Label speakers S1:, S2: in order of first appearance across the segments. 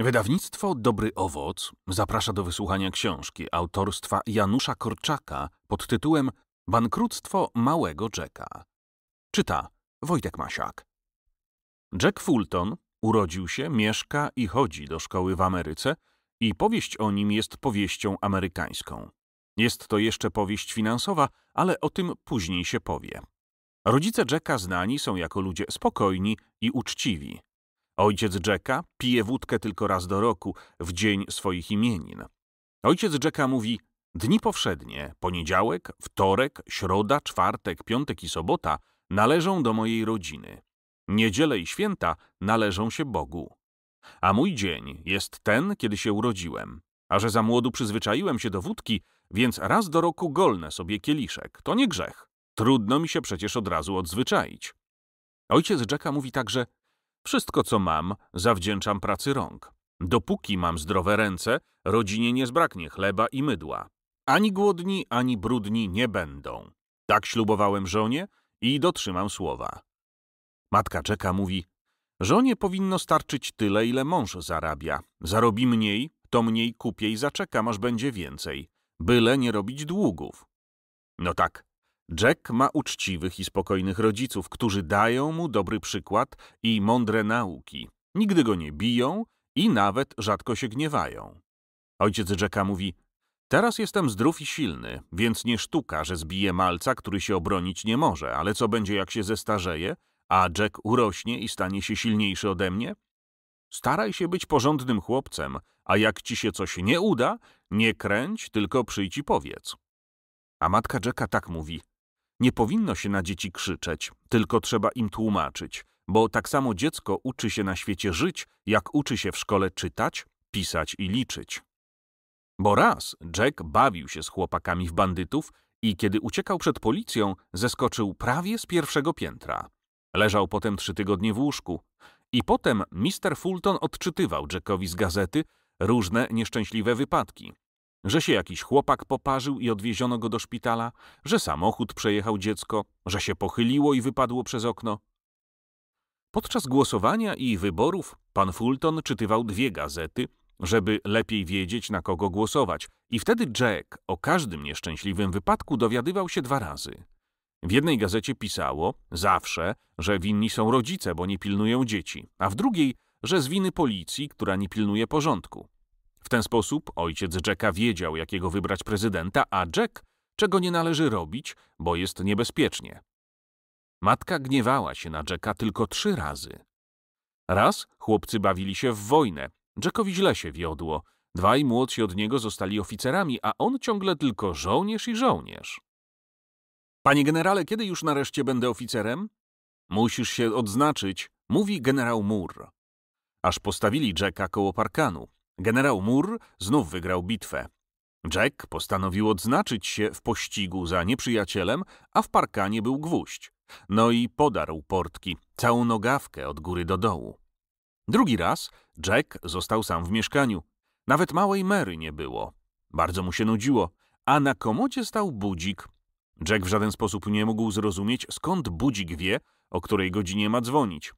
S1: Wydawnictwo Dobry Owoc zaprasza do wysłuchania książki autorstwa Janusza Korczaka pod tytułem Bankructwo małego Jacka. Czyta Wojtek Masiak. Jack Fulton urodził się, mieszka i chodzi do szkoły w Ameryce i powieść o nim jest powieścią amerykańską. Jest to jeszcze powieść finansowa, ale o tym później się powie. Rodzice Jacka znani są jako ludzie spokojni i uczciwi. Ojciec Jacka pije wódkę tylko raz do roku, w dzień swoich imienin. Ojciec Jacka mówi: Dni powszednie, poniedziałek, wtorek, środa, czwartek, piątek i sobota należą do mojej rodziny. Niedziele i święta należą się Bogu. A mój dzień jest ten, kiedy się urodziłem. A że za młodu przyzwyczaiłem się do wódki, więc raz do roku golnę sobie kieliszek. To nie grzech. Trudno mi się przecież od razu odzwyczaić. Ojciec Jacka mówi także: Wszystko, co mam, zawdzięczam pracy rąk. Dopóki mam zdrowe ręce, rodzinie nie zbraknie chleba i mydła. Ani głodni, ani brudni nie będą. Tak ślubowałem żonie i dotrzymam słowa. Matka Czeka mówi, żonie powinno starczyć tyle, ile mąż zarabia. Zarobi mniej, to mniej kupię i zaczekam, aż będzie więcej. Byle nie robić długów. No tak, Jack ma uczciwych i spokojnych rodziców, którzy dają mu dobry przykład i mądre nauki. Nigdy go nie biją i nawet rzadko się gniewają. Ojciec Jacka mówi, teraz jestem zdrów i silny, więc nie sztuka, że zbije malca, który się obronić nie może, ale co będzie jak się zestarzeje, a Jack urośnie i stanie się silniejszy ode mnie? Staraj się być porządnym chłopcem, a jak ci się coś nie uda, nie kręć, tylko przyjdź i powiedz. A matka Jacka tak mówi, nie powinno się na dzieci krzyczeć, tylko trzeba im tłumaczyć, bo tak samo dziecko uczy się na świecie żyć, jak uczy się w szkole czytać, pisać i liczyć. Bo raz Jack bawił się z chłopakami w bandytów i kiedy uciekał przed policją, zeskoczył prawie z pierwszego piętra. Leżał potem trzy tygodnie w łóżku. I potem Mr. Fulton odczytywał Jackowi z gazety różne nieszczęśliwe wypadki, że się jakiś chłopak poparzył i odwieziono go do szpitala, że samochód przejechał dziecko, że się pochyliło i wypadło przez okno. Podczas głosowania i wyborów pan Fulton czytywał dwie gazety, żeby lepiej wiedzieć, na kogo głosować, i wtedy Jack o każdym nieszczęśliwym wypadku dowiadywał się dwa razy. W jednej gazecie pisało zawsze, że winni są rodzice, bo nie pilnują dzieci, a w drugiej, że z winy policji, która nie pilnuje porządku. W ten sposób ojciec Jacka wiedział, jakiego wybrać prezydenta, a Jack, czego nie należy robić, bo jest niebezpiecznie. Matka gniewała się na Jacka tylko trzy razy. Raz chłopcy bawili się w wojnę. Jackowi źle się wiodło. Dwaj młodsi od niego zostali oficerami, a on ciągle tylko żołnierz i żołnierz. Panie generale, kiedy już nareszcie będę oficerem? Musisz się odznaczyć, mówi generał Moore. Aż postawili Jacka koło parkanu. Generał Moore znów wygrał bitwę. Jack postanowił odznaczyć się w pościgu za nieprzyjacielem, a w parkanie był gwóźdź. No i podarł portki, całą nogawkę od góry do dołu. Drugi raz Jack został sam w mieszkaniu. Nawet małej Mary nie było. Bardzo mu się nudziło, a na komodzie stał budzik. Jack w żaden sposób nie mógł zrozumieć, skąd budzik wie, o której godzinie ma dzwonić.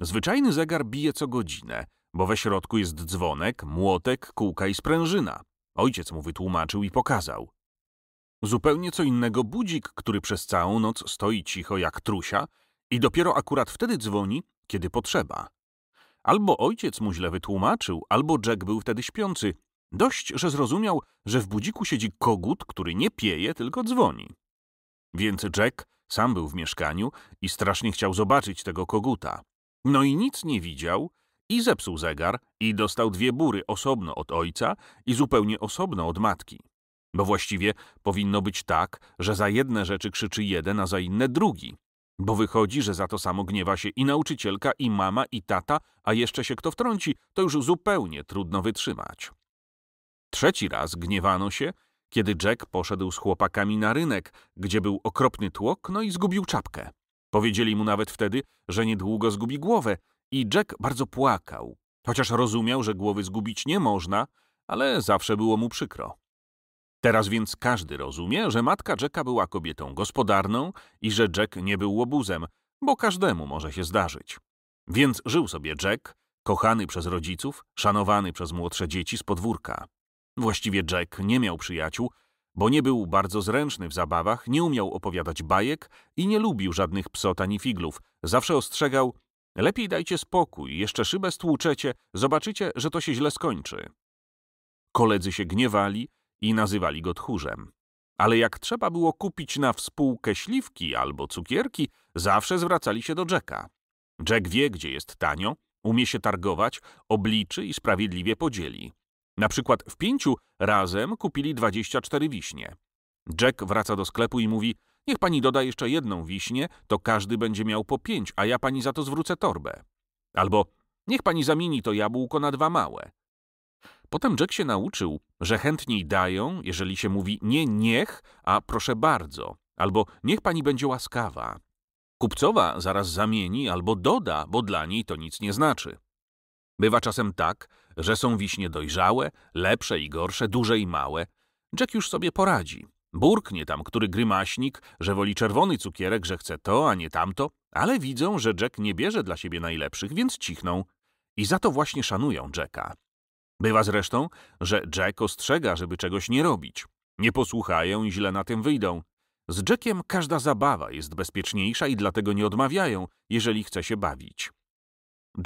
S1: Zwyczajny zegar bije co godzinę, bo we środku jest dzwonek, młotek, kółka i sprężyna. Ojciec mu wytłumaczył i pokazał. Zupełnie co innego budzik, który przez całą noc stoi cicho jak trusia i dopiero akurat wtedy dzwoni, kiedy potrzeba. Albo ojciec mu źle wytłumaczył, albo Jack był wtedy śpiący. Dość, że zrozumiał, że w budziku siedzi kogut, który nie pieje, tylko dzwoni. Więc Jack sam był w mieszkaniu i strasznie chciał zobaczyć tego koguta. No i nic nie widział i zepsuł zegar i dostał dwie bury osobno od ojca i zupełnie osobno od matki. Bo właściwie powinno być tak, że za jedne rzeczy krzyczy jeden, a za inne drugi. Bo wychodzi, że za to samo gniewa się i nauczycielka, i mama, i tata, a jeszcze się kto wtrąci, to już zupełnie trudno wytrzymać. Trzeci raz gniewano się, kiedy Jack poszedł z chłopakami na rynek, gdzie był okropny tłok, no i zgubił czapkę. Powiedzieli mu nawet wtedy, że niedługo zgubi głowę i Jack bardzo płakał, chociaż rozumiał, że głowy zgubić nie można, ale zawsze było mu przykro. Teraz więc każdy rozumie, że matka Jacka była kobietą gospodarną i że Jack nie był łobuzem, bo każdemu może się zdarzyć. Więc żył sobie Jack kochany przez rodziców, szanowany przez młodsze dzieci z podwórka. Właściwie Jack nie miał przyjaciół, bo nie był bardzo zręczny w zabawach, nie umiał opowiadać bajek i nie lubił żadnych psot ani figlów. Zawsze ostrzegał, lepiej dajcie spokój, jeszcze szybę stłuczecie, zobaczycie, że to się źle skończy. Koledzy się gniewali i nazywali go tchórzem. Ale jak trzeba było kupić na współkę śliwki albo cukierki, zawsze zwracali się do Jacka. Jack wie, gdzie jest tanio, umie się targować, obliczy i sprawiedliwie podzieli. Na przykład w pięciu razem kupili 24 wiśnie. Jack wraca do sklepu i mówi, niech pani doda jeszcze jedną wiśnię, to każdy będzie miał po pięć, a ja pani za to zwrócę torbę. Albo niech pani zamieni to jabłko na dwa małe. Potem Jack się nauczył, że chętniej dają, jeżeli się mówi nie niech, a proszę bardzo, albo niech pani będzie łaskawa. Kupcowa zaraz zamieni albo doda, bo dla niej to nic nie znaczy. Bywa czasem tak, że są wiśnie dojrzałe, lepsze i gorsze, duże i małe. Jack już sobie poradzi. Burknie tam który grymaśnik, że woli czerwony cukierek, że chce to, a nie tamto, ale widzą, że Jack nie bierze dla siebie najlepszych, więc cichną. I za to właśnie szanują Jacka. Bywa zresztą, że Jack ostrzega, żeby czegoś nie robić. Nie posłuchają i źle na tym wyjdą. Z Jackiem każda zabawa jest bezpieczniejsza i dlatego nie odmawiają, jeżeli chce się bawić.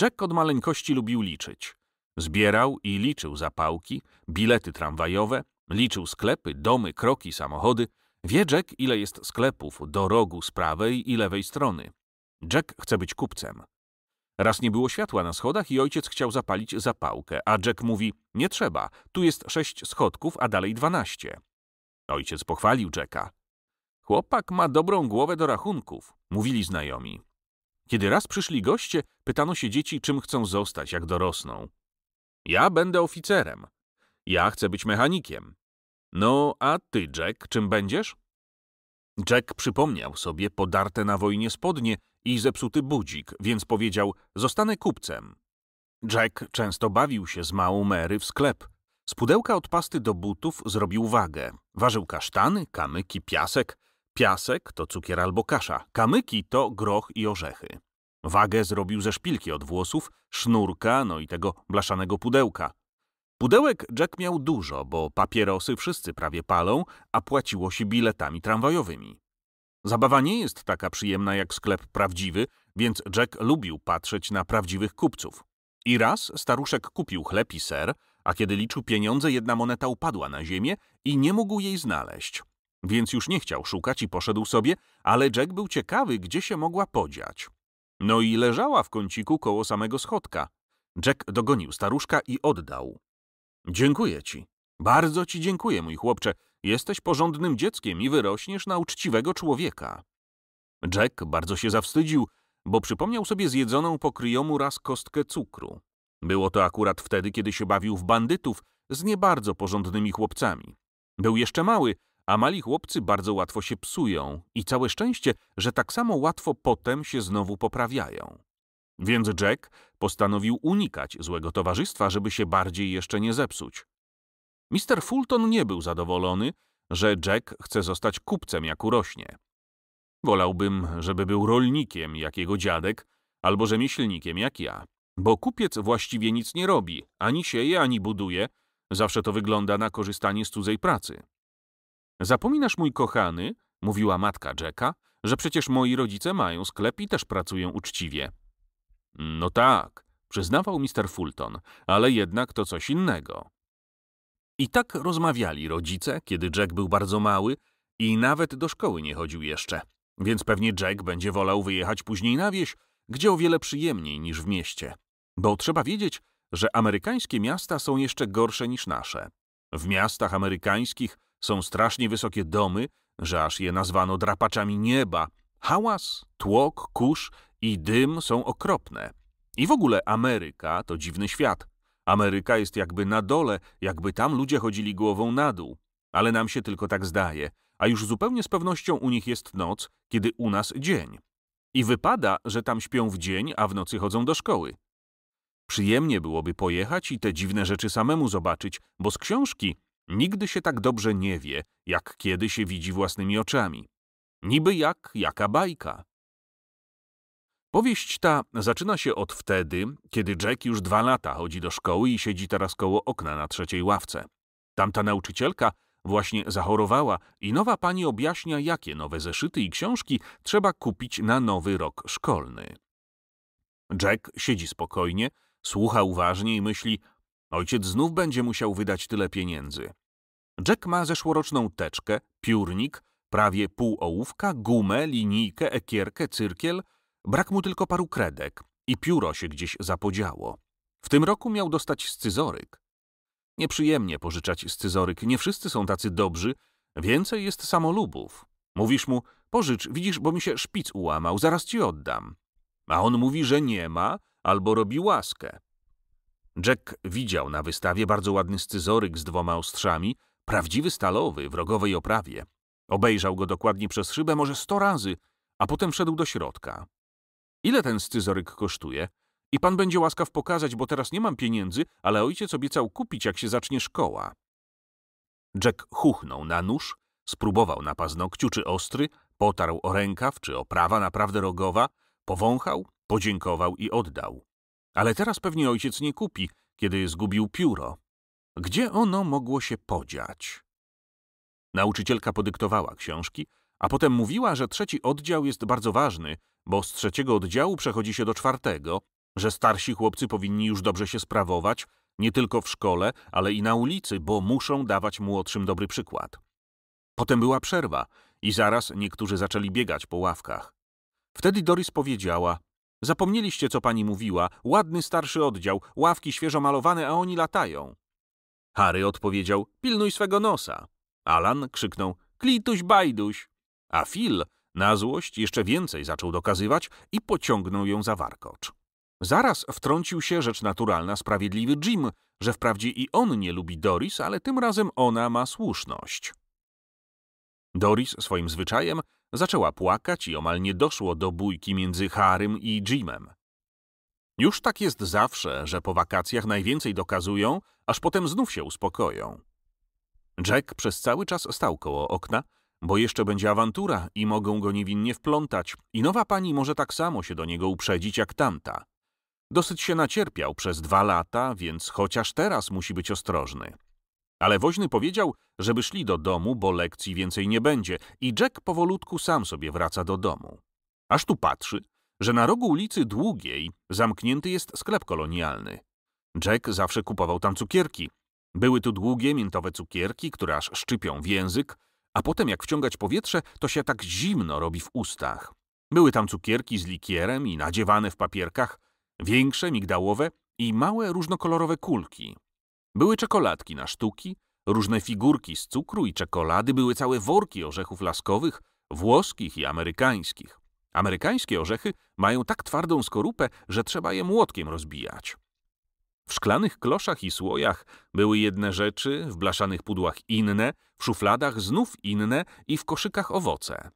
S1: Jack od maleńkości lubił liczyć. Zbierał i liczył zapałki, bilety tramwajowe, liczył sklepy, domy, kroki, samochody. Wie Jack, ile jest sklepów do rogu z prawej i lewej strony. Jack chce być kupcem. Raz nie było światła na schodach i ojciec chciał zapalić zapałkę, a Jack mówi, nie trzeba, tu jest sześć schodków, a dalej dwanaście. Ojciec pochwalił Jacka. Chłopak ma dobrą głowę do rachunków, mówili znajomi. Kiedy raz przyszli goście, pytano się dzieci, czym chcą zostać, jak dorosną. Ja będę oficerem. Ja chcę być mechanikiem. No, a ty, Jack, czym będziesz? Jack przypomniał sobie podarte na wojnie spodnie i zepsuty budzik, więc powiedział, zostanę kupcem. Jack często bawił się z małą Mary w sklep. Z pudełka od pasty do butów zrobił wagę. Ważył kasztany, kamyki, piasek. Piasek to cukier albo kasza, kamyki to groch i orzechy. Wagę zrobił ze szpilki od włosów, sznurka, no i tego blaszanego pudełka. Pudełek Jack miał dużo, bo papierosy wszyscy prawie palą, a płaciło się biletami tramwajowymi. Zabawa nie jest taka przyjemna jak sklep prawdziwy, więc Jack lubił patrzeć na prawdziwych kupców. I raz staruszek kupił chleb i ser, a kiedy liczył pieniądze, jedna moneta upadła na ziemię i nie mógł jej znaleźć. Więc już nie chciał szukać i poszedł sobie, ale Jack był ciekawy, gdzie się mogła podziać. No i leżała w kąciku koło samego schodka. Jack dogonił staruszka i oddał. Dziękuję ci. Bardzo ci dziękuję, mój chłopcze. Jesteś porządnym dzieckiem i wyrośniesz na uczciwego człowieka. Jack bardzo się zawstydził, bo przypomniał sobie zjedzoną po kryjomu raz kostkę cukru. Było to akurat wtedy, kiedy się bawił w bandytów z nie bardzo porządnymi chłopcami. Był jeszcze mały, a mali chłopcy bardzo łatwo się psują i całe szczęście, że tak samo łatwo potem się znowu poprawiają. Więc Jack postanowił unikać złego towarzystwa, żeby się bardziej jeszcze nie zepsuć. Mister Fulton nie był zadowolony, że Jack chce zostać kupcem jak urośnie. Wolałbym, żeby był rolnikiem jak jego dziadek, albo rzemieślnikiem jak ja, bo kupiec właściwie nic nie robi, ani sieje, ani buduje, zawsze to wygląda na korzystanie z cudzej pracy. Zapominasz, mój kochany, mówiła matka Jacka, że przecież moi rodzice mają sklep i też pracują uczciwie. No tak, przyznawał Mr. Fulton, ale jednak to coś innego. I tak rozmawiali rodzice, kiedy Jack był bardzo mały i nawet do szkoły nie chodził jeszcze. Więc pewnie Jack będzie wolał wyjechać później na wieś, gdzie o wiele przyjemniej niż w mieście. Bo trzeba wiedzieć, że amerykańskie miasta są jeszcze gorsze niż nasze. W miastach amerykańskich są strasznie wysokie domy, że aż je nazwano drapaczami nieba. Hałas, tłok, kurz i dym są okropne. I w ogóle Ameryka to dziwny świat. Ameryka jest jakby na dole, jakby tam ludzie chodzili głową na dół. Ale nam się tylko tak zdaje, a już zupełnie z pewnością u nich jest noc, kiedy u nas dzień. I wypada, że tam śpią w dzień, a w nocy chodzą do szkoły. Przyjemnie byłoby pojechać i te dziwne rzeczy samemu zobaczyć, bo z książki nigdy się tak dobrze nie wie, jak kiedy się widzi własnymi oczami. Niby jak jaka bajka. Powieść ta zaczyna się od wtedy, kiedy Jack już dwa lata chodzi do szkoły i siedzi teraz koło okna na trzeciej ławce. Tamta nauczycielka właśnie zachorowała i nowa pani objaśnia, jakie nowe zeszyty i książki trzeba kupić na nowy rok szkolny. Jack siedzi spokojnie, słucha uważnie i myśli, ojciec znów będzie musiał wydać tyle pieniędzy. Jack ma zeszłoroczną teczkę, piórnik, prawie pół ołówka, gumę, linijkę, ekierkę, cyrkiel, brak mu tylko paru kredek i pióro się gdzieś zapodziało. W tym roku miał dostać scyzoryk. Nieprzyjemnie pożyczać scyzoryk, nie wszyscy są tacy dobrzy, więcej jest samolubów. Mówisz mu, pożycz, widzisz, bo mi się szpic ułamał, zaraz ci oddam. A on mówi, że nie ma, albo robi łaskę. Jack widział na wystawie bardzo ładny scyzoryk z dwoma ostrzami, prawdziwy stalowy, w rogowej oprawie. Obejrzał go dokładnie przez szybę może sto razy, a potem wszedł do środka. Ile ten scyzoryk kosztuje? I pan będzie łaskaw pokazać, bo teraz nie mam pieniędzy, ale ojciec obiecał kupić, jak się zacznie szkoła. Jack chuchnął na nóż, spróbował na paznokciu, czy ostry, potarł o rękaw, czy oprawa naprawdę rogowa, powąchał, podziękował i oddał. Ale teraz pewnie ojciec nie kupi, kiedy zgubił pióro. Gdzie ono mogło się podziać? Nauczycielka podyktowała książki, a potem mówiła, że trzeci oddział jest bardzo ważny, bo z trzeciego oddziału przechodzi się do czwartego, że starsi chłopcy powinni już dobrze się sprawować, nie tylko w szkole, ale i na ulicy, bo muszą dawać młodszym dobry przykład. Potem była przerwa i zaraz niektórzy zaczęli biegać po ławkach. Wtedy Doris powiedziała: Zapomnieliście, co pani mówiła, ładny starszy oddział, ławki świeżo malowane, a oni latają. Harry odpowiedział: Pilnuj swego nosa. Alan krzyknął: Klituś bajduś. A Phil na złość jeszcze więcej zaczął dokazywać i pociągnął ją za warkocz. Zaraz wtrącił się rzecz naturalna, sprawiedliwy Jim, że wprawdzie i on nie lubi Doris, ale tym razem ona ma słuszność. Doris swoim zwyczajem zaczęła płakać i omal nie doszło do bójki między Harrym i Jimem. Już tak jest zawsze, że po wakacjach najwięcej dokazują, aż potem znów się uspokoją. Jack przez cały czas stał koło okna, bo jeszcze będzie awantura i mogą go niewinnie wplątać i nowa pani może tak samo się do niego uprzedzić jak tamta. Dosyć się nacierpiał przez dwa lata, więc chociaż teraz musi być ostrożny. Ale woźny powiedział, żeby szli do domu, bo lekcji więcej nie będzie i Jack powolutku sam sobie wraca do domu. Aż tu patrzy, że na rogu ulicy Długiej zamknięty jest sklep kolonialny. Jack zawsze kupował tam cukierki. Były tu długie, miętowe cukierki, które aż szczypią w język, a potem jak wciągać powietrze, to się tak zimno robi w ustach. Były tam cukierki z likierem i nadziewane w papierkach, większe, migdałowe i małe, różnokolorowe kulki. Były czekoladki na sztuki, różne figurki z cukru i czekolady, były całe worki orzechów laskowych, włoskich i amerykańskich. Amerykańskie orzechy mają tak twardą skorupę, że trzeba je młotkiem rozbijać. W szklanych kloszach i słojach były jedne rzeczy, w blaszanych pudłach inne, w szufladach znów inne i w koszykach owoce.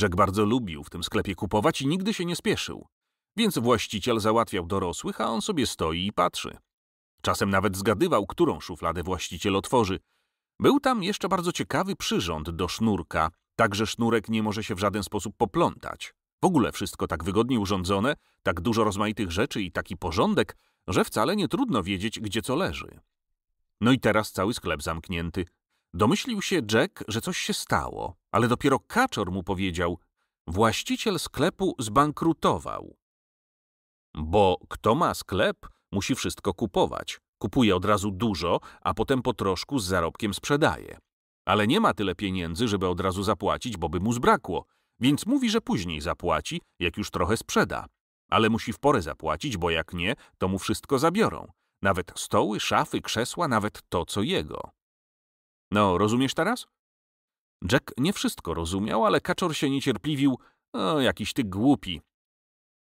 S1: Jack bardzo lubił w tym sklepie kupować i nigdy się nie spieszył. Więc właściciel załatwiał dorosłych, a on sobie stoi i patrzy. Czasem nawet zgadywał, którą szufladę właściciel otworzy. Był tam jeszcze bardzo ciekawy przyrząd do sznurka, tak że sznurek nie może się w żaden sposób poplątać. W ogóle wszystko tak wygodnie urządzone, tak dużo rozmaitych rzeczy i taki porządek, że wcale nie trudno wiedzieć, gdzie co leży. No i teraz cały sklep zamknięty. Domyślił się Jack, że coś się stało, ale dopiero kaczor mu powiedział, właściciel sklepu zbankrutował. Bo kto ma sklep, musi wszystko kupować. Kupuje od razu dużo, a potem po troszku z zarobkiem sprzedaje. Ale nie ma tyle pieniędzy, żeby od razu zapłacić, bo by mu zbrakło. Więc mówi, że później zapłaci, jak już trochę sprzeda. Ale musi w porę zapłacić, bo jak nie, to mu wszystko zabiorą. Nawet stoły, szafy, krzesła, nawet to, co jego. No, rozumiesz teraz? Jack nie wszystko rozumiał, ale kaczor się niecierpliwił. O, jakiś ty głupi.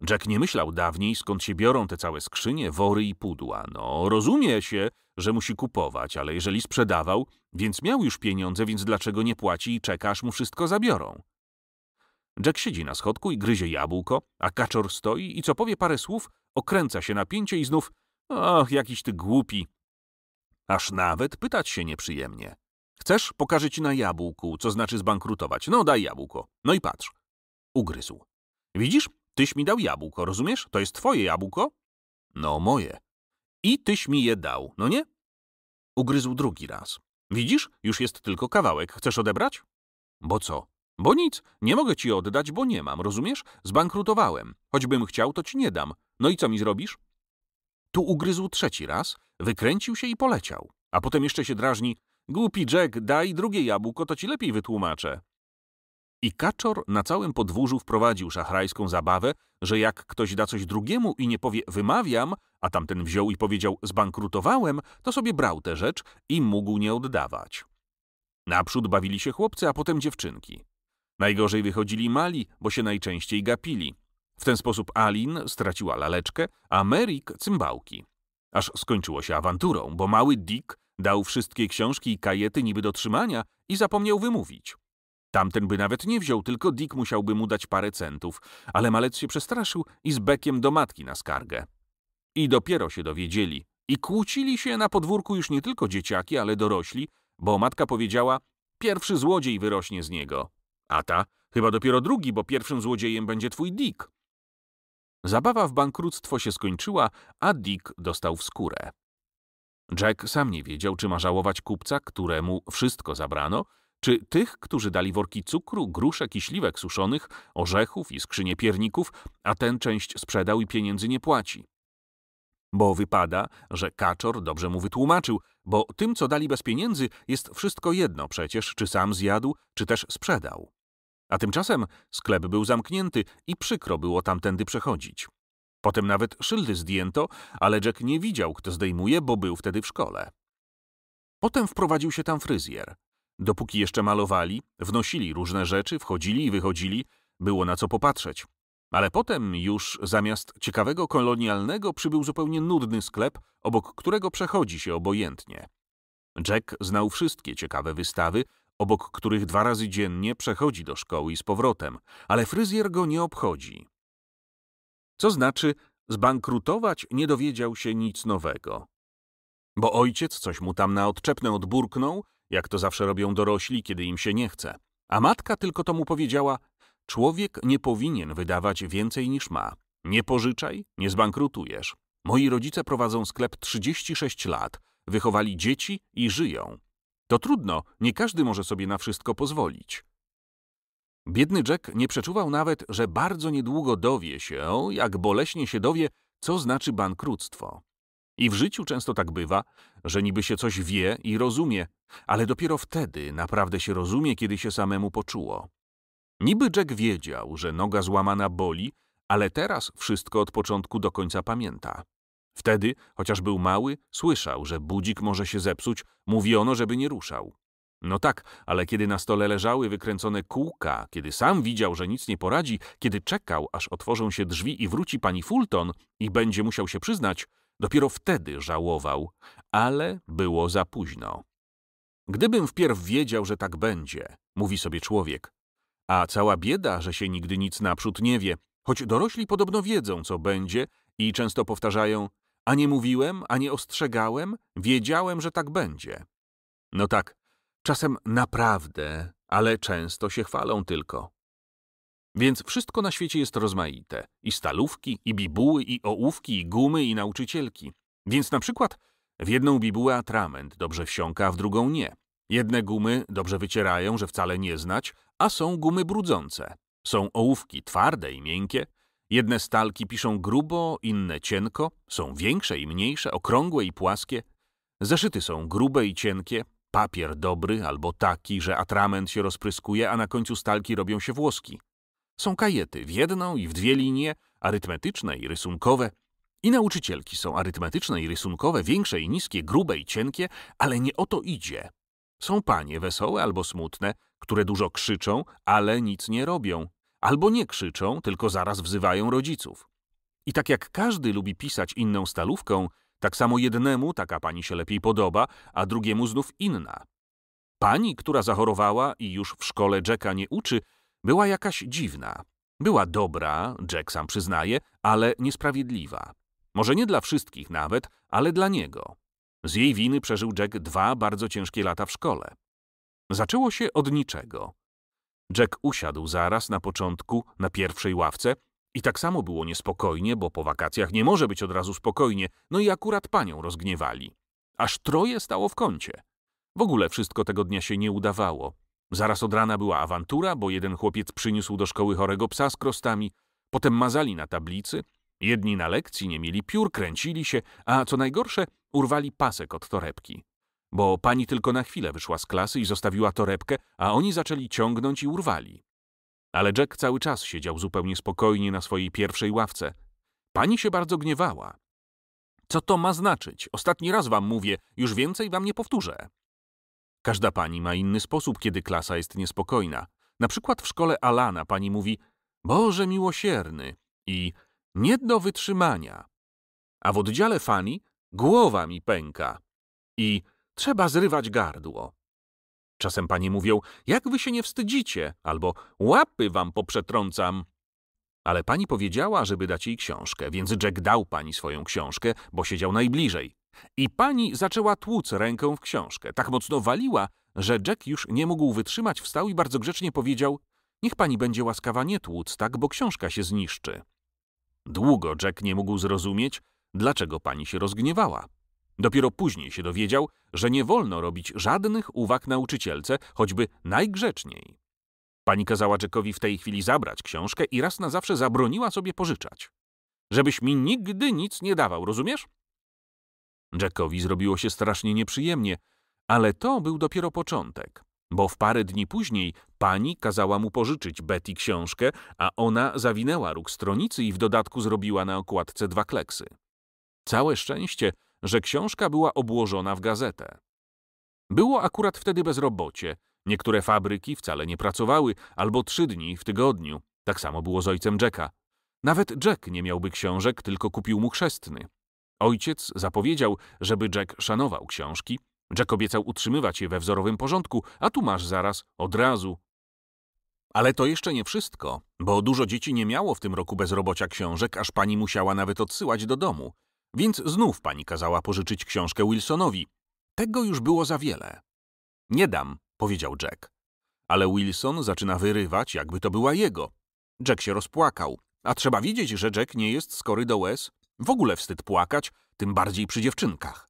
S1: Jack nie myślał dawniej, skąd się biorą te całe skrzynie, wory i pudła. No, rozumie się, że musi kupować, ale jeżeli sprzedawał, więc miał już pieniądze, więc dlaczego nie płaci i czeka, aż mu wszystko zabiorą? Jack siedzi na schodku i gryzie jabłko, a kaczor stoi i co powie parę słów, okręca się na pięcie i znów Och, jakiś ty głupi. Aż nawet pytać się nieprzyjemnie. Chcesz? Pokażę ci na jabłku, co znaczy zbankrutować. No, daj jabłko. No i patrz. Ugryzł. Widzisz? Tyś mi dał jabłko, rozumiesz? To jest twoje jabłko? No, moje. I tyś mi je dał, no nie? Ugryzł drugi raz. Widzisz, już jest tylko kawałek. Chcesz odebrać? Bo co? Bo nic. Nie mogę ci oddać, bo nie mam, rozumiesz? Zbankrutowałem. Choćbym chciał, to ci nie dam. No i co mi zrobisz? Tu ugryzł trzeci raz, wykręcił się i poleciał. A potem jeszcze się drażni. Głupi Jack, daj drugie jabłko, to ci lepiej wytłumaczę. I kaczor na całym podwórzu wprowadził szachrajską zabawę, że jak ktoś da coś drugiemu i nie powie wymawiam, a tamten wziął i powiedział zbankrutowałem, to sobie brał tę rzecz i mógł nie oddawać. Naprzód bawili się chłopcy, a potem dziewczynki. Najgorzej wychodzili mali, bo się najczęściej gapili. W ten sposób Alin straciła laleczkę, a Merrick cymbałki. Aż skończyło się awanturą, bo mały Dick dał wszystkie książki i kajety niby do trzymania i zapomniał wymówić. Tamten by nawet nie wziął, tylko Dick musiałby mu dać parę centów, ale malec się przestraszył i z bekiem do matki na skargę. I dopiero się dowiedzieli. I kłócili się na podwórku już nie tylko dzieciaki, ale dorośli, bo matka powiedziała, pierwszy złodziej wyrośnie z niego. A ta, chyba dopiero drugi, bo pierwszym złodziejem będzie twój Dick. Zabawa w bankructwo się skończyła, a Dick dostał w skórę. Jack sam nie wiedział, czy ma żałować kupca, któremu wszystko zabrano, czy tych, którzy dali worki cukru, gruszek i śliwek suszonych, orzechów i skrzynie pierników, a ten część sprzedał i pieniędzy nie płaci. Bo wypada, że kaczor dobrze mu wytłumaczył, bo tym, co dali bez pieniędzy, jest wszystko jedno przecież, czy sam zjadł, czy też sprzedał. A tymczasem sklep był zamknięty i przykro było tamtędy przechodzić. Potem nawet szyldy zdjęto, ale Jack nie widział, kto zdejmuje, bo był wtedy w szkole. Potem wprowadził się tam fryzjer. Dopóki jeszcze malowali, wnosili różne rzeczy, wchodzili i wychodzili, było na co popatrzeć. Ale potem już zamiast ciekawego kolonialnego przybył zupełnie nudny sklep, obok którego przechodzi się obojętnie. Jack znał wszystkie ciekawe wystawy, obok których dwa razy dziennie przechodzi do szkoły i z powrotem, ale fryzjer go nie obchodzi. Co znaczy, zbankrutować nie dowiedział się nic nowego. Bo ojciec coś mu tam na odczepne odburknął, jak to zawsze robią dorośli, kiedy im się nie chce. A matka tylko to mu powiedziała, człowiek nie powinien wydawać więcej niż ma. Nie pożyczaj, nie zbankrutujesz. Moi rodzice prowadzą sklep 36 lat, wychowali dzieci i żyją. To trudno, nie każdy może sobie na wszystko pozwolić. Biedny Jack nie przeczuwał nawet, że bardzo niedługo dowie się, jak boleśnie się dowie, co znaczy bankructwo. I w życiu często tak bywa, że niby się coś wie i rozumie, ale dopiero wtedy naprawdę się rozumie, kiedy się samemu poczuło. Niby Jack wiedział, że noga złamana boli, ale teraz wszystko od początku do końca pamięta. Wtedy, chociaż był mały, słyszał, że budzik może się zepsuć, mówiono, żeby nie ruszał. No tak, ale kiedy na stole leżały wykręcone kółka, kiedy sam widział, że nic nie poradzi, kiedy czekał, aż otworzą się drzwi i wróci pani Fulton i będzie musiał się przyznać, dopiero wtedy żałował, ale było za późno. Gdybym wpierw wiedział, że tak będzie, mówi sobie człowiek, a cała bieda, że się nigdy nic naprzód nie wie, choć dorośli podobno wiedzą, co będzie i często powtarzają, a nie mówiłem, a nie ostrzegałem, wiedziałem, że tak będzie. No tak, czasem naprawdę, ale często się chwalą tylko. Więc wszystko na świecie jest rozmaite. I stalówki, i bibuły, i ołówki, i gumy, i nauczycielki. Więc na przykład w jedną bibułę atrament dobrze wsiąka, a w drugą nie. Jedne gumy dobrze wycierają, że wcale nie znać, a są gumy brudzące. Są ołówki twarde i miękkie, Jedne stalki piszą grubo, inne cienko, są większe i mniejsze, okrągłe i płaskie. Zeszyty są grube i cienkie, papier dobry albo taki, że atrament się rozpryskuje, a na końcu stalki robią się włoski. Są kajety w jedną i w dwie linie, arytmetyczne i rysunkowe. I nauczycielki są arytmetyczne i rysunkowe, większe i niskie, grube i cienkie, ale nie o to idzie. Są panie wesołe albo smutne, które dużo krzyczą, ale nic nie robią. Albo nie krzyczą, tylko zaraz wzywają rodziców. I tak jak każdy lubi pisać inną stalówką, tak samo jednemu taka pani się lepiej podoba, a drugiemu znów inna. Pani, która zachorowała i już w szkole Jacka nie uczy, była jakaś dziwna. Była dobra, Jack sam przyznaje, ale niesprawiedliwa. Może nie dla wszystkich nawet, ale dla niego. Z jej winy przeżył Jack dwa bardzo ciężkie lata w szkole. Zaczęło się od niczego. Jack usiadł zaraz na początku na pierwszej ławce I tak samo było niespokojnie, bo po wakacjach nie może być od razu spokojnie, no i akurat panią rozgniewali. Aż troje stało w kącie. W ogóle wszystko tego dnia się nie udawało. Zaraz od rana była awantura, bo jeden chłopiec przyniósł do szkoły chorego psa z krostami, potem mazali na tablicy, jedni na lekcji nie mieli piór, kręcili się, a co najgorsze, urwali pasek od torebki. Bo pani tylko na chwilę wyszła z klasy i zostawiła torebkę, a oni zaczęli ciągnąć i urwali. Ale Jack cały czas siedział zupełnie spokojnie na swojej pierwszej ławce. Pani się bardzo gniewała. Co to ma znaczyć? Ostatni raz wam mówię, już więcej wam nie powtórzę. Każda pani ma inny sposób, kiedy klasa jest niespokojna. Na przykład w szkole Alana pani mówi Boże miłosierny i nie do wytrzymania. A w oddziale Fanny głowa mi pęka i trzeba zrywać gardło. Czasem panie mówią, jak wy się nie wstydzicie, albo łapy wam poprzetrącam. Ale pani powiedziała, żeby dać jej książkę, więc Jack dał pani swoją książkę, bo siedział najbliżej. I pani zaczęła tłuc ręką w książkę. Tak mocno waliła, że Jack już nie mógł wytrzymać, wstał i bardzo grzecznie powiedział Niech pani będzie łaskawa nie tłuc, tak, bo książka się zniszczy. Długo Jack nie mógł zrozumieć, dlaczego pani się rozgniewała. Dopiero później się dowiedział, że nie wolno robić żadnych uwag nauczycielce, choćby najgrzeczniej. Pani kazała Jackowi w tej chwili zabrać książkę i raz na zawsze zabroniła sobie pożyczać. Żebyś mi nigdy nic nie dawał, rozumiesz? Jackowi zrobiło się strasznie nieprzyjemnie, ale to był dopiero początek, bo w parę dni później pani kazała mu pożyczyć Betty książkę, a ona zawinęła róg stronicy i w dodatku zrobiła na okładce dwa kleksy. Całe szczęście, że książka była obłożona w gazetę. Było akurat wtedy bezrobocie, niektóre fabryki wcale nie pracowały, albo trzy dni w tygodniu. Tak samo było z ojcem Jacka. Nawet Jack nie miałby książek, tylko kupił mu chrzestny. Ojciec zapowiedział, żeby Jack szanował książki. Jack obiecał utrzymywać je we wzorowym porządku, a tu masz zaraz, od razu. Ale to jeszcze nie wszystko, bo dużo dzieci nie miało w tym roku bezrobocia książek, aż pani musiała nawet odsyłać do domu. Więc znów pani kazała pożyczyć książkę Wilsonowi. Tego już było za wiele. Nie dam, powiedział Jack. Ale Wilson zaczyna wyrywać, jakby to była jego. Jack się rozpłakał. A trzeba widzieć, że Jack nie jest skory do łez. W ogóle wstyd płakać, tym bardziej przy dziewczynkach.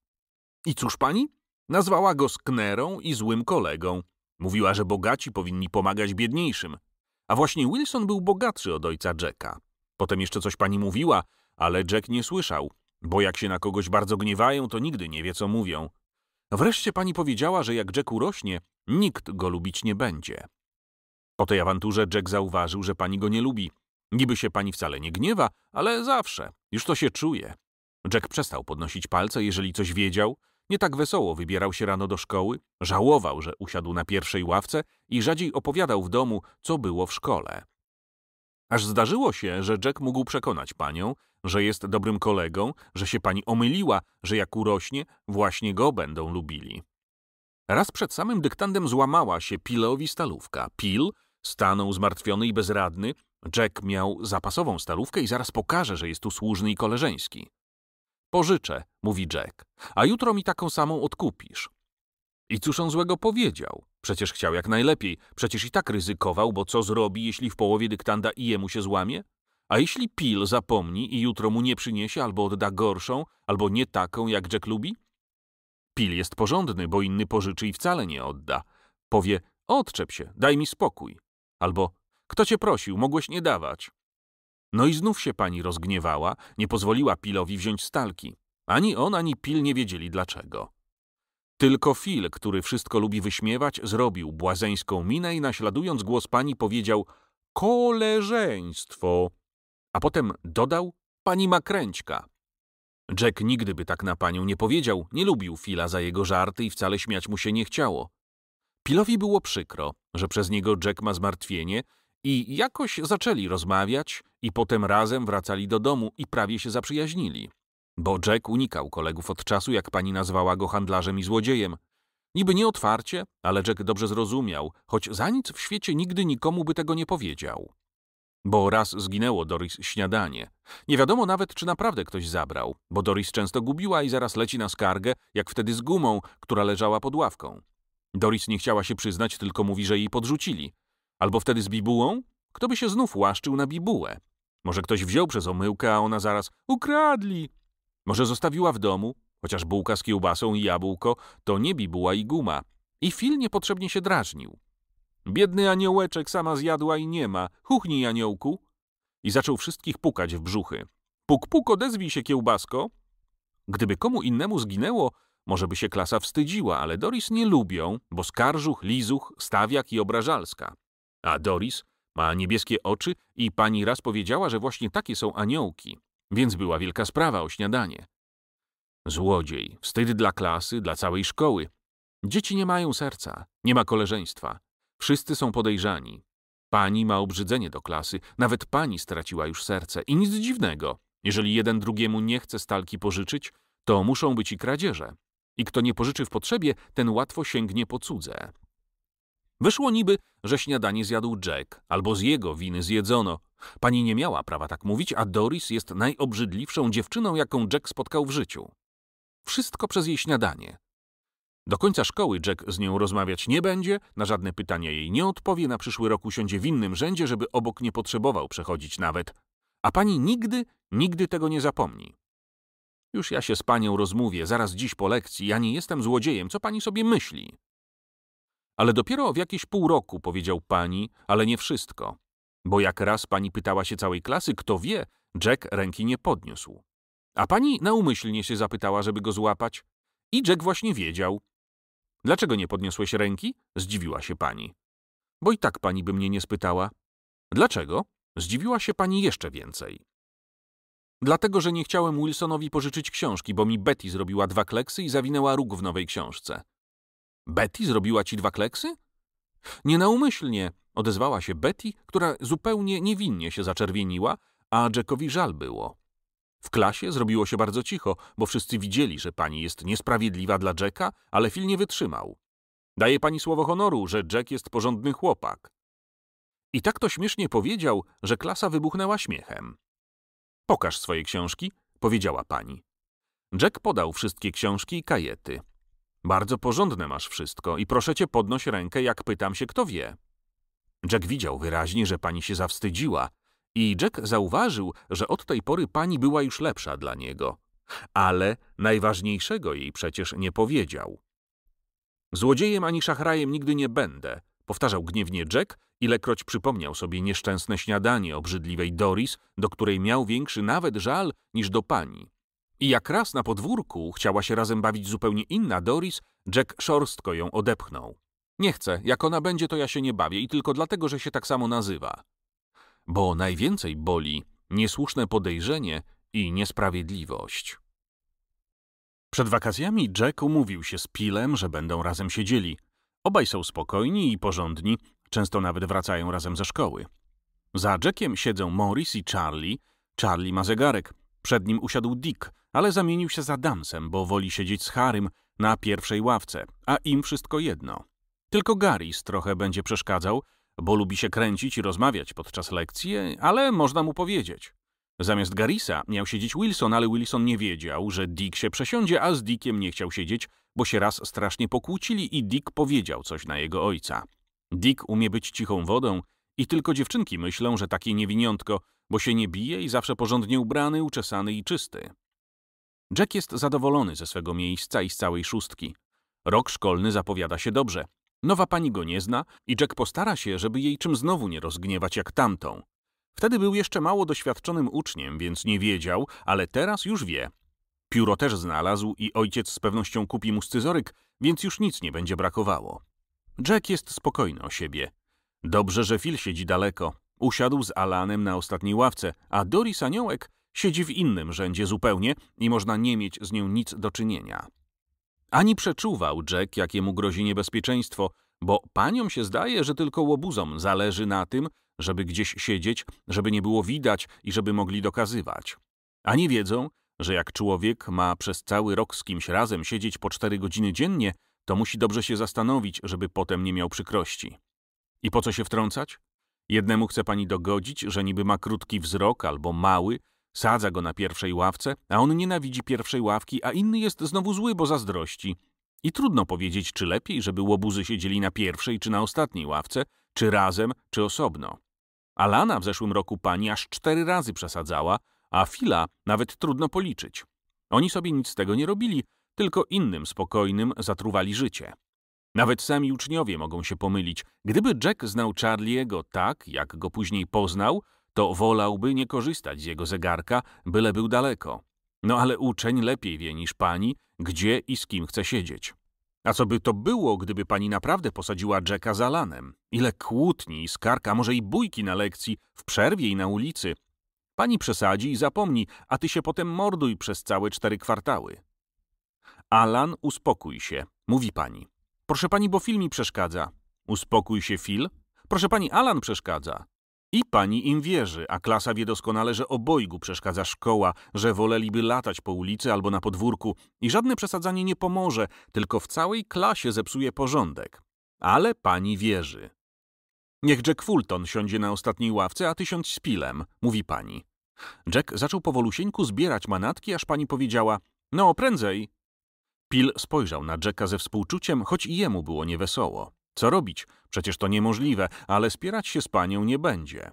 S1: I cóż pani? Nazwała go sknerą i złym kolegą. Mówiła, że bogaci powinni pomagać biedniejszym. A właśnie Wilson był bogatszy od ojca Jacka. Potem jeszcze coś pani mówiła, ale Jack nie słyszał, bo jak się na kogoś bardzo gniewają, to nigdy nie wie, co mówią. Wreszcie pani powiedziała, że jak Jack urośnie, nikt go lubić nie będzie. Po tej awanturze Jack zauważył, że pani go nie lubi. Niby się pani wcale nie gniewa, ale zawsze. Już to się czuje. Jack przestał podnosić palce, jeżeli coś wiedział. Nie tak wesoło wybierał się rano do szkoły, żałował, że usiadł na pierwszej ławce i rzadziej opowiadał w domu, co było w szkole. Aż zdarzyło się, że Jack mógł przekonać panią, że jest dobrym kolegą, że się pani omyliła, że jak urośnie, właśnie go będą lubili. Raz przed samym dyktandem złamała się Pilowi stalówka. Pil stanął zmartwiony i bezradny. Jack miał zapasową stalówkę i zaraz pokaże, że jest usłużny i koleżeński. Pożyczę, mówi Jack, a jutro mi taką samą odkupisz. I cóż on złego powiedział? Przecież chciał jak najlepiej, przecież i tak ryzykował, bo co zrobi, jeśli w połowie dyktanda i jemu się złamie? A jeśli Pil zapomni i jutro mu nie przyniesie, albo odda gorszą, albo nie taką, jak Jack lubi? Pil jest porządny, bo inny pożyczy i wcale nie odda. Powie, odczep się, daj mi spokój. Albo, kto cię prosił, mogłeś nie dawać. No i znów się pani rozgniewała, nie pozwoliła Pilowi wziąć stalki. Ani on, ani Pil nie wiedzieli dlaczego. Tylko Phil, który wszystko lubi wyśmiewać, zrobił błazeńską minę i naśladując głos pani powiedział koleżeństwo. A potem dodał pani Makręćka. Jack nigdy by tak na panią nie powiedział, nie lubił Phila za jego żarty i wcale śmiać mu się nie chciało. Pilowi było przykro, że przez niego Jack ma zmartwienie i jakoś zaczęli rozmawiać i potem razem wracali do domu i prawie się zaprzyjaźnili. Bo Jack unikał kolegów od czasu, jak pani nazwała go handlarzem i złodziejem. Niby nie otwarcie, ale Jack dobrze zrozumiał, choć za nic w świecie nigdy nikomu by tego nie powiedział. Bo raz zginęło Doris śniadanie. Nie wiadomo nawet, czy naprawdę ktoś zabrał, bo Doris często gubiła i zaraz leci na skargę, jak wtedy z gumą, która leżała pod ławką. Doris nie chciała się przyznać, tylko mówi, że jej podrzucili. Albo wtedy z bibułą? Kto by się znów łaszczył na bibułę? Może ktoś wziął przez omyłkę, a ona zaraz ukradli. Może zostawiła w domu, chociaż bułka z kiełbasą i jabłko to nie bibuła i guma. I Fil niepotrzebnie się drażnił. Biedny aniołeczek sama zjadła i nie ma. Chuchnij, aniołku. I zaczął wszystkich pukać w brzuchy. Puk, puk, odezwij się, kiełbasko. Gdyby komu innemu zginęło, może by się klasa wstydziła, ale Doris nie lubią, bo skarżuch, lizuch, stawiak i obrażalska. A Doris ma niebieskie oczy i pani raz powiedziała, że właśnie takie są aniołki, więc była wielka sprawa o śniadanie. Złodziej, wstyd dla klasy, dla całej szkoły. Dzieci nie mają serca, nie ma koleżeństwa. Wszyscy są podejrzani. Pani ma obrzydzenie do klasy, nawet pani straciła już serce i nic dziwnego. Jeżeli jeden drugiemu nie chce stalki pożyczyć, to muszą być i kradzieże. I kto nie pożyczy w potrzebie, ten łatwo sięgnie po cudze. Wyszło niby, że śniadanie zjadł Jack, albo z jego winy zjedzono. Pani nie miała prawa tak mówić, a Doris jest najobrzydliwszą dziewczyną, jaką Jack spotkał w życiu. Wszystko przez jej śniadanie. Do końca szkoły Jack z nią rozmawiać nie będzie, na żadne pytania jej nie odpowie, na przyszły rok usiądzie w innym rzędzie, żeby obok nie potrzebował przechodzić nawet. A pani nigdy, nigdy tego nie zapomni. Już ja się z panią rozmówię, zaraz dziś po lekcji, ja nie jestem złodziejem, co pani sobie myśli? Ale dopiero w jakieś pół roku powiedział pani, ale nie wszystko. Bo jak raz pani pytała się całej klasy, kto wie, Jack ręki nie podniósł. A pani naumyślnie się zapytała, żeby go złapać. I Jack właśnie wiedział. Dlaczego nie podniosłeś ręki? Zdziwiła się pani. Bo i tak pani by mnie nie spytała. Dlaczego? Zdziwiła się pani jeszcze więcej. Dlatego, że nie chciałem Wilsonowi pożyczyć książki, bo mi Betty zrobiła dwa kleksy i zawinęła róg w nowej książce. Betty zrobiła ci dwa kleksy? Nienaumyślnie, odezwała się Betty, która zupełnie niewinnie się zaczerwieniła, a Jackowi żal było. W klasie zrobiło się bardzo cicho, bo wszyscy widzieli, że pani jest niesprawiedliwa dla Jacka, ale Phil nie wytrzymał. Daje pani słowo honoru, że Jack jest porządny chłopak. I tak to śmiesznie powiedział, że klasa wybuchnęła śmiechem. Pokaż swoje książki, powiedziała pani. Jack podał wszystkie książki i kajety. Bardzo porządne masz wszystko i proszę cię podnoś rękę, jak pytam się, kto wie. Jack widział wyraźnie, że pani się zawstydziła i Jack zauważył, że od tej pory pani była już lepsza dla niego. Ale najważniejszego jej przecież nie powiedział. Złodziejem ani szachrajem nigdy nie będę, powtarzał gniewnie Jack, ilekroć przypomniał sobie nieszczęsne śniadanie obrzydliwej Doris, do której miał większy nawet żal niż do pani. I jak raz na podwórku chciała się razem bawić zupełnie inna Doris, Jack szorstko ją odepchnął. Nie chcę, jak ona będzie, to ja się nie bawię i tylko dlatego, że się tak samo nazywa. Bo najwięcej boli niesłuszne podejrzenie i niesprawiedliwość. Przed wakacjami Jack umówił się z Pilem, że będą razem siedzieli. Obaj są spokojni i porządni, często nawet wracają razem ze szkoły. Za Jackiem siedzą Morris i Charlie. Charlie ma zegarek. Przed nim usiadł Dick, ale zamienił się za Damsem, bo woli siedzieć z Harym na pierwszej ławce, a im wszystko jedno. Tylko Garys trochę będzie przeszkadzał, bo lubi się kręcić i rozmawiać podczas lekcji, ale można mu powiedzieć. Zamiast Garisa miał siedzieć Wilson, ale Wilson nie wiedział, że Dick się przesiądzie, a z Dickiem nie chciał siedzieć, bo się raz strasznie pokłócili i Dick powiedział coś na jego ojca. Dick umie być cichą wodą i tylko dziewczynki myślą, że takie niewiniątko, bo się nie bije i zawsze porządnie ubrany, uczesany i czysty. Jack jest zadowolony ze swego miejsca i z całej szóstki. Rok szkolny zapowiada się dobrze. Nowa pani go nie zna i Jack postara się, żeby jej czym znowu nie rozgniewać jak tamtą. Wtedy był jeszcze mało doświadczonym uczniem, więc nie wiedział, ale teraz już wie. Pióro też znalazł i ojciec z pewnością kupi mu scyzoryk, więc już nic nie będzie brakowało. Jack jest spokojny o siebie. Dobrze, że Phil siedzi daleko. Usiadł z Alanem na ostatniej ławce, a Doris Aniołek siedzi w innym rzędzie zupełnie i można nie mieć z nią nic do czynienia. Ani przeczuwał Jack, jakiemu grozi niebezpieczeństwo, bo paniom się zdaje, że tylko łobuzom zależy na tym, żeby gdzieś siedzieć, żeby nie było widać i żeby mogli dokazywać. Ani wiedzą, że jak człowiek ma przez cały rok z kimś razem siedzieć po cztery godziny dziennie, to musi dobrze się zastanowić, żeby potem nie miał przykrości. I po co się wtrącać? Jednemu chce pani dogodzić, że niby ma krótki wzrok albo mały, sadza go na pierwszej ławce, a on nienawidzi pierwszej ławki, a inny jest znowu zły, bo zazdrości. I trudno powiedzieć, czy lepiej, żeby łobuzy siedzieli na pierwszej czy na ostatniej ławce, czy razem, czy osobno. Alana w zeszłym roku pani aż cztery razy przesadzała, a Fila nawet trudno policzyć. Oni sobie nic z tego nie robili, tylko innym spokojnym zatruwali życie. Nawet sami uczniowie mogą się pomylić. Gdyby Jack znał Charlie'ego tak, jak go później poznał, to wolałby nie korzystać z jego zegarka, byle był daleko. No ale uczeń lepiej wie niż pani, gdzie i z kim chce siedzieć. A co by to było, gdyby pani naprawdę posadziła Jacka za lanem? Ile kłótni, skarg, a może i bójki na lekcji, w przerwie i na ulicy. Pani przesadzi i zapomni, a ty się potem morduj przez całe cztery kwartały. Alan, uspokój się, mówi pani. Proszę pani, bo Phil mi przeszkadza. Uspokój się, Phil. Proszę pani, Alan przeszkadza. I pani im wierzy, a klasa wie doskonale, że obojgu przeszkadza szkoła, że woleliby latać po ulicy albo na podwórku i żadne przesadzanie nie pomoże, tylko w całej klasie zepsuje porządek. Ale pani wierzy. Niech Jack Fulton siądzie na ostatniej ławce, a ty siądź z Pilem, mówi pani. Jack zaczął powolusieńku zbierać manatki, aż pani powiedziała, no prędzej. Pil spojrzał na Jacka ze współczuciem, choć i jemu było niewesoło. Co robić? Przecież to niemożliwe, ale spierać się z panią nie będzie.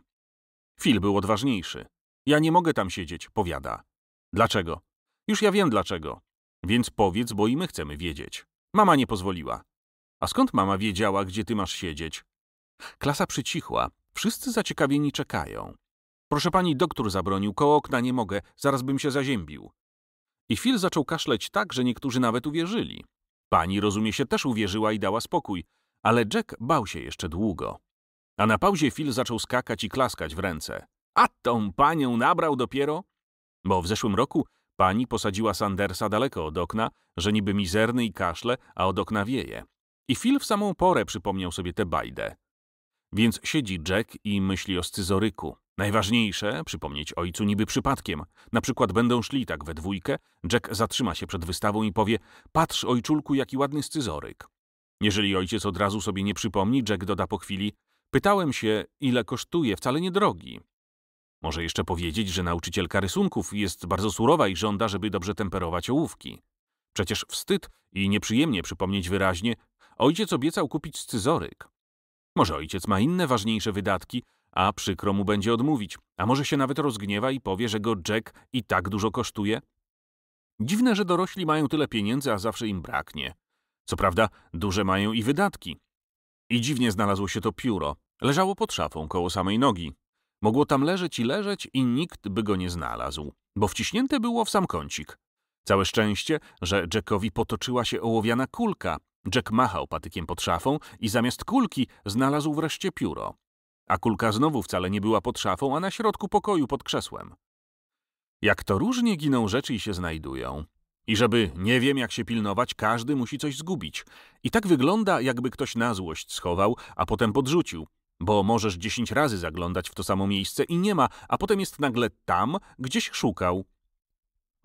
S1: Phil był odważniejszy. Ja nie mogę tam siedzieć, powiada. Dlaczego? Już ja wiem dlaczego. Więc powiedz, bo i my chcemy wiedzieć. Mama nie pozwoliła. A skąd mama wiedziała, gdzie ty masz siedzieć? Klasa przycichła. Wszyscy zaciekawieni czekają. Proszę pani, doktor zabronił, koło okna nie mogę, zaraz bym się zaziębił. I Phil zaczął kaszleć tak, że niektórzy nawet uwierzyli. Pani, rozumie się, też uwierzyła i dała spokój, ale Jack bał się jeszcze długo. A na pauzie Phil zaczął skakać i klaskać w ręce. A tą panią nabrał dopiero? Bo w zeszłym roku pani posadziła Sandersa daleko od okna, że niby mizerny i kaszle, a od okna wieje. I Phil w samą porę przypomniał sobie tę bajdę. Więc siedzi Jack i myśli o scyzoryku. Najważniejsze, przypomnieć ojcu niby przypadkiem. Na przykład będą szli tak we dwójkę, Jack zatrzyma się przed wystawą i powie Patrz, ojczulku, jaki ładny scyzoryk. Jeżeli ojciec od razu sobie nie przypomni, Jack doda po chwili Pytałem się, ile kosztuje, wcale niedrogi. Może jeszcze powiedzieć, że nauczycielka rysunków jest bardzo surowa i żąda, żeby dobrze temperować ołówki. Przecież wstyd i nieprzyjemnie przypomnieć wyraźnie, ojciec obiecał kupić scyzoryk. Może ojciec ma inne ważniejsze wydatki, a przykro mu będzie odmówić, a może się nawet rozgniewa i powie, że go Jack i tak dużo kosztuje? Dziwne, że dorośli mają tyle pieniędzy, a zawsze im braknie. Co prawda, duże mają i wydatki. I dziwnie znalazło się to pióro. Leżało pod szafą, koło samej nogi. Mogło tam leżeć i leżeć i nikt by go nie znalazł, bo wciśnięte było w sam kącik. Całe szczęście, że Jackowi potoczyła się ołowiana kulka. Jack machał patykiem pod szafą i zamiast kulki znalazł wreszcie pióro. A kulka znowu wcale nie była pod szafą, a na środku pokoju pod krzesłem. Jak to różnie giną rzeczy i się znajdują. I żeby nie wiem jak się pilnować, każdy musi coś zgubić. I tak wygląda, jakby ktoś na złość schował, a potem podrzucił. Bo możesz dziesięć razy zaglądać w to samo miejsce i nie ma, a potem jest nagle tam, gdzieś szukał.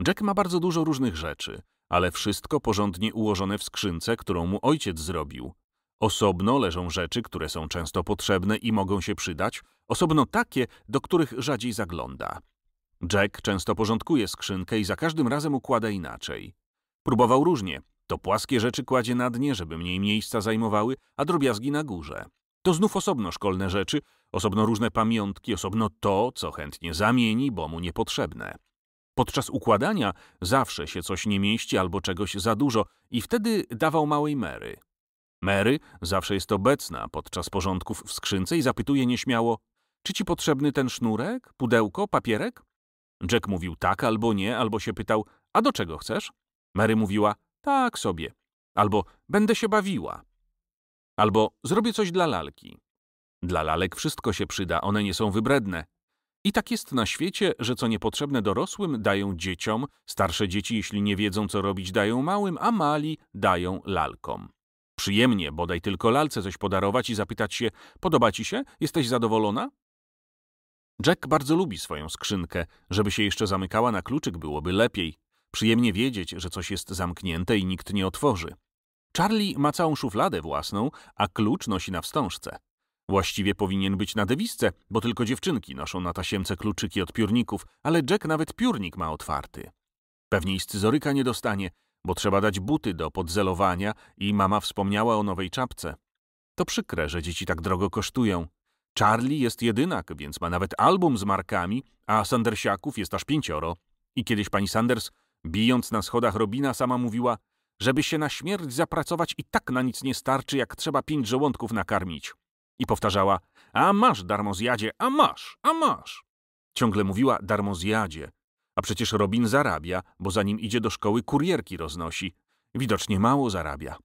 S1: Jack ma bardzo dużo różnych rzeczy, ale wszystko porządnie ułożone w skrzynce, którą mu ojciec zrobił. Osobno leżą rzeczy, które są często potrzebne i mogą się przydać, osobno takie, do których rzadziej zagląda. Jack często porządkuje skrzynkę i za każdym razem układa inaczej. Próbował różnie. To płaskie rzeczy kładzie na dnie, żeby mniej miejsca zajmowały, a drobiazgi na górze. To znów osobno szkolne rzeczy, osobno różne pamiątki, osobno to, co chętnie zamieni, bo mu niepotrzebne. Podczas układania zawsze się coś nie mieści albo czegoś za dużo i wtedy dawał małej Mary. Mary zawsze jest obecna podczas porządków w skrzynce i zapytuje nieśmiało czy ci potrzebny ten sznurek, pudełko, papierek? Jack mówił tak albo nie, albo się pytał, a do czego chcesz? Mary mówiła, tak sobie. Albo będę się bawiła. Albo zrobię coś dla lalki. Dla lalek wszystko się przyda, one nie są wybredne. I tak jest na świecie, że co niepotrzebne dorosłym dają dzieciom, starsze dzieci, jeśli nie wiedzą co robić, dają małym, a mali dają lalkom. Przyjemnie bodaj tylko lalce coś podarować i zapytać się, podoba ci się? Jesteś zadowolona? Jack bardzo lubi swoją skrzynkę. Żeby się jeszcze zamykała na kluczyk, byłoby lepiej. Przyjemnie wiedzieć, że coś jest zamknięte i nikt nie otworzy. Charlie ma całą szufladę własną, a klucz nosi na wstążce. Właściwie powinien być na dewisce, bo tylko dziewczynki noszą na tasiemce kluczyki od piórników, ale Jack nawet piórnik ma otwarty. Pewnie i scyzoryka nie dostanie, bo trzeba dać buty do podzelowania i mama wspomniała o nowej czapce. To przykre, że dzieci tak drogo kosztują. Charlie jest jedynak, więc ma nawet album z markami, a Sandersiaków jest aż pięcioro. I kiedyś pani Sanders, bijąc na schodach Robina, sama mówiła, żeby się na śmierć zapracować i tak na nic nie starczy, jak trzeba pięć żołądków nakarmić. I powtarzała, a masz, darmozjadzie, a masz, a masz. Ciągle mówiła darmozjadzie, a przecież Robin zarabia, bo zanim idzie do szkoły kurierki roznosi. Widocznie mało zarabia.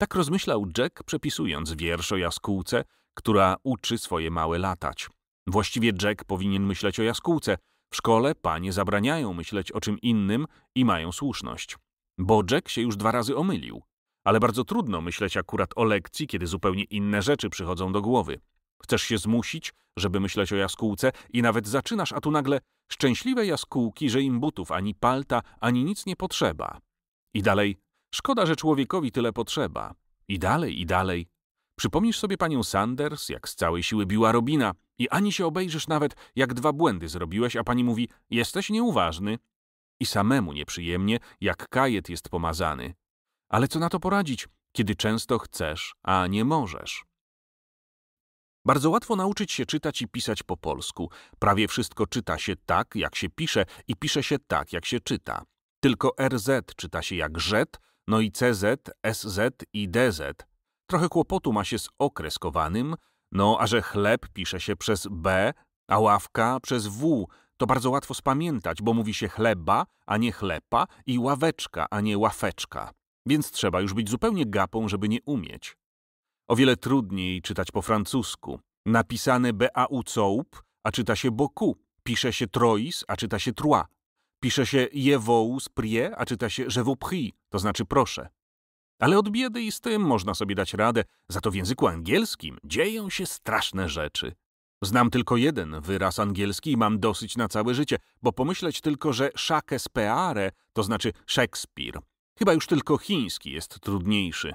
S1: Tak rozmyślał Jack, przepisując wiersz o jaskółce, która uczy swoje małe latać. Właściwie Jack powinien myśleć o jaskółce. W szkole panie zabraniają myśleć o czym innym i mają słuszność. Bo Jack się już dwa razy omylił. Ale bardzo trudno myśleć akurat o lekcji, kiedy zupełnie inne rzeczy przychodzą do głowy. Chcesz się zmusić, żeby myśleć o jaskółce i nawet zaczynasz, a tu nagle szczęśliwe jaskółki, że im butów ani palta, ani nic nie potrzeba. I dalej, szkoda, że człowiekowi tyle potrzeba. I dalej, i dalej. Przypomnisz sobie panią Sanders, jak z całej siły biła Robina i ani się obejrzysz nawet, jak dwa błędy zrobiłeś, a pani mówi, jesteś nieuważny. I samemu nieprzyjemnie, jak kajet jest pomazany. Ale co na to poradzić, kiedy często chcesz, a nie możesz? Bardzo łatwo nauczyć się czytać i pisać po polsku. Prawie wszystko czyta się tak, jak się pisze i pisze się tak, jak się czyta. Tylko RZ czyta się jak rzet, no i CZ, SZ i DZ. Trochę kłopotu ma się z okreskowanym, no a że chleb pisze się przez B, a ławka przez W, to bardzo łatwo spamiętać, bo mówi się chleba, a nie chlepa i ławeczka, a nie łafeczka. Więc trzeba już być zupełnie gapą, żeby nie umieć. O wiele trudniej czytać po francusku. Napisane B-A-U coup, a czyta się boku. Pisze się trois, a czyta się trois. Pisze się je vous prie, a czyta się je vous prie, to znaczy proszę. Ale od biedy i z tym można sobie dać radę, za to w języku angielskim dzieją się straszne rzeczy. Znam tylko jeden wyraz angielski i mam dosyć na całe życie, bo pomyśleć tylko, że Shakespeare to znaczy Szekspir. Chyba już tylko chiński jest trudniejszy.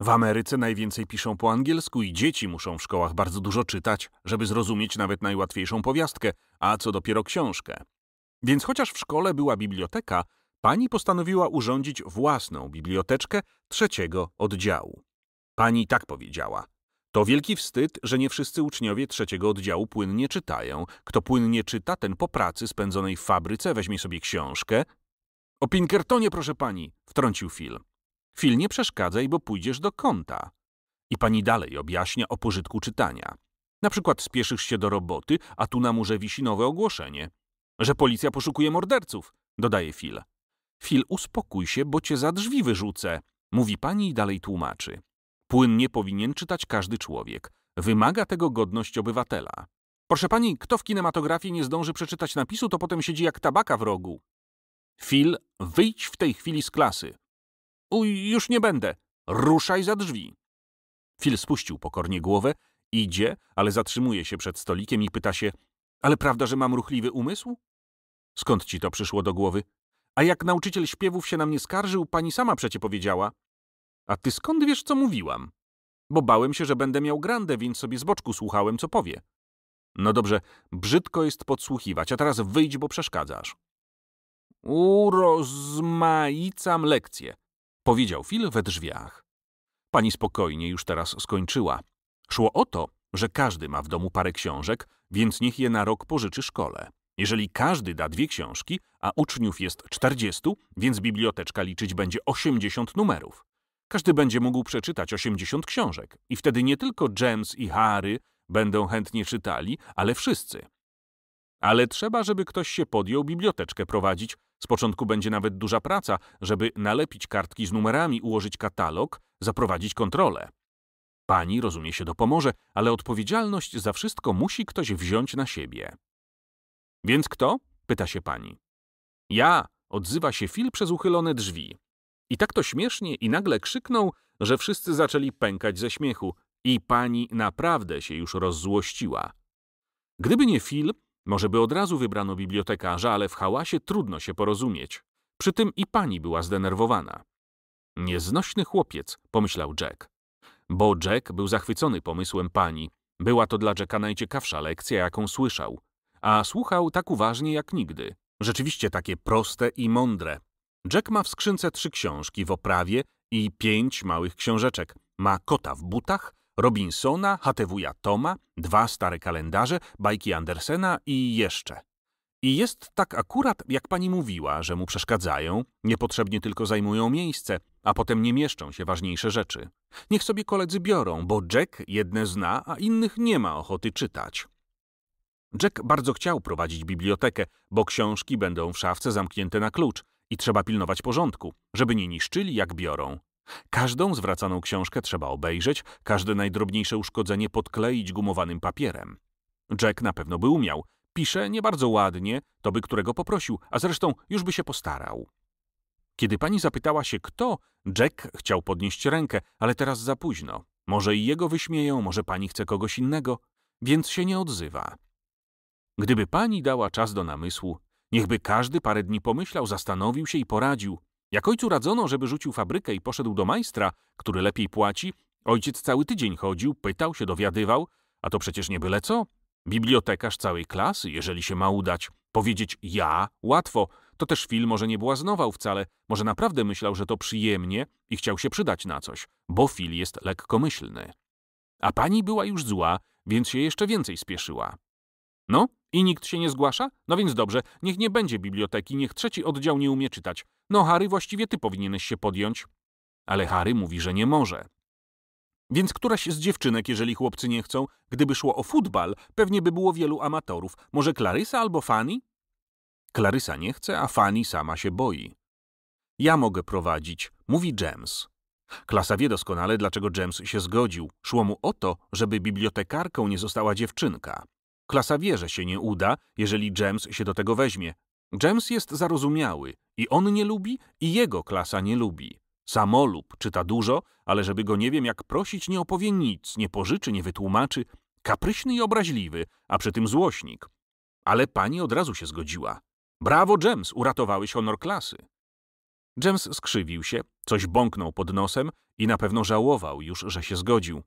S1: W Ameryce najwięcej piszą po angielsku i dzieci muszą w szkołach bardzo dużo czytać, żeby zrozumieć nawet najłatwiejszą powiastkę, a co dopiero książkę. Więc chociaż w szkole była biblioteka, pani postanowiła urządzić własną biblioteczkę trzeciego oddziału. Pani tak powiedziała. To wielki wstyd, że nie wszyscy uczniowie trzeciego oddziału płynnie czytają. Kto płynnie czyta, ten po pracy spędzonej w fabryce weźmie sobie książkę. O Pinkertonie, proszę pani, wtrącił Phil. Phil, nie przeszkadzaj, bo pójdziesz do kąta. I pani dalej objaśnia o pożytku czytania. Na przykład spieszysz się do roboty, a tu na murze wisi nowe ogłoszenie. Że policja poszukuje morderców, dodaje Phil. Phil, uspokój się, bo cię za drzwi wyrzucę, mówi pani i dalej tłumaczy. Płynnie powinien czytać każdy człowiek. Wymaga tego godność obywatela. Proszę pani, kto w kinematografii nie zdąży przeczytać napisu, to potem siedzi jak tabaka w rogu. Phil, wyjdź w tej chwili z klasy. Uj, już nie będę. Ruszaj za drzwi. Phil spuścił pokornie głowę, idzie, ale zatrzymuje się przed stolikiem i pyta się, ale prawda, że mam ruchliwy umysł? Skąd ci to przyszło do głowy? A jak nauczyciel śpiewów się na mnie skarżył, pani sama przecie powiedziała. A ty skąd wiesz, co mówiłam? Bo bałem się, że będę miał grandę, więc sobie z boczku słuchałem, co powie. No dobrze, brzydko jest podsłuchiwać, a teraz wyjdź, bo przeszkadzasz. Urozmaicam lekcję, powiedział Phil we drzwiach. Pani spokojnie już teraz skończyła. Szło o to, że każdy ma w domu parę książek, więc niech je na rok pożyczy szkole. Jeżeli każdy da dwie książki, a uczniów jest 40, więc biblioteczka liczyć będzie 80 numerów. Każdy będzie mógł przeczytać 80 książek i wtedy nie tylko James i Harry będą chętnie czytali, ale wszyscy. Ale trzeba, żeby ktoś się podjął biblioteczkę prowadzić. Z początku będzie nawet duża praca, żeby nalepić kartki z numerami, ułożyć katalog, zaprowadzić kontrolę. Pani, rozumie się, dopomoże, ale odpowiedzialność za wszystko musi ktoś wziąć na siebie. Więc kto? pyta się pani. Ja, odzywa się Phil przez uchylone drzwi. I tak to śmiesznie i nagle krzyknął, że wszyscy zaczęli pękać ze śmiechu i pani naprawdę się już rozzłościła. Gdyby nie Phil, może by od razu wybrano bibliotekarza, ale w hałasie trudno się porozumieć. Przy tym i pani była zdenerwowana. Nieznośny chłopiec, pomyślał Jack. Bo Jack był zachwycony pomysłem pani. Była to dla Jacka najciekawsza lekcja, jaką słyszał. A słuchał tak uważnie jak nigdy. Rzeczywiście takie proste i mądre. Jack ma w skrzynce trzy książki w oprawie i pięć małych książeczek. Ma kota w butach, Robinsona, HTW Toma, dwa stare kalendarze, bajki Andersena i jeszcze. I jest tak akurat, jak pani mówiła, że mu przeszkadzają, niepotrzebnie tylko zajmują miejsce, a potem nie mieszczą się ważniejsze rzeczy. Niech sobie koledzy biorą, bo Jack jedne zna, a innych nie ma ochoty czytać. Jack bardzo chciał prowadzić bibliotekę, bo książki będą w szafce zamknięte na klucz i trzeba pilnować porządku, żeby nie niszczyli jak biorą. Każdą zwracaną książkę trzeba obejrzeć, każde najdrobniejsze uszkodzenie podkleić gumowanym papierem. Jack na pewno by umiał. Pisze nie bardzo ładnie, to by którego poprosił, a zresztą już by się postarał. Kiedy pani zapytała się kto, Jack chciał podnieść rękę, ale teraz za późno. Może i jego wyśmieją, może pani chce kogoś innego, więc się nie odzywa. Gdyby pani dała czas do namysłu, niechby każdy parę dni pomyślał, zastanowił się i poradził. Jak ojcu radzono, żeby rzucił fabrykę i poszedł do majstra, który lepiej płaci, ojciec cały tydzień chodził, pytał się, dowiadywał, a to przecież nie byle co. Bibliotekarz całej klasy, jeżeli się ma udać. Powiedzieć ja łatwo, to też Phil może nie błaznował wcale, może naprawdę myślał, że to przyjemnie i chciał się przydać na coś, bo Phil jest lekkomyślny. A pani była już zła, więc się jeszcze więcej spieszyła. No, i nikt się nie zgłasza? No więc dobrze, niech nie będzie biblioteki, niech trzeci oddział nie umie czytać. No, Harry, właściwie ty powinieneś się podjąć. Ale Harry mówi, że nie może. Więc któraś z dziewczynek, jeżeli chłopcy nie chcą, gdyby szło o futbal, pewnie by było wielu amatorów. Może Klarysa albo Fanny? Klarysa nie chce, a Fanny sama się boi. Ja mogę prowadzić, mówi James. Klasa wie doskonale, dlaczego James się zgodził. Szło mu o to, żeby bibliotekarką nie została dziewczynka. Klasa wie, że się nie uda, jeżeli James się do tego weźmie. James jest zarozumiały i on nie lubi, i jego klasa nie lubi. Samolub czyta dużo, ale żeby go nie wiem jak prosić, nie opowie nic, nie pożyczy, nie wytłumaczy. Kapryśny i obraźliwy, a przy tym złośnik. Ale pani od razu się zgodziła. Brawo, James, uratowałeś honor klasy. James skrzywił się, coś bąknął pod nosem i na pewno żałował już, że się zgodził.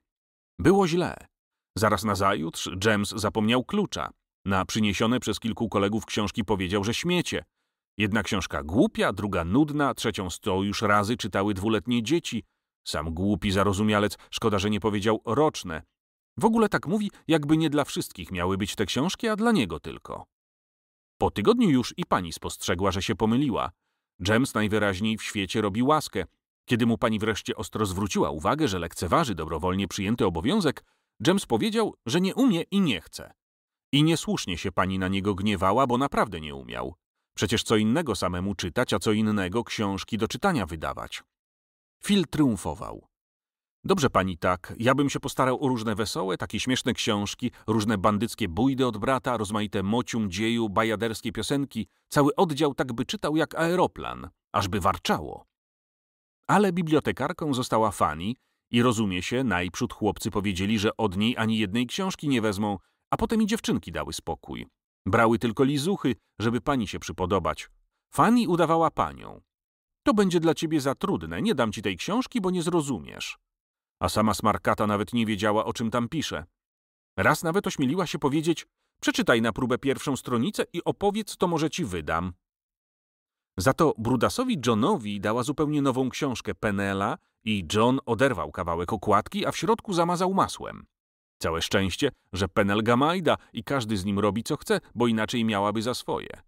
S1: Było źle. Zaraz nazajutrz James zapomniał klucza. Na przyniesione przez kilku kolegów książki powiedział, że śmiecie. Jedna książka głupia, druga nudna, trzecią sto już razy czytały dwuletnie dzieci. Sam głupi zarozumialec, szkoda, że nie powiedział roczne. W ogóle tak mówi, jakby nie dla wszystkich miały być te książki, a dla niego tylko. Po tygodniu już i pani spostrzegła, że się pomyliła. James najwyraźniej w świecie robi łaskę. Kiedy mu pani wreszcie ostro zwróciła uwagę, że lekceważy dobrowolnie przyjęty obowiązek, James powiedział, że nie umie i nie chce. I niesłusznie się pani na niego gniewała, bo naprawdę nie umiał. Przecież co innego samemu czytać, a co innego książki do czytania wydawać. Phil triumfował. Dobrze pani tak, ja bym się postarał o różne wesołe, takie śmieszne książki, różne bandyckie bójdy od brata, rozmaite mocium, dzieju, bajaderskie piosenki, cały oddział tak by czytał jak aeroplan, ażby warczało. Ale bibliotekarką została Fanny i rozumie się, najprzód chłopcy powiedzieli, że od niej ani jednej książki nie wezmą, a potem i dziewczynki dały spokój. Brały tylko lizuchy, żeby pani się przypodobać. Fanny udawała panią. To będzie dla ciebie za trudne, nie dam ci tej książki, bo nie zrozumiesz. A sama smarkata nawet nie wiedziała, o czym tam pisze. Raz nawet ośmieliła się powiedzieć, przeczytaj na próbę pierwszą stronicę i opowiedz, to może ci wydam. Za to Brudasowi Johnowi dała zupełnie nową książkę Penela i John oderwał kawałek okładki, a w środku zamazał masłem. Całe szczęście, że Penel Gamajda i każdy z nim robi co chce, bo inaczej miałaby za swoje.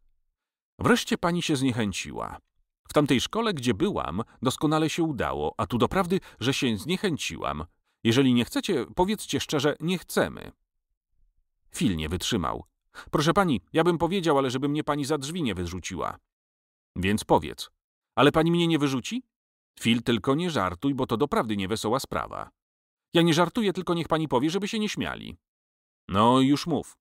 S1: Wreszcie pani się zniechęciła. W tamtej szkole, gdzie byłam, doskonale się udało, a tu doprawdy, że się zniechęciłam. Jeżeli nie chcecie, powiedzcie szczerze, nie chcemy. Fil nie wytrzymał. Proszę pani, ja bym powiedział, ale żeby mnie pani za drzwi nie wyrzuciła. Więc powiedz. Ale pani mnie nie wyrzuci? Fil, tylko nie żartuj, bo to doprawdy niewesoła sprawa. Ja nie żartuję, tylko niech pani powie, żeby się nie śmiali. No, już mów.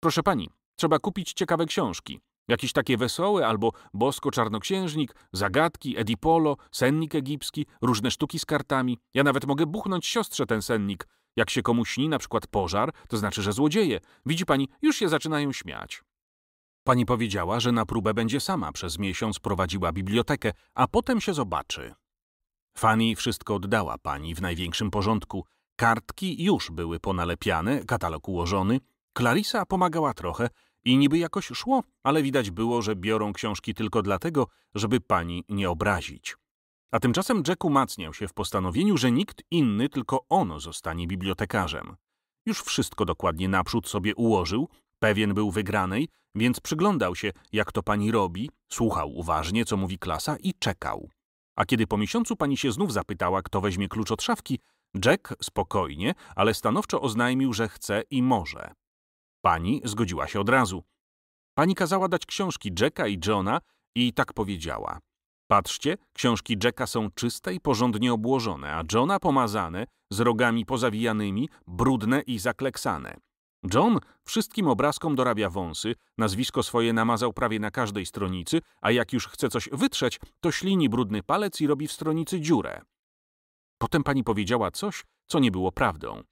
S1: Proszę pani, trzeba kupić ciekawe książki. Jakieś takie wesołe albo Bosko-Czarnoksiężnik, Zagadki, Edipolo, Sennik Egipski, różne sztuki z kartami. Ja nawet mogę buchnąć siostrze ten sennik. Jak się komuś śni, na przykład pożar, to znaczy, że złodzieje. Widzi pani, już się zaczynają śmiać. Pani powiedziała, że na próbę będzie sama przez miesiąc prowadziła bibliotekę, a potem się zobaczy. Fanny wszystko oddała pani w największym porządku. Kartki już były ponalepiane, katalog ułożony. Clarissa pomagała trochę i niby jakoś szło, ale widać było, że biorą książki tylko dlatego, żeby pani nie obrazić. A tymczasem Jack umacniał się w postanowieniu, że nikt inny, tylko ono zostanie bibliotekarzem. Już wszystko dokładnie naprzód sobie ułożył, pewien był wygranej, więc przyglądał się, jak to pani robi, słuchał uważnie, co mówi klasa i czekał. A kiedy po miesiącu pani się znów zapytała, kto weźmie klucz od szafki, Jack spokojnie, ale stanowczo oznajmił, że chce i może. Pani zgodziła się od razu. Pani kazała dać książki Jacka i Johna i tak powiedziała. Patrzcie, książki Jacka są czyste i porządnie obłożone, a Johna pomazane, z rogami pozawijanymi, brudne i zakleksane. John wszystkim obrazkom dorabia wąsy, nazwisko swoje namazał prawie na każdej stronicy, a jak już chce coś wytrzeć, to ślini brudny palec i robi w stronicy dziurę. Potem pani powiedziała coś, co nie było prawdą.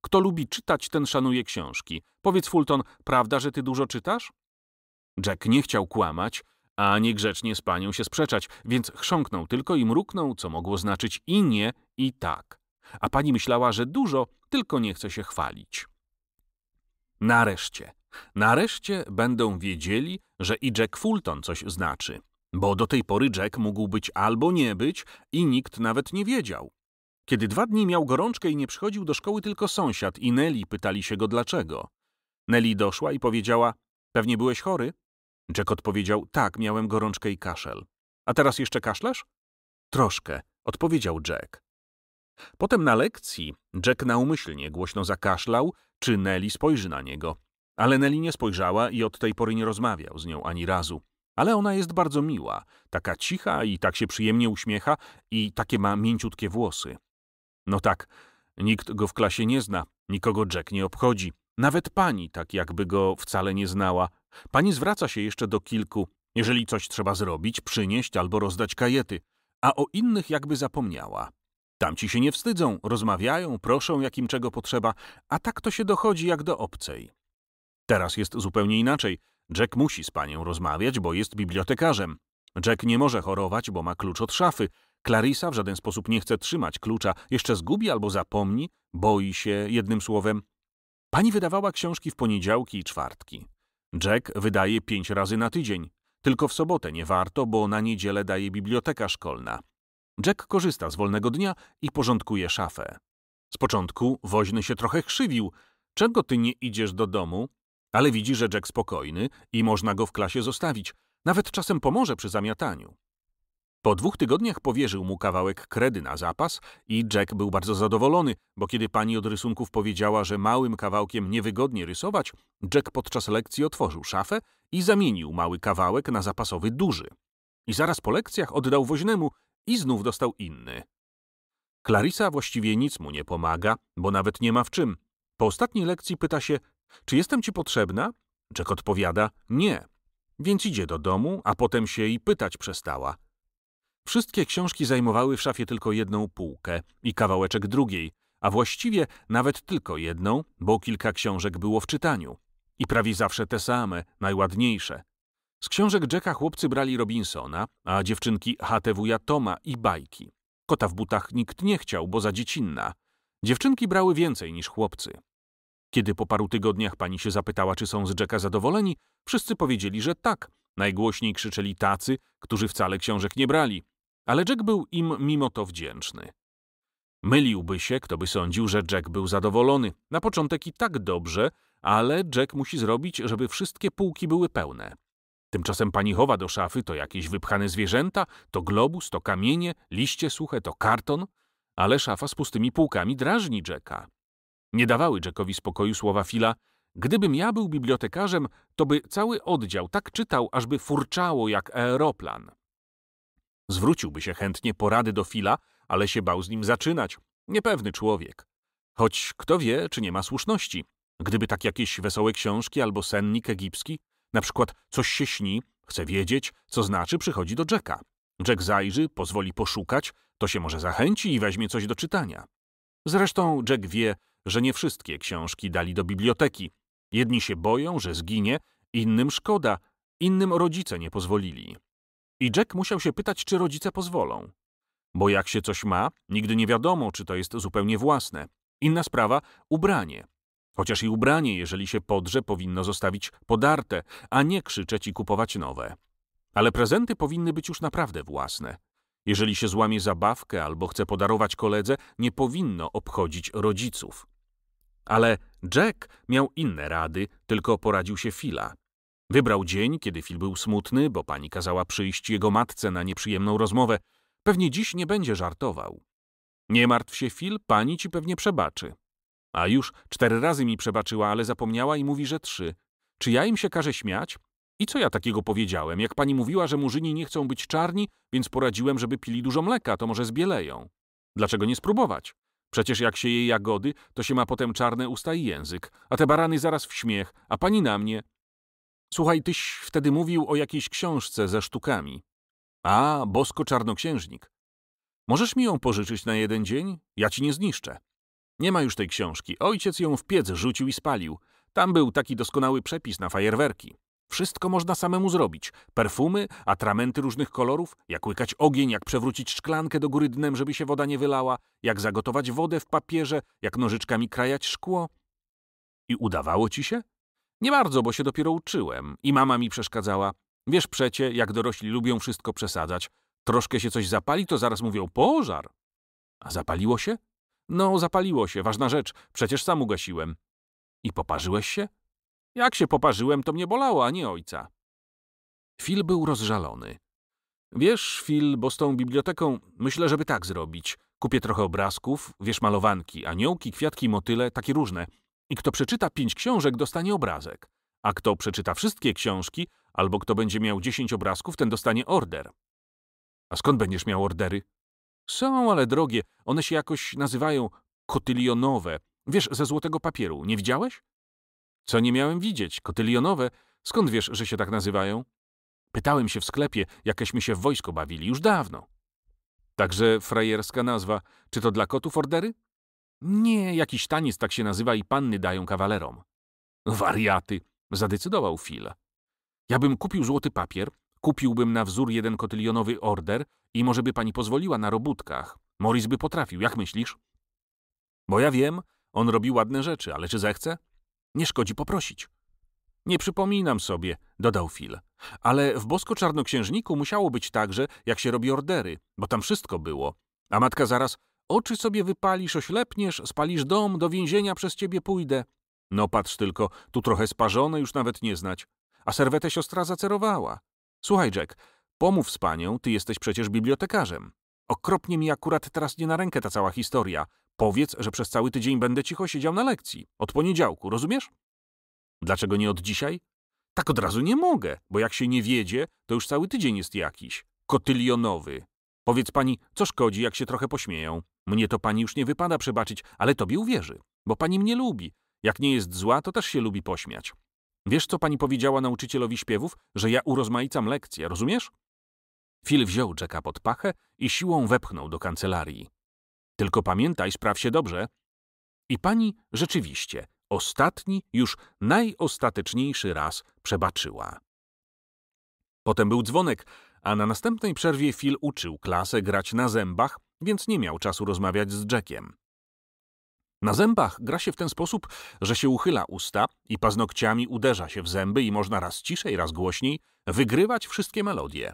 S1: Kto lubi czytać, ten szanuje książki. Powiedz, Fulton, prawda, że ty dużo czytasz? Jack nie chciał kłamać, a niegrzecznie z panią się sprzeczać, więc chrząknął tylko i mruknął, co mogło znaczyć i nie, i tak. A pani myślała, że dużo, tylko nie chce się chwalić. Nareszcie, nareszcie będą wiedzieli, że i Jack Fulton coś znaczy, bo do tej pory Jack mógł być albo nie być i nikt nawet nie wiedział. Kiedy dwa dni miał gorączkę i nie przychodził do szkoły tylko sąsiad i Nelly pytali się go dlaczego. Nelly doszła i powiedziała, pewnie byłeś chory? Jack odpowiedział, tak, miałem gorączkę i kaszel. A teraz jeszcze kaszlasz? Troszkę, odpowiedział Jack. Potem na lekcji Jack naumyślnie głośno zakaszlał, czy Nelly spojrzy na niego. Ale Nelly nie spojrzała i od tej pory nie rozmawiał z nią ani razu. Ale ona jest bardzo miła, taka cicha i tak się przyjemnie uśmiecha i takie ma mięciutkie włosy. No tak, nikt go w klasie nie zna, nikogo Jack nie obchodzi. Nawet pani tak jakby go wcale nie znała. Pani zwraca się jeszcze do kilku, jeżeli coś trzeba zrobić, przynieść albo rozdać kajety, a o innych jakby zapomniała. Tamci się nie wstydzą, rozmawiają, proszą, jakim czego potrzeba, a tak to się dochodzi jak do obcej. Teraz jest zupełnie inaczej. Jack musi z panią rozmawiać, bo jest bibliotekarzem. Jack nie może chorować, bo ma klucz od szafy. Clarissa w żaden sposób nie chce trzymać klucza, jeszcze zgubi albo zapomni, boi się, jednym słowem. Pani wydawała książki w poniedziałki i czwartki. Jack wydaje pięć razy na tydzień. Tylko w sobotę nie warto, bo na niedzielę daje biblioteka szkolna. Jack korzysta z wolnego dnia i porządkuje szafę. Z początku woźny się trochę krzywił. Czego ty nie idziesz do domu? Ale widzi, że Jack spokojny i można go w klasie zostawić. Nawet czasem pomoże przy zamiataniu. Po dwóch tygodniach powierzył mu kawałek kredy na zapas i Jack był bardzo zadowolony, bo kiedy pani od rysunków powiedziała, że małym kawałkiem niewygodnie rysować, Jack podczas lekcji otworzył szafę i zamienił mały kawałek na zapasowy duży. I zaraz po lekcjach oddał woźnemu i znów dostał inny. Clarissa właściwie nic mu nie pomaga, bo nawet nie ma w czym. Po ostatniej lekcji pyta się, czy jestem ci potrzebna? Jack odpowiada, nie. Więc idzie do domu, a potem się i pytać przestała. Wszystkie książki zajmowały w szafie tylko jedną półkę i kawałeczek drugiej, a właściwie nawet tylko jedną, bo kilka książek było w czytaniu. I prawie zawsze te same, najładniejsze. Z książek Jacka chłopcy brali Robinsona, a dziewczynki HTWja Toma i bajki. Kota w butach nikt nie chciał, bo za dziecinna. Dziewczynki brały więcej niż chłopcy. Kiedy po paru tygodniach pani się zapytała, czy są z Jacka zadowoleni, wszyscy powiedzieli, że tak. Najgłośniej krzyczeli tacy, którzy wcale książek nie brali. Ale Jack był im mimo to wdzięczny. Myliłby się, kto by sądził, że Jack był zadowolony. Na początek i tak dobrze, ale Jack musi zrobić, żeby wszystkie półki były pełne. Tymczasem pani chowa do szafy to jakieś wypchane zwierzęta, to globus, to kamienie, liście suche, to karton, ale szafa z pustymi półkami drażni Jacka. Nie dawały Jackowi spokoju słowa Fila, gdybym ja był bibliotekarzem, to by cały oddział tak czytał, ażby furczało jak aeroplan. Zwróciłby się chętnie porady do Fila, ale się bał z nim zaczynać. Niepewny człowiek. Choć kto wie, czy nie ma słuszności. Gdyby tak jakieś wesołe książki albo sennik egipski, na przykład coś się śni, chce wiedzieć, co znaczy, przychodzi do Jacka. Jack zajrzy, pozwoli poszukać, to się może zachęci i weźmie coś do czytania. Zresztą Jack wie, że nie wszystkie książki dali do biblioteki. Jedni się boją, że zginie, innym szkoda, innym rodzice nie pozwolili. I Jack musiał się pytać, czy rodzice pozwolą. Bo jak się coś ma, nigdy nie wiadomo, czy to jest zupełnie własne. Inna sprawa ubranie. Chociaż i ubranie, jeżeli się podrze, powinno zostawić podarte, a nie krzyczeć i kupować nowe. Ale prezenty powinny być już naprawdę własne. Jeżeli się złamie zabawkę albo chce podarować koledze, nie powinno obchodzić rodziców. Ale Jack miał inne rady, tylko poradził się Fila. Wybrał dzień, kiedy Phil był smutny, bo pani kazała przyjść jego matce na nieprzyjemną rozmowę. Pewnie dziś nie będzie żartował. Nie martw się, Phil, pani ci pewnie przebaczy. A już cztery razy mi przebaczyła, ale zapomniała i mówi, że trzy. Czy ja im się każę śmiać? I co ja takiego powiedziałem? Jak pani mówiła, że murzyni nie chcą być czarni, więc poradziłem, żeby pili dużo mleka, to może zbieleją. Dlaczego nie spróbować? Przecież jak się je jagody, to się ma potem czarne usta i język, a te barany zaraz w śmiech, a pani na mnie. Słuchaj, tyś wtedy mówił o jakiejś książce ze sztukami. A, bosko czarnoksiężnik. Możesz mi ją pożyczyć na jeden dzień? Ja ci nie zniszczę. Nie ma już tej książki. Ojciec ją w piec rzucił i spalił. Tam był taki doskonały przepis na fajerwerki. Wszystko można samemu zrobić. Perfumy, atramenty różnych kolorów, jak łykać ogień, jak przewrócić szklankę do góry dnem, żeby się woda nie wylała, jak zagotować wodę w papierze, jak nożyczkami krajać szkło. I udawało ci się? Nie bardzo, bo się dopiero uczyłem i mama mi przeszkadzała. Wiesz przecie, jak dorośli lubią wszystko przesadzać. Troszkę się coś zapali, to zaraz mówią pożar. A zapaliło się? No, zapaliło się, ważna rzecz, przecież sam ugasiłem. I poparzyłeś się? Jak się poparzyłem, to mnie bolało, a nie ojca. Phil był rozżalony. Wiesz, Phil, bo z tą biblioteką myślę, żeby tak zrobić. Kupię trochę obrazków, wiesz, malowanki, aniołki, kwiatki, motyle, takie różne. I kto przeczyta pięć książek, dostanie obrazek. A kto przeczyta wszystkie książki, albo kto będzie miał dziesięć obrazków, ten dostanie order. A skąd będziesz miał ordery? Są, ale drogie. One się jakoś nazywają kotylionowe. Wiesz, ze złotego papieru. Nie widziałeś? Co nie miałem widzieć? Kotylionowe? Skąd wiesz, że się tak nazywają? Pytałem się w sklepie, jakeśmy się w wojsko bawili już dawno. Także frajerska nazwa. Czy to dla kotów ordery? Nie, jakiś taniec tak się nazywa i panny dają kawalerom. Wariaty, zadecydował Phil. Ja bym kupił złoty papier, kupiłbym na wzór jeden kotylionowy order i może by pani pozwoliła na robótkach. Morris by potrafił, jak myślisz? Bo ja wiem, on robi ładne rzeczy, ale czy zechce? Nie szkodzi poprosić. Nie przypominam sobie, dodał Phil. Ale w bosko-czarnoksiężniku musiało być także, jak się robi ordery, bo tam wszystko było. A matka zaraz, oczy sobie wypalisz, oślepniesz, spalisz dom, do więzienia przez ciebie pójdę. No patrz tylko, tu trochę sparzone, już nawet nie znać. A serwetę siostra zacerowała. Słuchaj, Jack, pomów z panią, ty jesteś przecież bibliotekarzem. Okropnie mi akurat teraz nie na rękę ta cała historia. Powiedz, że przez cały tydzień będę cicho siedział na lekcji. Od poniedziałku, rozumiesz? Dlaczego nie od dzisiaj? Tak od razu nie mogę, bo jak się nie wiedzie, to już cały tydzień jest jakiś. Kotylionowy. Powiedz pani, co szkodzi, jak się trochę pośmieją. Mnie to pani już nie wypada przebaczyć, ale tobie uwierzy, bo pani mnie lubi. Jak nie jest zła, to też się lubi pośmiać. Wiesz, co pani powiedziała nauczycielowi śpiewów? Że ja urozmaicam lekcję, rozumiesz? Phil wziął Jacka pod pachę i siłą wepchnął do kancelarii. Tylko pamiętaj, spraw się dobrze. I pani rzeczywiście ostatni, już najostateczniejszy raz przebaczyła. Potem był dzwonek, a na następnej przerwie Phil uczył klasę grać na zębach, więc nie miał czasu rozmawiać z Jackiem. Na zębach gra się w ten sposób, że się uchyla usta i paznokciami uderza się w zęby i można raz ciszej, raz głośniej wygrywać wszystkie melodie.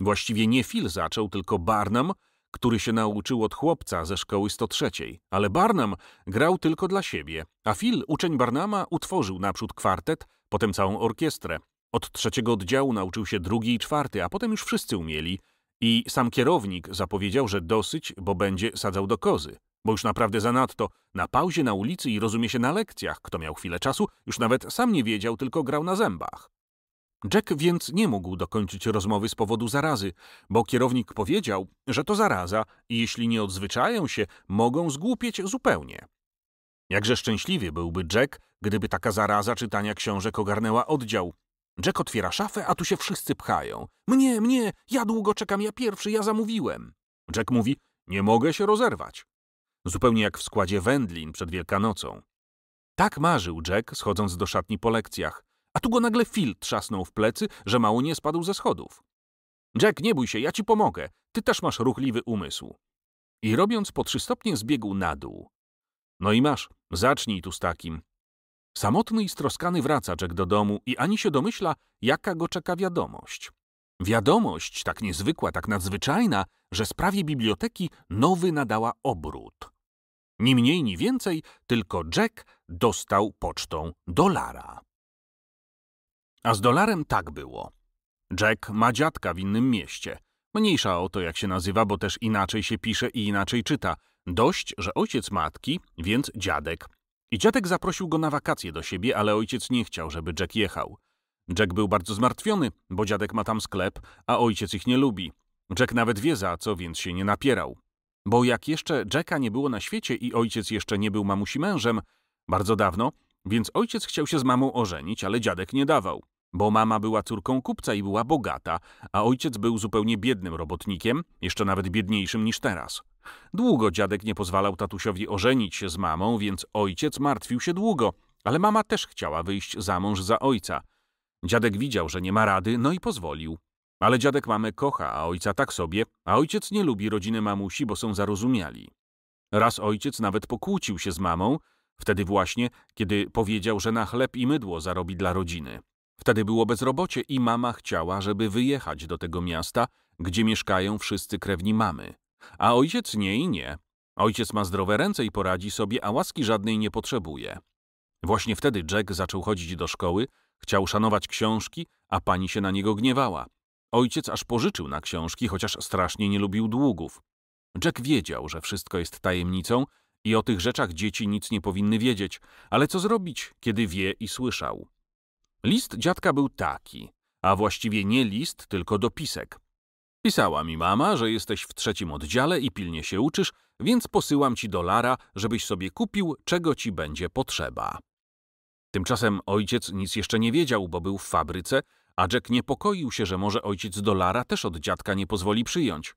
S1: Właściwie nie Phil zaczął, tylko Barnum, który się nauczył od chłopca ze szkoły 103, ale Barnum grał tylko dla siebie, a Phil, uczeń Barnama, utworzył naprzód kwartet, potem całą orkiestrę. Od trzeciego oddziału nauczył się drugi i czwarty, a potem już wszyscy umieli i sam kierownik zapowiedział, że dosyć, bo będzie sadzał do kozy. Bo już naprawdę zanadto, na pauzie na ulicy i rozumie się na lekcjach, kto miał chwilę czasu, już nawet sam nie wiedział, tylko grał na zębach. Jack więc nie mógł dokończyć rozmowy z powodu zarazy, bo kierownik powiedział, że to zaraza i jeśli nie odzwyczają się, mogą zgłupieć zupełnie. Jakże szczęśliwy byłby Jack, gdyby taka zaraza czytania książek ogarnęła oddział. Jack otwiera szafę, a tu się wszyscy pchają. Mnie, mnie, ja długo czekam, ja pierwszy, ja zamówiłem. Jack mówi, nie mogę się rozerwać. Zupełnie jak w składzie wędlin przed Wielkanocą. Tak marzył Jack, schodząc do szatni po lekcjach. A tu go nagle Phil trzasnął w plecy, że mało nie spadł ze schodów. Jack, nie bój się, ja ci pomogę. Ty też masz ruchliwy umysł. I robiąc po trzy stopnie zbiegł na dół. No i masz, zacznij tu z takim. Samotny i stroskany wraca Jack do domu i ani się domyśla, jaka go czeka wiadomość. Wiadomość, tak niezwykła, tak nadzwyczajna, że sprawie biblioteki nowy nadała obrót. Ni mniej, ni więcej, tylko Jack dostał pocztą dolara. A z dolarem tak było. Jack ma dziadka w innym mieście. Mniejsza o to, jak się nazywa, bo też inaczej się pisze i inaczej czyta. Dość, że ojciec matki, więc dziadek. I dziadek zaprosił go na wakacje do siebie, ale ojciec nie chciał, żeby Jack jechał. Jack był bardzo zmartwiony, bo dziadek ma tam sklep, a ojciec ich nie lubi. Jack nawet wie za co, więc się nie napierał. Bo jak jeszcze Jacka nie było na świecie i ojciec jeszcze nie był mamusi mężem, bardzo dawno, więc ojciec chciał się z mamą ożenić, ale dziadek nie dawał. Bo mama była córką kupca i była bogata, a ojciec był zupełnie biednym robotnikiem, jeszcze nawet biedniejszym niż teraz. Długo dziadek nie pozwalał tatusiowi ożenić się z mamą, więc ojciec martwił się długo, ale mama też chciała wyjść za mąż za ojca. Dziadek widział, że nie ma rady, no i pozwolił. Ale dziadek mamę kocha, a ojca tak sobie, a ojciec nie lubi rodziny mamusi, bo są zarozumiali. Raz ojciec nawet pokłócił się z mamą, wtedy właśnie, kiedy powiedział, że na chleb i mydło zarobi dla rodziny. Wtedy było bezrobocie i mama chciała, żeby wyjechać do tego miasta, gdzie mieszkają wszyscy krewni mamy. A ojciec nie i nie. Ojciec ma zdrowe ręce i poradzi sobie, a łaski żadnej nie potrzebuje. Właśnie wtedy Jack zaczął chodzić do szkoły, chciał szanować książki, a pani się na niego gniewała. Ojciec aż pożyczył na książki, chociaż strasznie nie lubił długów. Jack wiedział, że wszystko jest tajemnicą i o tych rzeczach dzieci nic nie powinny wiedzieć, ale co zrobić, kiedy wie i słyszał? List dziadka był taki, a właściwie nie list, tylko dopisek. Pisała mi mama, że jesteś w trzecim oddziale i pilnie się uczysz, więc posyłam ci dolara, żebyś sobie kupił, czego ci będzie potrzeba. Tymczasem ojciec nic jeszcze nie wiedział, bo był w fabryce, a Jack niepokoił się, że może ojciec dolara też od dziadka nie pozwoli przyjąć.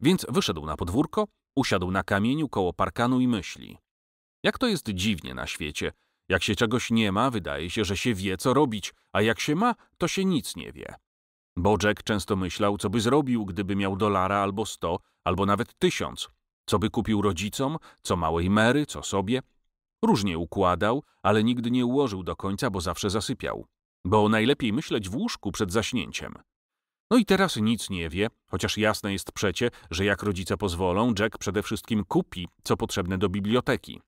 S1: Więc wyszedł na podwórko, usiadł na kamieniu koło parkanu i myśli. Jak to jest dziwnie na świecie. Jak się czegoś nie ma, wydaje się, że się wie, co robić, a jak się ma, to się nic nie wie. Bo Jack często myślał, co by zrobił, gdyby miał dolara albo sto, albo nawet tysiąc. Co by kupił rodzicom, co małej Mary, co sobie. Różnie układał, ale nigdy nie ułożył do końca, bo zawsze zasypiał. Bo najlepiej myśleć w łóżku przed zaśnięciem. No i teraz nic nie wie, chociaż jasne jest przecie, że jak rodzice pozwolą, Jack przede wszystkim kupi, co potrzebne do biblioteki.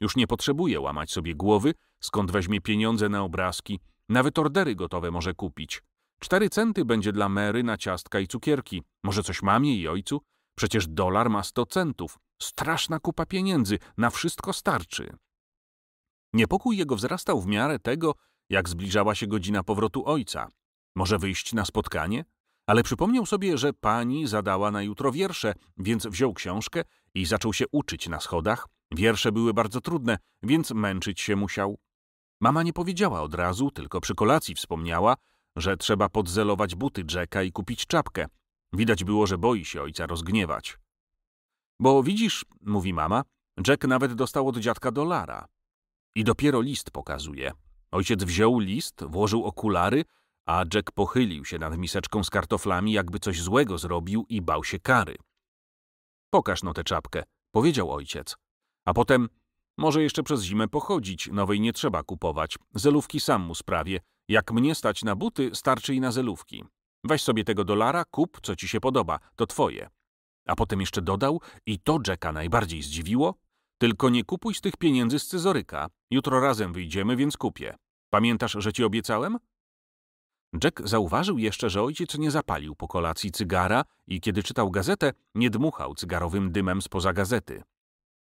S1: Już nie potrzebuje łamać sobie głowy, skąd weźmie pieniądze na obrazki, nawet ordery gotowe może kupić. Cztery centy będzie dla Mary na ciastka i cukierki. Może coś mamie i ojcu? Przecież dolar ma sto centów. Straszna kupa pieniędzy, na wszystko starczy. Niepokój jego wzrastał w miarę tego, jak zbliżała się godzina powrotu ojca. Może wyjść na spotkanie? Ale przypomniał sobie, że pani zadała na jutro wiersze, więc wziął książkę i zaczął się uczyć na schodach. Wiersze były bardzo trudne, więc męczyć się musiał. Mama nie powiedziała od razu, tylko przy kolacji wspomniała, że trzeba podzelować buty Jacka i kupić czapkę. Widać było, że boi się ojca rozgniewać. Bo widzisz, mówi mama, Jack nawet dostał od dziadka dolara. I dopiero list pokazuje. Ojciec wziął list, włożył okulary, a Jack pochylił się nad miseczką z kartoflami, jakby coś złego zrobił i bał się kary. Pokaż no tę czapkę, powiedział ojciec. A potem, może jeszcze przez zimę pochodzić, nowej nie trzeba kupować. Zelówki sam mu sprawię. Jak mnie stać na buty, starczy i na zelówki. Weź sobie tego dolara, kup, co ci się podoba, to twoje. A potem jeszcze dodał, i to Jacka najbardziej zdziwiło, tylko nie kupuj z tych pieniędzy scyzoryka. Jutro razem wyjdziemy, więc kupię. Pamiętasz, że ci obiecałem? Jack zauważył jeszcze, że ojciec nie zapalił po kolacji cygara i kiedy czytał gazetę, nie dmuchał cygarowym dymem spoza gazety.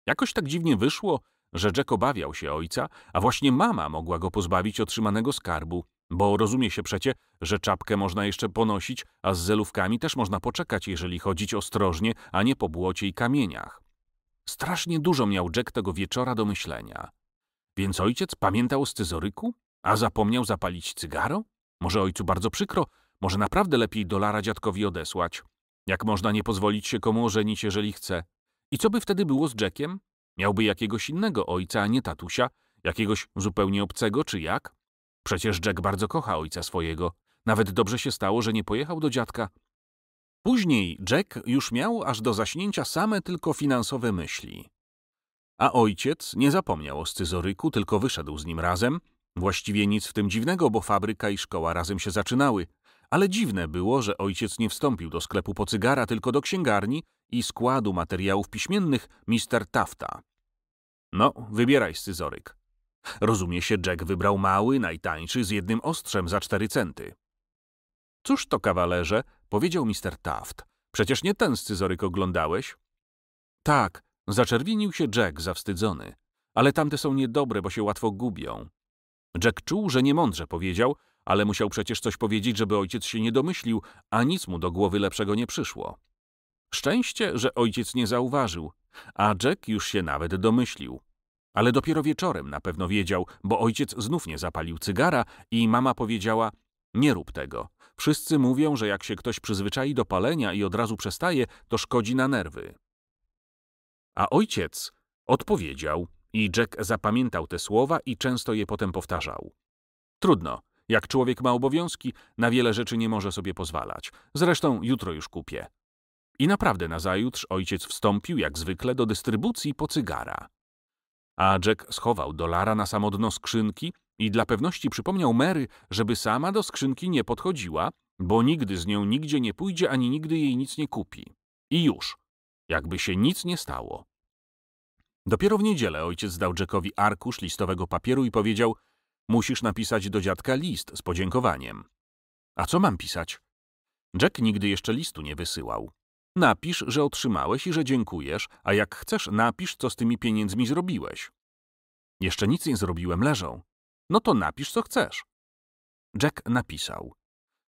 S1: Jakoś tak dziwnie wyszło, że Jack obawiał się ojca, a właśnie mama mogła go pozbawić otrzymanego skarbu, bo rozumie się przecie, że czapkę można jeszcze ponosić, a z zelówkami też można poczekać, jeżeli chodzić ostrożnie, a nie po błocie i kamieniach. Strasznie dużo miał Jack tego wieczora do myślenia. Więc ojciec pamiętał o scyzoryku, a zapomniał zapalić cygaro? Może ojcu bardzo przykro, może naprawdę lepiej dolara dziadkowi odesłać. Jak można nie pozwolić się komu ożenić, jeżeli chce? I co by wtedy było z Jackiem? Miałby jakiegoś innego ojca, a nie tatusia? Jakiegoś zupełnie obcego, czy jak? Przecież Jack bardzo kocha ojca swojego. Nawet dobrze się stało, że nie pojechał do dziadka. Później Jack już miał aż do zaśnięcia same tylko finansowe myśli. A ojciec nie zapomniał o scyzoryku, tylko wyszedł z nim razem. Właściwie nic w tym dziwnego, bo fabryka i szkoła razem się zaczynały. ale dziwne było, że ojciec nie wstąpił do sklepu po cygara, tylko do księgarni i składu materiałów piśmiennych Mr. Tafta. No, wybieraj scyzoryk. Rozumie się, Jack wybrał mały, najtańszy, z jednym ostrzem za cztery centy. Cóż to, kawalerze, powiedział Mr. Taft. Przecież nie ten scyzoryk oglądałeś? Tak, zaczerwienił się Jack zawstydzony. Ale tamte są niedobre, bo się łatwo gubią. Jack czuł, że niemądrze powiedział, ale musiał przecież coś powiedzieć, żeby ojciec się nie domyślił, a nic mu do głowy lepszego nie przyszło. Szczęście, że ojciec nie zauważył, a Jack już się nawet domyślił. Ale dopiero wieczorem na pewno wiedział, bo ojciec znów nie zapalił cygara i mama powiedziała: Nie rób tego. Wszyscy mówią, że jak się ktoś przyzwyczai do palenia i od razu przestaje, to szkodzi na nerwy. A ojciec odpowiedział, i Jack zapamiętał te słowa i często je potem powtarzał. Trudno. Jak człowiek ma obowiązki, na wiele rzeczy nie może sobie pozwalać. Zresztą jutro już kupię. I naprawdę nazajutrz ojciec wstąpił, jak zwykle, do dystrybucji po cygara. A Jack schował dolara na samo dno skrzynki i dla pewności przypomniał Mary, żeby sama do skrzynki nie podchodziła, bo nigdy z nią nigdzie nie pójdzie, ani nigdy jej nic nie kupi. I już. Jakby się nic nie stało. Dopiero w niedzielę ojciec dał Jackowi arkusz listowego papieru i powiedział: Musisz napisać do dziadka list z podziękowaniem. A co mam pisać? Jack nigdy jeszcze listu nie wysyłał. Napisz, że otrzymałeś i że dziękujesz, a jak chcesz, napisz, co z tymi pieniędzmi zrobiłeś. Jeszcze nic nie zrobiłem, leżą. No to napisz, co chcesz. Jack napisał.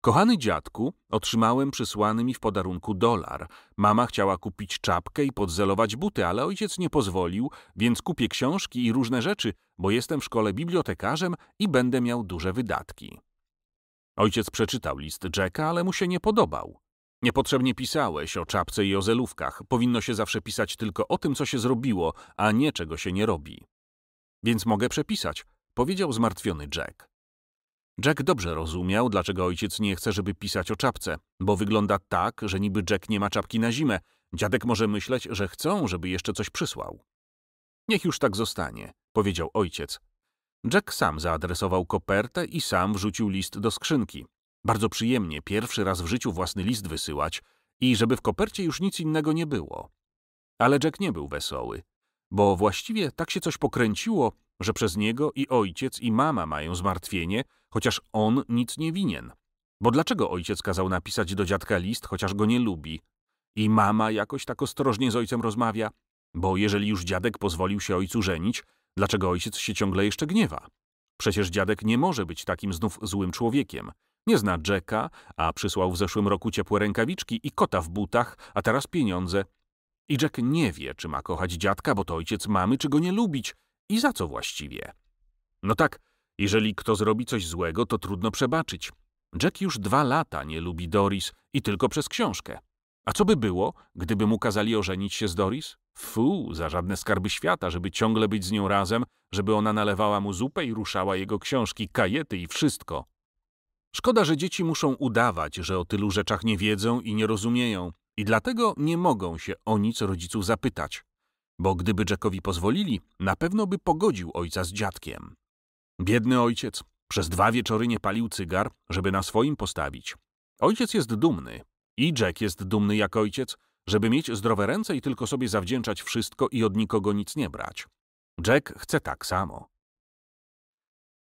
S1: Kochany dziadku, otrzymałem przysłany mi w podarunku dolar. Mama chciała kupić czapkę i podzelować buty, ale ojciec nie pozwolił, więc kupię książki i różne rzeczy, bo jestem w szkole bibliotekarzem i będę miał duże wydatki. Ojciec przeczytał list Jacka, ale mu się nie podobał. Niepotrzebnie pisałeś o czapce i o zelówkach. Powinno się zawsze pisać tylko o tym, co się zrobiło, a nie czego się nie robi. Więc mogę przepisać, powiedział zmartwiony Jack. Jack dobrze rozumiał, dlaczego ojciec nie chce, żeby pisać o czapce, bo wygląda tak, że niby Jack nie ma czapki na zimę. Dziadek może myśleć, że chcą, żeby jeszcze coś przysłał. Niech już tak zostanie, powiedział ojciec. Jack sam zaadresował kopertę i sam wrzucił list do skrzynki. Bardzo przyjemnie pierwszy raz w życiu własny list wysyłać i żeby w kopercie już nic innego nie było. Ale Jack nie był wesoły, bo właściwie tak się coś pokręciło, że przez niego i ojciec i mama mają zmartwienie, chociaż on nic nie winien. Bo dlaczego ojciec kazał napisać do dziadka list, chociaż go nie lubi? I mama jakoś tak ostrożnie z ojcem rozmawia? Bo jeżeli już dziadek pozwolił się ojcu żenić, dlaczego ojciec się ciągle jeszcze gniewa? Przecież dziadek nie może być takim znów złym człowiekiem. Nie zna Jacka, a przysłał w zeszłym roku ciepłe rękawiczki i kota w butach, a teraz pieniądze. I Jack nie wie, czy ma kochać dziadka, bo to ojciec mamy, czy go nie lubić. I za co właściwie? No tak, jeżeli kto zrobi coś złego, to trudno przebaczyć. Jack już dwa lata nie lubi Doris i tylko przez książkę. A co by było, gdyby mu kazali ożenić się z Doris? Fu, za żadne skarby świata, żeby ciągle być z nią razem, żeby ona nalewała mu zupę i ruszała jego książki, kajety i wszystko. Szkoda, że dzieci muszą udawać, że o tylu rzeczach nie wiedzą i nie rozumieją, i dlatego nie mogą się o nic rodziców zapytać. Bo gdyby Jackowi pozwolili, na pewno by pogodził ojca z dziadkiem. Biedny ojciec przez dwa wieczory nie palił cygar, żeby na swoim postawić. Ojciec jest dumny. I Jack jest dumny jak ojciec, żeby mieć zdrowe ręce i tylko sobie zawdzięczać wszystko i od nikogo nic nie brać. Jack chce tak samo.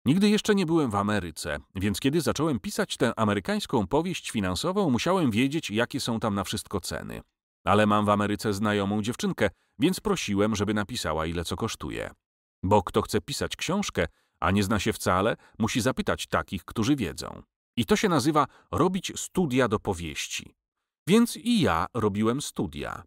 S1: Nigdy jeszcze nie byłem w Ameryce, więc kiedy zacząłem pisać tę amerykańską powieść finansową, musiałem wiedzieć, jakie są tam na wszystko ceny. Ale mam w Ameryce znajomą dziewczynkę, więc prosiłem, żeby napisała, ile co kosztuje. Bo kto chce pisać książkę, a nie zna się wcale, musi zapytać takich, którzy wiedzą. I to się nazywa robić studia do powieści. Więc i ja robiłem studia.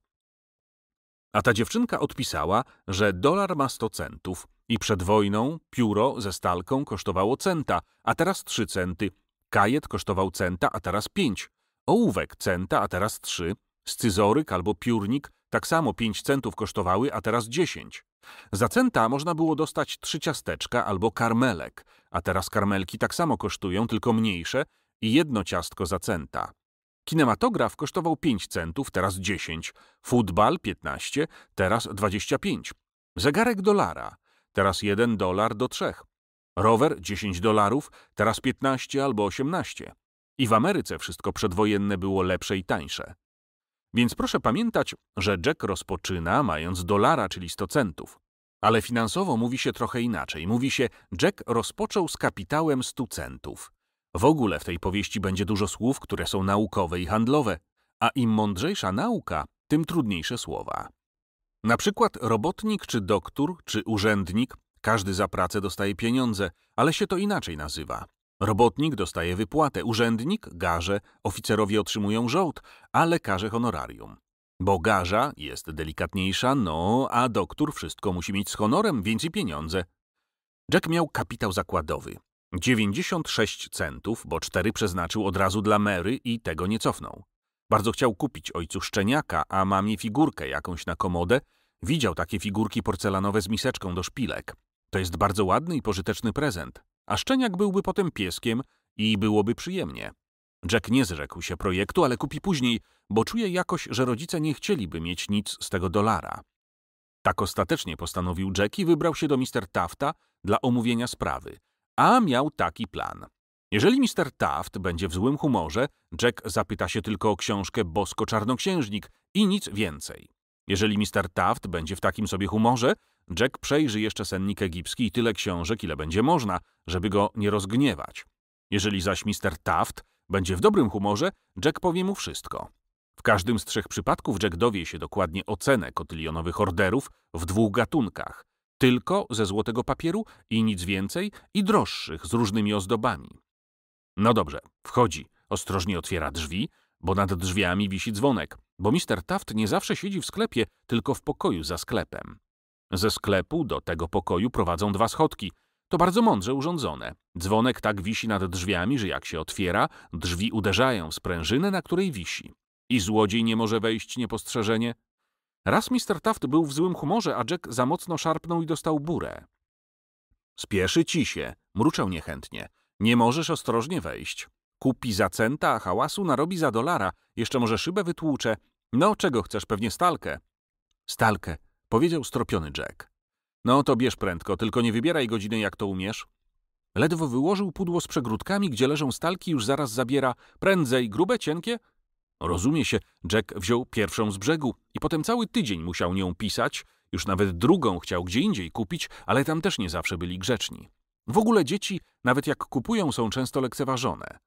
S1: A ta dziewczynka odpisała, że dolar ma 100 centów i przed wojną pióro ze stalką kosztowało centa, a teraz 3 centy. Kajet kosztował centa, a teraz 5. Ołówek centa, a teraz 3. Scyzoryk albo piórnik tak samo 5 centów kosztowały, a teraz 10. Za centa można było dostać trzy ciasteczka albo karmelek, a teraz karmelki tak samo kosztują, tylko mniejsze i jedno ciastko za centa. Kinematograf kosztował 5 centów, teraz 10. Futbal 15, teraz 25. Zegarek dolara, teraz 1 dolar do 3. Rower 10 dolarów, teraz 15 albo 18. I w Ameryce wszystko przedwojenne było lepsze i tańsze. Więc proszę pamiętać, że Jack rozpoczyna mając dolara, czyli 100 centów. Ale finansowo mówi się trochę inaczej. Mówi się, Jack rozpoczął z kapitałem 100 centów. W ogóle w tej powieści będzie dużo słów, które są naukowe i handlowe, a im mądrzejsza nauka, tym trudniejsze słowa. Na przykład robotnik, czy doktor, czy urzędnik, każdy za pracę dostaje pieniądze, ale się to inaczej nazywa. Robotnik dostaje wypłatę, urzędnik garze, oficerowie otrzymują żołd, a lekarze honorarium. Bo garza jest delikatniejsza, no, a doktor wszystko musi mieć z honorem, więc i pieniądze. Jack miał kapitał zakładowy. 96 centów, bo cztery przeznaczył od razu dla Mary i tego nie cofnął. Bardzo chciał kupić ojcu szczeniaka, a mamie figurkę jakąś na komodę. Widział takie figurki porcelanowe z miseczką do szpilek. To jest bardzo ładny i pożyteczny prezent. A szczeniak byłby potem pieskiem i byłoby przyjemnie. Jack nie zrzekł się projektu, ale kupi później, bo czuje jakoś, że rodzice nie chcieliby mieć nic z tego dolara. Tak ostatecznie postanowił Jack i wybrał się do Mr. Tafta dla omówienia sprawy. A miał taki plan. Jeżeli Mr. Taft będzie w złym humorze, Jack zapyta się tylko o książkę Bosko-Czarnoksiężnik i nic więcej. Jeżeli Mr. Taft będzie w takim sobie humorze, Jack przejrzy jeszcze sennik egipski i tyle książek, ile będzie można, żeby go nie rozgniewać. Jeżeli zaś Mr. Taft będzie w dobrym humorze, Jack powie mu wszystko. W każdym z trzech przypadków Jack dowie się dokładnie ocenę kotylionowych orderów w dwóch gatunkach. Tylko ze złotego papieru i nic więcej i droższych z różnymi ozdobami. No dobrze, wchodzi, ostrożnie otwiera drzwi, bo nad drzwiami wisi dzwonek, bo Mr. Taft nie zawsze siedzi w sklepie, tylko w pokoju za sklepem. Ze sklepu do tego pokoju prowadzą dwa schodki. To bardzo mądrze urządzone. Dzwonek tak wisi nad drzwiami, że jak się otwiera, drzwi uderzają w sprężynę, na której wisi. I złodziej nie może wejść niepostrzeżenie. Raz Mr. Taft był w złym humorze, a Jack za mocno szarpnął i dostał burę. Spieszy ci się, mruczał niechętnie. Nie możesz ostrożnie wejść. Kupi za centa, a hałasu narobi za dolara. Jeszcze może szybę wytłucze. No, czego chcesz? Pewnie stalkę. Stalkę, powiedział stropiony Jack. No to bierz prędko, tylko nie wybieraj godziny, jak to umiesz. Ledwo wyłożył pudło z przegródkami, gdzie leżą stalki, już zaraz zabiera. Prędzej, grube, cienkie? Rozumie się, Jack wziął pierwszą z brzegu i potem cały tydzień musiał nią pisać, już nawet drugą chciał gdzie indziej kupić, ale tam też nie zawsze byli grzeczni. W ogóle dzieci, nawet jak kupują, są często lekceważone.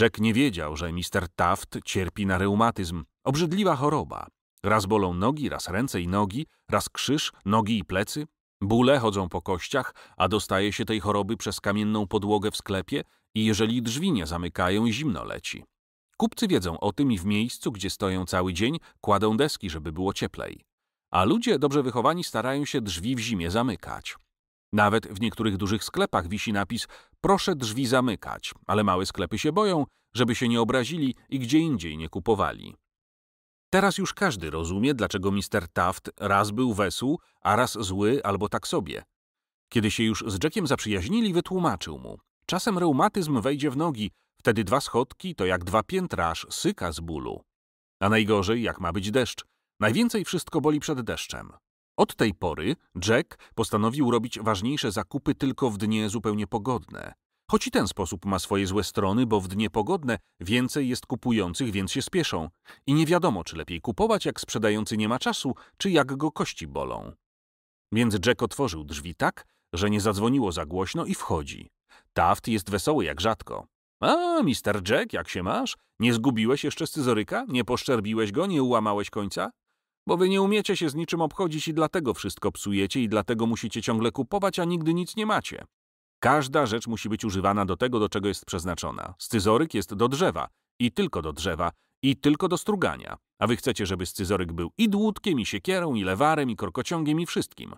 S1: Jack nie wiedział, że Mr. Taft cierpi na reumatyzm, obrzydliwa choroba. Raz bolą nogi, raz ręce i nogi, raz krzyż, nogi i plecy. Bóle chodzą po kościach, a dostaje się tej choroby przez kamienną podłogę w sklepie i jeżeli drzwi nie zamykają, zimno leci. Kupcy wiedzą o tym i w miejscu, gdzie stoją cały dzień, kładą deski, żeby było cieplej. A ludzie dobrze wychowani starają się drzwi w zimie zamykać. Nawet w niektórych dużych sklepach wisi napis proszę drzwi zamykać, ale małe sklepy się boją, żeby się nie obrazili i gdzie indziej nie kupowali. Teraz już każdy rozumie, dlaczego Mr. Taft raz był wesół, a raz zły albo tak sobie. Kiedy się już z Jackiem zaprzyjaźnili, wytłumaczył mu. Czasem reumatyzm wejdzie w nogi, wtedy dwa schodki to jak dwa piętraż, syka z bólu. A najgorzej, jak ma być deszcz. Najwięcej wszystko boli przed deszczem. Od tej pory Jack postanowił robić ważniejsze zakupy tylko w dnie zupełnie pogodne. Choć i ten sposób ma swoje złe strony, bo w dnie pogodne więcej jest kupujących, więc się spieszą. I nie wiadomo, czy lepiej kupować, jak sprzedający nie ma czasu, czy jak go kości bolą. Więc Jack otworzył drzwi tak, że nie zadzwoniło za głośno i wchodzi. Taft jest wesoły jak rzadko. A, mister Jack, jak się masz? Nie zgubiłeś jeszcze scyzoryka? Nie poszczerbiłeś go? Nie ułamałeś końca? Bo wy nie umiecie się z niczym obchodzić i dlatego wszystko psujecie i dlatego musicie ciągle kupować, a nigdy nic nie macie. Każda rzecz musi być używana do tego, do czego jest przeznaczona. Scyzoryk jest do drzewa i tylko do drzewa i tylko do strugania. A wy chcecie, żeby scyzoryk był i dłutkiem, i siekierą, i lewarem, i korkociągiem, i wszystkim.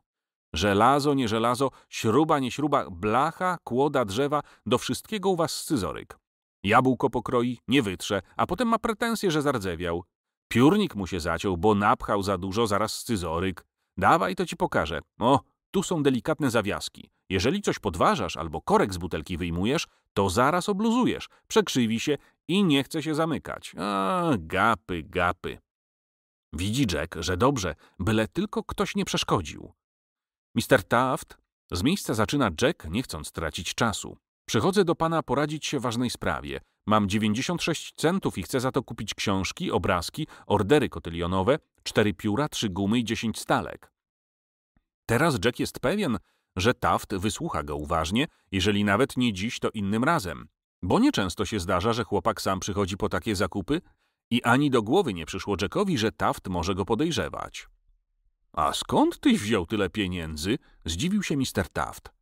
S1: Żelazo, nie żelazo, śruba, nie śruba, blacha, kłoda, drzewa, do wszystkiego u was scyzoryk. Jabłko pokroi, nie wytrze, a potem ma pretensje, że zardzewiał. Piórnik mu się zaciął, bo napchał za dużo, zaraz scyzoryk. Dawaj, to ci pokażę. O, tu są delikatne zawiaski. Jeżeli coś podważasz albo korek z butelki wyjmujesz, to zaraz obluzujesz, przekrzywi się i nie chce się zamykać. A, gapy, gapy. Widzi Jack, że dobrze, byle tylko ktoś nie przeszkodził. Mister Taft z miejsca zaczyna Jack, nie chcąc tracić czasu. Przychodzę do pana poradzić się ważnej sprawie. Mam 96 centów i chcę za to kupić książki, obrazki, ordery kotylionowe, cztery pióra, trzy gumy i 10 stalek. Teraz Jack jest pewien, że Taft wysłucha go uważnie, jeżeli nawet nie dziś, to innym razem. Bo nieczęsto się zdarza, że chłopak sam przychodzi po takie zakupy i ani do głowy nie przyszło Jackowi, że Taft może go podejrzewać. A skąd tyś wziął tyle pieniędzy? Zdziwił się Mr. Taft.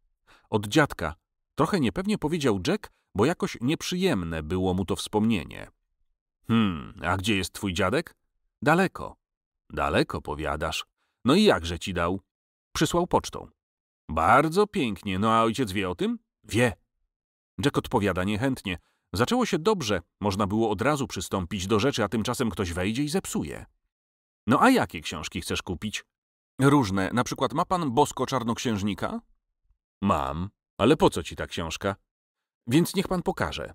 S1: Od dziadka. Trochę niepewnie powiedział Jack, bo jakoś nieprzyjemne było mu to wspomnienie. Hmm, a gdzie jest twój dziadek? Daleko. Daleko, powiadasz. No i jakże ci dał? Przysłał pocztą. Bardzo pięknie, no a ojciec wie o tym? Wie. Jack odpowiada niechętnie. Zaczęło się dobrze, można było od razu przystąpić do rzeczy, a tymczasem ktoś wejdzie i zepsuje. No a jakie książki chcesz kupić? Różne. Na przykład ma pan Bosko Czarnoksiężnika? Mam. Ale po co ci ta książka? Więc niech pan pokaże.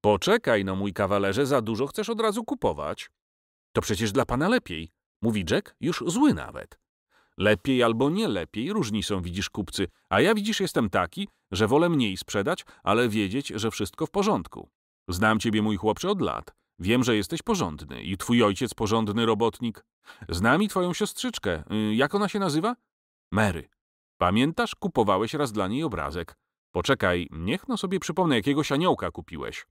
S1: Poczekaj, no mój kawalerze, za dużo chcesz od razu kupować. To przecież dla pana lepiej, mówi Jack, już zły nawet. Lepiej albo nie lepiej, różni są, widzisz, kupcy, a ja widzisz, jestem taki, że wolę mniej sprzedać, ale wiedzieć, że wszystko w porządku. Znam ciebie, mój chłopcze, od lat. Wiem, że jesteś porządny i twój ojciec porządny robotnik. Znam i twoją siostrzyczkę. Y, jak ona się nazywa? Mary. Pamiętasz, kupowałeś raz dla niej obrazek. Poczekaj, niech no sobie przypomnę, jakiegoś aniołka kupiłeś.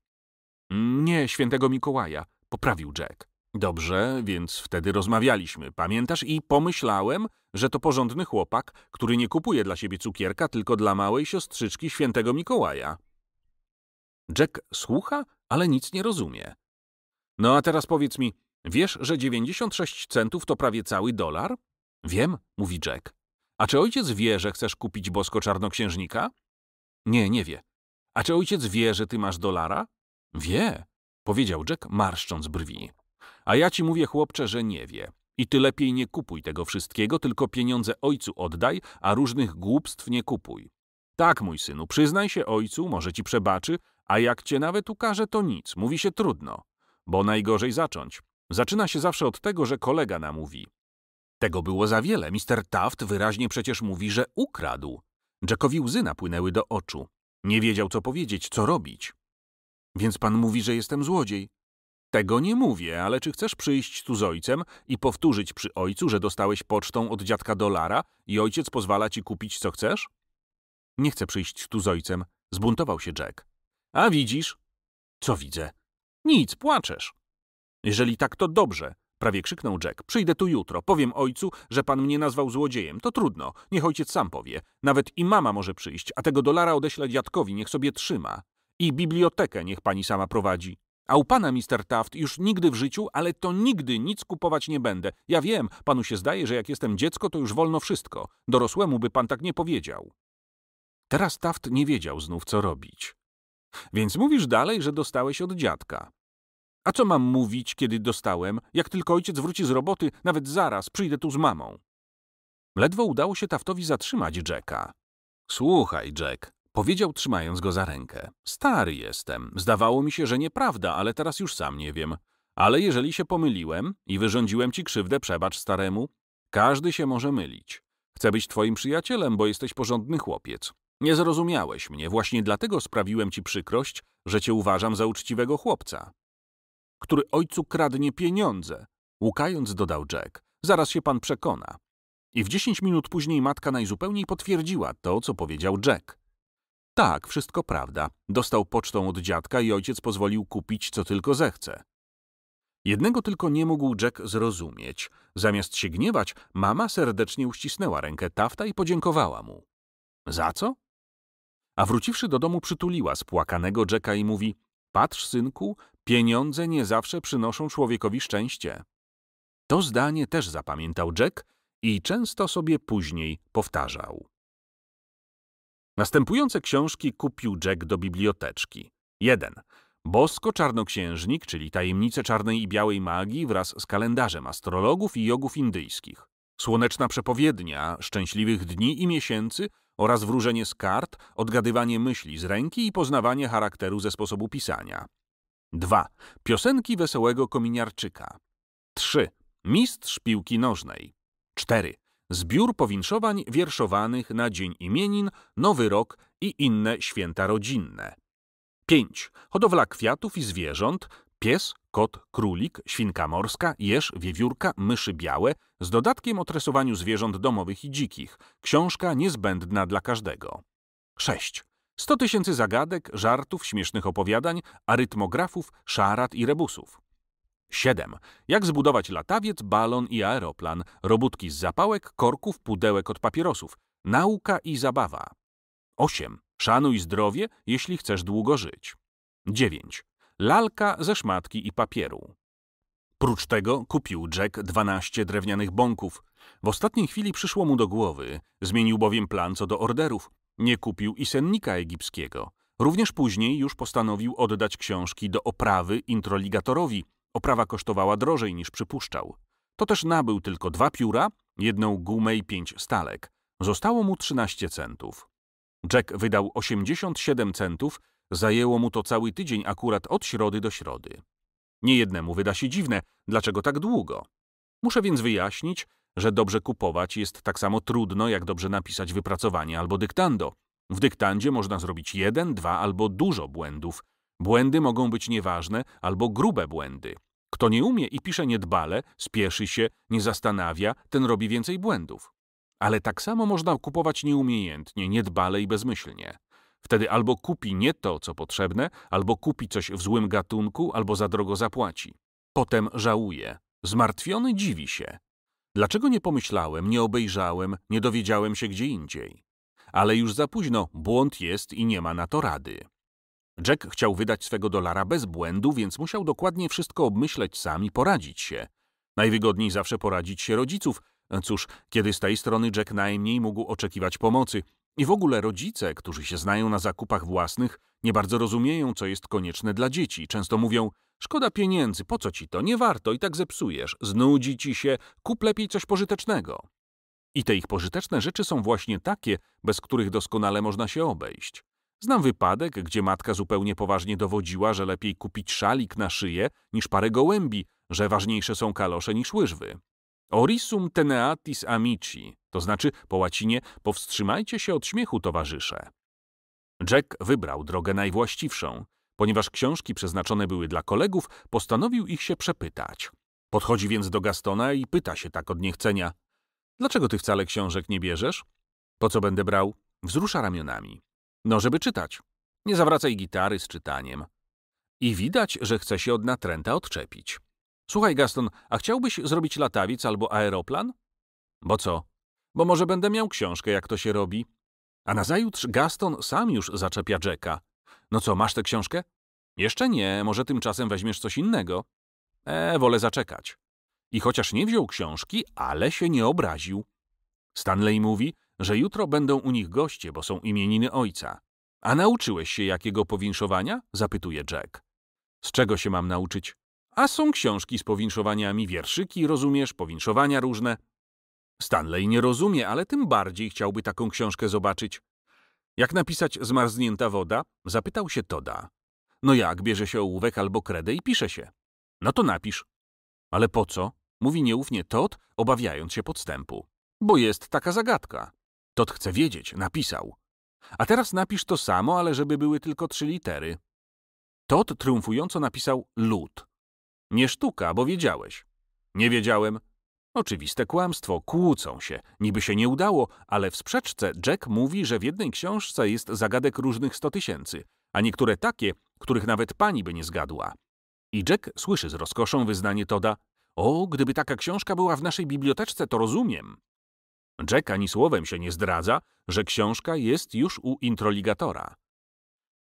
S1: Nie, świętego Mikołaja, poprawił Jack. Dobrze, więc wtedy rozmawialiśmy, pamiętasz? I pomyślałem, że to porządny chłopak, który nie kupuje dla siebie cukierka, tylko dla małej siostrzyczki świętego Mikołaja. Jack słucha, ale nic nie rozumie. No a teraz powiedz mi, wiesz, że 96 centów to prawie cały dolar? Wiem, mówi Jack. A czy ojciec wie, że chcesz kupić bosko czarnoksiężnika? Nie, nie wie. A czy ojciec wie, że ty masz dolara? Wie, powiedział Jack, marszcząc brwi. A ja ci mówię, chłopcze, że nie wie. I ty lepiej nie kupuj tego wszystkiego, tylko pieniądze ojcu oddaj, a różnych głupstw nie kupuj. Tak, mój synu, przyznaj się ojcu, może ci przebaczy, a jak cię nawet ukaże, to nic, mówi się trudno. Bo najgorzej zacząć. Zaczyna się zawsze od tego, że kolega namówi. Tego było za wiele. Mister Taft wyraźnie przecież mówi, że ukradł. Jackowi łzy napłynęły do oczu. Nie wiedział, co powiedzieć, co robić. Więc pan mówi, że jestem złodziej. Tego nie mówię, ale czy chcesz przyjść tu z ojcem i powtórzyć przy ojcu, że dostałeś pocztą od dziadka dolara i ojciec pozwala ci kupić, co chcesz? Nie chcę przyjść tu z ojcem, zbuntował się Jack. A widzisz? Co widzę? Nic, płaczesz. Jeżeli tak, to dobrze, prawie krzyknął Jack. Przyjdę tu jutro, powiem ojcu, że pan mnie nazwał złodziejem. To trudno, niech ojciec sam powie. Nawet i mama może przyjść, a tego dolara odeślę dziadkowi, niech sobie trzyma. I bibliotekę niech pani sama prowadzi. A u pana, Mr. Taft, już nigdy w życiu, ale to nigdy nic kupować nie będę. Ja wiem, panu się zdaje, że jak jestem dziecko, to już wolno wszystko. Dorosłemu by pan tak nie powiedział. Teraz Taft nie wiedział znów, co robić. Więc mówisz dalej, że dostałeś od dziadka. A co mam mówić, kiedy dostałem? Jak tylko ojciec wróci z roboty, nawet zaraz, przyjdę tu z mamą. Ledwo udało się Taftowi zatrzymać Jacka. Słuchaj, Jack, powiedział trzymając go za rękę. Stary jestem. Zdawało mi się, że nieprawda, ale teraz już sam nie wiem. Ale jeżeli się pomyliłem i wyrządziłem ci krzywdę, przebacz staremu. Każdy się może mylić. Chcę być twoim przyjacielem, bo jesteś porządny chłopiec. Nie zrozumiałeś mnie, właśnie dlatego sprawiłem ci przykrość, że cię uważam za uczciwego chłopca. Który ojcu kradnie pieniądze, łukając dodał Jack. Zaraz się pan przekona. I w dziesięć minut później matka najzupełniej potwierdziła to, co powiedział Jack. Tak, wszystko prawda. Dostał pocztą od dziadka i ojciec pozwolił kupić, co tylko zechce. Jednego tylko nie mógł Jack zrozumieć. Zamiast się gniewać, mama serdecznie uścisnęła rękę Tafta i podziękowała mu. Za co? A wróciwszy do domu przytuliła spłakanego Jacka i mówi Patrz, synku, pieniądze nie zawsze przynoszą człowiekowi szczęście. To zdanie też zapamiętał Jack i często sobie później powtarzał. Następujące książki kupił Jack do biblioteczki. 1. Bosko Czarnoksiężnik, czyli Tajemnice czarnej i białej magii wraz z kalendarzem astrologów i jogów indyjskich. Słoneczna przepowiednia szczęśliwych dni i miesięcy oraz wróżenie z kart, odgadywanie myśli z ręki i poznawanie charakteru ze sposobu pisania. 2. Piosenki wesołego kominiarczyka. 3. Mistrz piłki nożnej. 4. Zbiór powinszowań wierszowanych na dzień imienin, nowy rok i inne święta rodzinne. 5. Hodowla kwiatów i zwierząt, pies, kot, królik, świnka morska, jeż, wiewiórka, myszy białe, z dodatkiem o tresowaniu zwierząt domowych i dzikich. Książka niezbędna dla każdego. 6. 100 tysięcy zagadek, żartów, śmiesznych opowiadań, arytmografów, szarat i rebusów. 7. Jak zbudować latawiec, balon i aeroplan, robótki z zapałek, korków, pudełek od papierosów, nauka i zabawa. 8. Szanuj zdrowie, jeśli chcesz długo żyć. 9. Lalka ze szmatki i papieru. Prócz tego kupił Jack 12 drewnianych bąków. W ostatniej chwili przyszło mu do głowy, zmienił bowiem plan co do orderów. Nie kupił i sennika egipskiego. Również później już postanowił oddać książki do oprawy introligatorowi. Oprawa kosztowała drożej niż przypuszczał. To też nabył tylko dwa pióra, jedną gumę i pięć stalek. Zostało mu 13 centów. Jack wydał 87 centów, zajęło mu to cały tydzień akurat od środy do środy. Niejednemu wyda się dziwne, dlaczego tak długo. Muszę więc wyjaśnić, że dobrze kupować jest tak samo trudno, jak dobrze napisać wypracowanie albo dyktando. W dyktandzie można zrobić jeden, dwa albo dużo błędów. Błędy mogą być nieważne albo grube błędy. Kto nie umie i pisze niedbale, spieszy się, nie zastanawia, ten robi więcej błędów. Ale tak samo można kupować nieumiejętnie, niedbale i bezmyślnie. Wtedy albo kupi nie to, co potrzebne, albo kupi coś w złym gatunku, albo za drogo zapłaci. Potem żałuje. Zmartwiony dziwi się. Dlaczego nie pomyślałem, nie obejrzałem, nie dowiedziałem się gdzie indziej? Ale już za późno, błąd jest i nie ma na to rady. Jack chciał wydać swego dolara bez błędu, więc musiał dokładnie wszystko obmyśleć sam i poradzić się. Najwygodniej zawsze poradzić się rodziców. Cóż, kiedy z tej strony Jack najmniej mógł oczekiwać pomocy. I w ogóle rodzice, którzy się znają na zakupach własnych, nie bardzo rozumieją, co jest konieczne dla dzieci. Często mówią, szkoda pieniędzy, po co ci to, nie warto i tak zepsujesz, znudzi ci się, kup lepiej coś pożytecznego. I te ich pożyteczne rzeczy są właśnie takie, bez których doskonale można się obejść. Znam wypadek, gdzie matka zupełnie poważnie dowodziła, że lepiej kupić szalik na szyję niż parę gołębi, że ważniejsze są kalosze niż łyżwy. Orisum teneatis amici, to znaczy po łacinie powstrzymajcie się od śmiechu, towarzysze. Jack wybrał drogę najwłaściwszą. Ponieważ książki przeznaczone były dla kolegów, postanowił ich się przepytać. Podchodzi więc do Gastona i pyta się tak od niechcenia. Dlaczego ty wcale książek nie bierzesz? Po co będę brał? Wzrusza ramionami. No, żeby czytać. Nie zawracaj gitary z czytaniem. I widać, że chce się od natręta odczepić. Słuchaj, Gaston, a chciałbyś zrobić latawiec albo aeroplan? Bo co? Bo może będę miał książkę, jak to się robi. A nazajutrz Gaston sam już zaczepia Jacka. No co, masz tę książkę? Jeszcze nie, może tymczasem weźmiesz coś innego. E, wolę zaczekać. I chociaż nie wziął książki, ale się nie obraził. Stanley mówi, że jutro będą u nich goście, bo są imieniny ojca. A nauczyłeś się jakiego powinszowania? zapytuje Jack. Z czego się mam nauczyć? A są książki z powinszowaniami, wierszyki, rozumiesz, powinszowania różne. Stanley nie rozumie, ale tym bardziej chciałby taką książkę zobaczyć. Jak napisać zmarznięta woda? Zapytał się Toda. No jak, bierze się ołówek albo kredę i pisze się. No to napisz. Ale po co? Mówi nieufnie Tod, obawiając się podstępu. Bo jest taka zagadka. Tod chce wiedzieć, napisał. A teraz napisz to samo, ale żeby były tylko trzy litery. Tod triumfująco napisał lód. Nie sztuka, bo wiedziałeś. Nie wiedziałem. Oczywiste kłamstwo, kłócą się. Niby się nie udało, ale w sprzeczce Jack mówi, że w jednej książce jest zagadek różnych sto tysięcy, a niektóre takie, których nawet pani by nie zgadła. I Jack słyszy z rozkoszą wyznanie Toda. O, gdyby taka książka była w naszej biblioteczce, to rozumiem. Jack ani słowem się nie zdradza, że książka jest już u introligatora.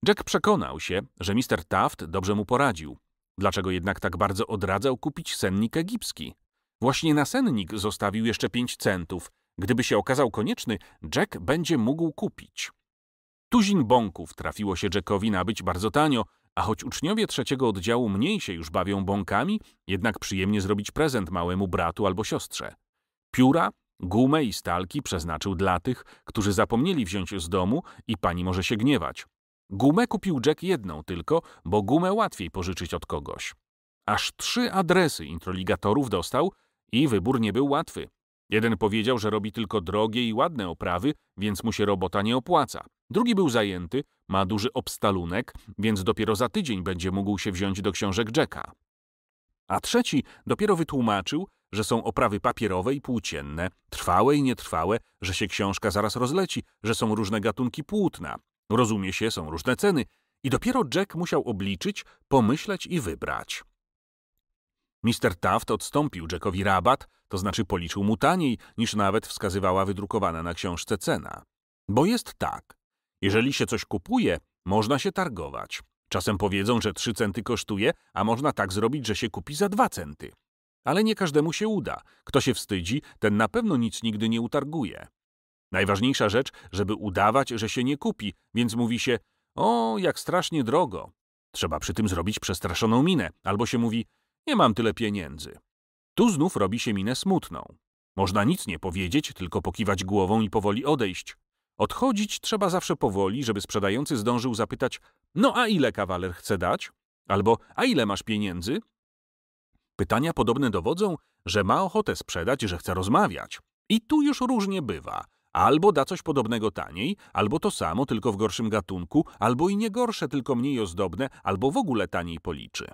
S1: Jack przekonał się, że Mr. Taft dobrze mu poradził. Dlaczego jednak tak bardzo odradzał kupić sennik egipski? Właśnie na sennik zostawił jeszcze pięć centów. Gdyby się okazał konieczny, Jack będzie mógł kupić. Tuzin bąków trafiło się Jackowi nabyć bardzo tanio, a choć uczniowie trzeciego oddziału mniej się już bawią bąkami, jednak przyjemnie zrobić prezent małemu bratu albo siostrze. Pióra, gumę i stalki przeznaczył dla tych, którzy zapomnieli wziąć z domu i pani może się gniewać. Gumę kupił Jack jedną tylko, bo gumę łatwiej pożyczyć od kogoś. Aż trzy adresy introligatorów dostał i wybór nie był łatwy. Jeden powiedział, że robi tylko drogie i ładne oprawy, więc mu się robota nie opłaca. Drugi był zajęty, ma duży obstalunek, więc dopiero za tydzień będzie mógł się wziąć do książek Jacka. A trzeci dopiero wytłumaczył, że są oprawy papierowe i płócienne, trwałe i nietrwałe, że się książka zaraz rozleci, że są różne gatunki płótna. Rozumie się, są różne ceny. I dopiero Jack musiał obliczyć, pomyśleć i wybrać. Mr. Taft odstąpił Jackowi rabat, to znaczy policzył mu taniej, niż nawet wskazywała wydrukowana na książce cena. Bo jest tak. Jeżeli się coś kupuje, można się targować. Czasem powiedzą, że trzy centy kosztuje, a można tak zrobić, że się kupi za dwa centy. Ale nie każdemu się uda. Kto się wstydzi, ten na pewno nic nigdy nie utarguje. Najważniejsza rzecz, żeby udawać, że się nie kupi, więc mówi się, o, jak strasznie drogo. Trzeba przy tym zrobić przestraszoną minę, albo się mówi, nie mam tyle pieniędzy. Tu znów robi się minę smutną. Można nic nie powiedzieć, tylko pokiwać głową i powoli odejść. Odchodzić trzeba zawsze powoli, żeby sprzedający zdążył zapytać, no a ile kawaler chce dać? Albo, a ile masz pieniędzy? Pytania podobne dowodzą, że ma ochotę sprzedać, że chce rozmawiać. I tu już różnie bywa. Albo da coś podobnego taniej, albo to samo, tylko w gorszym gatunku, albo i nie gorsze, tylko mniej ozdobne, albo w ogóle taniej policzy.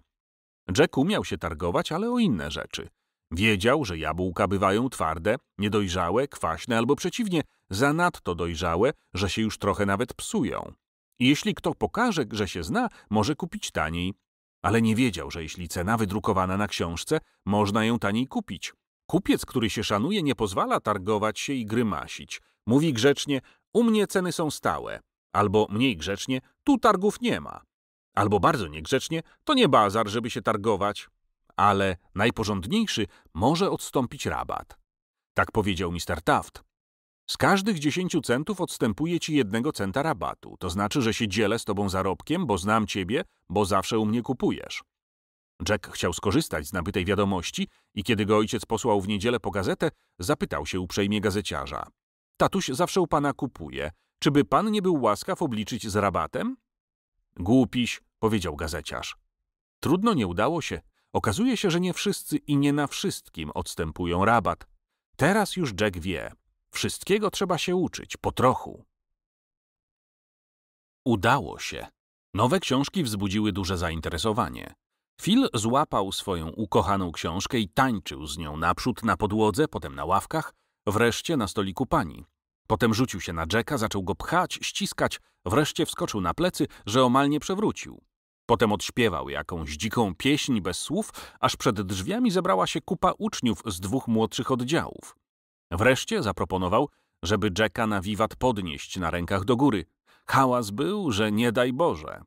S1: Jack umiał się targować, ale o inne rzeczy. Wiedział, że jabłka bywają twarde, niedojrzałe, kwaśne albo przeciwnie, zanadto dojrzałe, że się już trochę nawet psują. I jeśli kto pokaże, że się zna, może kupić taniej. Ale nie wiedział, że jeśli cena wydrukowana na książce, można ją taniej kupić. Kupiec, który się szanuje, nie pozwala targować się i grymasić. Mówi grzecznie, u mnie ceny są stałe. Albo mniej grzecznie, tu targów nie ma. Albo bardzo niegrzecznie, to nie bazar, żeby się targować. Ale najporządniejszy może odstąpić rabat. Tak powiedział Mr. Taft. Z każdych dziesięciu centów odstępuję ci jednego centa rabatu. To znaczy, że się dzielę z tobą zarobkiem, bo znam ciebie, bo zawsze u mnie kupujesz. Jack chciał skorzystać z nabytej wiadomości i kiedy go ojciec posłał w niedzielę po gazetę, zapytał się uprzejmie gazeciarza. Tatuś zawsze u pana kupuje. Czy by pan nie był łaskaw obliczyć z rabatem? Głupiś, powiedział gazeciarz. Trudno nie udało się. Okazuje się, że nie wszyscy i nie na wszystkim odstępują rabat. Teraz już Jack wie. Wszystkiego trzeba się uczyć, po trochu. Udało się. Nowe książki wzbudziły duże zainteresowanie. Phil złapał swoją ukochaną książkę i tańczył z nią naprzód na podłodze, potem na ławkach, wreszcie na stoliku pani. Potem rzucił się na Jacka, zaczął go pchać, ściskać, wreszcie wskoczył na plecy, że omal nie przewrócił. Potem odśpiewał jakąś dziką pieśń bez słów, aż przed drzwiami zebrała się kupa uczniów z dwóch młodszych oddziałów. Wreszcie zaproponował, żeby Jacka na wiwat podnieść na rękach do góry. Hałas był, że nie daj Boże.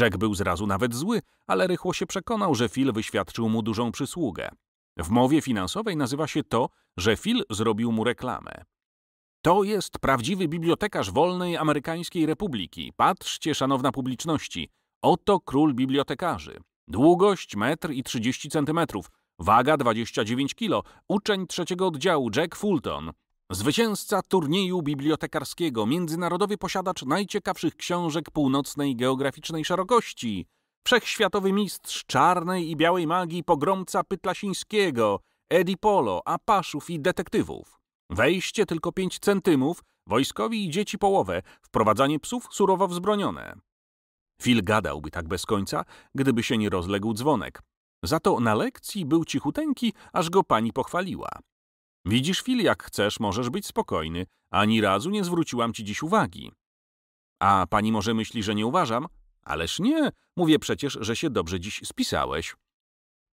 S1: Jack był zrazu nawet zły, ale rychło się przekonał, że Phil wyświadczył mu dużą przysługę. W mowie finansowej nazywa się to, że Phil zrobił mu reklamę. To jest prawdziwy bibliotekarz wolnej amerykańskiej republiki. Patrzcie, szanowna publiczności. Oto król bibliotekarzy. Długość metr i 30 centymetrów. Waga 29 kilo. Uczeń trzeciego oddziału Jack Fulton. Zwycięzca turnieju bibliotekarskiego, międzynarodowy posiadacz najciekawszych książek północnej geograficznej szerokości, wszechświatowy mistrz czarnej i białej magii pogromca Pytlasińskiego, Edipolo, apaszów i detektywów. Wejście tylko pięć centymów, wojskowi i dzieci połowę, wprowadzanie psów surowo wzbronione. Phil gadałby tak bez końca, gdyby się nie rozległ dzwonek. Za to na lekcji był cichuteńki, aż go pani pochwaliła. Widzisz, Phil, jak chcesz, możesz być spokojny. Ani razu nie zwróciłam ci dziś uwagi. A pani może myśli, że nie uważam? Ależ nie, mówię przecież, że się dobrze dziś spisałeś.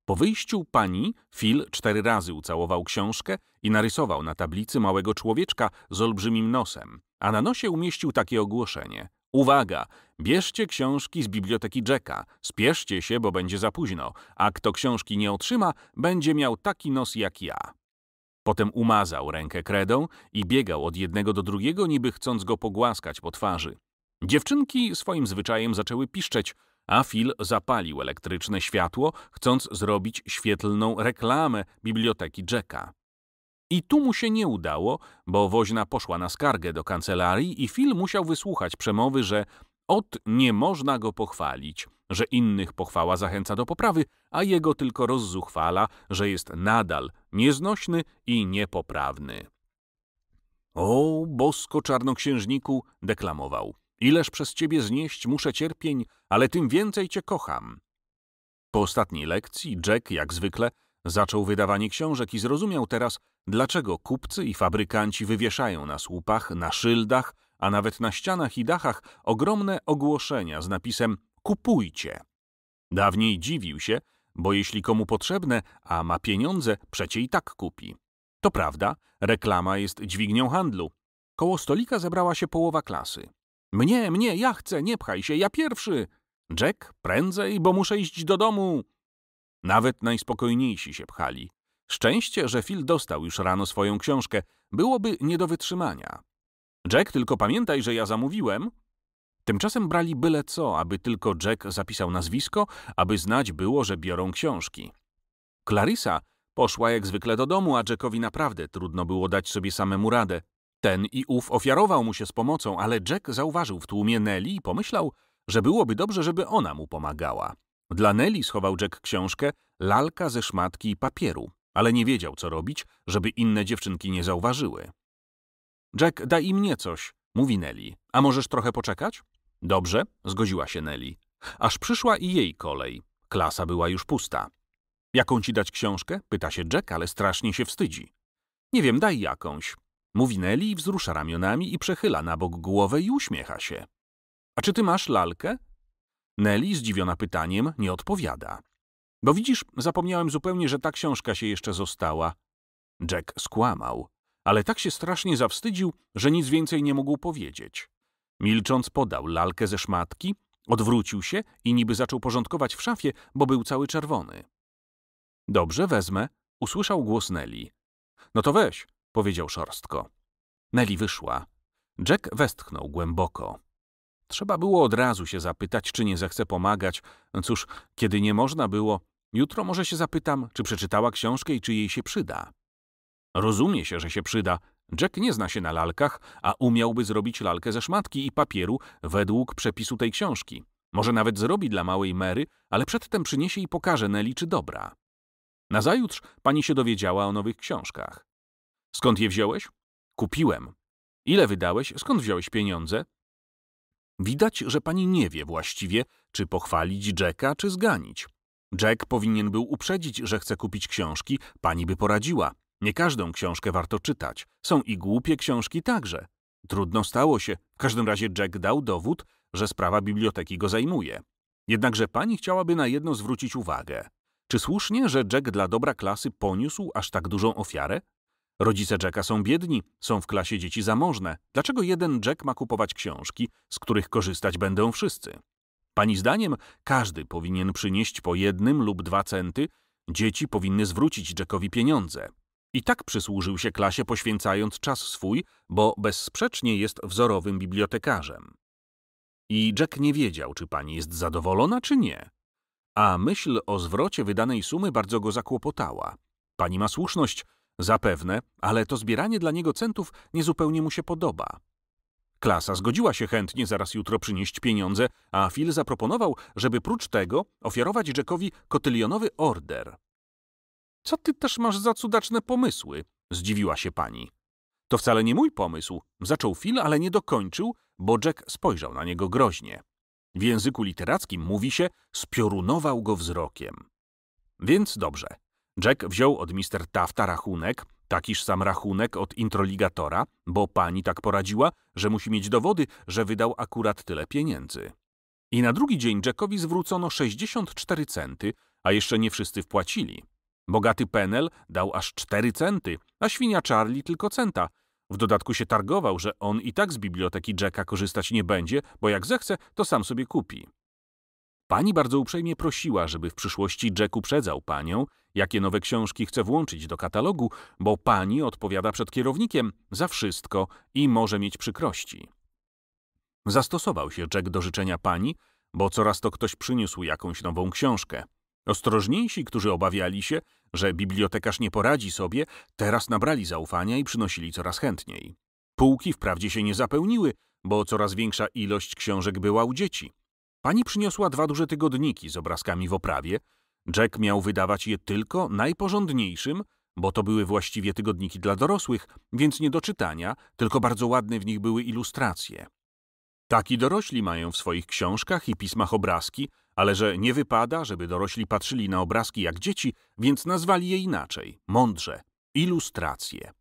S1: Po wyjściu pani, Phil cztery razy ucałował książkę i narysował na tablicy małego człowieczka z olbrzymim nosem, a na nosie umieścił takie ogłoszenie. Uwaga! Bierzcie książki z biblioteki Jacka. Spieszcie się, bo będzie za późno, a kto książki nie otrzyma, będzie miał taki nos jak ja. Potem umazał rękę kredą i biegał od jednego do drugiego, niby chcąc go pogłaskać po twarzy. Dziewczynki swoim zwyczajem zaczęły piszczeć, a Phil zapalił elektryczne światło, chcąc zrobić świetlną reklamę biblioteki Jacka. I tu mu się nie udało, bo woźna poszła na skargę do kancelarii i Phil musiał wysłuchać przemowy, że ot nie można go pochwalić. Że innych pochwała zachęca do poprawy, a jego tylko rozzuchwala, że jest nadal nieznośny i niepoprawny. O, bosko czarnoksiężniku, deklamował, ileż przez ciebie znieść muszę cierpień, ale tym więcej cię kocham. Po ostatniej lekcji Jack, jak zwykle, zaczął wydawanie książek i zrozumiał teraz, dlaczego kupcy i fabrykanci wywieszają na słupach, na szyldach, a nawet na ścianach i dachach ogromne ogłoszenia z napisem Kupujcie. Dawniej dziwił się, bo jeśli komu potrzebne, a ma pieniądze, przecie i tak kupi. To prawda, reklama jest dźwignią handlu. Koło stolika zebrała się połowa klasy. Mnie, mnie, ja chcę, nie pchaj się, ja pierwszy. Jack, prędzej, bo muszę iść do domu. Nawet najspokojniejsi się pchali. Szczęście, że Phil dostał już rano swoją książkę. Byłoby nie do wytrzymania. Jack, tylko pamiętaj, że ja zamówiłem. Tymczasem brali byle co, aby tylko Jack zapisał nazwisko, aby znać było, że biorą książki. Clarissa poszła jak zwykle do domu, a Jackowi naprawdę trudno było dać sobie samemu radę. Ten i ów ofiarował mu się z pomocą, ale Jack zauważył w tłumie Nelly i pomyślał, że byłoby dobrze, żeby ona mu pomagała. Dla Nelly schował Jack książkę, lalka ze szmatki i papieru, ale nie wiedział, co robić, żeby inne dziewczynki nie zauważyły. Jack, daj im mnie coś, mówi Nelly. A możesz trochę poczekać? Dobrze, zgodziła się Nelly. Aż przyszła i jej kolej. Klasa była już pusta. Jaką ci dać książkę? Pyta się Jack, ale strasznie się wstydzi. Nie wiem, daj jakąś. Mówi Nelly i wzrusza ramionami i przechyla na bok głowę i uśmiecha się. A czy ty masz lalkę? Nelly, zdziwiona pytaniem, nie odpowiada. Bo widzisz, zapomniałem zupełnie, że ta książka się jeszcze została. Jack skłamał, ale tak się strasznie zawstydził, że nic więcej nie mógł powiedzieć. Milcząc podał lalkę ze szmatki, odwrócił się i niby zaczął porządkować w szafie, bo był cały czerwony. Dobrze, wezmę, usłyszał głos Nelly. No to weź, powiedział szorstko. Nelly wyszła. Jack westchnął głęboko. Trzeba było od razu się zapytać, czy nie zechce pomagać. Cóż, kiedy nie można było, jutro może się zapytam, czy przeczytała książkę i czy jej się przyda. Rozumie się, że się przyda. Jack nie zna się na lalkach, a umiałby zrobić lalkę ze szmatki i papieru według przepisu tej książki. Może nawet zrobi dla małej Mary, ale przedtem przyniesie i pokaże Nelly, czy dobra. Nazajutrz pani się dowiedziała o nowych książkach. Skąd je wziąłeś? Kupiłem. Ile wydałeś? Skąd wziąłeś pieniądze? Widać, że pani nie wie właściwie, czy pochwalić Jacka, czy zganić. Jack powinien był uprzedzić, że chce kupić książki, pani by poradziła. Nie każdą książkę warto czytać. Są i głupie książki także. Trudno stało się. W każdym razie Jack dał dowód, że sprawa biblioteki go zajmuje. Jednakże pani chciałaby na jedno zwrócić uwagę. Czy słusznie, że Jack dla dobra klasy poniósł aż tak dużą ofiarę? Rodzice Jacka są biedni, są w klasie dzieci zamożne. Dlaczego jeden Jack ma kupować książki, z których korzystać będą wszyscy? Pani zdaniem każdy powinien przynieść po jednym lub dwa centy, dzieci powinny zwrócić Jackowi pieniądze. I tak przysłużył się klasie poświęcając czas swój, bo bezsprzecznie jest wzorowym bibliotekarzem. I Jack nie wiedział, czy pani jest zadowolona, czy nie. A myśl o zwrocie wydanej sumy bardzo go zakłopotała. Pani ma słuszność, Zapewne, ale to zbieranie dla niego centów niezupełnie mu się podoba. Klasa zgodziła się chętnie zaraz jutro przynieść pieniądze, a Phil zaproponował, żeby prócz tego ofiarować Jackowi kotylionowy order. Co ty też masz za cudaczne pomysły? zdziwiła się pani. To wcale nie mój pomysł. Zaczął Phil, ale nie dokończył, bo Jack spojrzał na niego groźnie. W języku literackim mówi się spiorunował go wzrokiem. Więc dobrze. Jack wziął od Mr. Tafta rachunek, takiż sam rachunek od introligatora, bo pani tak poradziła, że musi mieć dowody, że wydał akurat tyle pieniędzy. I na drugi dzień Jackowi zwrócono 64 centy, a jeszcze nie wszyscy wpłacili. Bogaty Penel dał aż 4 centy, a świnia Charlie tylko centa. W dodatku się targował, że on i tak z biblioteki Jacka korzystać nie będzie, bo jak zechce, to sam sobie kupi. Pani bardzo uprzejmie prosiła, żeby w przyszłości Jack uprzedzał panią, jakie nowe książki chce włączyć do katalogu, bo pani odpowiada przed kierownikiem za wszystko i może mieć przykrości. Zastosował się Jack do życzenia pani, bo coraz to ktoś przyniósł jakąś nową książkę. Ostrożniejsi, którzy obawiali się, że bibliotekarz nie poradzi sobie, teraz nabrali zaufania i przynosili coraz chętniej. Półki wprawdzie się nie zapełniły, bo coraz większa ilość książek była u dzieci. Pani przyniosła dwa duże tygodniki z obrazkami w oprawie. Jack miał wydawać je tylko najporządniejszym, bo to były właściwie tygodniki dla dorosłych, więc nie do czytania, tylko bardzo ładne w nich były ilustracje. Taki dorośli mają w swoich książkach i pismach obrazki, ale że nie wypada, żeby dorośli patrzyli na obrazki jak dzieci, więc nazwali je inaczej, mądrze, ilustracje.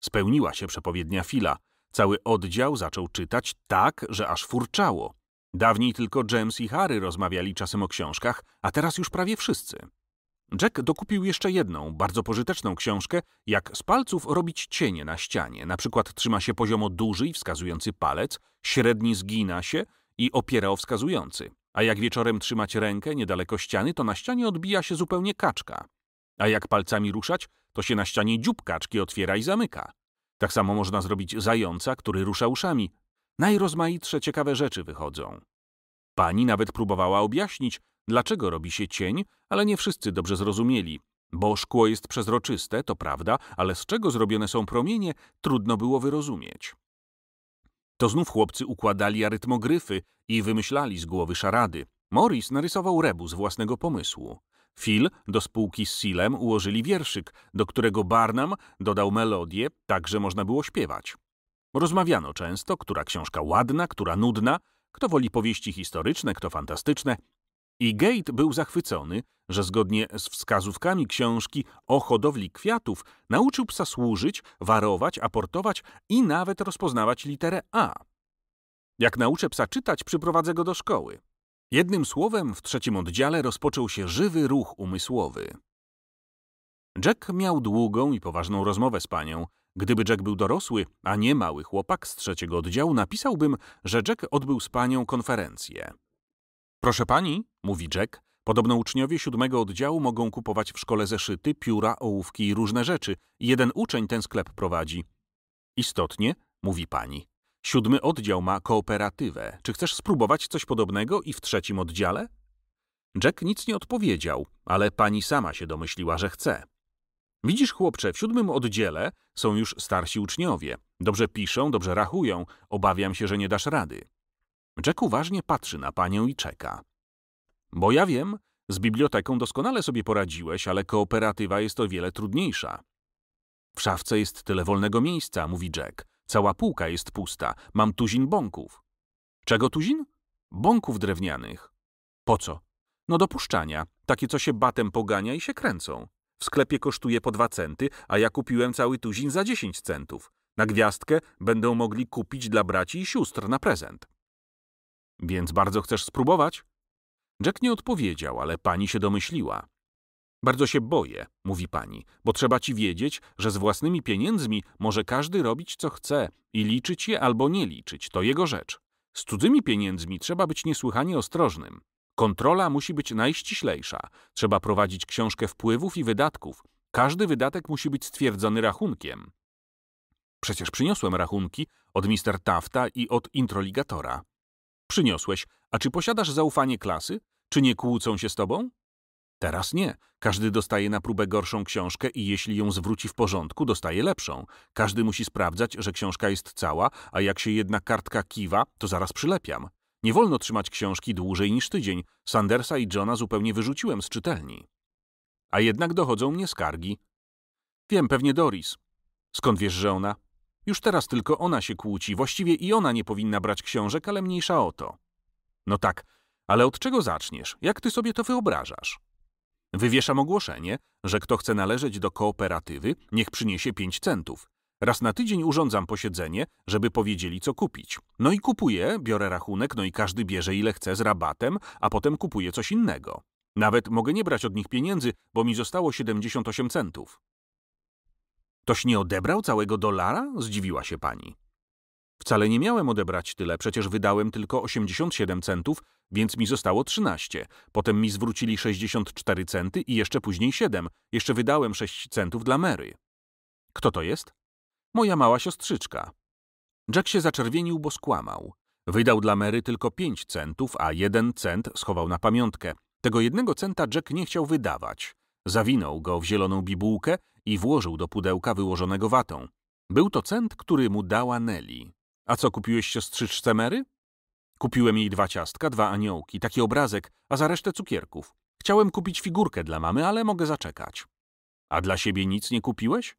S1: Spełniła się przepowiednia Fila. Cały oddział zaczął czytać tak, że aż furczało. Dawniej tylko James i Harry rozmawiali czasem o książkach, a teraz już prawie wszyscy. Jack dokupił jeszcze jedną, bardzo pożyteczną książkę, jak z palców robić cienie na ścianie. Na przykład trzyma się poziomo duży i wskazujący palec, średni zgina się i opiera o wskazujący. A jak wieczorem trzymać rękę niedaleko ściany, to na ścianie odbija się zupełnie kaczka. A jak palcami ruszać, to się na ścianie dziób kaczki otwiera i zamyka. Tak samo można zrobić zająca, który rusza uszami. Najrozmaitsze ciekawe rzeczy wychodzą. Pani nawet próbowała objaśnić, dlaczego robi się cień, ale nie wszyscy dobrze zrozumieli. Bo szkło jest przezroczyste, to prawda, ale z czego zrobione są promienie, trudno było wyrozumieć. To znów chłopcy układali arytmogryfy i wymyślali z głowy szarady. Morris narysował rebus własnego pomysłu. Phil do spółki z Silem ułożyli wierszyk, do którego Barnum dodał melodię, tak że można było śpiewać. Rozmawiano często, która książka ładna, która nudna, kto woli powieści historyczne, kto fantastyczne. I Gate był zachwycony, że zgodnie z wskazówkami książki o hodowli kwiatów nauczył psa służyć, warować, aportować i nawet rozpoznawać literę A. Jak nauczę psa czytać, przyprowadzę go do szkoły. Jednym słowem, w trzecim oddziale rozpoczął się żywy ruch umysłowy. Jack miał długą i poważną rozmowę z panią. Gdyby Jack był dorosły, a nie mały chłopak z trzeciego oddziału, napisałbym, że Jack odbył z panią konferencję. Proszę pani, mówi Jack, podobno uczniowie siódmego oddziału mogą kupować w szkole zeszyty, pióra, ołówki i różne rzeczy. Jeden uczeń ten sklep prowadzi. Istotnie, mówi pani. Siódmy oddział ma kooperatywę. Czy chcesz spróbować coś podobnego i w trzecim oddziale? Jack nic nie odpowiedział, ale pani sama się domyśliła, że chce. Widzisz, chłopcze, w siódmym oddziale są już starsi uczniowie. Dobrze piszą, dobrze rachują. Obawiam się, że nie dasz rady. Jack uważnie patrzy na panią i czeka. Bo ja wiem, z biblioteką doskonale sobie poradziłeś, ale kooperatywa jest o wiele trudniejsza. W szafce jest tyle wolnego miejsca, mówi Jack. Cała półka jest pusta. Mam tuzin bąków. Czego tuzin? Bąków drewnianych. Po co? No do puszczania. Takie, co się batem pogania i się kręcą. W sklepie kosztuje po dwa centy, a ja kupiłem cały tuzin za dziesięć centów. Na gwiazdkę będą mogli kupić dla braci i sióstr na prezent. Więc bardzo chcesz spróbować? Jack nie odpowiedział, ale pani się domyśliła. Bardzo się boję, mówi pani, bo trzeba ci wiedzieć, że z własnymi pieniędzmi może każdy robić co chce i liczyć je albo nie liczyć, to jego rzecz. Z cudzymi pieniędzmi trzeba być niesłychanie ostrożnym. Kontrola musi być najściślejsza. Trzeba prowadzić książkę wpływów i wydatków. Każdy wydatek musi być stwierdzony rachunkiem. Przecież przyniosłem rachunki od Mr. Tafta i od introligatora. Przyniosłeś, a czy posiadasz zaufanie klasy? Czy nie kłócą się z tobą? Teraz nie. Każdy dostaje na próbę gorszą książkę i jeśli ją zwróci w porządku, dostaje lepszą. Każdy musi sprawdzać, że książka jest cała, a jak się jedna kartka kiwa, to zaraz przylepiam. Nie wolno trzymać książki dłużej niż tydzień. Sandersa i Johna zupełnie wyrzuciłem z czytelni. A jednak dochodzą mnie skargi. Wiem, pewnie Doris. Skąd wiesz, że ona? Już teraz tylko ona się kłóci. Właściwie i ona nie powinna brać książek, ale mniejsza o to. No tak, ale od czego zaczniesz? Jak ty sobie to wyobrażasz? Wywieszam ogłoszenie, że kto chce należeć do kooperatywy, niech przyniesie pięć centów. Raz na tydzień urządzam posiedzenie, żeby powiedzieli, co kupić. No i kupuję, biorę rachunek, no i każdy bierze ile chce z rabatem, a potem kupuje coś innego. Nawet mogę nie brać od nich pieniędzy, bo mi zostało 78 centów. Toś nie odebrał całego dolara? Zdziwiła się pani. Wcale nie miałem odebrać tyle, przecież wydałem tylko 87 centów, więc mi zostało 13. Potem mi zwrócili 64 centy i jeszcze później 7. Jeszcze wydałem 6 centów dla Mary. Kto to jest? Moja mała siostrzyczka. Jack się zaczerwienił, bo skłamał. Wydał dla Mary tylko 5 centów, a jeden cent schował na pamiątkę. Tego jednego centa Jack nie chciał wydawać. Zawinął go w zieloną bibułkę i włożył do pudełka wyłożonego watą. Był to cent, który mu dała Nelly. A co kupiłeś siostrzyczce Mary? Kupiłem jej dwa ciastka, dwa aniołki, taki obrazek, a za resztę cukierków. Chciałem kupić figurkę dla mamy, ale mogę zaczekać. A dla siebie nic nie kupiłeś?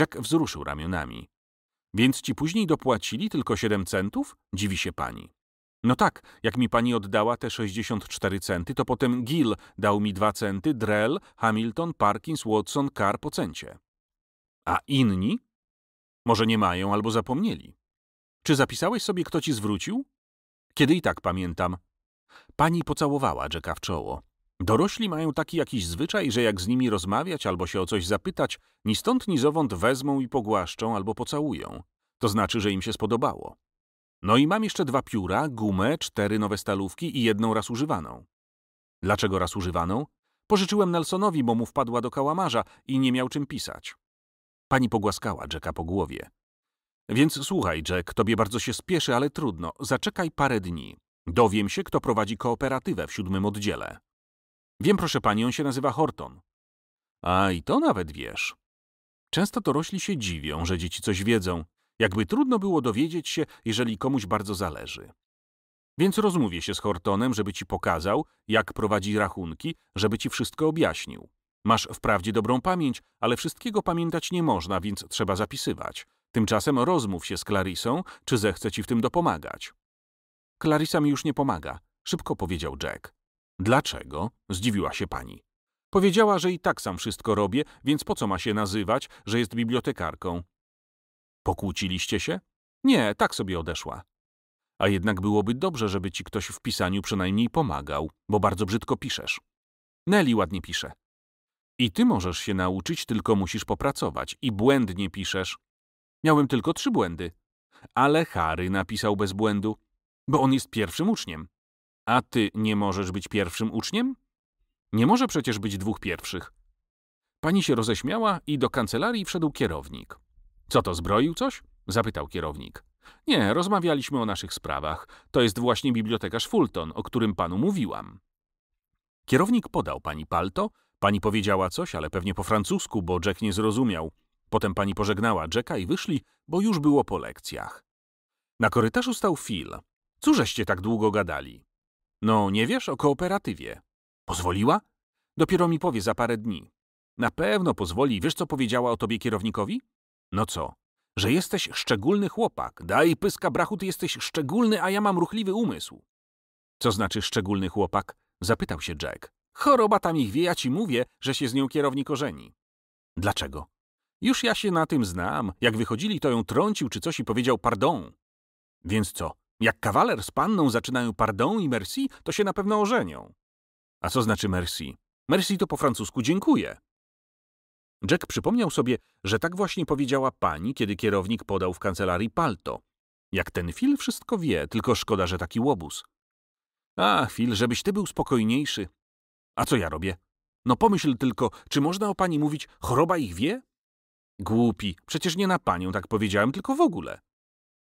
S1: Jack wzruszył ramionami. Więc ci później dopłacili tylko siedem centów? Dziwi się pani. No tak, jak mi pani oddała te 64 centy, to potem Gill dał mi dwa centy, Drell, Hamilton, Parkins, Watson, Carr po cencie. A inni? Może nie mają albo zapomnieli. Czy zapisałeś sobie, kto ci zwrócił? Kiedy i tak pamiętam. Pani pocałowała Jacka w czoło. Dorośli mają taki jakiś zwyczaj, że jak z nimi rozmawiać albo się o coś zapytać, ni stąd ni zowąd wezmą i pogłaszczą albo pocałują. To znaczy, że im się spodobało. No i mam jeszcze dwa pióra, gumę, cztery nowe stalówki i jedną raz używaną. Dlaczego raz używaną? Pożyczyłem Nelsonowi, bo mu wpadła do kałamarza i nie miał czym pisać. Pani pogłaskała Jacka po głowie. Więc słuchaj, Jack, tobie bardzo się spieszy, ale trudno. Zaczekaj parę dni. Dowiem się, kto prowadzi kooperatywę w siódmym oddziale. Wiem, proszę pani, on się nazywa Horton. A i to nawet wiesz. Często dorośli się dziwią, że dzieci coś wiedzą. Jakby trudno było dowiedzieć się, jeżeli komuś bardzo zależy. Więc rozmówię się z Hortonem, żeby ci pokazał, jak prowadzi rachunki, żeby ci wszystko objaśnił. Masz wprawdzie dobrą pamięć, ale wszystkiego pamiętać nie można, więc trzeba zapisywać. Tymczasem rozmów się z Clarisą, czy zechce ci w tym dopomagać. Clarisa mi już nie pomaga, szybko powiedział Jack. Dlaczego? Zdziwiła się pani. Powiedziała, że i tak sam wszystko robię, więc po co ma się nazywać, że jest bibliotekarką? Pokłóciliście się? Nie, tak sobie odeszła. A jednak byłoby dobrze, żeby ci ktoś w pisaniu przynajmniej pomagał, bo bardzo brzydko piszesz. Nelly ładnie pisze. I ty możesz się nauczyć, tylko musisz popracować. I błędnie piszesz. Miałem tylko trzy błędy. Ale Harry napisał bez błędu, bo on jest pierwszym uczniem. A ty nie możesz być pierwszym uczniem? Nie może przecież być dwóch pierwszych. Pani się roześmiała i do kancelarii wszedł kierownik. Co to, zbroił coś? Zapytał kierownik. Nie, rozmawialiśmy o naszych sprawach. To jest właśnie bibliotekarz Fulton, o którym panu mówiłam. Kierownik podał pani palto, pani powiedziała coś, ale pewnie po francusku, bo Jack nie zrozumiał. Potem pani pożegnała Jacka i wyszli, bo już było po lekcjach. Na korytarzu stał Phil. Cóżeście tak długo gadali? No, nie wiesz o kooperatywie. Pozwoliła? Dopiero mi powie za parę dni. Na pewno pozwoli. Wiesz, co powiedziała o tobie kierownikowi? No co? Że jesteś szczególny chłopak. Daj pyska brachu, ty jesteś szczególny, a ja mam ruchliwy umysł. Co znaczy szczególny chłopak? Zapytał się Jack. Choroba tam ich wie, ja ci mówię, że się z nią kierownik ożeni. Dlaczego? Już ja się na tym znam. Jak wychodzili, to ją trącił czy coś i powiedział pardon. Więc co? Jak kawaler z panną zaczynają pardon i merci, to się na pewno ożenią. A co znaczy merci? Merci to po francusku dziękuję. Jack przypomniał sobie, że tak właśnie powiedziała pani, kiedy kierownik podał w kancelarii palto. Jak ten Phil wszystko wie, tylko szkoda, że taki łobuz. A, Phil, żebyś ty był spokojniejszy. A co ja robię? No pomyśl tylko, czy można o pani mówić, choroba ich wie? Głupi, przecież nie na panią tak powiedziałem, tylko w ogóle.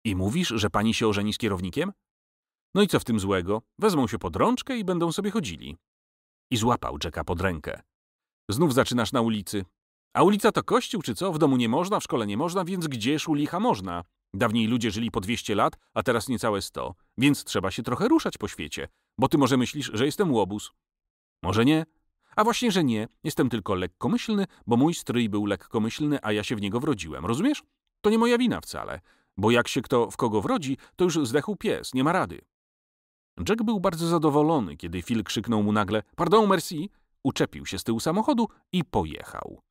S1: I mówisz, że pani się ożeni z kierownikiem? No i co w tym złego? Wezmą się pod rączkę i będą sobie chodzili. I złapał Jacka pod rękę. Znów zaczynasz na ulicy. A ulica to kościół, czy co? W domu nie można, w szkole nie można, więc gdzież u licha można? Dawniej ludzie żyli po 200 lat, a teraz niecałe 100, więc trzeba się trochę ruszać po świecie. Bo ty może myślisz, że jestem łobuz. Może nie? A właśnie, że nie. Jestem tylko lekkomyślny, bo mój stryj był lekkomyślny, a ja się w niego wrodziłem. Rozumiesz? To nie moja wina wcale. Bo jak się kto w kogo wrodzi, to już zdechł pies, nie ma rady. Jack był bardzo zadowolony, kiedy Phil krzyknął mu nagle Pardon, merci, uczepił się z tyłu samochodu i pojechał.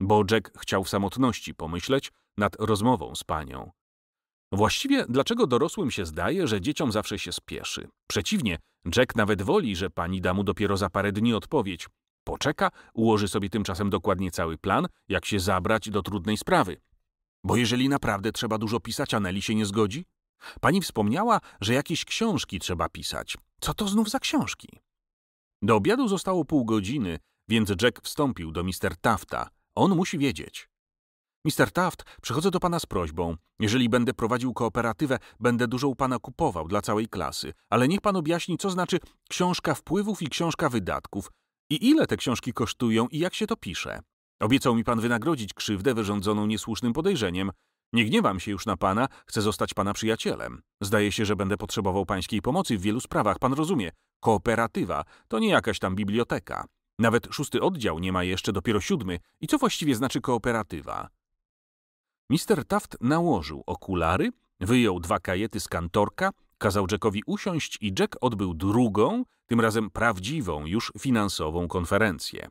S1: Bo Jack chciał w samotności pomyśleć nad rozmową z panią. Właściwie dlaczego dorosłym się zdaje, że dzieciom zawsze się spieszy? Przeciwnie, Jack nawet woli, że pani da mu dopiero za parę dni odpowiedź. Poczeka, ułoży sobie tymczasem dokładnie cały plan, jak się zabrać do trudnej sprawy. Bo jeżeli naprawdę trzeba dużo pisać, a Nelly się nie zgodzi? Pani wspomniała, że jakieś książki trzeba pisać. Co to znów za książki? Do obiadu zostało pół godziny, więc Jack wstąpił do Mr. Tafta. On musi wiedzieć. Mister Taft, przychodzę do pana z prośbą. Jeżeli będę prowadził kooperatywę, będę dużo u pana kupował dla całej klasy, ale niech pan objaśni, co znaczy książka wpływów i książka wydatków i ile te książki kosztują i jak się to pisze. Obiecał mi pan wynagrodzić krzywdę wyrządzoną niesłusznym podejrzeniem. Nie gniewam się już na pana, chcę zostać pana przyjacielem. Zdaje się, że będę potrzebował pańskiej pomocy w wielu sprawach, pan rozumie. Kooperatywa to nie jakaś tam biblioteka. Nawet szósty oddział nie ma jeszcze, dopiero siódmy. I co właściwie znaczy kooperatywa? Mister Taft nałożył okulary, wyjął dwa kajety z kantorka, kazał Jackowi usiąść i Jack odbył drugą, tym razem prawdziwą, już finansową konferencję.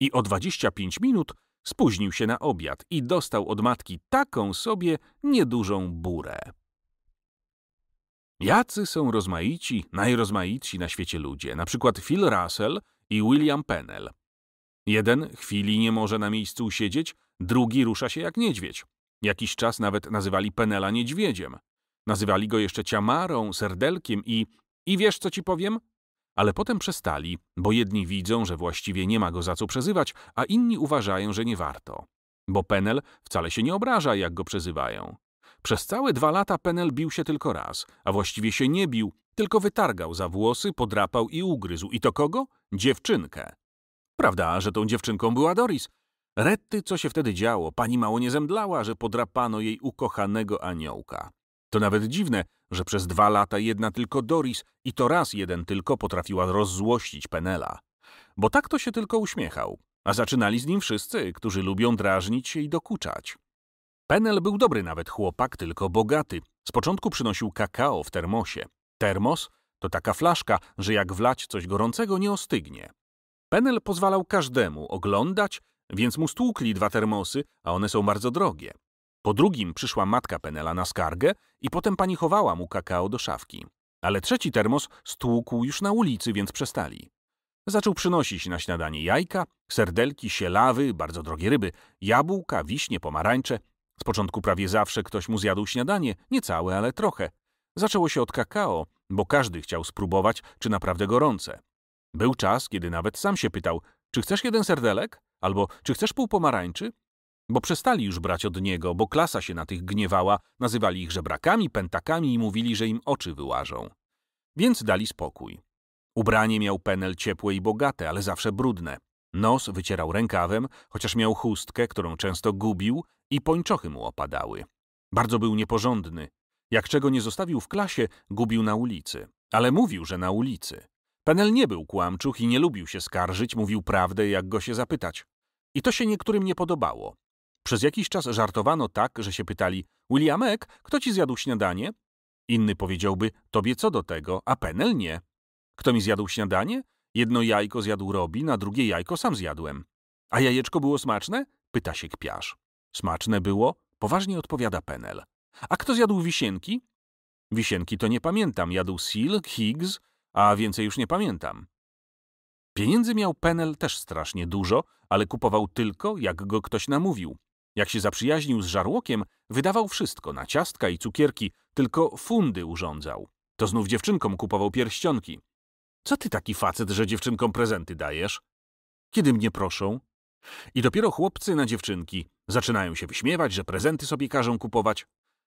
S1: I o 25 minut spóźnił się na obiad i dostał od matki taką sobie niedużą burę. Jacy są rozmaici, najrozmaitsi na świecie ludzie, na przykład Phil Russell i William Pennell. Jeden chwili nie może na miejscu usiedzieć, drugi rusza się jak niedźwiedź. Jakiś czas nawet nazywali Penela niedźwiedziem. Nazywali go jeszcze ciamarą, serdelkiem i... I wiesz, co ci powiem? Ale potem przestali, bo jedni widzą, że właściwie nie ma go za co przezywać, a inni uważają, że nie warto. Bo Penel wcale się nie obraża, jak go przezywają. Przez całe dwa lata Penel bił się tylko raz, a właściwie się nie bił, tylko wytargał za włosy, podrapał i ugryzł. I to kogo? Dziewczynkę. Prawda, że tą dziewczynką była Doris. Retty, co się wtedy działo, pani mało nie zemdlała, że podrapano jej ukochanego aniołka. To nawet dziwne, że przez dwa lata jedna tylko Doris i to raz jeden tylko potrafiła rozzłościć Penela. Bo tak to się tylko uśmiechał, a zaczynali z nim wszyscy, którzy lubią drażnić się i dokuczać. Penel był dobry nawet chłopak, tylko bogaty. Z początku przynosił kakao w termosie. Termos to taka flaszka, że jak wlać coś gorącego nie ostygnie. Penel pozwalał każdemu oglądać, więc mu stłukli dwa termosy, a one są bardzo drogie. Po drugim przyszła matka Penela na skargę i potem pani chowała mu kakao do szafki. Ale trzeci termos stłukł już na ulicy, więc przestali. Zaczął przynosić na śniadanie jajka, serdelki, sielawy, bardzo drogie ryby, jabłka, wiśnie, pomarańcze. Z początku prawie zawsze ktoś mu zjadł śniadanie, nie całe, ale trochę. Zaczęło się od kakao, bo każdy chciał spróbować, czy naprawdę gorące. Był czas, kiedy nawet sam się pytał, czy chcesz jeden serdelek? Albo czy chcesz pół pomarańczy? Bo przestali już brać od niego, bo klasa się na tych gniewała, nazywali ich żebrakami, pentakami i mówili, że im oczy wyłażą. Więc dali spokój. Ubranie miał penel ciepłe i bogate, ale zawsze brudne. Nos wycierał rękawem, chociaż miał chustkę, którą często gubił i pończochy mu opadały. Bardzo był nieporządny. Jak czego nie zostawił w klasie, gubił na ulicy. Ale mówił, że na ulicy. Penel nie był kłamczuch i nie lubił się skarżyć, mówił prawdę, jak go się zapytać. I to się niektórym nie podobało. Przez jakiś czas żartowano tak, że się pytali Williamek, kto ci zjadł śniadanie? Inny powiedziałby, tobie co do tego, a Penel nie. Kto mi zjadł śniadanie? Jedno jajko zjadł Robin, a drugie jajko sam zjadłem. A jajeczko było smaczne? Pyta się kpiarz. Smaczne było? Poważnie odpowiada Penel. A kto zjadł wisienki? Wisienki to nie pamiętam. Jadł Seal, Higgs, a więcej już nie pamiętam. Pieniędzy miał Penel też strasznie dużo, ale kupował tylko, jak go ktoś namówił. Jak się zaprzyjaźnił z żarłokiem, wydawał wszystko na ciastka i cukierki, tylko fundy urządzał. To znów dziewczynkom kupował pierścionki. Co ty taki facet, że dziewczynkom prezenty dajesz? Kiedy mnie proszą? I dopiero chłopcy na dziewczynki zaczynają się wyśmiewać, że prezenty sobie każą kupować.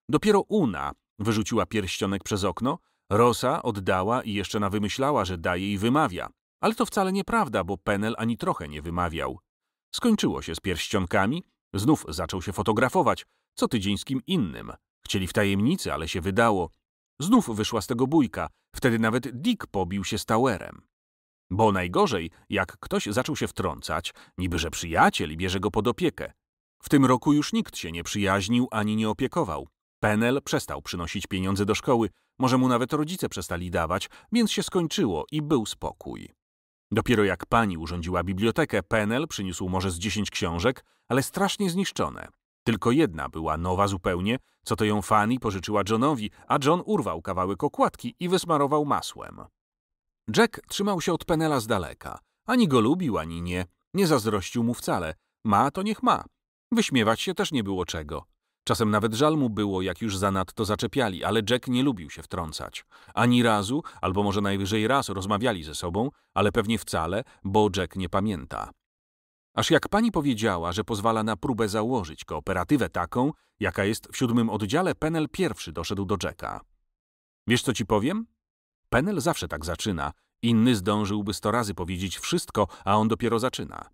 S1: Dopiero Una wyrzuciła pierścionek przez okno, Rosa oddała i jeszcze nawymyślała, że daje i wymawia. Ale to wcale nieprawda, bo Penel ani trochę nie wymawiał. Skończyło się z pierścionkami, znów zaczął się fotografować, co tydzień z kim innym. Chcieli w tajemnicy, ale się wydało. Znów wyszła z tego bójka, wtedy nawet Dick pobił się z Towerem. Bo najgorzej, jak ktoś zaczął się wtrącać, niby że przyjaciel i bierze go pod opiekę. W tym roku już nikt się nie przyjaźnił ani nie opiekował. Penel przestał przynosić pieniądze do szkoły, może mu nawet rodzice przestali dawać, więc się skończyło i był spokój. Dopiero jak pani urządziła bibliotekę, Penel przyniósł może z dziesięć książek, ale strasznie zniszczone. Tylko jedna była nowa zupełnie, co to ją Fanny pożyczyła Johnowi, a John urwał kawałek okładki i wysmarował masłem. Jack trzymał się od Penela z daleka. Ani go lubił, ani nie. Nie zazdrościł mu wcale. Ma, to niech ma. Wyśmiewać się też nie było czego. Czasem nawet żal mu było, jak już zanadto zaczepiali, ale Jack nie lubił się wtrącać. Ani razu, albo może najwyżej raz rozmawiali ze sobą, ale pewnie wcale, bo Jack nie pamięta. Aż jak pani powiedziała, że pozwala na próbę założyć kooperatywę taką, jaka jest w siódmym oddziale, Penel pierwszy doszedł do Jacka. Wiesz, co ci powiem? Penel zawsze tak zaczyna. Inny zdążyłby sto razy powiedzieć wszystko, a on dopiero zaczyna.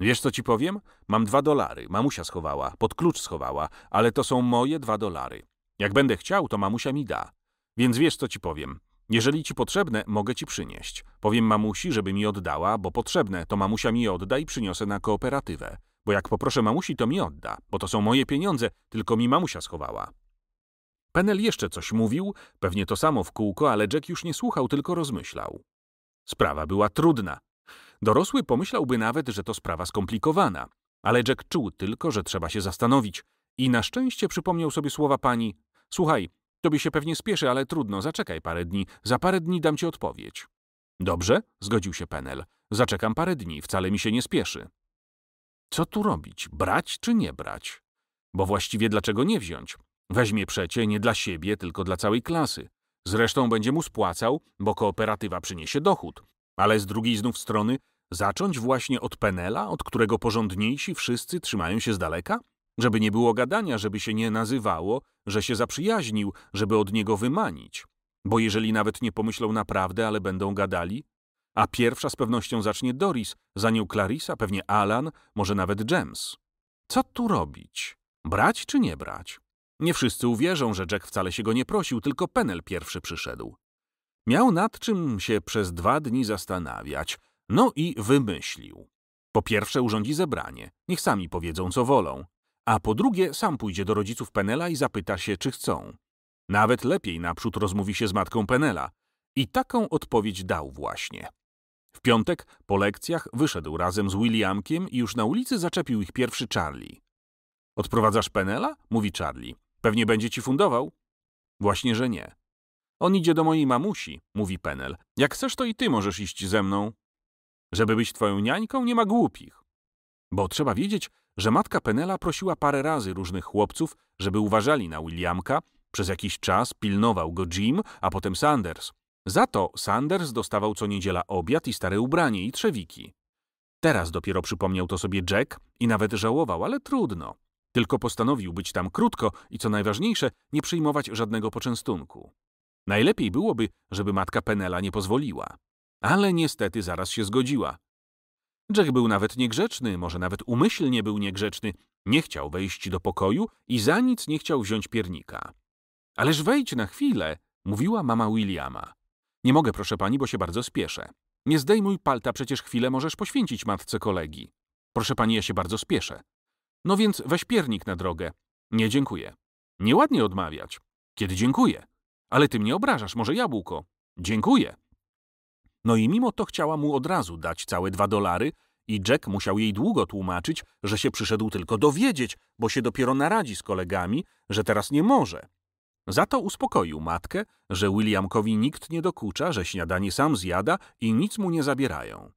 S1: Wiesz, co ci powiem? Mam dwa dolary. Mamusia schowała, pod klucz schowała, ale to są moje dwa dolary. Jak będę chciał, to mamusia mi da. Więc wiesz, co ci powiem. Jeżeli ci potrzebne, mogę ci przynieść. Powiem mamusi, żeby mi oddała, bo potrzebne, to mamusia mi odda i przyniosę na kooperatywę. Bo jak poproszę mamusi, to mi odda, bo to są moje pieniądze, tylko mi mamusia schowała. Penel jeszcze coś mówił, pewnie to samo w kółko, ale Jack już nie słuchał, tylko rozmyślał. Sprawa była trudna. Dorosły pomyślałby nawet, że to sprawa skomplikowana, ale Jack czuł tylko, że trzeba się zastanowić i na szczęście przypomniał sobie słowa pani Słuchaj, tobie się pewnie spieszy, ale trudno, zaczekaj parę dni, za parę dni dam ci odpowiedź. Dobrze, zgodził się Penel. Zaczekam parę dni, wcale mi się nie spieszy. Co tu robić? Brać czy nie brać? Bo właściwie dlaczego nie wziąć? Weźmie przecie nie dla siebie, tylko dla całej klasy. Zresztą będzie mu spłacał, bo kooperatywa przyniesie dochód. Ale z drugiej znów strony zacząć właśnie od Penela, od którego porządniejsi wszyscy trzymają się z daleka? Żeby nie było gadania, żeby się nie nazywało, że się zaprzyjaźnił, żeby od niego wymanić. Bo jeżeli nawet nie pomyślą naprawdę, ale będą gadali, a pierwsza z pewnością zacznie Doris, za nią Clarissa, pewnie Alan, może nawet James. Co tu robić? Brać czy nie brać? Nie wszyscy uwierzą, że Jack wcale się go nie prosił, tylko Penel pierwszy przyszedł. Miał nad czym się przez dwa dni zastanawiać, no i wymyślił. Po pierwsze urządzi zebranie, niech sami powiedzą, co wolą. A po drugie sam pójdzie do rodziców Penela i zapyta się, czy chcą. Nawet lepiej naprzód rozmówi się z matką Penela. I taką odpowiedź dał właśnie. W piątek po lekcjach wyszedł razem z Williamkiem i już na ulicy zaczepił ich pierwszy Charlie. Odprowadzasz Penela? mówi Charlie. Pewnie będzie ci fundował? Właśnie, że nie. On idzie do mojej mamusi, mówi Penel. Jak chcesz, to i ty możesz iść ze mną. Żeby być twoją niańką, nie ma głupich. Bo trzeba wiedzieć, że matka Penela prosiła parę razy różnych chłopców, żeby uważali na Williamka. Przez jakiś czas pilnował go Jim, a potem Sanders. Za to Sanders dostawał co niedziela obiad i stare ubranie i trzewiki. Teraz dopiero przypomniał to sobie Jack i nawet żałował, ale trudno. Tylko postanowił być tam krótko i co najważniejsze, nie przyjmować żadnego poczęstunku. Najlepiej byłoby, żeby matka Penela nie pozwoliła. Ale niestety zaraz się zgodziła. Jack był nawet niegrzeczny, może nawet umyślnie był niegrzeczny. Nie chciał wejść do pokoju i za nic nie chciał wziąć piernika. Ależ wejdź na chwilę, mówiła mama Williama. Nie mogę, proszę pani, bo się bardzo spieszę. Nie zdejmuj palta, przecież chwilę możesz poświęcić matce kolegi. Proszę pani, ja się bardzo spieszę. No więc weź piernik na drogę. Nie dziękuję. Nieładnie odmawiać. Kiedy dziękuję. Ale ty mnie obrażasz, może jabłko. Dziękuję. No i mimo to chciała mu od razu dać całe dwa dolary i Jack musiał jej długo tłumaczyć, że się przyszedł tylko dowiedzieć, bo się dopiero naradzi z kolegami, że teraz nie może. Za to uspokoił matkę, że Williamkowi nikt nie dokucza, że śniadanie sam zjada i nic mu nie zabierają.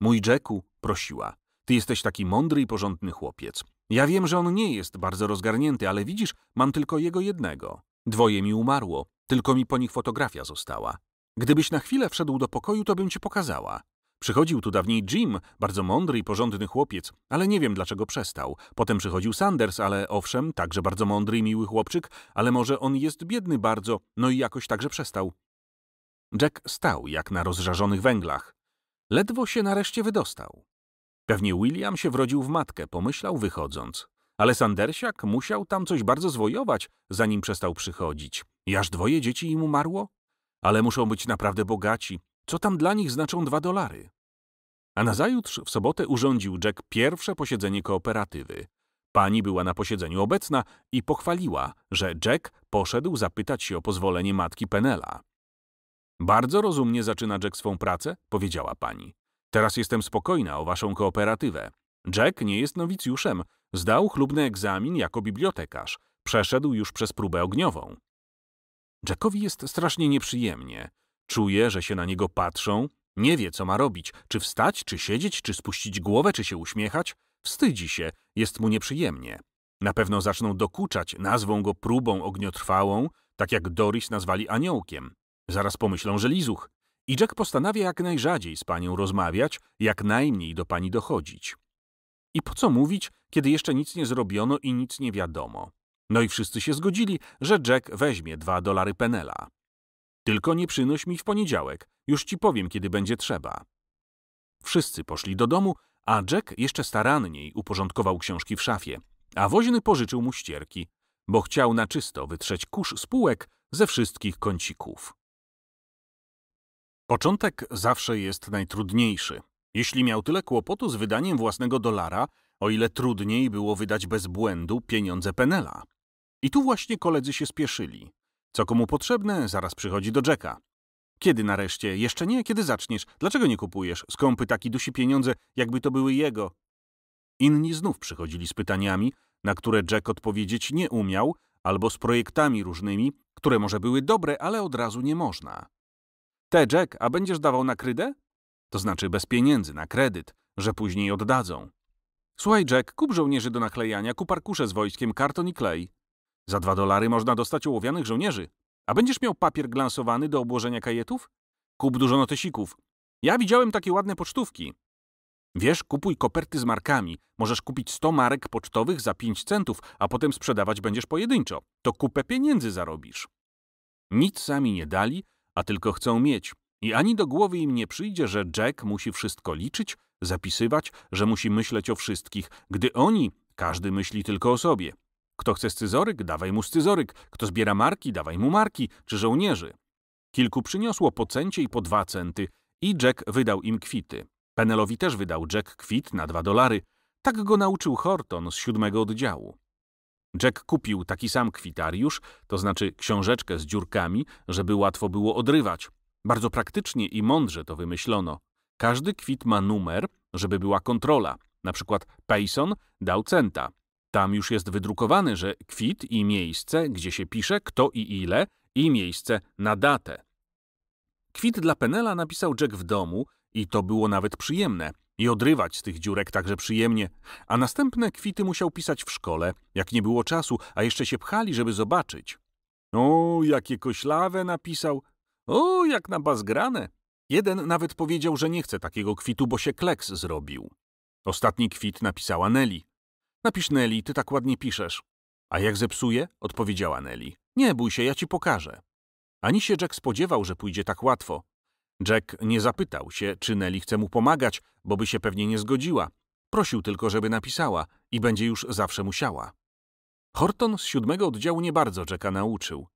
S1: Mój Jacku, prosiła, ty jesteś taki mądry i porządny chłopiec. Ja wiem, że on nie jest bardzo rozgarnięty, ale widzisz, mam tylko jego jednego. Dwoje mi umarło, tylko mi po nich fotografia została. Gdybyś na chwilę wszedł do pokoju, to bym ci pokazała. Przychodził tu dawniej Jim, bardzo mądry i porządny chłopiec, ale nie wiem dlaczego przestał. Potem przychodził Sanders, ale owszem, także bardzo mądry i miły chłopczyk, ale może on jest biedny bardzo, no i jakoś także przestał. Jack stał jak na rozżarzonych węglach. Ledwo się nareszcie wydostał. Pewnie William się wrodził w matkę, pomyślał wychodząc. Ale Sandersiak musiał tam coś bardzo zwojować, zanim przestał przychodzić. I aż dwoje dzieci im umarło? Ale muszą być naprawdę bogaci. Co tam dla nich znaczą dwa dolary? A nazajutrz w sobotę urządził Jack pierwsze posiedzenie kooperatywy. Pani była na posiedzeniu obecna i pochwaliła, że Jack poszedł zapytać się o pozwolenie matki Penela. Bardzo rozumnie zaczyna Jack swą pracę, powiedziała pani. Teraz jestem spokojna o waszą kooperatywę. Jack nie jest nowicjuszem. Zdał chlubny egzamin jako bibliotekarz. Przeszedł już przez próbę ogniową. Jackowi jest strasznie nieprzyjemnie. Czuje, że się na niego patrzą. Nie wie, co ma robić. Czy wstać, czy siedzieć, czy spuścić głowę, czy się uśmiechać. Wstydzi się. Jest mu nieprzyjemnie. Na pewno zaczną dokuczać. Nazwą go próbą ogniotrwałą, tak jak Doris nazwali aniołkiem. Zaraz pomyślą, że lizuch. I Jack postanawia jak najrzadziej z panią rozmawiać, jak najmniej do pani dochodzić. I po co mówić, kiedy jeszcze nic nie zrobiono i nic nie wiadomo? No i wszyscy się zgodzili, że Jack weźmie dwa dolary Penela. Tylko nie przynoś mi w poniedziałek, już ci powiem, kiedy będzie trzeba. Wszyscy poszli do domu, a Jack jeszcze staranniej uporządkował książki w szafie, a woźny pożyczył mu ścierki, bo chciał na czysto wytrzeć kurz spółek ze wszystkich kącików. Początek zawsze jest najtrudniejszy. Jeśli miał tyle kłopotu z wydaniem własnego dolara, o ile trudniej było wydać bez błędu pieniądze Penela. I tu właśnie koledzy się spieszyli. Co komu potrzebne, zaraz przychodzi do Jacka. Kiedy nareszcie? Jeszcze nie? Kiedy zaczniesz? Dlaczego nie kupujesz? Skąpy taki dusi pieniądze, jakby to były jego. Inni znów przychodzili z pytaniami, na które Jack odpowiedzieć nie umiał, albo z projektami różnymi, które może były dobre, ale od razu nie można. Te, Jack, a będziesz dawał na krydę? To znaczy bez pieniędzy, na kredyt, że później oddadzą. Słuchaj, Jack, kup żołnierzy do naklejania, kup arkusze z wojskiem, karton i klej. Za dwa dolary można dostać ołowianych żołnierzy. A będziesz miał papier glansowany do obłożenia kajetów? Kup dużo notesików. Ja widziałem takie ładne pocztówki. Wiesz, kupuj koperty z markami. Możesz kupić 100 marek pocztowych za 5 centów, a potem sprzedawać będziesz pojedynczo. To kupę pieniędzy zarobisz. Nic sami nie dali, a tylko chcą mieć. I ani do głowy im nie przyjdzie, że Jack musi wszystko liczyć, zapisywać, że musi myśleć o wszystkich, gdy oni, każdy myśli tylko o sobie. Kto chce scyzoryk, dawaj mu scyzoryk. Kto zbiera marki, dawaj mu marki, czy żołnierzy. Kilku przyniosło po cencie i po dwa centy i Jack wydał im kwity. Penelowi też wydał Jack kwit na dwa dolary. Tak go nauczył Horton z siódmego oddziału. Jack kupił taki sam kwitariusz, to znaczy książeczkę z dziurkami, żeby łatwo było odrywać. Bardzo praktycznie i mądrze to wymyślono. Każdy kwit ma numer, żeby była kontrola. Na przykład Payson dał centa. Tam już jest wydrukowany, że kwit i miejsce, gdzie się pisze, kto i ile, i miejsce na datę. Kwit dla Penela napisał Jack w domu i to było nawet przyjemne. I odrywać z tych dziurek także przyjemnie. A następne kwity musiał pisać w szkole, jak nie było czasu, a jeszcze się pchali, żeby zobaczyć. O, jakie koślawe napisał. O, jak na bazgrane. Jeden nawet powiedział, że nie chce takiego kwitu, bo się kleks zrobił. Ostatni kwit napisała Nelly. Napisz Nelly, ty tak ładnie piszesz. A jak zepsuje? Odpowiedziała Nelly. Nie bój się, ja ci pokażę. Ani się Jack spodziewał, że pójdzie tak łatwo. Jack nie zapytał się, czy Nelly chce mu pomagać, bo by się pewnie nie zgodziła. Prosił tylko, żeby napisała i będzie już zawsze musiała. Horton z siódmego oddziału nie bardzo Jacka nauczył.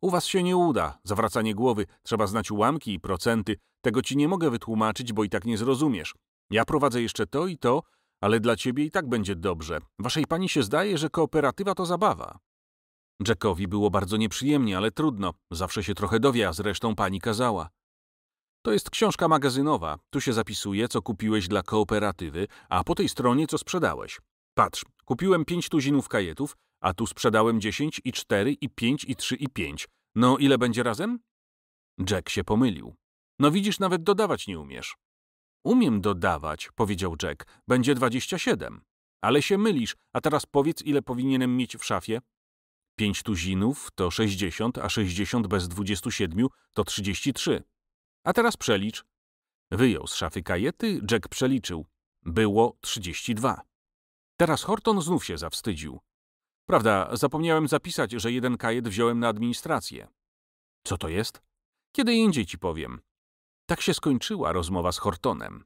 S1: U was się nie uda, zawracanie głowy, trzeba znać ułamki i procenty. Tego ci nie mogę wytłumaczyć, bo i tak nie zrozumiesz. Ja prowadzę jeszcze to i to, ale dla ciebie i tak będzie dobrze. Waszej pani się zdaje, że kooperatywa to zabawa. Jackowi było bardzo nieprzyjemnie, ale trudno. Zawsze się trochę dowie, a zresztą pani kazała. To jest książka magazynowa. Tu się zapisuje, co kupiłeś dla kooperatywy, a po tej stronie, co sprzedałeś. Patrz, kupiłem pięć tuzinów kajetów, a tu sprzedałem dziesięć i cztery i pięć i trzy i pięć. No ile będzie razem? Jack się pomylił. No widzisz, nawet dodawać nie umiesz. Umiem dodawać, powiedział Jack. Będzie dwadzieścia siedem. Ale się mylisz, a teraz powiedz, ile powinienem mieć w szafie? Pięć tuzinów to sześćdziesiąt, a sześćdziesiąt bez dwudziestu siedmiu to trzydzieści trzy. A teraz przelicz. Wyjął z szafy kajety, Jack przeliczył. Było trzydzieści dwa. Teraz Horton znów się zawstydził. Prawda, zapomniałem zapisać, że jeden kajet wziąłem na administrację. Co to jest? Kiedy indziej ci powiem. Tak się skończyła rozmowa z Hortonem.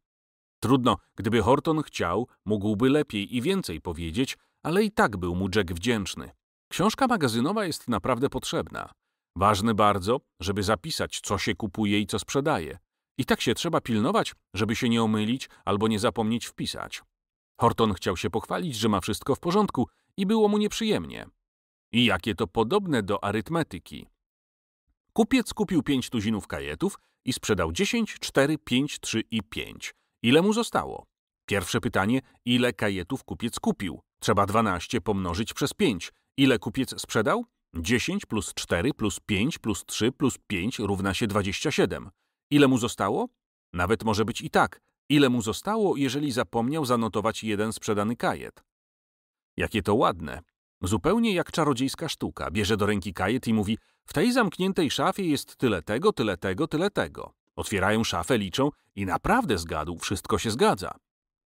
S1: Trudno, gdyby Horton chciał, mógłby lepiej i więcej powiedzieć, ale i tak był mu Jack wdzięczny. Książka magazynowa jest naprawdę potrzebna. Ważne bardzo, żeby zapisać, co się kupuje i co sprzedaje. I tak się trzeba pilnować, żeby się nie omylić albo nie zapomnieć wpisać. Horton chciał się pochwalić, że ma wszystko w porządku i było mu nieprzyjemnie. I jakie to podobne do arytmetyki. Kupiec kupił pięć tuzinów kajetów i sprzedał dziesięć, cztery, pięć, trzy i pięć. Ile mu zostało? Pierwsze pytanie, ile kajetów kupiec kupił? Trzeba dwanaście pomnożyć przez pięć. Ile kupiec sprzedał? 10 plus 4 plus 5 plus 3 plus 5 równa się 27. Ile mu zostało? Nawet może być i tak. Ile mu zostało, jeżeli zapomniał zanotować jeden sprzedany kajet? Jakie to ładne. Zupełnie jak czarodziejska sztuka. Bierze do ręki kajet i mówi w tej zamkniętej szafie jest tyle tego, tyle tego, tyle tego. Otwierają szafę, liczą i naprawdę zgadł, wszystko się zgadza.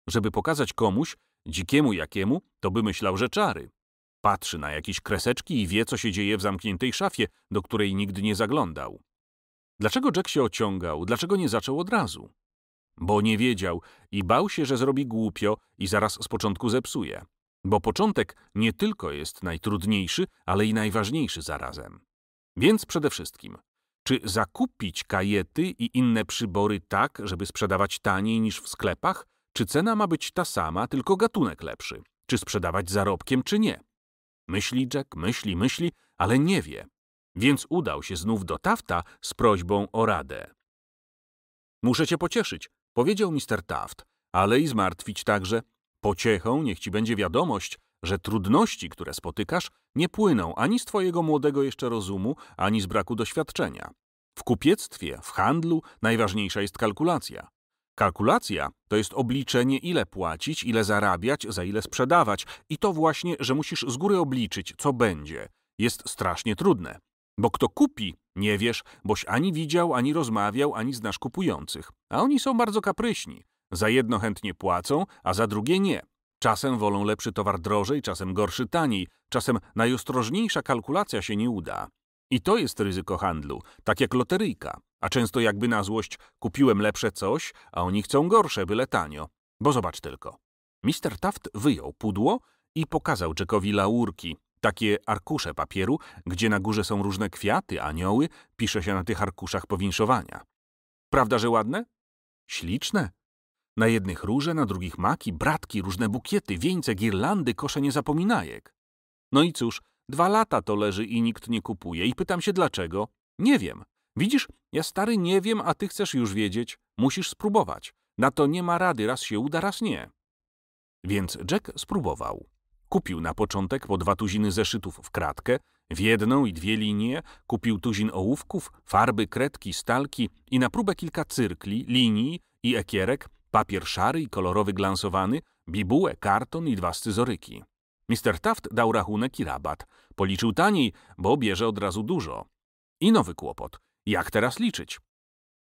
S1: Żeby pokazać komuś, dzikiemu jakiemu, to by myślał, że czary. Patrzy na jakieś kreseczki i wie, co się dzieje w zamkniętej szafie, do której nigdy nie zaglądał. Dlaczego Jack się ociągał? Dlaczego nie zaczął od razu? bo nie wiedział i bał się, że zrobi głupio i zaraz z początku zepsuje. Bo początek nie tylko jest najtrudniejszy, ale i najważniejszy zarazem. Więc przede wszystkim, czy zakupić kajety i inne przybory tak, żeby sprzedawać taniej niż w sklepach, czy cena ma być ta sama, tylko gatunek lepszy? Czy sprzedawać zarobkiem, czy nie? Myśli Jack, myśli, myśli, ale nie wie. Więc udał się znów do Tafta z prośbą o radę. Muszę cię pocieszyć, powiedział Mr. Taft, ale i zmartwić także. Pociechą niech ci będzie wiadomość, że trudności, które spotykasz, nie płyną ani z twojego młodego jeszcze rozumu, ani z braku doświadczenia. W kupiectwie, w handlu najważniejsza jest kalkulacja. Kalkulacja to jest obliczenie, ile płacić, ile zarabiać, za ile sprzedawać. I to właśnie, że musisz z góry obliczyć, co będzie. Jest strasznie trudne. Bo kto kupi, nie wiesz, boś ani widział, ani rozmawiał, ani znasz kupujących. A oni są bardzo kapryśni. Za jedno chętnie płacą, a za drugie nie. Czasem wolą lepszy towar drożej, czasem gorszy taniej, czasem najostrożniejsza kalkulacja się nie uda. I to jest ryzyko handlu, tak jak loteryjka. A często jakby na złość kupiłem lepsze coś, a oni chcą gorsze, byle tanio. Bo zobacz tylko. Mister Taft wyjął pudło i pokazał Jackowi laurki, takie arkusze papieru, gdzie na górze są różne kwiaty, anioły, pisze się na tych arkuszach powinszowania. Prawda, że ładne? Śliczne. Na jednych róże, na drugich maki, bratki, różne bukiety, wieńce, girlandy, kosze niezapominajek. No i cóż, dwa lata to leży i nikt nie kupuje i pytam się dlaczego. Nie wiem. Widzisz, ja stary nie wiem, a ty chcesz już wiedzieć. Musisz spróbować. Na to nie ma rady, raz się uda, raz nie. Więc Jack spróbował. Kupił na początek po dwa tuziny zeszytów w kratkę, w jedną i dwie linie, kupił tuzin ołówków, farby, kredki, stalki i na próbę kilka cyrkli, linii i ekierek, papier szary i kolorowy glansowany, bibułę, karton i dwa scyzoryki. Mr. Taft dał rachunek i rabat. Policzył taniej, bo bierze od razu dużo. I nowy kłopot. Jak teraz liczyć?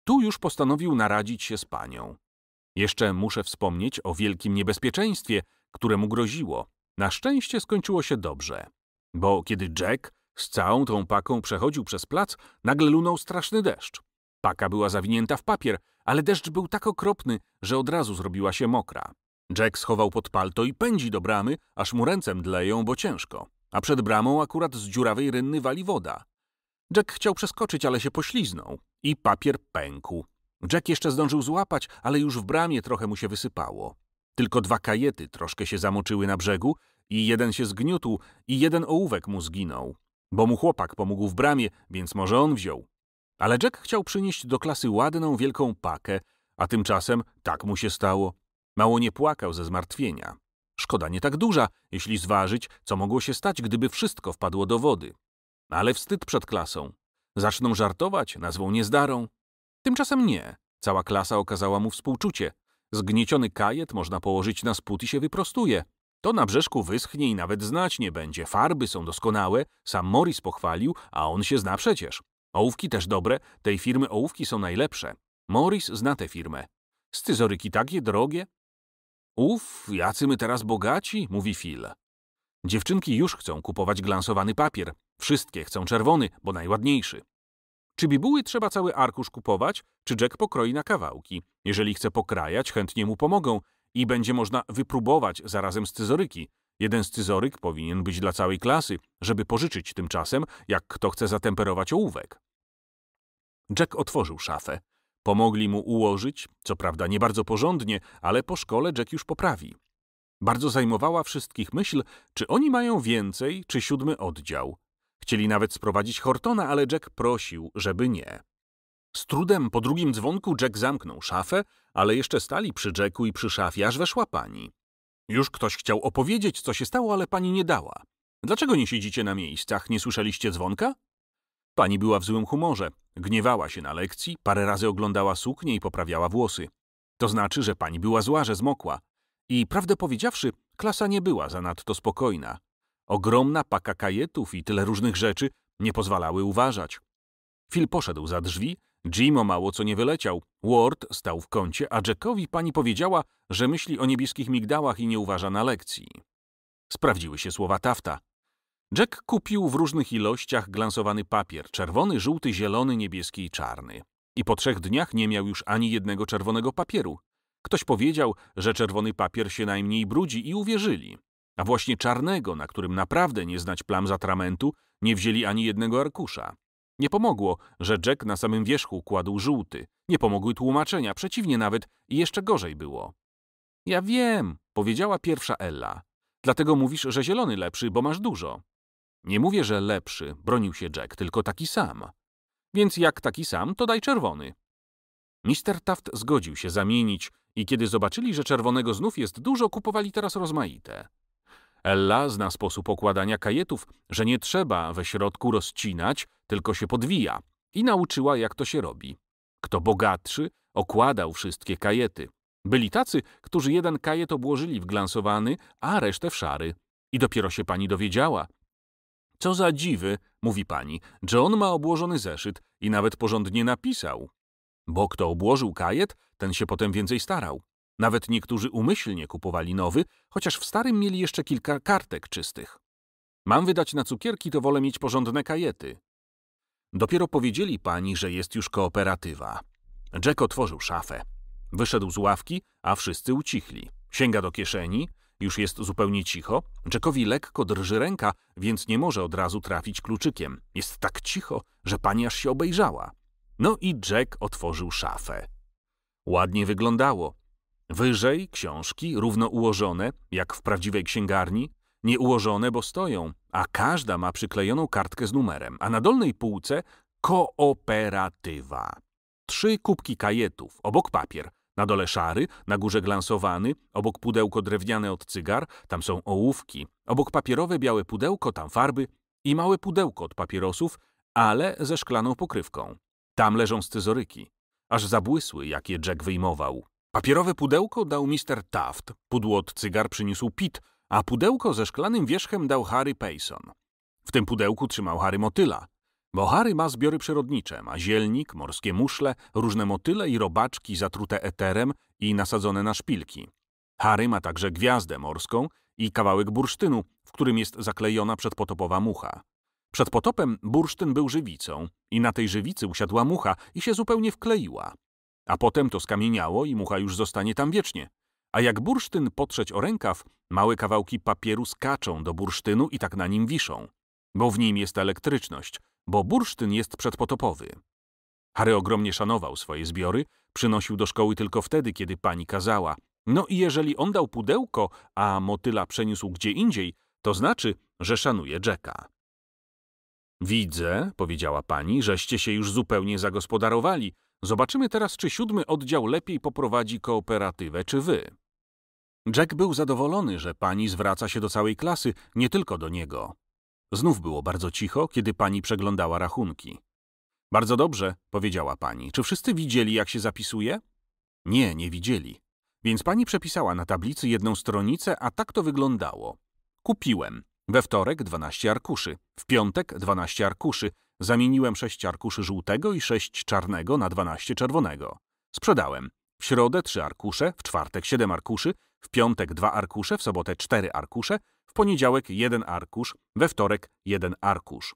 S1: Tu już postanowił naradzić się z panią. Jeszcze muszę wspomnieć o wielkim niebezpieczeństwie, które mu groziło. Na szczęście skończyło się dobrze, bo kiedy Jack z całą tą paką przechodził przez plac, nagle lunął straszny deszcz. Paka była zawinięta w papier, ale deszcz był tak okropny, że od razu zrobiła się mokra. Jack schował pod palto i pędzi do bramy, aż mu ręce mdleją, bo ciężko. A przed bramą akurat z dziurawej rynny wali woda. Jack chciał przeskoczyć, ale się pośliznął. I papier pękł. Jack jeszcze zdążył złapać, ale już w bramie trochę mu się wysypało. Tylko dwa kajety troszkę się zamoczyły na brzegu i jeden się zgniótł i jeden ołówek mu zginął. Bo mu chłopak pomógł w bramie, więc może on wziął. Ale Jack chciał przynieść do klasy ładną, wielką pakę, a tymczasem tak mu się stało. Mało nie płakał ze zmartwienia. Szkoda nie tak duża, jeśli zważyć, co mogło się stać, gdyby wszystko wpadło do wody. Ale wstyd przed klasą. Zaczną żartować, nazwą niezdarą. Tymczasem nie. Cała klasa okazała mu współczucie. Zgnieciony kajet można położyć na spód i się wyprostuje. To na brzeszku wyschnie i nawet znać nie będzie. Farby są doskonałe, sam Morris pochwalił, a on się zna przecież. Ołówki też dobre, tej firmy ołówki są najlepsze. Morris zna tę firmę. Scyzoryki takie drogie? Uf, jacy my teraz bogaci, mówi Phil. Dziewczynki już chcą kupować glansowany papier. Wszystkie chcą czerwony, bo najładniejszy. Czy bibuły trzeba cały arkusz kupować, czy Jack pokroi na kawałki? Jeżeli chce pokrajać, chętnie mu pomogą i będzie można wypróbować zarazem scyzoryki. Jeden scyzoryk powinien być dla całej klasy, żeby pożyczyć tymczasem, jak kto chce zatemperować ołówek. Jack otworzył szafę. Pomogli mu ułożyć, co prawda nie bardzo porządnie, ale po szkole Jack już poprawi. Bardzo zajmowała wszystkich myśl, czy oni mają więcej, czy siódmy oddział. Chcieli nawet sprowadzić Hortona, ale Jack prosił, żeby nie. Z trudem po drugim dzwonku Jack zamknął szafę, ale jeszcze stali przy Jacku i przy szafie, aż weszła pani. Już ktoś chciał opowiedzieć, co się stało, ale pani nie dała. Dlaczego nie siedzicie na miejscach? Nie słyszeliście dzwonka? Pani była w złym humorze. Gniewała się na lekcji, parę razy oglądała suknię i poprawiała włosy. To znaczy, że pani była zła, że zmokła. I prawdę powiedziawszy, klasa nie była zanadto spokojna. Ogromna paka kajetów i tyle różnych rzeczy nie pozwalały uważać. Phil poszedł za drzwi, Jim o mało co nie wyleciał, Ward stał w kącie, a Jackowi pani powiedziała, że myśli o niebieskich migdałach i nie uważa na lekcji. Sprawdziły się słowa Tafta. Jack kupił w różnych ilościach glansowany papier, czerwony, żółty, zielony, niebieski i czarny. I po trzech dniach nie miał już ani jednego czerwonego papieru. Ktoś powiedział, że czerwony papier się najmniej brudzi i uwierzyli. A właśnie czarnego, na którym naprawdę nie znać plam z atramentu, nie wzięli ani jednego arkusza. Nie pomogło, że Jack na samym wierzchu kładł żółty. Nie pomogły tłumaczenia, przeciwnie nawet i jeszcze gorzej było. Ja wiem, powiedziała pierwsza Ella. Dlatego mówisz, że zielony lepszy, bo masz dużo. Nie mówię, że lepszy, bronił się Jack, tylko taki sam. Więc jak taki sam, to daj czerwony. Mister Taft zgodził się zamienić i kiedy zobaczyli, że czerwonego znów jest dużo, kupowali teraz rozmaite. Ella zna sposób okładania kajetów, że nie trzeba we środku rozcinać, tylko się podwija i nauczyła, jak to się robi. Kto bogatszy, okładał wszystkie kajety. Byli tacy, którzy jeden kajet obłożyli w glansowany, a resztę w szary. I dopiero się pani dowiedziała. Co za dziwy, mówi pani, John ma obłożony zeszyt i nawet porządnie napisał. Bo kto obłożył kajet, ten się potem więcej starał. Nawet niektórzy umyślnie kupowali nowy, chociaż w starym mieli jeszcze kilka kartek czystych. Mam wydać na cukierki, to wolę mieć porządne kajety. Dopiero powiedzieli pani, że jest już kooperatywa. Jack otworzył szafę. Wyszedł z ławki, a wszyscy ucichli. Sięga do kieszeni, już jest zupełnie cicho. Jackowi lekko drży ręka, więc nie może od razu trafić kluczykiem. Jest tak cicho, że pani aż się obejrzała. No i Jack otworzył szafę. Ładnie wyglądało. Wyżej książki, równo ułożone, jak w prawdziwej księgarni, nie ułożone, bo stoją, a każda ma przyklejoną kartkę z numerem, a na dolnej półce kooperatywa. Trzy kubki kajetów, obok papier, na dole szary, na górze glansowany, obok pudełko drewniane od cygar, tam są ołówki, obok papierowe białe pudełko, tam farby i małe pudełko od papierosów, ale ze szklaną pokrywką. Tam leżą scyzoryki. Aż zabłysły, jakie Jack wyjmował. Papierowe pudełko dał Mr. Taft, pudło od cygar przyniósł Pete, a pudełko ze szklanym wierzchem dał Harry Payson. W tym pudełku trzymał Harry motyla. Bo Harry ma zbiory przyrodnicze, ma zielnik, morskie muszle, różne motyle i robaczki zatrute eterem i nasadzone na szpilki. Harry ma także gwiazdę morską i kawałek bursztynu, w którym jest zaklejona przedpotopowa mucha. Przed potopem bursztyn był żywicą i na tej żywicy usiadła mucha i się zupełnie wkleiła. A potem to skamieniało i mucha już zostanie tam wiecznie. A jak bursztyn potrzeć o rękaw, małe kawałki papieru skaczą do bursztynu i tak na nim wiszą. Bo w nim jest elektryczność, bo bursztyn jest przedpotopowy. Harry ogromnie szanował swoje zbiory, przynosił do szkoły tylko wtedy, kiedy pani kazała. No i jeżeli on dał pudełko, a motyla przeniósł gdzie indziej, to znaczy, że szanuje Jacka. Widzę, powiedziała pani, żeście się już zupełnie zagospodarowali. Zobaczymy teraz, czy siódmy oddział lepiej poprowadzi kooperatywę, czy wy. Jack był zadowolony, że pani zwraca się do całej klasy, nie tylko do niego. Znów było bardzo cicho, kiedy pani przeglądała rachunki. Bardzo dobrze, powiedziała pani. Czy wszyscy widzieli, jak się zapisuje? Nie, nie widzieli. Więc pani przepisała na tablicy jedną stronicę, a tak to wyglądało. Kupiłem. We wtorek 12 arkuszy, w piątek 12 arkuszy. Zamieniłem 6 arkuszy żółtego i 6 czarnego na 12 czerwonego. Sprzedałem. W środę 3 arkusze, w czwartek 7 arkuszy, w piątek 2 arkusze, w sobotę 4 arkusze, w poniedziałek jeden arkusz, we wtorek jeden arkusz.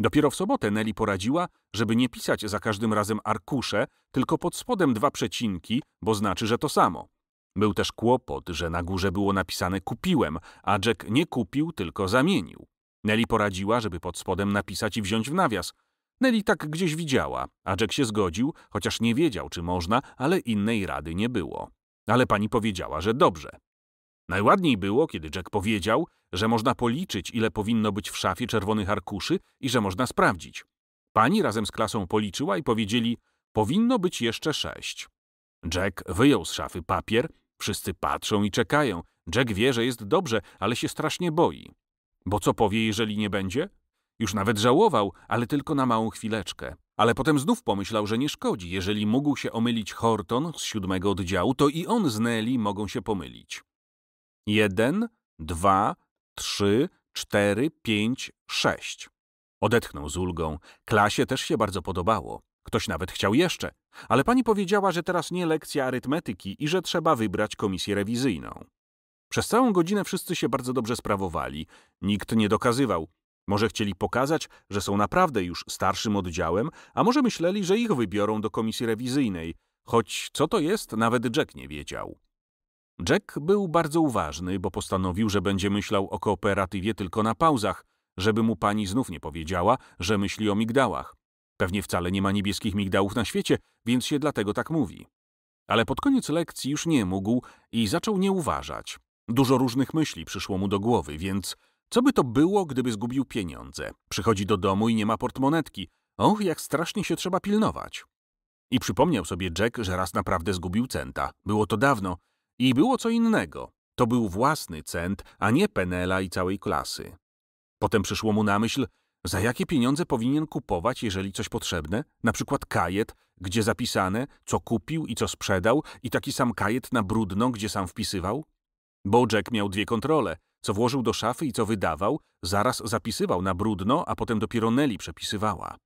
S1: Dopiero w sobotę Nelly poradziła, żeby nie pisać za każdym razem arkusze, tylko pod spodem dwa przecinki, bo znaczy, że to samo. Był też kłopot, że na górze było napisane kupiłem, a Jack nie kupił, tylko zamienił. Nelly poradziła, żeby pod spodem napisać i wziąć w nawias. Nelly tak gdzieś widziała, a Jack się zgodził, chociaż nie wiedział, czy można, ale innej rady nie było. Ale pani powiedziała, że dobrze. Najładniej było, kiedy Jack powiedział, że można policzyć, ile powinno być w szafie czerwonych arkuszy i że można sprawdzić. Pani razem z klasą policzyła i powiedzieli, powinno być jeszcze sześć. Jack wyjął z szafy papier, wszyscy patrzą i czekają. Jack wie, że jest dobrze, ale się strasznie boi. Bo co powie, jeżeli nie będzie? Już nawet żałował, ale tylko na małą chwileczkę. Ale potem znów pomyślał, że nie szkodzi. Jeżeli mógł się omylić Horton z siódmego oddziału, to i on z Nelly mogą się pomylić. Jeden, dwa, trzy, cztery, pięć, sześć. Odetchnął z ulgą. Klasie też się bardzo podobało. Ktoś nawet chciał jeszcze. Ale pani powiedziała, że teraz nie lekcja arytmetyki i że trzeba wybrać komisję rewizyjną. Przez całą godzinę wszyscy się bardzo dobrze sprawowali. Nikt nie dokazywał. Może chcieli pokazać, że są naprawdę już starszym oddziałem, a może myśleli, że ich wybiorą do komisji rewizyjnej, choć co to jest, nawet Jack nie wiedział. Jack był bardzo uważny, bo postanowił, że będzie myślał o kooperatywie tylko na pauzach, żeby mu pani znów nie powiedziała, że myśli o migdałach. Pewnie wcale nie ma niebieskich migdałów na świecie, więc się dlatego tak mówi. Ale pod koniec lekcji już nie mógł i zaczął nie uważać. Dużo różnych myśli przyszło mu do głowy, więc co by to było, gdyby zgubił pieniądze? Przychodzi do domu i nie ma portmonetki. Och, jak strasznie się trzeba pilnować. I przypomniał sobie Jack, że raz naprawdę zgubił centa. Było to dawno. I było co innego. To był własny cent, a nie Penela i całej klasy. Potem przyszło mu na myśl, za jakie pieniądze powinien kupować, jeżeli coś potrzebne? Na przykład kajet, gdzie zapisane, co kupił i co sprzedał, i taki sam kajet na brudno, gdzie sam wpisywał? Bo Jack miał dwie kontrole. Co włożył do szafy i co wydawał, zaraz zapisywał na brudno, a potem dopiero Nelly przepisywała.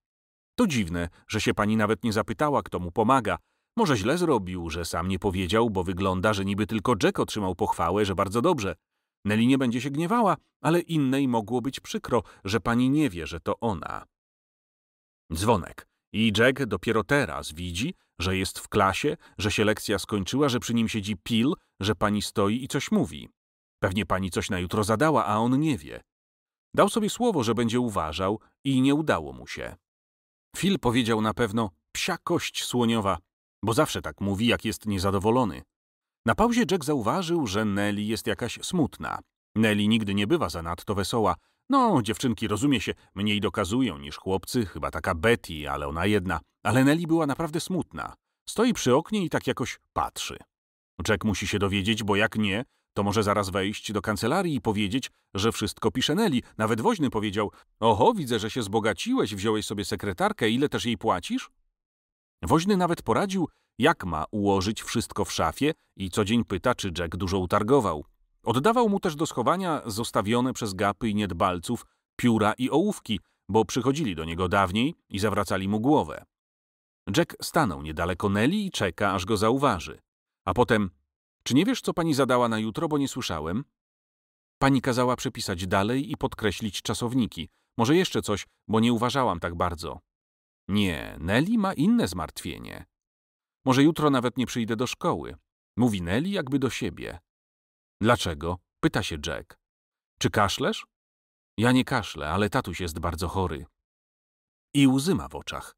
S1: To dziwne, że się pani nawet nie zapytała, kto mu pomaga. Może źle zrobił, że sam nie powiedział, bo wygląda, że niby tylko Jack otrzymał pochwałę, że bardzo dobrze. Nelly nie będzie się gniewała, ale innej mogło być przykro, że pani nie wie, że to ona. Dzwonek. I Jack dopiero teraz widzi, że jest w klasie, że się lekcja skończyła, że przy nim siedzi Pil, że pani stoi i coś mówi. Pewnie pani coś na jutro zadała, a on nie wie. Dał sobie słowo, że będzie uważał i nie udało mu się. Phil powiedział na pewno psia kość słoniowa, bo zawsze tak mówi, jak jest niezadowolony. Na pauzie Jack zauważył, że Nelly jest jakaś smutna. Nelly nigdy nie bywa zanadto wesoła. No, dziewczynki, rozumie się, mniej dokazują niż chłopcy, chyba taka Betty, ale ona jedna. Ale Nelly była naprawdę smutna. Stoi przy oknie i tak jakoś patrzy. Jack musi się dowiedzieć, bo jak nie, to może zaraz wejść do kancelarii i powiedzieć, że wszystko pisze Nelly. Nawet woźny powiedział, oho, widzę, że się zbogaciłeś, wziąłeś sobie sekretarkę, ile też jej płacisz? Woźny nawet poradził, jak ma ułożyć wszystko w szafie i co dzień pyta, czy Jack dużo utargował. Oddawał mu też do schowania zostawione przez gapy i niedbalców pióra i ołówki, bo przychodzili do niego dawniej i zawracali mu głowę. Jack stanął niedaleko Nelly i czeka, aż go zauważy. A potem, czy nie wiesz, co pani zadała na jutro, bo nie słyszałem? Pani kazała przepisać dalej i podkreślić czasowniki. Może jeszcze coś, bo nie uważałam tak bardzo. Nie, Nelly ma inne zmartwienie. Może jutro nawet nie przyjdę do szkoły. Mówi Nelly jakby do siebie. Dlaczego? Pyta się Jack. Czy kaszlesz? Ja nie kaszlę, ale tatuś jest bardzo chory. I łzy ma w oczach.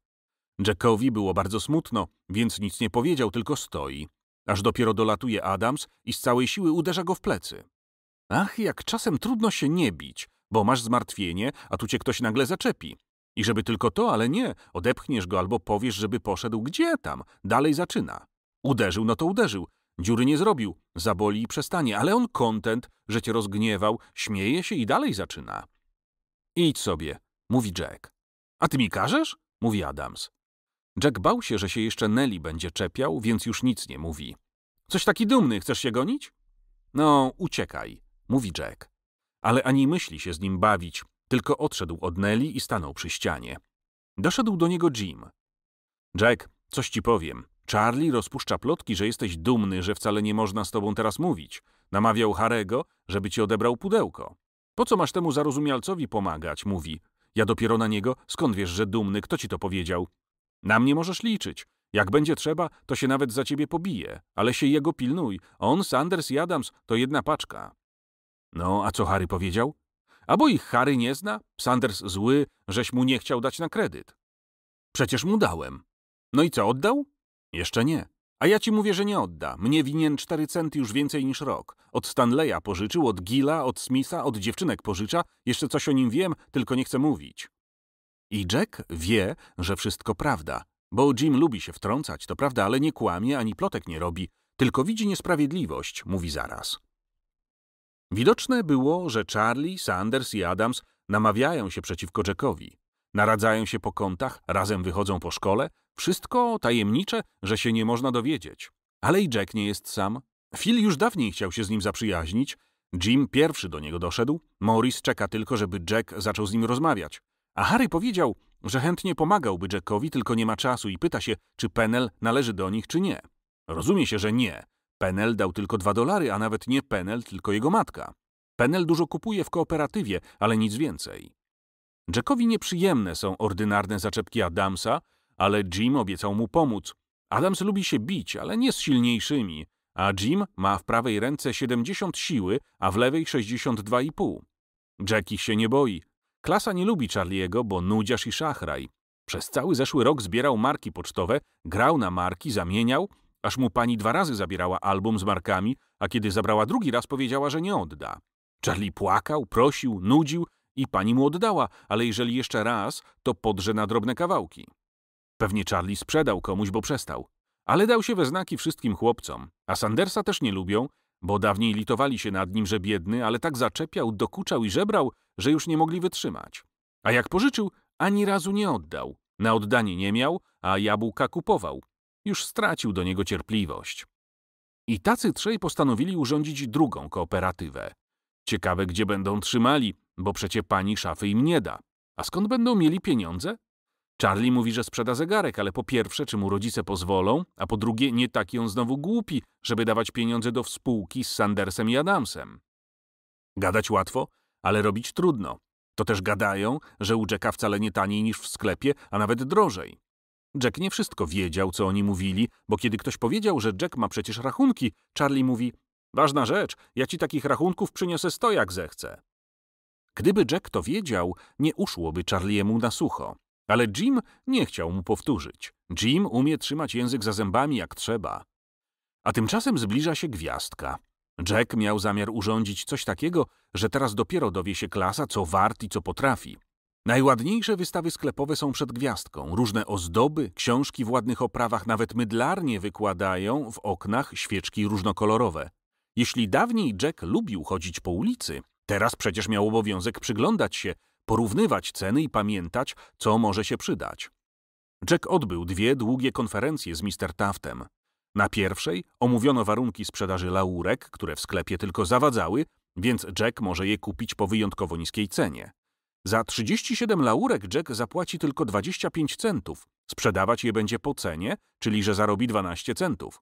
S1: Jackowi było bardzo smutno, więc nic nie powiedział, tylko stoi. Aż dopiero dolatuje Adams i z całej siły uderza go w plecy. Ach, jak czasem trudno się nie bić, bo masz zmartwienie, a tu cię ktoś nagle zaczepi. I żeby tylko to, ale nie, odepchniesz go albo powiesz, żeby poszedł gdzie tam, dalej zaczyna. Uderzył, no to uderzył. Dziury nie zrobił, zaboli i przestanie, ale on kontent, że cię rozgniewał, śmieje się i dalej zaczyna. Idź sobie, mówi Jack. A ty mi każesz? mówi Adams. Jack bał się, że się jeszcze Nelly będzie czepiał, więc już nic nie mówi. Coś taki dumny, chcesz się gonić? No, uciekaj, mówi Jack. Ale ani myśli się z nim bawić, tylko odszedł od Nelly i stanął przy ścianie. Doszedł do niego Jim. Jack, coś ci powiem. Charlie rozpuszcza plotki, że jesteś dumny, że wcale nie można z tobą teraz mówić. Namawiał Harego, żeby ci odebrał pudełko. Po co masz temu zarozumialcowi pomagać, mówi. Ja dopiero na niego, skąd wiesz, że dumny, kto ci to powiedział? Na mnie możesz liczyć. Jak będzie trzeba, to się nawet za ciebie pobije, ale się jego pilnuj. On, Sanders i Adams to jedna paczka. No, a co Harry powiedział? A bo ich Harry nie zna? Sanders zły, żeś mu nie chciał dać na kredyt. Przecież mu dałem. No i co, oddał? Jeszcze nie. A ja ci mówię, że nie odda. Mnie winien cztery centy już więcej niż rok. Od Stanleya pożyczył, od Gilla, od Smitha, od dziewczynek pożycza. Jeszcze coś o nim wiem, tylko nie chcę mówić. I Jack wie, że wszystko prawda. Bo Jim lubi się wtrącać, to prawda, ale nie kłamie ani plotek nie robi. Tylko widzi niesprawiedliwość, mówi zaraz. Widoczne było, że Charlie, Sanders i Adams namawiają się przeciwko Jackowi. Naradzają się po kątach, razem wychodzą po szkole. Wszystko tajemnicze, że się nie można dowiedzieć. Ale i Jack nie jest sam. Phil już dawniej chciał się z nim zaprzyjaźnić. Jim pierwszy do niego doszedł. Morris czeka tylko, żeby Jack zaczął z nim rozmawiać. A Harry powiedział, że chętnie pomagałby Jackowi, tylko nie ma czasu i pyta się, czy Penel należy do nich, czy nie. Rozumie się, że nie. Penel dał tylko dwa dolary, a nawet nie Penel, tylko jego matka. Penel dużo kupuje w kooperatywie, ale nic więcej. Jackowi nieprzyjemne są ordynarne zaczepki Adamsa, ale Jim obiecał mu pomóc. Adams lubi się bić, ale nie z silniejszymi, a Jim ma w prawej ręce 70 siły, a w lewej 62,5. Jack ich się nie boi. Klasa nie lubi Charlie'ego, bo nudziarz i szachraj. Przez cały zeszły rok zbierał marki pocztowe, grał na marki, zamieniał, aż mu pani dwa razy zabierała album z markami, a kiedy zabrała drugi raz, powiedziała, że nie odda. Charlie płakał, prosił, nudził i pani mu oddała, ale jeżeli jeszcze raz, to podrze na drobne kawałki. Pewnie Charlie sprzedał komuś, bo przestał. Ale dał się we znaki wszystkim chłopcom, a Sandersa też nie lubią, bo dawniej litowali się nad nim, że biedny, ale tak zaczepiał, dokuczał i żebrał, że już nie mogli wytrzymać. A jak pożyczył, ani razu nie oddał. Na oddanie nie miał, a jabłka kupował. Już stracił do niego cierpliwość. I tacy trzej postanowili urządzić drugą kooperatywę. Ciekawe, gdzie będą trzymali, bo przecie pani szafy im nie da. A skąd będą mieli pieniądze? Charlie mówi, że sprzeda zegarek, ale po pierwsze, czy mu rodzice pozwolą, a po drugie, nie taki on znowu głupi, żeby dawać pieniądze do współki z Sandersem i Adamsem. Gadać łatwo, ale robić trudno. To też gadają, że u Jacka wcale nie taniej niż w sklepie, a nawet drożej. Jack nie wszystko wiedział, co oni mówili, bo kiedy ktoś powiedział, że Jack ma przecież rachunki, Charlie mówi: Ważna rzecz, ja ci takich rachunków przyniosę sto jak zechcę. Gdyby Jack to wiedział, nie uszłoby Charliemu na sucho. Ale Jim nie chciał mu powtórzyć. Jim umie trzymać język za zębami jak trzeba. A tymczasem zbliża się gwiazdka. Jack miał zamiar urządzić coś takiego, że teraz dopiero dowie się klasa, co wart i co potrafi. Najładniejsze wystawy sklepowe są przed gwiazdką. Różne ozdoby, książki w ładnych oprawach, nawet mydlarnie wykładają w oknach świeczki różnokolorowe. Jeśli dawniej Jack lubił chodzić po ulicy, teraz przecież miał obowiązek przyglądać się, porównywać ceny i pamiętać, co może się przydać. Jack odbył dwie długie konferencje z Mr. Taftem. Na pierwszej omówiono warunki sprzedaży laurek, które w sklepie tylko zawadzały, więc Jack może je kupić po wyjątkowo niskiej cenie. Za 37 laurek Jack zapłaci tylko 25 centów. Sprzedawać je będzie po cenie, czyli że zarobi 12 centów.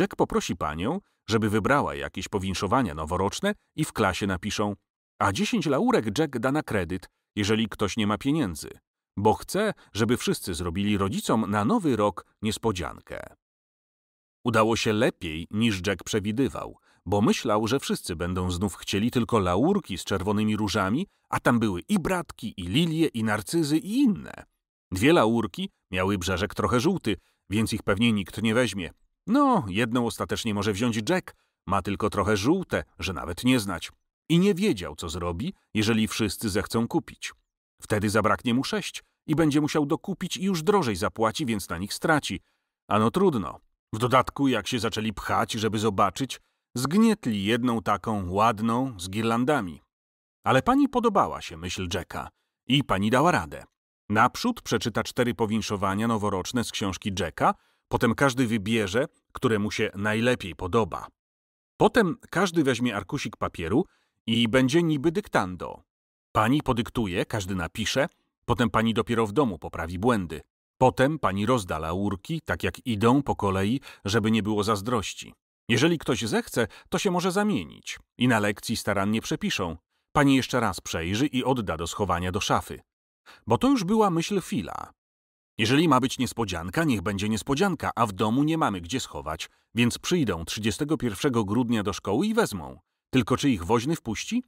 S1: Jack poprosi panią, żeby wybrała jakieś powinszowania noworoczne i w klasie napiszą a 10 laurek Jack da na kredyt, jeżeli ktoś nie ma pieniędzy, bo chce, żeby wszyscy zrobili rodzicom na nowy rok niespodziankę. Udało się lepiej niż Jack przewidywał, bo myślał, że wszyscy będą znów chcieli tylko laurki z czerwonymi różami, a tam były i bratki, i lilie, i narcyzy, i inne. Dwie laurki miały brzeżek trochę żółty, więc ich pewnie nikt nie weźmie. No, jedną ostatecznie może wziąć Jack, ma tylko trochę żółte, że nawet nie znać. I nie wiedział, co zrobi, jeżeli wszyscy zechcą kupić. Wtedy zabraknie mu sześć i będzie musiał dokupić i już drożej zapłaci, więc na nich straci. Ano trudno. W dodatku, jak się zaczęli pchać, żeby zobaczyć, zgnietli jedną taką ładną z girlandami. Ale pani podobała się myśl Jacka i pani dała radę. Naprzód przeczyta cztery powinszowania noworoczne z książki Jacka, potem każdy wybierze, które mu się najlepiej podoba. Potem każdy weźmie arkusik papieru i będzie niby dyktando. Pani podyktuje, każdy napisze, potem pani dopiero w domu poprawi błędy. Potem pani rozda laurki, tak jak idą po kolei, żeby nie było zazdrości. Jeżeli ktoś zechce, to się może zamienić i na lekcji starannie przepiszą. Pani jeszcze raz przejrzy i odda do schowania do szafy. Bo to już była myśl Fila. Jeżeli ma być niespodzianka, niech będzie niespodzianka, a w domu nie mamy gdzie schować, więc przyjdą 31 grudnia do szkoły i wezmą. Tylko czy ich woźny wpuści?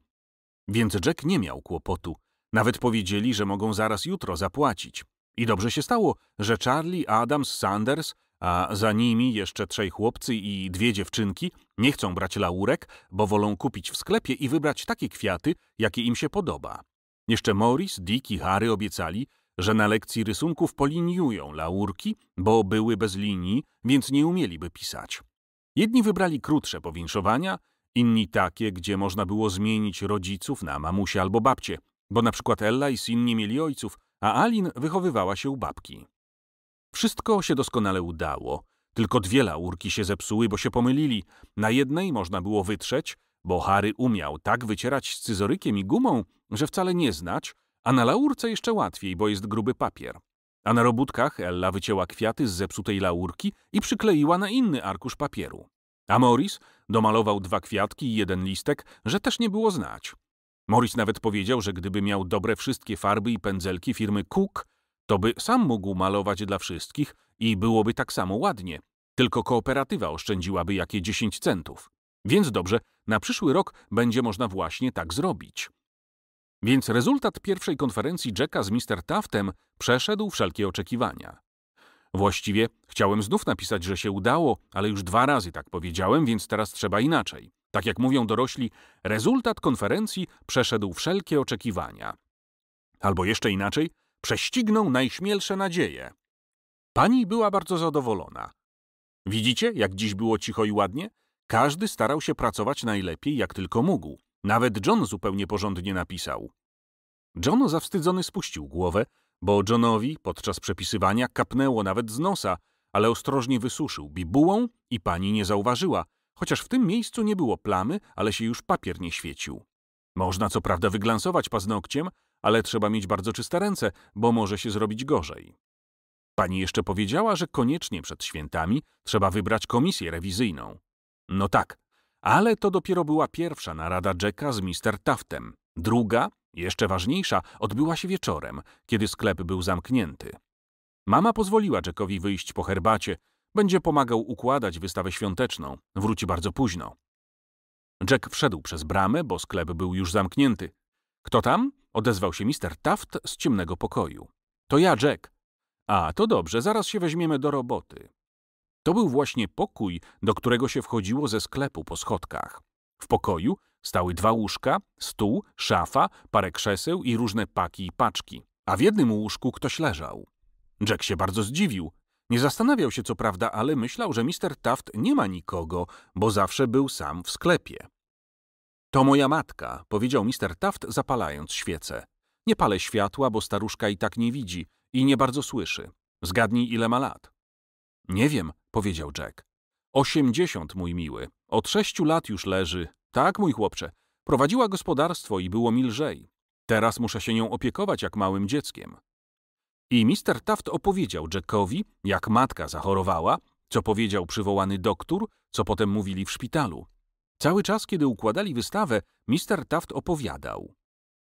S1: Więc Jack nie miał kłopotu. Nawet powiedzieli, że mogą zaraz jutro zapłacić. I dobrze się stało, że Charlie, Adams, Sanders, a za nimi jeszcze trzej chłopcy i dwie dziewczynki nie chcą brać laurek, bo wolą kupić w sklepie i wybrać takie kwiaty, jakie im się podoba. Jeszcze Morris, Dick i Harry obiecali, że na lekcji rysunków poliniują laurki, bo były bez linii, więc nie umieliby pisać. Jedni wybrali krótsze powinszowania, inni takie, gdzie można było zmienić rodziców na mamusię albo babcię, bo na przykład Ella i Sin nie mieli ojców, a Alin wychowywała się u babki. Wszystko się doskonale udało, tylko dwie laurki się zepsuły, bo się pomylili. Na jednej można było wytrzeć, bo Harry umiał tak wycierać scyzorykiem i gumą, że wcale nie znać, a na laurce jeszcze łatwiej, bo jest gruby papier. A na robótkach Ella wycięła kwiaty z zepsutej laurki i przykleiła na inny arkusz papieru. A Morris domalował dwa kwiatki i jeden listek, że też nie było znać. Morris nawet powiedział, że gdyby miał dobre wszystkie farby i pędzelki firmy Cook, to by sam mógł malować dla wszystkich i byłoby tak samo ładnie. Tylko kooperatywa oszczędziłaby jakie 10 centów. Więc dobrze, na przyszły rok będzie można właśnie tak zrobić. Więc rezultat pierwszej konferencji Jacka z Mr. Taftem przeszedł wszelkie oczekiwania. Właściwie chciałem znów napisać, że się udało, ale już dwa razy tak powiedziałem, więc teraz trzeba inaczej. Tak jak mówią dorośli, rezultat konferencji przeszedł wszelkie oczekiwania. Albo jeszcze inaczej, prześcignął najśmielsze nadzieje. Pani była bardzo zadowolona. Widzicie, jak dziś było cicho i ładnie? Każdy starał się pracować najlepiej, jak tylko mógł. Nawet John zupełnie porządnie napisał. John zawstydzony spuścił głowę, bo Johnowi podczas przepisywania kapnęło nawet z nosa, ale ostrożnie wysuszył bibułą i pani nie zauważyła, chociaż w tym miejscu nie było plamy, ale się już papier nie świecił. Można co prawda wyglansować paznokciem, ale trzeba mieć bardzo czyste ręce, bo może się zrobić gorzej. Pani jeszcze powiedziała, że koniecznie przed świętami trzeba wybrać komisję rewizyjną. No tak, ale to dopiero była pierwsza narada Jacka z Mr. Taftem. Druga, jeszcze ważniejsza, odbyła się wieczorem, kiedy sklep był zamknięty. Mama pozwoliła Jackowi wyjść po herbacie, będzie pomagał układać wystawę świąteczną. Wróci bardzo późno. Jack wszedł przez bramę, bo sklep był już zamknięty. Kto tam? Odezwał się Mr. Taft z ciemnego pokoju. To ja, Jack. A, to dobrze, zaraz się weźmiemy do roboty. To był właśnie pokój, do którego się wchodziło ze sklepu po schodkach. W pokoju stały dwa łóżka, stół, szafa, parę krzeseł i różne paki i paczki. A w jednym łóżku ktoś leżał. Jack się bardzo zdziwił. Nie zastanawiał się co prawda, ale myślał, że Mr. Taft nie ma nikogo, bo zawsze był sam w sklepie. To moja matka, powiedział Mr. Taft, zapalając świecę. Nie palę światła, bo staruszka i tak nie widzi i nie bardzo słyszy. Zgadnij, ile ma lat. Nie wiem, powiedział Jack. Osiemdziesiąt, mój miły. Od sześciu lat już leży. Tak, mój chłopcze. Prowadziła gospodarstwo i było mi lżej. Teraz muszę się nią opiekować jak małym dzieckiem. I Mr. Taft opowiedział Jackowi, jak matka zachorowała, co powiedział przywołany doktor, co potem mówili w szpitalu. Cały czas, kiedy układali wystawę, Mr. Taft opowiadał.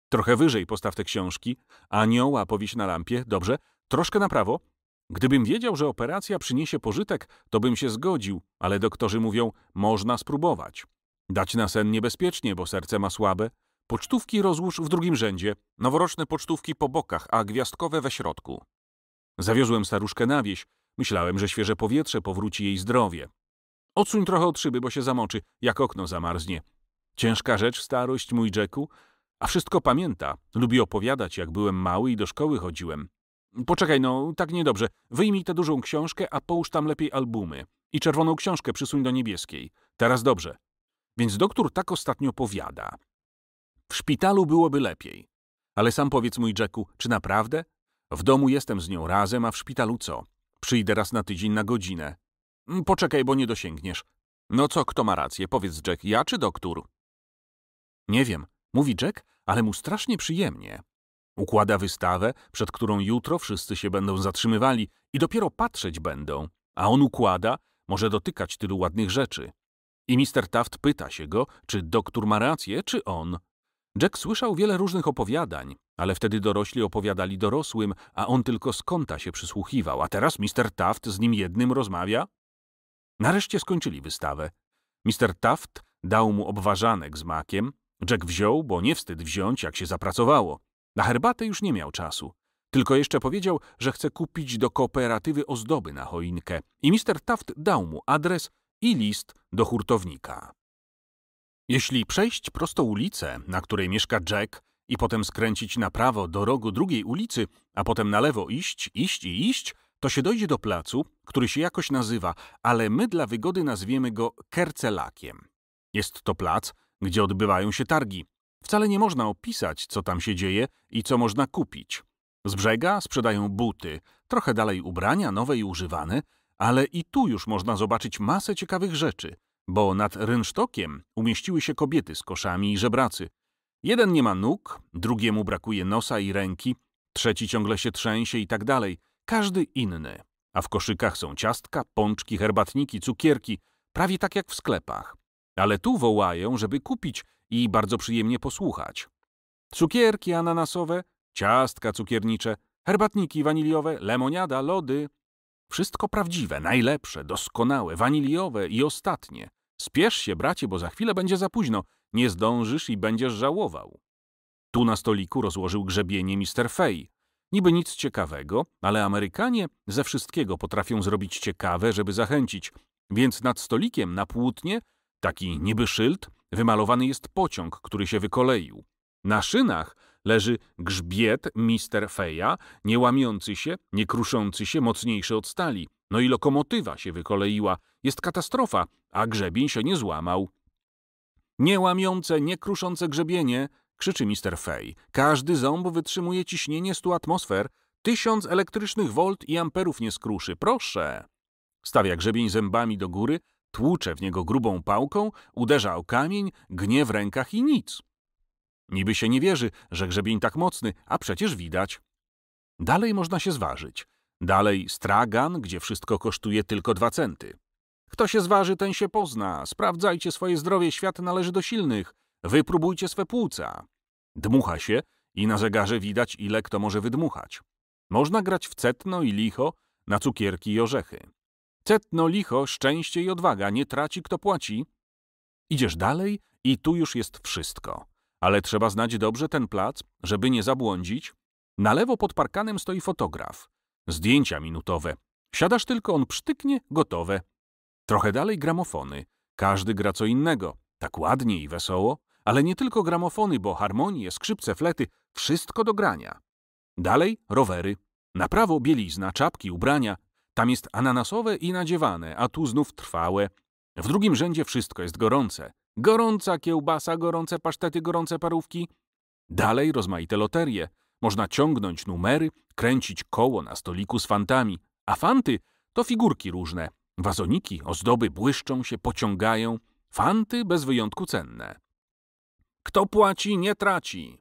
S1: Trochę wyżej postaw te książki. Anioła powieść na lampie, dobrze. Troszkę na prawo. Gdybym wiedział, że operacja przyniesie pożytek, to bym się zgodził, ale doktorzy mówią, można spróbować. Dać na sen niebezpiecznie, bo serce ma słabe. Pocztówki rozłóż w drugim rzędzie, noworoczne pocztówki po bokach, a gwiazdkowe we środku. Zawiozłem staruszkę na wieś. Myślałem, że świeże powietrze powróci jej zdrowie. Odsuń trochę od szyby, bo się zamoczy, jak okno zamarznie. Ciężka rzecz, starość, mój Jacku, a wszystko pamięta. Lubi opowiadać, jak byłem mały i do szkoły chodziłem. Poczekaj, no, tak niedobrze. Wyjmij tę dużą książkę, a połóż tam lepiej albumy. I czerwoną książkę przysuń do niebieskiej. Teraz dobrze. Więc doktor tak ostatnio powiada. W szpitalu byłoby lepiej. Ale sam powiedz, mój Jacku, czy naprawdę? W domu jestem z nią razem, a w szpitalu co? Przyjdę raz na tydzień na godzinę. Mm, poczekaj, bo nie dosięgniesz. No co, kto ma rację? Powiedz, Jack, ja czy doktor? Nie wiem, mówi Jack, ale mu strasznie przyjemnie. Układa wystawę, przed którą jutro wszyscy się będą zatrzymywali i dopiero patrzeć będą, a on układa, może dotykać tylu ładnych rzeczy. I Mr. Taft pyta się go, czy doktor ma rację, czy on. Jack słyszał wiele różnych opowiadań, ale wtedy dorośli opowiadali dorosłym, a on tylko z kąta się przysłuchiwał, a teraz Mr. Taft z nim jednym rozmawia? Nareszcie skończyli wystawę. Mr. Taft dał mu obważanek z makiem. Jack wziął, bo nie wstyd wziąć, jak się zapracowało. Na herbatę już nie miał czasu. Tylko jeszcze powiedział, że chce kupić do kooperatywy ozdoby na choinkę i Mr. Taft dał mu adres i list do hurtownika. Jeśli przejść prosto ulicę, na której mieszka Jack i potem skręcić na prawo do rogu drugiej ulicy, a potem na lewo iść, iść i iść, to się dojdzie do placu, który się jakoś nazywa, ale my dla wygody nazwiemy go Kercelakiem. Jest to plac, gdzie odbywają się targi. Wcale nie można opisać, co tam się dzieje i co można kupić. Z brzega sprzedają buty, trochę dalej ubrania, nowe i używane, ale i tu już można zobaczyć masę ciekawych rzeczy, bo nad rynsztokiem umieściły się kobiety z koszami i żebracy. Jeden nie ma nóg, drugiemu brakuje nosa i ręki, trzeci ciągle się trzęsie i tak dalej. Każdy inny. A w koszykach są ciastka, pączki, herbatniki, cukierki, prawie tak jak w sklepach. Ale tu wołają, żeby kupić i bardzo przyjemnie posłuchać. Cukierki ananasowe, ciastka cukiernicze, herbatniki waniliowe, lemoniada, lody. Wszystko prawdziwe, najlepsze, doskonałe, waniliowe i ostatnie. Spiesz się, bracie, bo za chwilę będzie za późno. Nie zdążysz i będziesz żałował. Tu na stoliku rozłożył grzebienie Mr. Fay. Niby nic ciekawego, ale Amerykanie ze wszystkiego potrafią zrobić ciekawe, żeby zachęcić. Więc nad stolikiem na płótnie, taki niby szyld, wymalowany jest pociąg, który się wykoleił. Na szynach leży grzbiet Mister Feja, nie łamiący się, nie kruszący się, mocniejszy od stali. No i lokomotywa się wykoleiła. Jest katastrofa, a grzebień się nie złamał. Nie łamiące, nie kruszące grzebienie, krzyczy Mister Fej. Każdy ząb wytrzymuje ciśnienie stu atmosfer. Tysiąc elektrycznych volt i amperów nie skruszy. Proszę. Stawia grzebień zębami do góry, tłucze w niego grubą pałką, uderza o kamień, gnie w rękach i nic. Niby się nie wierzy, że grzebień tak mocny, a przecież widać. Dalej można się zważyć. Dalej stragan, gdzie wszystko kosztuje tylko dwa centy. Kto się zważy, ten się pozna. Sprawdzajcie swoje zdrowie, świat należy do silnych. Wypróbujcie swe płuca. Dmucha się i na zegarze widać, ile kto może wydmuchać. Można grać w cetno i licho, na cukierki i orzechy. Cetno, licho, szczęście i odwaga, nie traci kto płaci. Idziesz dalej i tu już jest wszystko. Ale trzeba znać dobrze ten plac, żeby nie zabłądzić. Na lewo pod parkanem stoi fotograf. Zdjęcia minutowe. Siadasz tylko, on psztyknie, gotowe. Trochę dalej gramofony. Każdy gra co innego. Tak ładnie i wesoło. Ale nie tylko gramofony, bo harmonie, skrzypce, flety, wszystko do grania. Dalej rowery. Na prawo bielizna, czapki, ubrania. Tam jest ananasowe i nadziewane, a tu znów trwałe. W drugim rzędzie wszystko jest gorące. Gorąca kiełbasa, gorące pasztety, gorące parówki. Dalej rozmaite loterie. Można ciągnąć numery, kręcić koło na stoliku z fantami. A fanty to figurki różne. Wazoniki, ozdoby błyszczą się, pociągają. Fanty bez wyjątku cenne. Kto płaci, nie traci.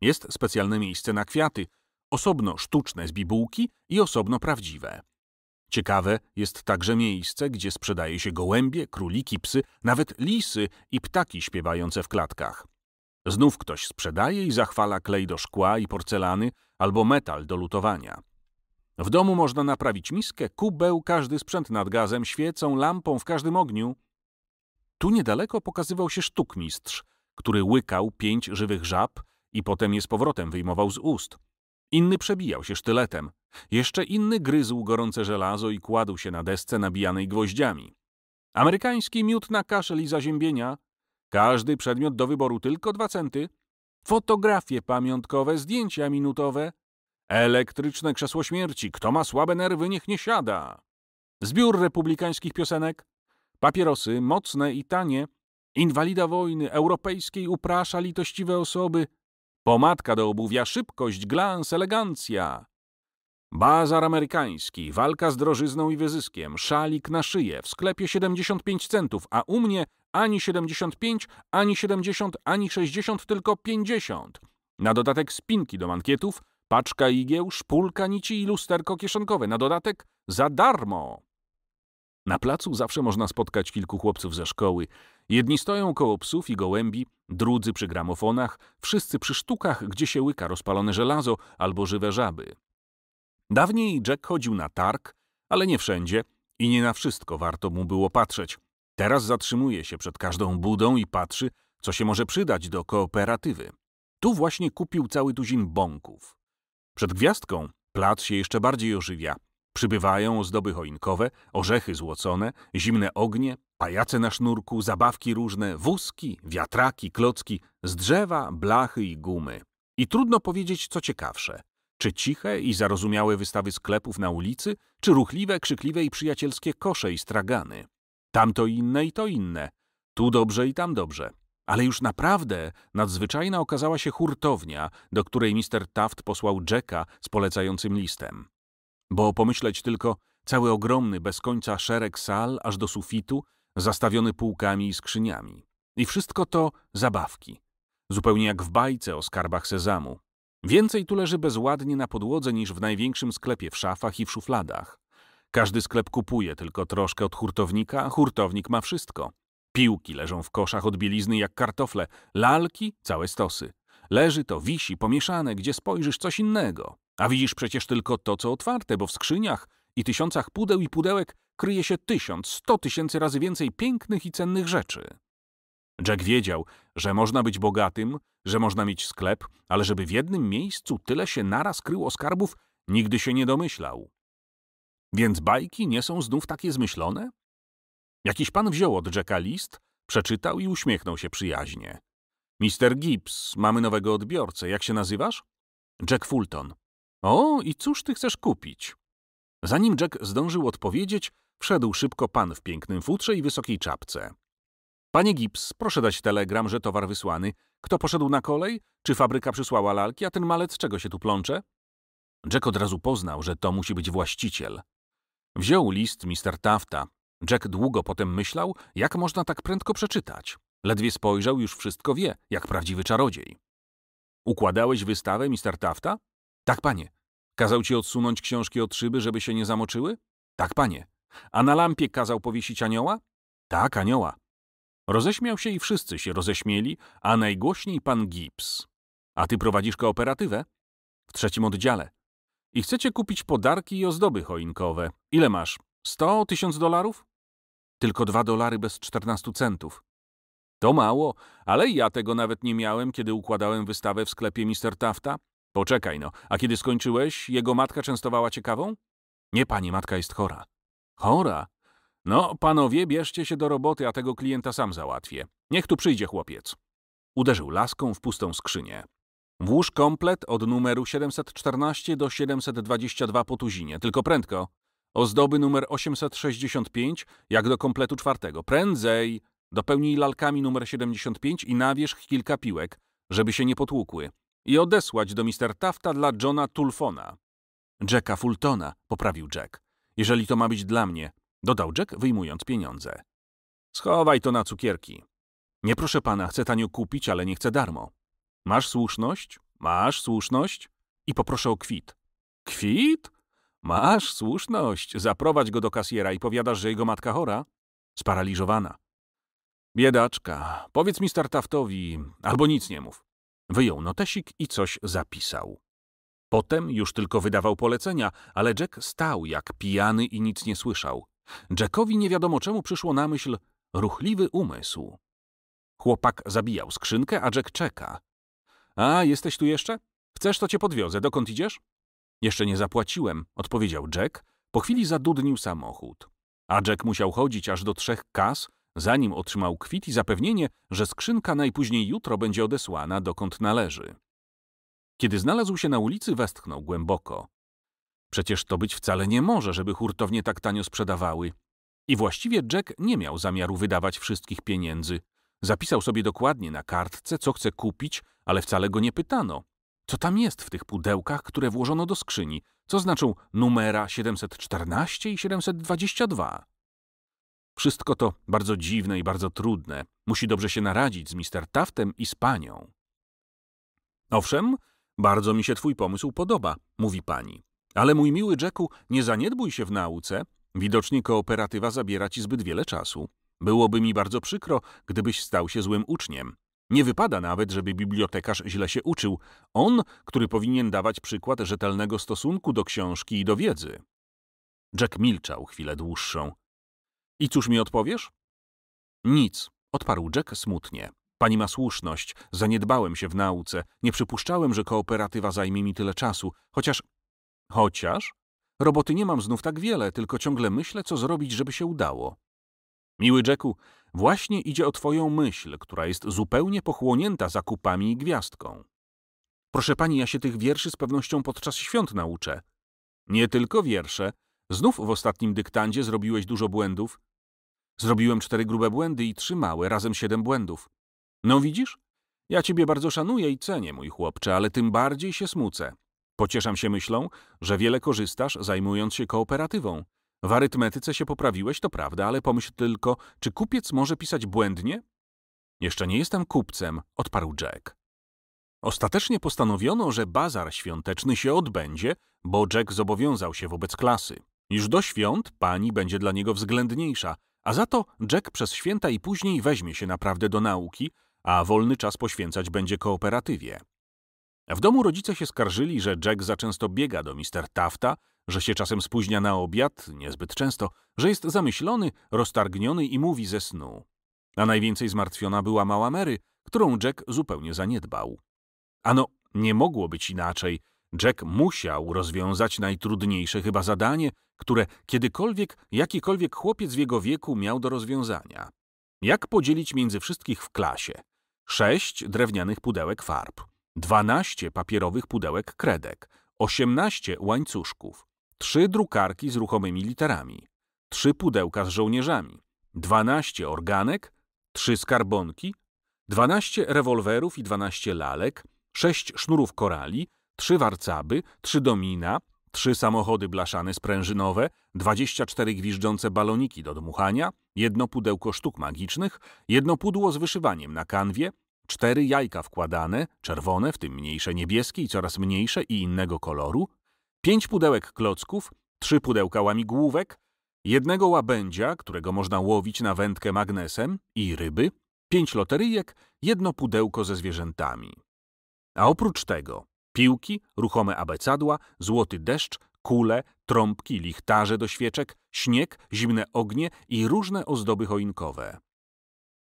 S1: Jest specjalne miejsce na kwiaty, osobno sztuczne z bibułki i osobno prawdziwe. Ciekawe jest także miejsce, gdzie sprzedaje się gołębie, króliki, psy, nawet lisy i ptaki śpiewające w klatkach. Znów ktoś sprzedaje i zachwala klej do szkła i porcelany albo metal do lutowania. W domu można naprawić miskę, kubeł, każdy sprzęt nad gazem, świecą, lampą w każdym ogniu. Tu niedaleko pokazywał się sztukmistrz, który łykał pięć żywych żab i potem je z powrotem wyjmował z ust. Inny przebijał się sztyletem. Jeszcze inny gryzł gorące żelazo i kładł się na desce nabijanej gwoździami. Amerykański miód na kaszel i zaziębienia. Każdy przedmiot do wyboru tylko dwa centy. Fotografie pamiątkowe, zdjęcia minutowe. Elektryczne krzesło śmierci. Kto ma słabe nerwy, niech nie siada. Zbiór republikańskich piosenek. Papierosy, mocne i tanie. Inwalida wojny, europejskiej uprasza litościwe osoby. Pomadka do obuwia, szybkość, glans, elegancja. Bazar amerykański, walka z drożyzną i wyzyskiem, szalik na szyję, w sklepie 75 centów, a u mnie ani 75, ani 70, ani 60, tylko 50. Na dodatek spinki do mankietów, paczka igieł, szpulka nici i lusterko kieszonkowe. Na dodatek za darmo. Na placu zawsze można spotkać kilku chłopców ze szkoły. Jedni stoją koło psów i gołębi, drudzy przy gramofonach, wszyscy przy sztukach, gdzie się łyka rozpalone żelazo albo żywe żaby. Dawniej Jack chodził na targ, ale nie wszędzie i nie na wszystko warto mu było patrzeć. Teraz zatrzymuje się przed każdą budą i patrzy, co się może przydać do kooperatywy. Tu właśnie kupił cały tuzin bąków. Przed gwiazdką plac się jeszcze bardziej ożywia. Przybywają ozdoby choinkowe, orzechy złocone, zimne ognie, pajace na sznurku, zabawki różne, wózki, wiatraki, klocki, z drzewa, blachy i gumy. I trudno powiedzieć, co ciekawsze. Czy ciche i zarozumiałe wystawy sklepów na ulicy, czy ruchliwe, krzykliwe i przyjacielskie kosze i stragany. Tamto inne i to inne. Tu dobrze i tam dobrze. Ale już naprawdę nadzwyczajna okazała się hurtownia, do której Mr. Taft posłał Jacka z polecającym listem. Bo pomyśleć tylko, cały ogromny, bez końca szereg sal, aż do sufitu, zastawiony półkami i skrzyniami. I wszystko to zabawki. Zupełnie jak w bajce o skarbach sezamu. Więcej tu leży bezładnie na podłodze niż w największym sklepie w szafach i w szufladach. Każdy sklep kupuje tylko troszkę od hurtownika, a hurtownik ma wszystko. Piłki leżą w koszach od bielizny jak kartofle, lalki całe stosy. Leży to, wisi, pomieszane, gdzie spojrzysz coś innego. A widzisz przecież tylko to, co otwarte, bo w skrzyniach i tysiącach pudeł i pudełek kryje się tysiąc, sto tysięcy razy więcej pięknych i cennych rzeczy. Jack wiedział, że można być bogatym, że można mieć sklep, ale żeby w jednym miejscu tyle się naraz kryło skarbów, nigdy się nie domyślał. Więc bajki nie są znów takie zmyślone? Jakiś pan wziął od Jacka list, przeczytał i uśmiechnął się przyjaźnie. Mister Gibbs, mamy nowego odbiorcę. Jak się nazywasz? Jack Fulton. O, i cóż ty chcesz kupić? Zanim Jack zdążył odpowiedzieć, wszedł szybko pan w pięknym futrze i wysokiej czapce. Panie Gibbs, proszę dać telegram, że towar wysłany. Kto poszedł na kolej? Czy fabryka przysłała lalki, a ten malec czego się tu plącze? Jack od razu poznał, że to musi być właściciel. Wziął list Mr. Tafta. Jack długo potem myślał, jak można tak prędko przeczytać. Ledwie spojrzał, już wszystko wie, jak prawdziwy czarodziej. Układałeś wystawę, Mr. Tafta? Tak, panie. Kazał ci odsunąć książki od szyby, żeby się nie zamoczyły? Tak, panie. A na lampie kazał powiesić anioła? Tak, anioła. Roześmiał się i wszyscy się roześmieli, a najgłośniej pan Gibbs. A ty prowadzisz kooperatywę? W trzecim oddziale. I chcecie kupić podarki i ozdoby choinkowe. Ile masz? Sto, tysiąc dolarów? Tylko dwa dolary bez czternastu centów. To mało, ale ja tego nawet nie miałem, kiedy układałem wystawę w sklepie Mr. Tafta. Poczekaj no, a kiedy skończyłeś, jego matka częstowała cię kawą? Nie, pani, matka jest chora. Chora? No, panowie, bierzcie się do roboty, a tego klienta sam załatwię. Niech tu przyjdzie chłopiec. Uderzył laską w pustą skrzynię. Włóż komplet od numeru 714 do 722 po tuzinie, tylko prędko. Ozdoby numer 865, jak do kompletu czwartego. Prędzej! Dopełnij lalkami numer 75 i nawierzch kilka piłek, żeby się nie potłukły. I odesłać do Mr. Tafta dla Johna Tulfona. Jacka Fultona, poprawił Jack. Jeżeli to ma być dla mnie, dodał Jack, wyjmując pieniądze. Schowaj to na cukierki. Nie proszę pana, chcę tanio kupić, ale nie chcę darmo. Masz słuszność? Masz słuszność? I poproszę o kwit. Kwit? Masz słuszność. Zaprowadź go do kasjera i powiadasz, że jego matka chora? Sparaliżowana. Biedaczka. Powiedz mi Startaftowi, albo nic nie mów. Wyjął notesik i coś zapisał. Potem już tylko wydawał polecenia, ale Jack stał jak pijany i nic nie słyszał. Jackowi nie wiadomo czemu przyszło na myśl ruchliwy umysł. Chłopak zabijał skrzynkę, a Jack czeka. A, jesteś tu jeszcze? Chcesz, to cię podwiozę. Dokąd idziesz? Jeszcze nie zapłaciłem, odpowiedział Jack. Po chwili zadudnił samochód. A Jack musiał chodzić aż do trzech kas, zanim otrzymał kwit i zapewnienie, że skrzynka najpóźniej jutro będzie odesłana dokąd należy. Kiedy znalazł się na ulicy, westchnął głęboko. Przecież to być wcale nie może, żeby hurtownie tak tanio sprzedawały. I właściwie Jack nie miał zamiaru wydawać wszystkich pieniędzy. Zapisał sobie dokładnie na kartce, co chce kupić, ale wcale go nie pytano. Co tam jest w tych pudełkach, które włożono do skrzyni? Co znaczą numera 714 i 722? Wszystko to bardzo dziwne i bardzo trudne. Musi dobrze się naradzić z Mr. Taftem i z panią. Owszem, bardzo mi się twój pomysł podoba, mówi pani. Ale mój miły Jacku, nie zaniedbuj się w nauce. Widocznie kooperatywa zabiera ci zbyt wiele czasu. Byłoby mi bardzo przykro, gdybyś stał się złym uczniem. Nie wypada nawet, żeby bibliotekarz źle się uczył. On, który powinien dawać przykład rzetelnego stosunku do książki i do wiedzy. Jack milczał chwilę dłuższą. I cóż mi odpowiesz? Nic, odparł Jack smutnie. Pani ma słuszność, zaniedbałem się w nauce. Nie przypuszczałem, że kooperatywa zajmie mi tyle czasu. Chociaż... Chociaż? Roboty nie mam znów tak wiele, tylko ciągle myślę, co zrobić, żeby się udało. Miły Jacku, właśnie idzie o twoją myśl, która jest zupełnie pochłonięta zakupami i gwiazdką. Proszę pani, ja się tych wierszy z pewnością podczas świąt nauczę. Nie tylko wiersze. Znów w ostatnim dyktandzie zrobiłeś dużo błędów. Zrobiłem cztery grube błędy i trzy małe, razem siedem błędów. No widzisz? Ja ciebie bardzo szanuję i cenię, mój chłopcze, ale tym bardziej się smucę. Pocieszam się myślą, że wiele korzystasz, zajmując się kooperatywą. W arytmetyce się poprawiłeś, to prawda, ale pomyśl tylko, czy kupiec może pisać błędnie? Jeszcze nie jestem kupcem, odparł Jack. Ostatecznie postanowiono, że bazar świąteczny się odbędzie, bo Jack zobowiązał się wobec klasy. Już do świąt pani będzie dla niego względniejsza, a za to Jack przez święta i później weźmie się naprawdę do nauki, a wolny czas poświęcać będzie kooperatywie. W domu rodzice się skarżyli, że Jack za często biega do Mr. Tafta, że się czasem spóźnia na obiad, niezbyt często, że jest zamyślony, roztargniony i mówi ze snu. A najwięcej zmartwiona była mała Mary, którą Jack zupełnie zaniedbał. Ano, nie mogło być inaczej. Jack musiał rozwiązać najtrudniejsze chyba zadanie, które kiedykolwiek jakikolwiek chłopiec w jego wieku miał do rozwiązania. Jak podzielić między wszystkich w klasie? Sześć drewnianych pudełek farb, dwanaście papierowych pudełek kredek, osiemnaście łańcuszków, trzy drukarki z ruchomymi literami, trzy pudełka z żołnierzami, dwanaście organek, trzy skarbonki, dwanaście rewolwerów i dwanaście lalek, sześć sznurów korali, trzy warcaby, trzy domina, trzy samochody blaszane sprężynowe, 24 gwiżdżące baloniki do dmuchania, jedno pudełko sztuk magicznych, jedno pudło z wyszywaniem na kanwie, cztery jajka wkładane, czerwone, w tym mniejsze niebieskie i coraz mniejsze i innego koloru, pięć pudełek klocków, trzy pudełka łamigłówek, jednego łabędzia, którego można łowić na wędkę magnesem i ryby, pięć loteryjek, jedno pudełko ze zwierzętami. A oprócz tego piłki, ruchome abecadła, złoty deszcz, kule, trąbki, lichtarze do świeczek, śnieg, zimne ognie i różne ozdoby choinkowe.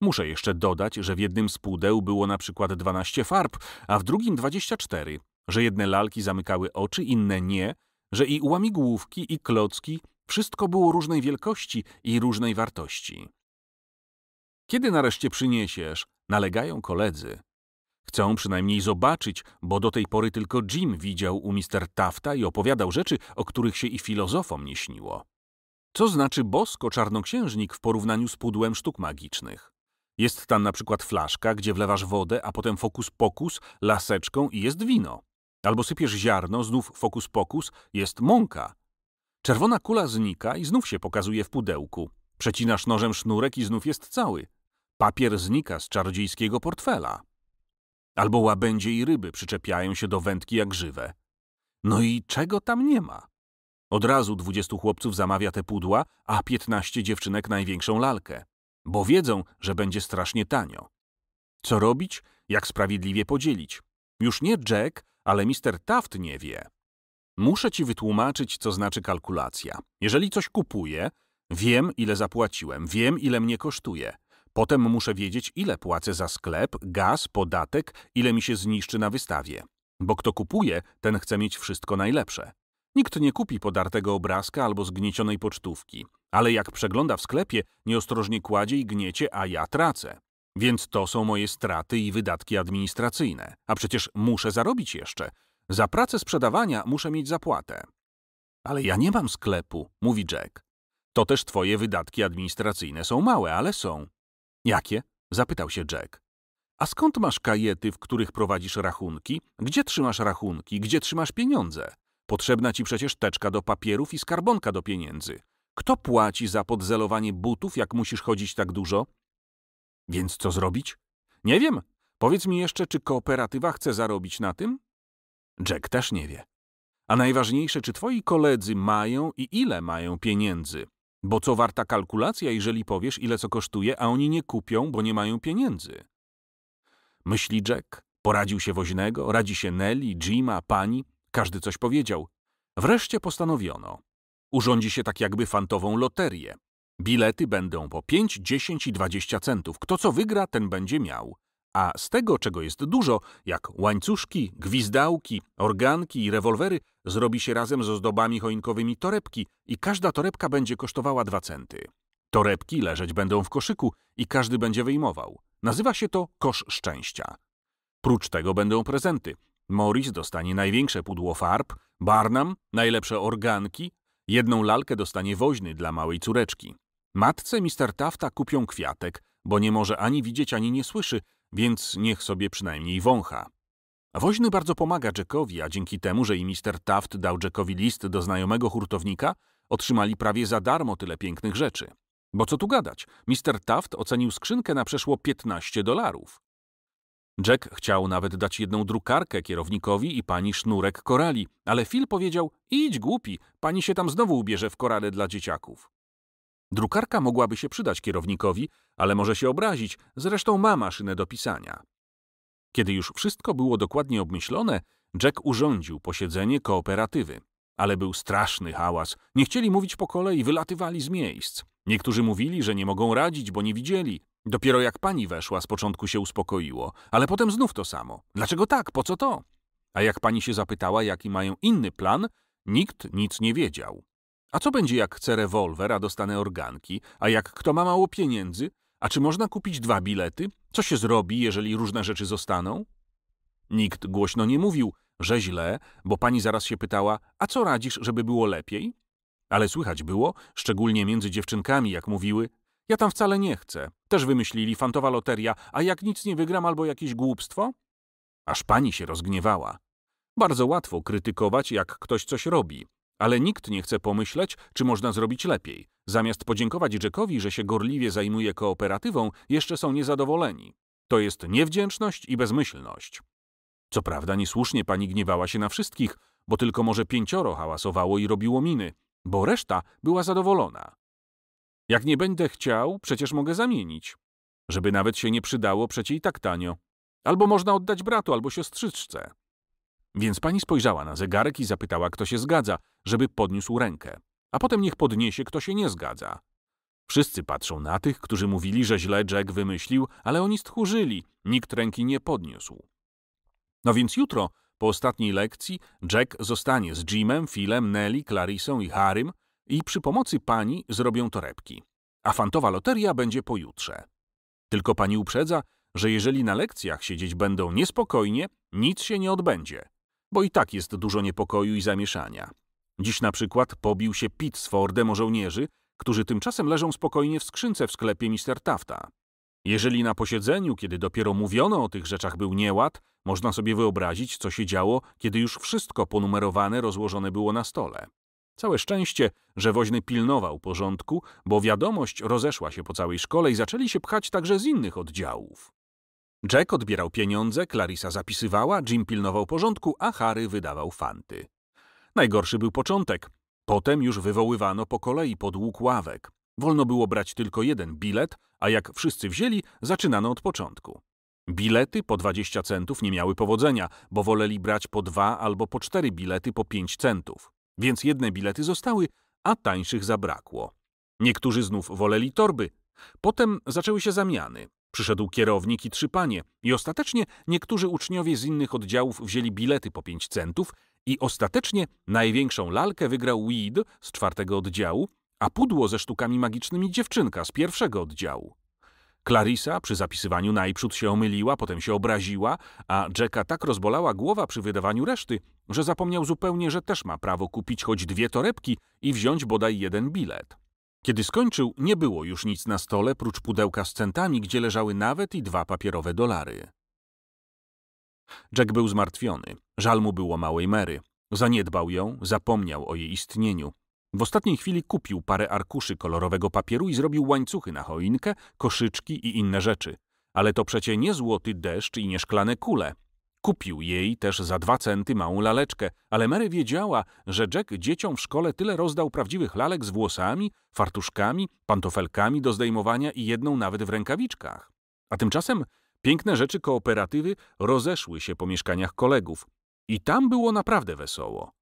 S1: Muszę jeszcze dodać, że w jednym z pudeł było na przykład 12 farb, a w drugim 24, że jedne lalki zamykały oczy, inne nie, że i łamigłówki, i klocki, wszystko było różnej wielkości i różnej wartości. Kiedy nareszcie przyniesiesz, nalegają koledzy. Chcą przynajmniej zobaczyć, bo do tej pory tylko Jim widział u Mr. Tafta i opowiadał rzeczy, o których się i filozofom nie śniło. Co znaczy bosko czarnoksiężnik w porównaniu z pudłem sztuk magicznych? Jest tam na przykład flaszka, gdzie wlewasz wodę, a potem fokus pokus, laseczką i jest wino. Albo sypiesz ziarno, znów fokus pokus, jest mąka. Czerwona kula znika i znów się pokazuje w pudełku. Przecinasz nożem sznurek i znów jest cały. Papier znika z czarodziejskiego portfela. Albo łabędzie i ryby przyczepiają się do wędki jak żywe. No i czego tam nie ma? Od razu dwudziestu chłopców zamawia te pudła, a piętnaście dziewczynek największą lalkę. Bo wiedzą, że będzie strasznie tanio. Co robić? Jak sprawiedliwie podzielić? Już nie Jack, ale Mr. Taft nie wie. Muszę ci wytłumaczyć, co znaczy kalkulacja. Jeżeli coś kupuję, wiem, ile zapłaciłem, wiem, ile mnie kosztuje. Potem muszę wiedzieć, ile płacę za sklep, gaz, podatek, ile mi się zniszczy na wystawie. Bo kto kupuje, ten chce mieć wszystko najlepsze. Nikt nie kupi podartego obrazka albo zgniecionej pocztówki. Ale jak przegląda w sklepie, nieostrożnie kładzie i gniecie, a ja tracę. Więc to są moje straty i wydatki administracyjne. A przecież muszę zarobić jeszcze. Za pracę sprzedawania muszę mieć zapłatę. Ale ja nie mam sklepu, mówi Jack. To też twoje wydatki administracyjne są małe, ale są. Jakie? zapytał się Jack. A skąd masz kajety, w których prowadzisz rachunki? Gdzie trzymasz rachunki? Gdzie trzymasz pieniądze? Potrzebna ci przecież teczka do papierów i skarbonka do pieniędzy. Kto płaci za podzelowanie butów, jak musisz chodzić tak dużo? Więc co zrobić? Nie wiem. Powiedz mi jeszcze, czy kooperatywa chce zarobić na tym? Jack też nie wie. A najważniejsze, czy twoi koledzy mają i ile mają pieniędzy? Bo co warta kalkulacja, jeżeli powiesz, ile co kosztuje, a oni nie kupią, bo nie mają pieniędzy? Myśli Jack, poradził się woźnego, radzi się Nelly, Jima, pani, każdy coś powiedział. Wreszcie postanowiono. Urządzi się tak jakby fantową loterię. Bilety będą po 5, 10 i 20 centów. Kto co wygra, ten będzie miał. A z tego, czego jest dużo, jak łańcuszki, gwizdałki, organki i rewolwery, zrobi się razem z ozdobami choinkowymi torebki i każda torebka będzie kosztowała dwa centy. Torebki leżeć będą w koszyku i każdy będzie wyjmował. Nazywa się to kosz szczęścia. Prócz tego będą prezenty. Morris dostanie największe pudło farb, Barnum najlepsze organki, jedną lalkę dostanie woźny dla małej córeczki. Matce Mr. Tafta kupią kwiatek, bo nie może ani widzieć, ani nie słyszy, więc niech sobie przynajmniej wącha. Woźny bardzo pomaga Jackowi, a dzięki temu, że i Mr. Taft dał Jackowi list do znajomego hurtownika, otrzymali prawie za darmo tyle pięknych rzeczy. Bo co tu gadać, Mr. Taft ocenił skrzynkę na przeszło 15 dolarów. Jack chciał nawet dać jedną drukarkę kierownikowi i pani sznurek korali, ale Phil powiedział, idź głupi, pani się tam znowu ubierze w korale dla dzieciaków. Drukarka mogłaby się przydać kierownikowi, ale może się obrazić, zresztą ma maszynę do pisania. Kiedy już wszystko było dokładnie obmyślone, Jack urządził posiedzenie kooperatywy. Ale był straszny hałas. Nie chcieli mówić po kolei, wylatywali z miejsc. Niektórzy mówili, że nie mogą radzić, bo nie widzieli. Dopiero jak pani weszła, z początku się uspokoiło, ale potem znów to samo. Dlaczego tak? Po co to? A jak pani się zapytała, jaki mają inny plan, nikt nic nie wiedział. A co będzie, jak chcę rewolwer, a dostanę organki? A jak kto ma mało pieniędzy? A czy można kupić dwa bilety? Co się zrobi, jeżeli różne rzeczy zostaną? Nikt głośno nie mówił, że źle, bo pani zaraz się pytała, a co radzisz, żeby było lepiej? Ale słychać było, szczególnie między dziewczynkami, jak mówiły, ja tam wcale nie chcę. Też wymyślili fantowa loteria, a jak nic nie wygram albo jakieś głupstwo? Aż pani się rozgniewała. Bardzo łatwo krytykować, jak ktoś coś robi, ale nikt nie chce pomyśleć, czy można zrobić lepiej. Zamiast podziękować Jackowi, że się gorliwie zajmuje kooperatywą, jeszcze są niezadowoleni. To jest niewdzięczność i bezmyślność. Co prawda niesłusznie pani gniewała się na wszystkich, bo tylko może pięcioro hałasowało i robiło miny, bo reszta była zadowolona. Jak nie będę chciał, przecież mogę zamienić. Żeby nawet się nie przydało, przecie i tak tanio. Albo można oddać bratu, albo siostrzyczce. Więc pani spojrzała na zegarek i zapytała, kto się zgadza, żeby podniósł rękę. A potem niech podniesie, kto się nie zgadza. Wszyscy patrzą na tych, którzy mówili, że źle Jack wymyślił, ale oni stchórzyli. Nikt ręki nie podniósł. No więc jutro, po ostatniej lekcji, Jack zostanie z Jimem, Philem, Nelly, Clarissą i Harrym i przy pomocy pani zrobią torebki. A fantowa loteria będzie pojutrze. Tylko pani uprzedza, że jeżeli na lekcjach siedzieć będą niespokojnie, nic się nie odbędzie, bo i tak jest dużo niepokoju i zamieszania. Dziś na przykład pobił się Pit z Fordem o żołnierzy, którzy tymczasem leżą spokojnie w skrzynce w sklepie Mr. Tafta. Jeżeli na posiedzeniu, kiedy dopiero mówiono o tych rzeczach, był nieład, można sobie wyobrazić, co się działo, kiedy już wszystko ponumerowane rozłożone było na stole. Całe szczęście, że woźny pilnował porządku, bo wiadomość rozeszła się po całej szkole i zaczęli się pchać także z innych oddziałów. Jack odbierał pieniądze, Clarissa zapisywała, Jim pilnował porządku, a Harry wydawał fanty. Najgorszy był początek. Potem już wywoływano po kolei podług ławek. Wolno było brać tylko jeden bilet, a jak wszyscy wzięli, zaczynano od początku. Bilety po 20 centów nie miały powodzenia, bo woleli brać po dwa albo po cztery bilety po 5 centów. Więc jedne bilety zostały, a tańszych zabrakło. Niektórzy znów woleli torby. Potem zaczęły się zamiany. Przyszedł kierownik i trzy panie i ostatecznie niektórzy uczniowie z innych oddziałów wzięli bilety po 5 centów i ostatecznie największą lalkę wygrał Weed z czwartego oddziału, a pudło ze sztukami magicznymi dziewczynka z pierwszego oddziału. Clarissa przy zapisywaniu najprzód się omyliła, potem się obraziła, a Jacka tak rozbolała głowa przy wydawaniu reszty, że zapomniał zupełnie, że też ma prawo kupić choć dwie torebki i wziąć bodaj jeden bilet. Kiedy skończył, nie było już nic na stole prócz pudełka z centami, gdzie leżały nawet i dwa papierowe dolary. Jack był zmartwiony. Żal mu było małej Mary. Zaniedbał ją, zapomniał o jej istnieniu. W ostatniej chwili kupił parę arkuszy kolorowego papieru i zrobił łańcuchy na choinkę, koszyczki i inne rzeczy. Ale to przecie nie złoty deszcz i nie szklane kule. Kupił jej też za dwa centy małą laleczkę, ale Mary wiedziała, że Jack dzieciom w szkole tyle rozdał prawdziwych lalek z włosami, fartuszkami, pantofelkami do zdejmowania i jedną nawet w rękawiczkach. A tymczasem piękne rzeczy kooperatywy rozeszły się po mieszkaniach kolegów. I tam było naprawdę wesoło.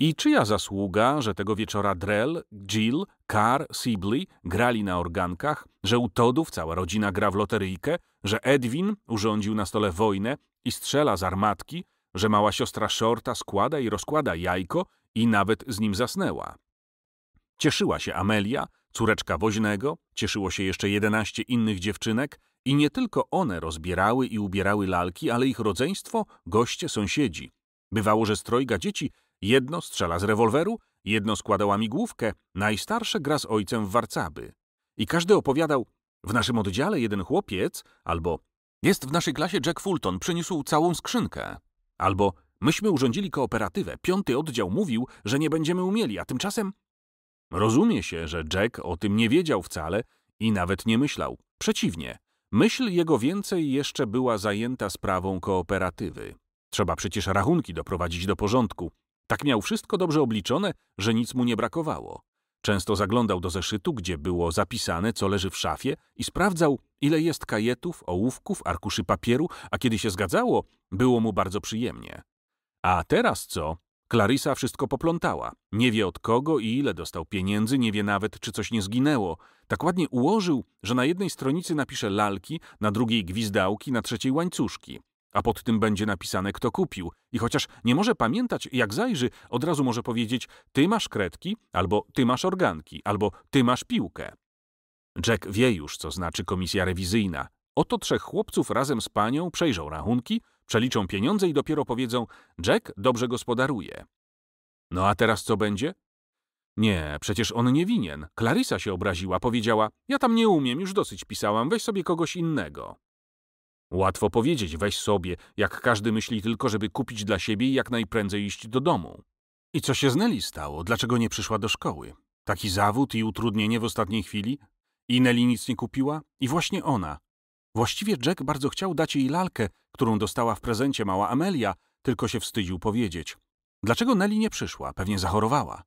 S1: I czyja zasługa, że tego wieczora Drell, Jill, Carr, Sibley grali na organkach, że u Todów cała rodzina gra w loteryjkę, że Edwin urządził na stole wojnę i strzela z armatki, że mała siostra Shorta składa i rozkłada jajko i nawet z nim zasnęła. Cieszyła się Amelia, córeczka woźnego, cieszyło się jeszcze jedenaście innych dziewczynek i nie tylko one rozbierały i ubierały lalki, ale ich rodzeństwo, goście, sąsiedzi. Bywało, że strojga dzieci Jedno strzela z rewolweru, jedno składa łamigłówkę, najstarsze gra z ojcem w warcaby. I każdy opowiadał, w naszym oddziale jeden chłopiec, albo jest w naszej klasie Jack Fulton, przyniósł całą skrzynkę, albo myśmy urządzili kooperatywę, piąty oddział mówił, że nie będziemy umieli, a tymczasem... Rozumie się, że Jack o tym nie wiedział wcale i nawet nie myślał. Przeciwnie, myśl jego więcej jeszcze była zajęta sprawą kooperatywy. Trzeba przecież rachunki doprowadzić do porządku, tak miał wszystko dobrze obliczone, że nic mu nie brakowało. Często zaglądał do zeszytu, gdzie było zapisane, co leży w szafie i sprawdzał, ile jest kajetów, ołówków, arkuszy papieru, a kiedy się zgadzało, było mu bardzo przyjemnie. A teraz co? Clarissa wszystko poplątała. Nie wie od kogo i ile dostał pieniędzy, nie wie nawet, czy coś nie zginęło. Tak ładnie ułożył, że na jednej stronicy napisze lalki, na drugiej gwizdałki, na trzeciej łańcuszki. A pod tym będzie napisane, kto kupił. I chociaż nie może pamiętać, jak zajrzy, od razu może powiedzieć: Ty masz kredki, albo ty masz organki, albo ty masz piłkę. Jack wie już, co znaczy komisja rewizyjna. Oto trzech chłopców razem z panią przejrzą rachunki, przeliczą pieniądze i dopiero powiedzą: Jack dobrze gospodaruje. No a teraz co będzie? Nie, przecież on nie winien. Clarissa się obraziła, powiedziała: Ja tam nie umiem, już dosyć pisałam, weź sobie kogoś innego. Łatwo powiedzieć, weź sobie, jak każdy myśli tylko, żeby kupić dla siebie i jak najprędzej iść do domu. I co się z Nelly stało? Dlaczego nie przyszła do szkoły? Taki zawód i utrudnienie w ostatniej chwili? I Nelly nic nie kupiła? I właśnie ona. Właściwie Jack bardzo chciał dać jej lalkę, którą dostała w prezencie mała Amelia, tylko się wstydził powiedzieć. Dlaczego Nelly nie przyszła? Pewnie zachorowała.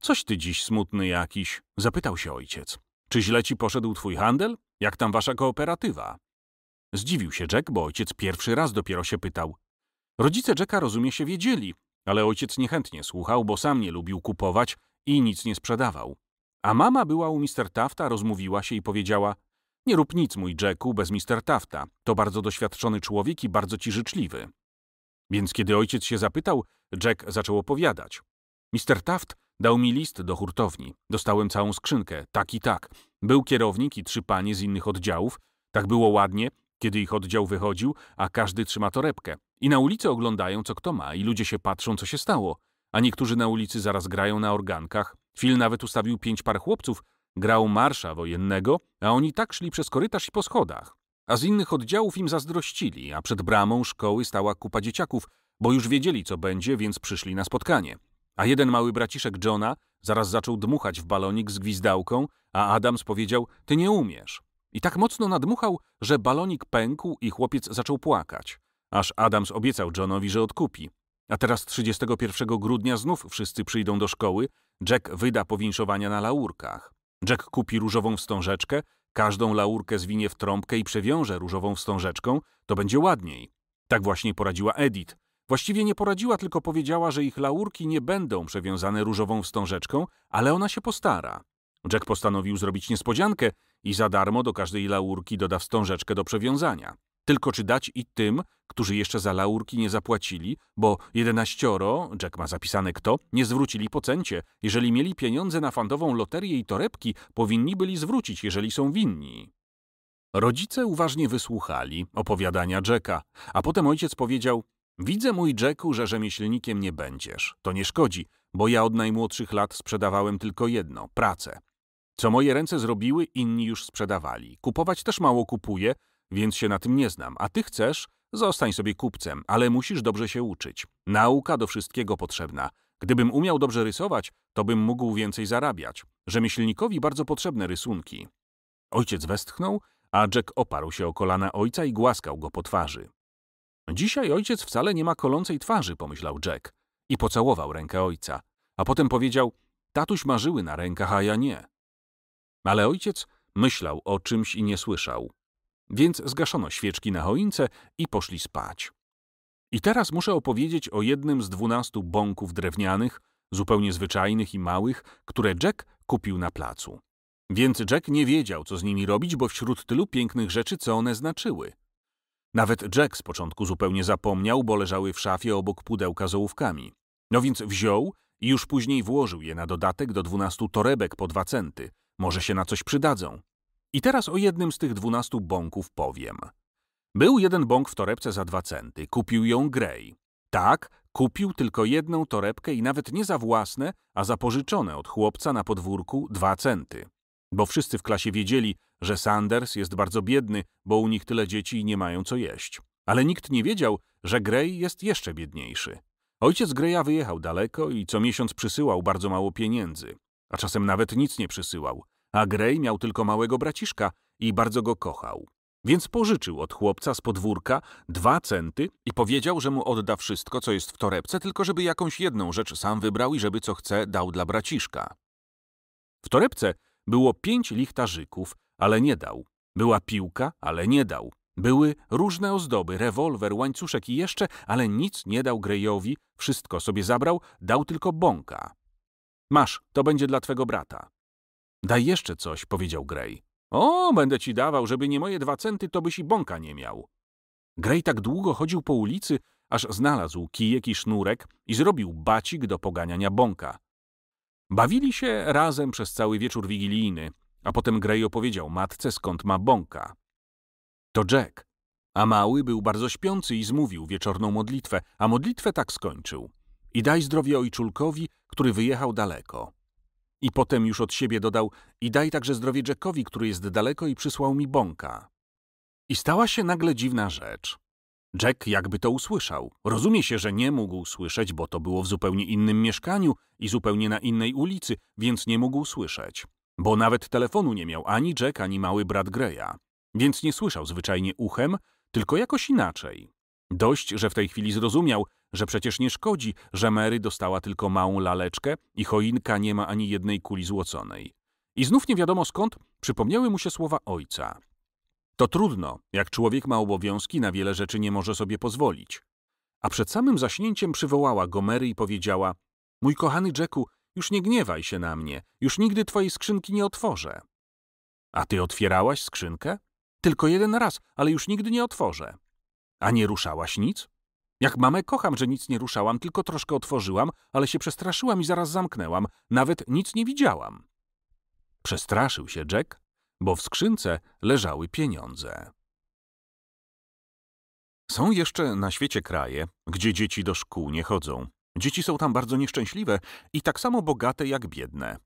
S1: Coś ty dziś smutny jakiś, zapytał się ojciec. Czy źle ci poszedł twój handel? Jak tam wasza kooperatywa? Zdziwił się Jack, bo ojciec pierwszy raz dopiero się pytał. Rodzice Jacka rozumie się wiedzieli, ale ojciec niechętnie słuchał, bo sam nie lubił kupować i nic nie sprzedawał. A mama była u Mr. Tafta, rozmówiła się i powiedziała nie rób nic, mój Jacku, bez Mr. Tafta. To bardzo doświadczony człowiek i bardzo ci życzliwy. Więc kiedy ojciec się zapytał, Jack zaczął opowiadać. Mr. Taft dał mi list do hurtowni. Dostałem całą skrzynkę, tak i tak. Był kierownik i trzy panie z innych oddziałów. Tak było ładnie, kiedy ich oddział wychodził, a każdy trzyma torebkę. I na ulicy oglądają, co kto ma, i ludzie się patrzą, co się stało. A niektórzy na ulicy zaraz grają na organkach. Phil nawet ustawił pięć par chłopców, grał marsza wojennego, a oni tak szli przez korytarz i po schodach. A z innych oddziałów im zazdrościli, a przed bramą szkoły stała kupa dzieciaków, bo już wiedzieli, co będzie, więc przyszli na spotkanie. A jeden mały braciszek Johna zaraz zaczął dmuchać w balonik z gwizdałką, a Adams powiedział, ty nie umiesz. I tak mocno nadmuchał, że balonik pękł i chłopiec zaczął płakać. Aż Adams obiecał Johnowi, że odkupi. A teraz 31 grudnia znów wszyscy przyjdą do szkoły, Jack wyda powinszowania na laurkach. Jack kupi różową wstążeczkę, każdą laurkę zwinie w trąbkę i przewiąże różową wstążeczką, to będzie ładniej. Tak właśnie poradziła Edith. Właściwie nie poradziła, tylko powiedziała, że ich laurki nie będą przewiązane różową wstążeczką, ale ona się postara. Jack postanowił zrobić niespodziankę i za darmo do każdej laurki doda wstążeczkę do przewiązania. Tylko czy dać i tym, którzy jeszcze za laurki nie zapłacili, bo jedenaścioro, Jack ma zapisane kto, nie zwrócili po cencie. Jeżeli mieli pieniądze na fandową loterię i torebki, powinni byli zwrócić, jeżeli są winni. Rodzice uważnie wysłuchali opowiadania Jacka, a potem ojciec powiedział Widzę, mój Jacku, że rzemieślnikiem nie będziesz. To nie szkodzi, bo ja od najmłodszych lat sprzedawałem tylko jedno – pracę. Co moje ręce zrobiły, inni już sprzedawali. Kupować też mało kupuję, więc się na tym nie znam. A ty chcesz? Zostań sobie kupcem, ale musisz dobrze się uczyć. Nauka do wszystkiego potrzebna. Gdybym umiał dobrze rysować, to bym mógł więcej zarabiać. Rzemieślnikowi bardzo potrzebne rysunki. Ojciec westchnął, a Jack oparł się o kolana ojca i głaskał go po twarzy. Dzisiaj ojciec wcale nie ma kolącej twarzy, pomyślał Jack i pocałował rękę ojca. A potem powiedział, tatuś marzyły na rękach, a ja nie. Ale ojciec myślał o czymś i nie słyszał. Więc zgaszono świeczki na choince i poszli spać. I teraz muszę opowiedzieć o jednym z dwunastu bąków drewnianych, zupełnie zwyczajnych i małych, które Jack kupił na placu. Więc Jack nie wiedział, co z nimi robić, bo wśród tylu pięknych rzeczy, co one znaczyły. Nawet Jack z początku zupełnie zapomniał, bo leżały w szafie obok pudełka z ołówkami. No więc wziął i już później włożył je na dodatek do dwunastu torebek po dwa centy. Może się na coś przydadzą. I teraz o jednym z tych dwunastu bąków powiem. Był jeden bąk w torebce za dwa centy. Kupił ją Gray. Tak, kupił tylko jedną torebkę i nawet nie za własne, a za pożyczone od chłopca na podwórku dwa centy. Bo wszyscy w klasie wiedzieli, że Sanders jest bardzo biedny, bo u nich tyle dzieci i nie mają co jeść. Ale nikt nie wiedział, że Gray jest jeszcze biedniejszy. Ojciec Greya wyjechał daleko i co miesiąc przysyłał bardzo mało pieniędzy, a czasem nawet nic nie przysyłał a Gray miał tylko małego braciszka i bardzo go kochał. Więc pożyczył od chłopca z podwórka dwa centy i powiedział, że mu odda wszystko, co jest w torebce, tylko żeby jakąś jedną rzecz sam wybrał i żeby co chce dał dla braciszka. torebce było pięć lichtarzyków, ale nie dał. Była piłka, ale nie dał. Były różne ozdoby, rewolwer, łańcuszek i jeszcze, ale nic nie dał Grejowi, wszystko sobie zabrał, dał tylko bąka. Masz, to będzie dla twego brata. Daj jeszcze coś, powiedział Grej. O, będę ci dawał, żeby nie moje dwa centy, to byś i bąka nie miał. Grej tak długo chodził po ulicy, aż znalazł kijek i sznurek i zrobił bacik do poganiania bąka. Bawili się razem przez cały wieczór wigilijny, a potem Gray opowiedział matce, skąd ma bąka. To Jack. A mały był bardzo śpiący i zmówił wieczorną modlitwę, a modlitwę tak skończył. I daj zdrowie ojczulkowi, który wyjechał daleko. I potem już od siebie dodał, i daj także zdrowie Jackowi, który jest daleko i przysłał mi bąka. I stała się nagle dziwna rzecz. Jack jakby to usłyszał. Rozumie się, że nie mógł słyszeć, bo to było w zupełnie innym mieszkaniu i zupełnie na innej ulicy, więc nie mógł słyszeć. Bo nawet telefonu nie miał ani Jack, ani mały brat Greya. Więc nie słyszał zwyczajnie uchem, tylko jakoś inaczej. Dość, że w tej chwili zrozumiał, że przecież nie szkodzi, że Mary dostała tylko małą laleczkę i choinka nie ma ani jednej kuli złoconej. I znów nie wiadomo skąd przypomniały mu się słowa ojca. To trudno, jak człowiek ma obowiązki, na wiele rzeczy nie może sobie pozwolić. A przed samym zaśnięciem przywołała go Mary i powiedziała – Mój kochany Jacku, już nie gniewaj się na mnie, już nigdy twojej skrzynki nie otworzę. A ty otwierałaś skrzynkę? Tylko jeden raz, ale już nigdy nie otworzę. A nie ruszałaś nic? Jak mamę kocham, że nic nie ruszałam, tylko troszkę otworzyłam, ale się przestraszyłam i zaraz zamknęłam. Nawet nic nie widziałam. Przestraszył się Jack, bo w skrzynce leżały pieniądze. Są jeszcze na świecie kraje, gdzie dzieci do szkół nie chodzą. Dzieci są tam bardzo nieszczęśliwe i tak samo bogate jak biedne.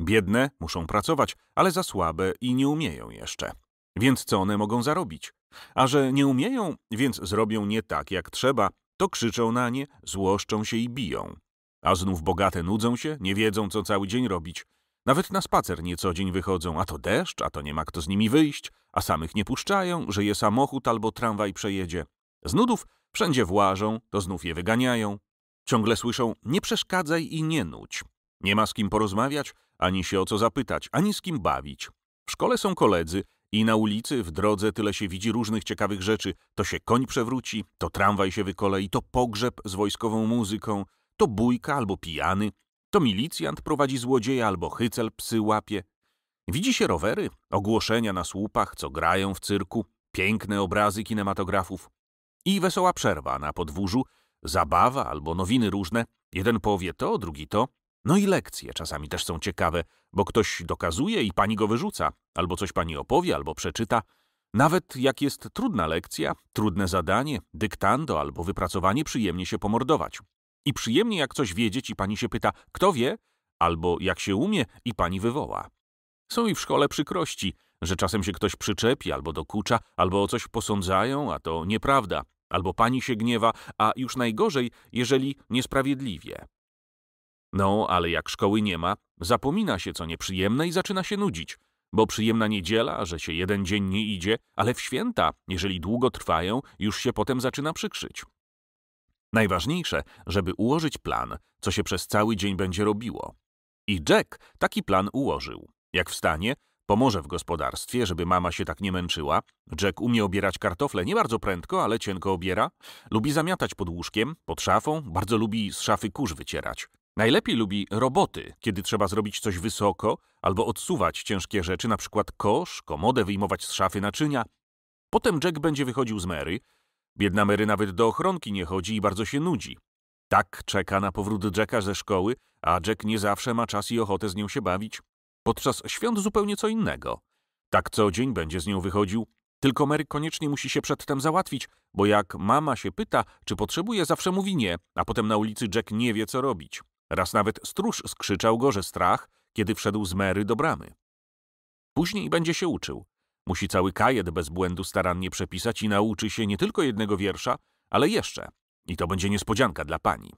S1: Biedne muszą pracować, ale za słabe i nie umieją jeszcze. Więc co one mogą zarobić? A że nie umieją, więc zrobią nie tak jak trzeba, to krzyczą na nie, złoszczą się i biją. A znów bogate nudzą się, nie wiedzą, co cały dzień robić. Nawet na spacer nie co dzień wychodzą, a to deszcz, a to nie ma kto z nimi wyjść, a samych nie puszczają, że je samochód albo tramwaj przejedzie. Z nudów wszędzie włażą, to znów je wyganiają. Ciągle słyszą nie przeszkadzaj i nie nudź. Nie ma z kim porozmawiać, ani się o co zapytać, ani z kim bawić. W szkole są koledzy i na ulicy, w drodze tyle się widzi różnych ciekawych rzeczy. To się koń przewróci, to tramwaj się wykolei, to pogrzeb z wojskową muzyką, to bójka albo pijany, to milicjant prowadzi złodzieja albo hycel psy łapie. Widzi się rowery, ogłoszenia na słupach, co grają w cyrku, piękne obrazy kinematografów. I wesoła przerwa na podwórzu, zabawa albo nowiny różne. Jeden powie to, drugi to. No i lekcje czasami też są ciekawe, bo ktoś dokazuje i pani go wyrzuca, albo coś pani opowie, albo przeczyta. Nawet jak jest trudna lekcja, trudne zadanie, dyktando albo wypracowanie, przyjemnie się pomordować. I przyjemnie jak coś wiedzieć i pani się pyta, kto wie, albo jak się umie i pani wywoła. Są i w szkole przykrości, że czasem się ktoś przyczepi albo dokucza, albo o coś posądzają, a to nieprawda, albo pani się gniewa, a już najgorzej, jeżeli niesprawiedliwie. No, ale jak szkoły nie ma, zapomina się co nieprzyjemne i zaczyna się nudzić, bo przyjemna niedziela, że się jeden dzień nie idzie, ale w święta, jeżeli długo trwają, już się potem zaczyna przykrzyć. Najważniejsze, żeby ułożyć plan, co się przez cały dzień będzie robiło. I Jack taki plan ułożył. Jak wstanie, pomoże w gospodarstwie, żeby mama się tak nie męczyła. Jack umie obierać kartofle nie bardzo prędko, ale cienko obiera. Lubi zamiatać pod łóżkiem, pod szafą, bardzo lubi z szafy kurz wycierać. Najlepiej lubi roboty, kiedy trzeba zrobić coś wysoko albo odsuwać ciężkie rzeczy, na przykład kosz, komodę, wyjmować z szafy naczynia. Potem Jack będzie wychodził z Mary, Biedna Mary nawet do ochronki nie chodzi i bardzo się nudzi. Tak czeka na powrót Jacka ze szkoły, a Jack nie zawsze ma czas i ochotę z nią się bawić. Podczas świąt zupełnie co innego. Tak co dzień będzie z nią wychodził, tylko Mary koniecznie musi się przedtem załatwić, bo jak mama się pyta, czy potrzebuje, zawsze mówi nie, a potem na ulicy Jack nie wie, co robić. Raz nawet stróż skrzyczał go, że strach, kiedy wszedł z Mary do bramy. Później będzie się uczył. Musi cały kajet bez błędu starannie przepisać i nauczy się nie tylko jednego wiersza, ale jeszcze. I to będzie niespodzianka dla pani.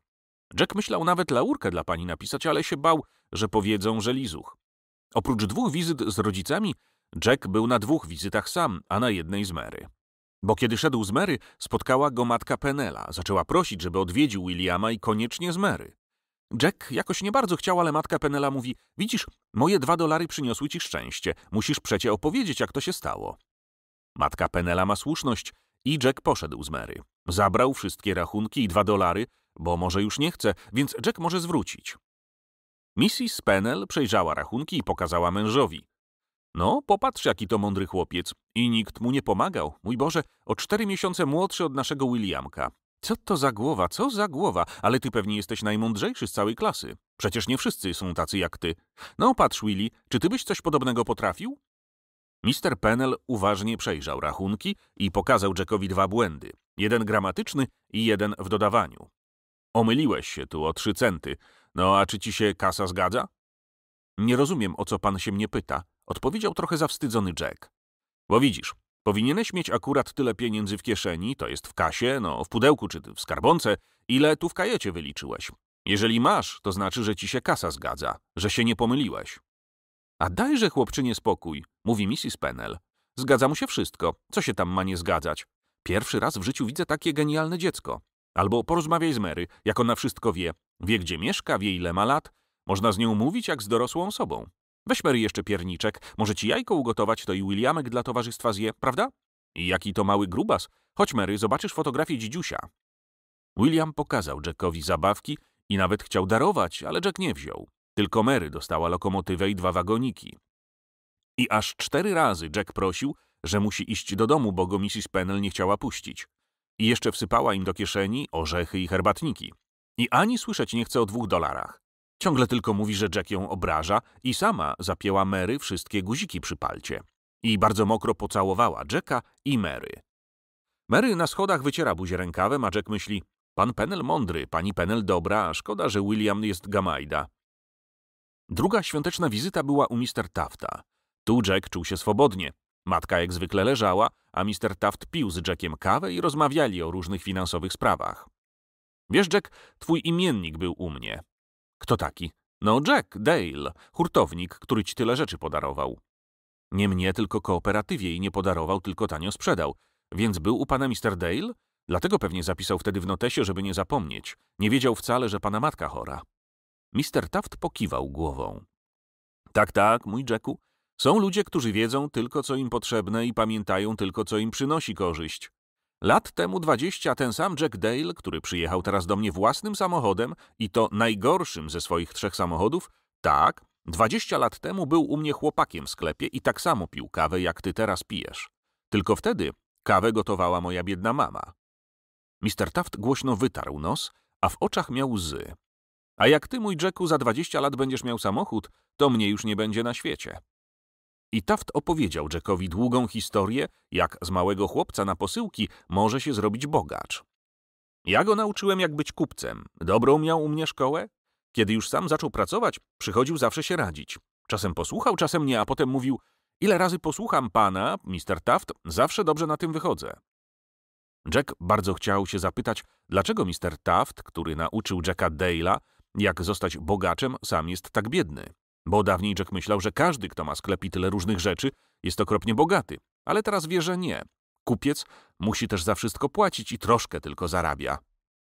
S1: Jack myślał nawet laurkę dla pani napisać, ale się bał, że powiedzą, że lizuch. Oprócz dwóch wizyt z rodzicami, Jack był na dwóch wizytach sam, a na jednej z Mary. Bo kiedy szedł z Mary, spotkała go matka Penela. Zaczęła prosić, żeby odwiedził Williama i koniecznie z Mary. Jack jakoś nie bardzo chciał, ale matka Penela mówi: Widzisz, moje dwa dolary przyniosły ci szczęście. Musisz przecie opowiedzieć, jak to się stało. Matka Penela ma słuszność i Jack poszedł z Mary. Zabrał wszystkie rachunki i dwa dolary, bo może już nie chce, więc Jack może zwrócić. Mrs. Pennell przejrzała rachunki i pokazała mężowi. No, popatrz, jaki to mądry chłopiec. I nikt mu nie pomagał. Mój Boże, o cztery miesiące młodszy od naszego Williamka. Co to za głowa, co za głowa? Ale ty pewnie jesteś najmądrzejszy z całej klasy. Przecież nie wszyscy są tacy jak ty. No, patrz, Willy, czy ty byś coś podobnego potrafił? Mister Pennell uważnie przejrzał rachunki i pokazał Jackowi dwa błędy. Jeden gramatyczny i jeden w dodawaniu. Omyliłeś się tu o trzy centy. No, a czy ci się kasa zgadza? Nie rozumiem, o co pan się mnie pyta. Odpowiedział trochę zawstydzony Jack. Bo widzisz, powinieneś mieć akurat tyle pieniędzy w kieszeni, to jest w kasie, no w pudełku czy w skarbonce, ile tu w kajecie wyliczyłeś. Jeżeli masz, to znaczy, że ci się kasa zgadza, że się nie pomyliłeś. A dajże chłopczynie spokój, mówi Mrs. Pennell. Zgadza mu się wszystko. Co się tam ma nie zgadzać? Pierwszy raz w życiu widzę takie genialne dziecko. Albo porozmawiaj z Mary, jak ona wszystko wie. Wie, gdzie mieszka, wie, ile ma lat. Można z nią mówić, jak z dorosłą osobą. Weź Mary jeszcze pierniczek. Może ci jajko ugotować, to i Williamek dla towarzystwa zje, prawda? I jaki to mały grubas. Chodź, Mary, zobaczysz fotografię dzidziusia. William pokazał Jackowi zabawki i nawet chciał darować, ale Jack nie wziął. Tylko Mary dostała lokomotywę i dwa wagoniki. I aż cztery razy Jack prosił, że musi iść do domu, bo go Mrs. Pennell nie chciała puścić. I jeszcze wsypała im do kieszeni orzechy i herbatniki. I ani słyszeć nie chce o dwóch dolarach. Ciągle tylko mówi, że Jack ją obraża i sama zapięła Mary wszystkie guziki przy palcie. I bardzo mokro pocałowała Jacka i Mary. Mary na schodach wyciera buzię rękawem, a Jack myśli, pan Pennell mądry, pani Pennell dobra, szkoda, że William jest gamajda. Druga świąteczna wizyta była u Mr. Tafta. Tu Jack czuł się swobodnie. Matka jak zwykle leżała, a Mr. Taft pił z Jackiem kawę i rozmawiali o różnych finansowych sprawach. Wiesz, Jack, twój imiennik był u mnie. Kto taki? No, Jack Dale, hurtownik, który ci tyle rzeczy podarował. Nie mnie, tylko kooperatywie i nie podarował, tylko tanio sprzedał. Więc był u pana Mr. Dale? Dlatego pewnie zapisał wtedy w notesie, żeby nie zapomnieć. Nie wiedział wcale, że pana matka chora. Mister Taft pokiwał głową. Tak, tak, mój Jacku. Są ludzie, którzy wiedzą tylko, co im potrzebne i pamiętają tylko, co im przynosi korzyść. Lat temu dwadzieścia ten sam Jack Dale, który przyjechał teraz do mnie własnym samochodem i to najgorszym ze swoich trzech samochodów, tak, dwadzieścia lat temu był u mnie chłopakiem w sklepie i tak samo pił kawę, jak ty teraz pijesz. Tylko wtedy kawę gotowała moja biedna mama. Mister Taft głośno wytarł nos, a w oczach miał łzy. A jak ty, mój Jacku, za dwadzieścia lat będziesz miał samochód, to mnie już nie będzie na świecie. I Taft opowiedział Jackowi długą historię, jak z małego chłopca na posyłki może się zrobić bogacz. Ja go nauczyłem, jak być kupcem. Dobrą miał u mnie szkołę. Kiedy już sam zaczął pracować, przychodził zawsze się radzić. Czasem posłuchał, czasem nie, a potem mówił Ile razy posłucham pana, Mr. Taft, zawsze dobrze na tym wychodzę. Jack bardzo chciał się zapytać, dlaczego Mr. Taft, który nauczył Jacka Dale'a, jak zostać bogaczem, sam jest tak biedny. Bo dawniej Jack myślał, że każdy, kto ma sklep i tyle różnych rzeczy, jest okropnie bogaty. Ale teraz wie, że nie. Kupiec musi też za wszystko płacić i troszkę tylko zarabia.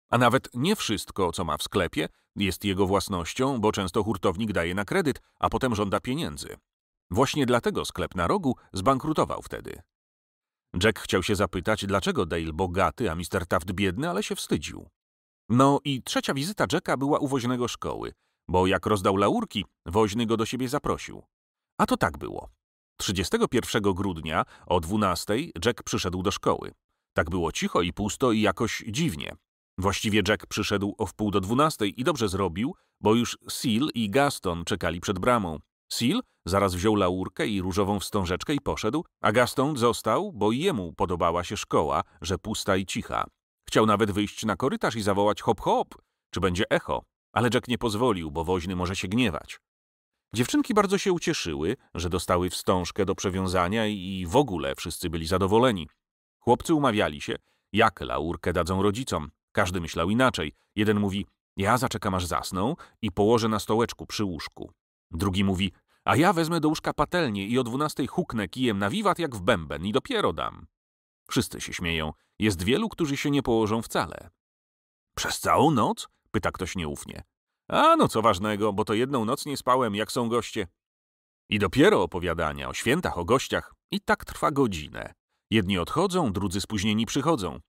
S1: A nawet nie wszystko, co ma w sklepie, jest jego własnością, bo często hurtownik daje na kredyt, a potem żąda pieniędzy. Właśnie dlatego sklep na rogu zbankrutował wtedy. Jack chciał się zapytać, dlaczego Dale bogaty, a Mr. Taft biedny, ale się wstydził. No i trzecia wizyta Jacka była u woźnego szkoły, bo jak rozdał laurki, woźny go do siebie zaprosił. A to tak było. 31 grudnia o 12 Jack przyszedł do szkoły. Tak było cicho i pusto i jakoś dziwnie. Właściwie Jack przyszedł o wpół do 12 i dobrze zrobił, bo już Seal i Gaston czekali przed bramą. Seal zaraz wziął laurkę i różową wstążeczkę i poszedł, a Gaston został, bo jemu podobała się szkoła, że pusta i cicha. Chciał nawet wyjść na korytarz i zawołać hop hop, czy będzie echo, ale Jack nie pozwolił, bo woźny może się gniewać. Dziewczynki bardzo się ucieszyły, że dostały wstążkę do przewiązania i w ogóle wszyscy byli zadowoleni. Chłopcy umawiali się, jak laurkę dadzą rodzicom. Każdy myślał inaczej. Jeden mówi, ja zaczekam aż zasną i położę na stołeczku przy łóżku. Drugi mówi, a ja wezmę do łóżka patelnię i o dwunastej huknę kijem na wiwat jak w bęben i dopiero dam. Wszyscy się śmieją. Jest wielu, którzy się nie położą wcale. Przez całą noc? Pyta ktoś nieufnie. A no co ważnego, bo to jedną noc nie spałem, jak są goście. I dopiero opowiadania o świętach, o gościach i tak trwa godzinę. Jedni odchodzą, drudzy spóźnieni przychodzą.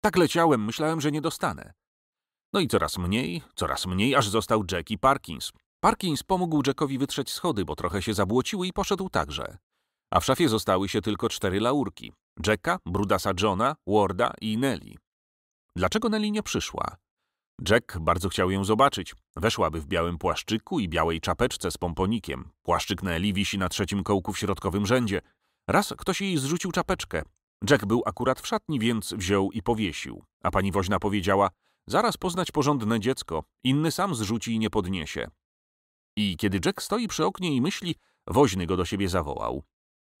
S1: Tak leciałem, myślałem, że nie dostanę. No i coraz mniej, coraz mniej, aż został Jack i Parkins. Parkins pomógł Jackowi wytrzeć schody, bo trochę się zabłociły i poszedł także. A w szafie zostały się tylko cztery laurki. Jacka, Brudasa Johna, Warda i Nelly. Dlaczego Nelly nie przyszła? Jack bardzo chciał ją zobaczyć. Weszłaby w białym płaszczyku i białej czapeczce z pomponikiem. Płaszczyk Nelly wisi na trzecim kołku w środkowym rzędzie. Raz ktoś jej zrzucił czapeczkę. Jack był akurat w szatni, więc wziął i powiesił. A pani woźna powiedziała, zaraz poznać porządne dziecko, inny sam zrzuci i nie podniesie. I kiedy Jack stoi przy oknie i myśli, woźny go do siebie zawołał.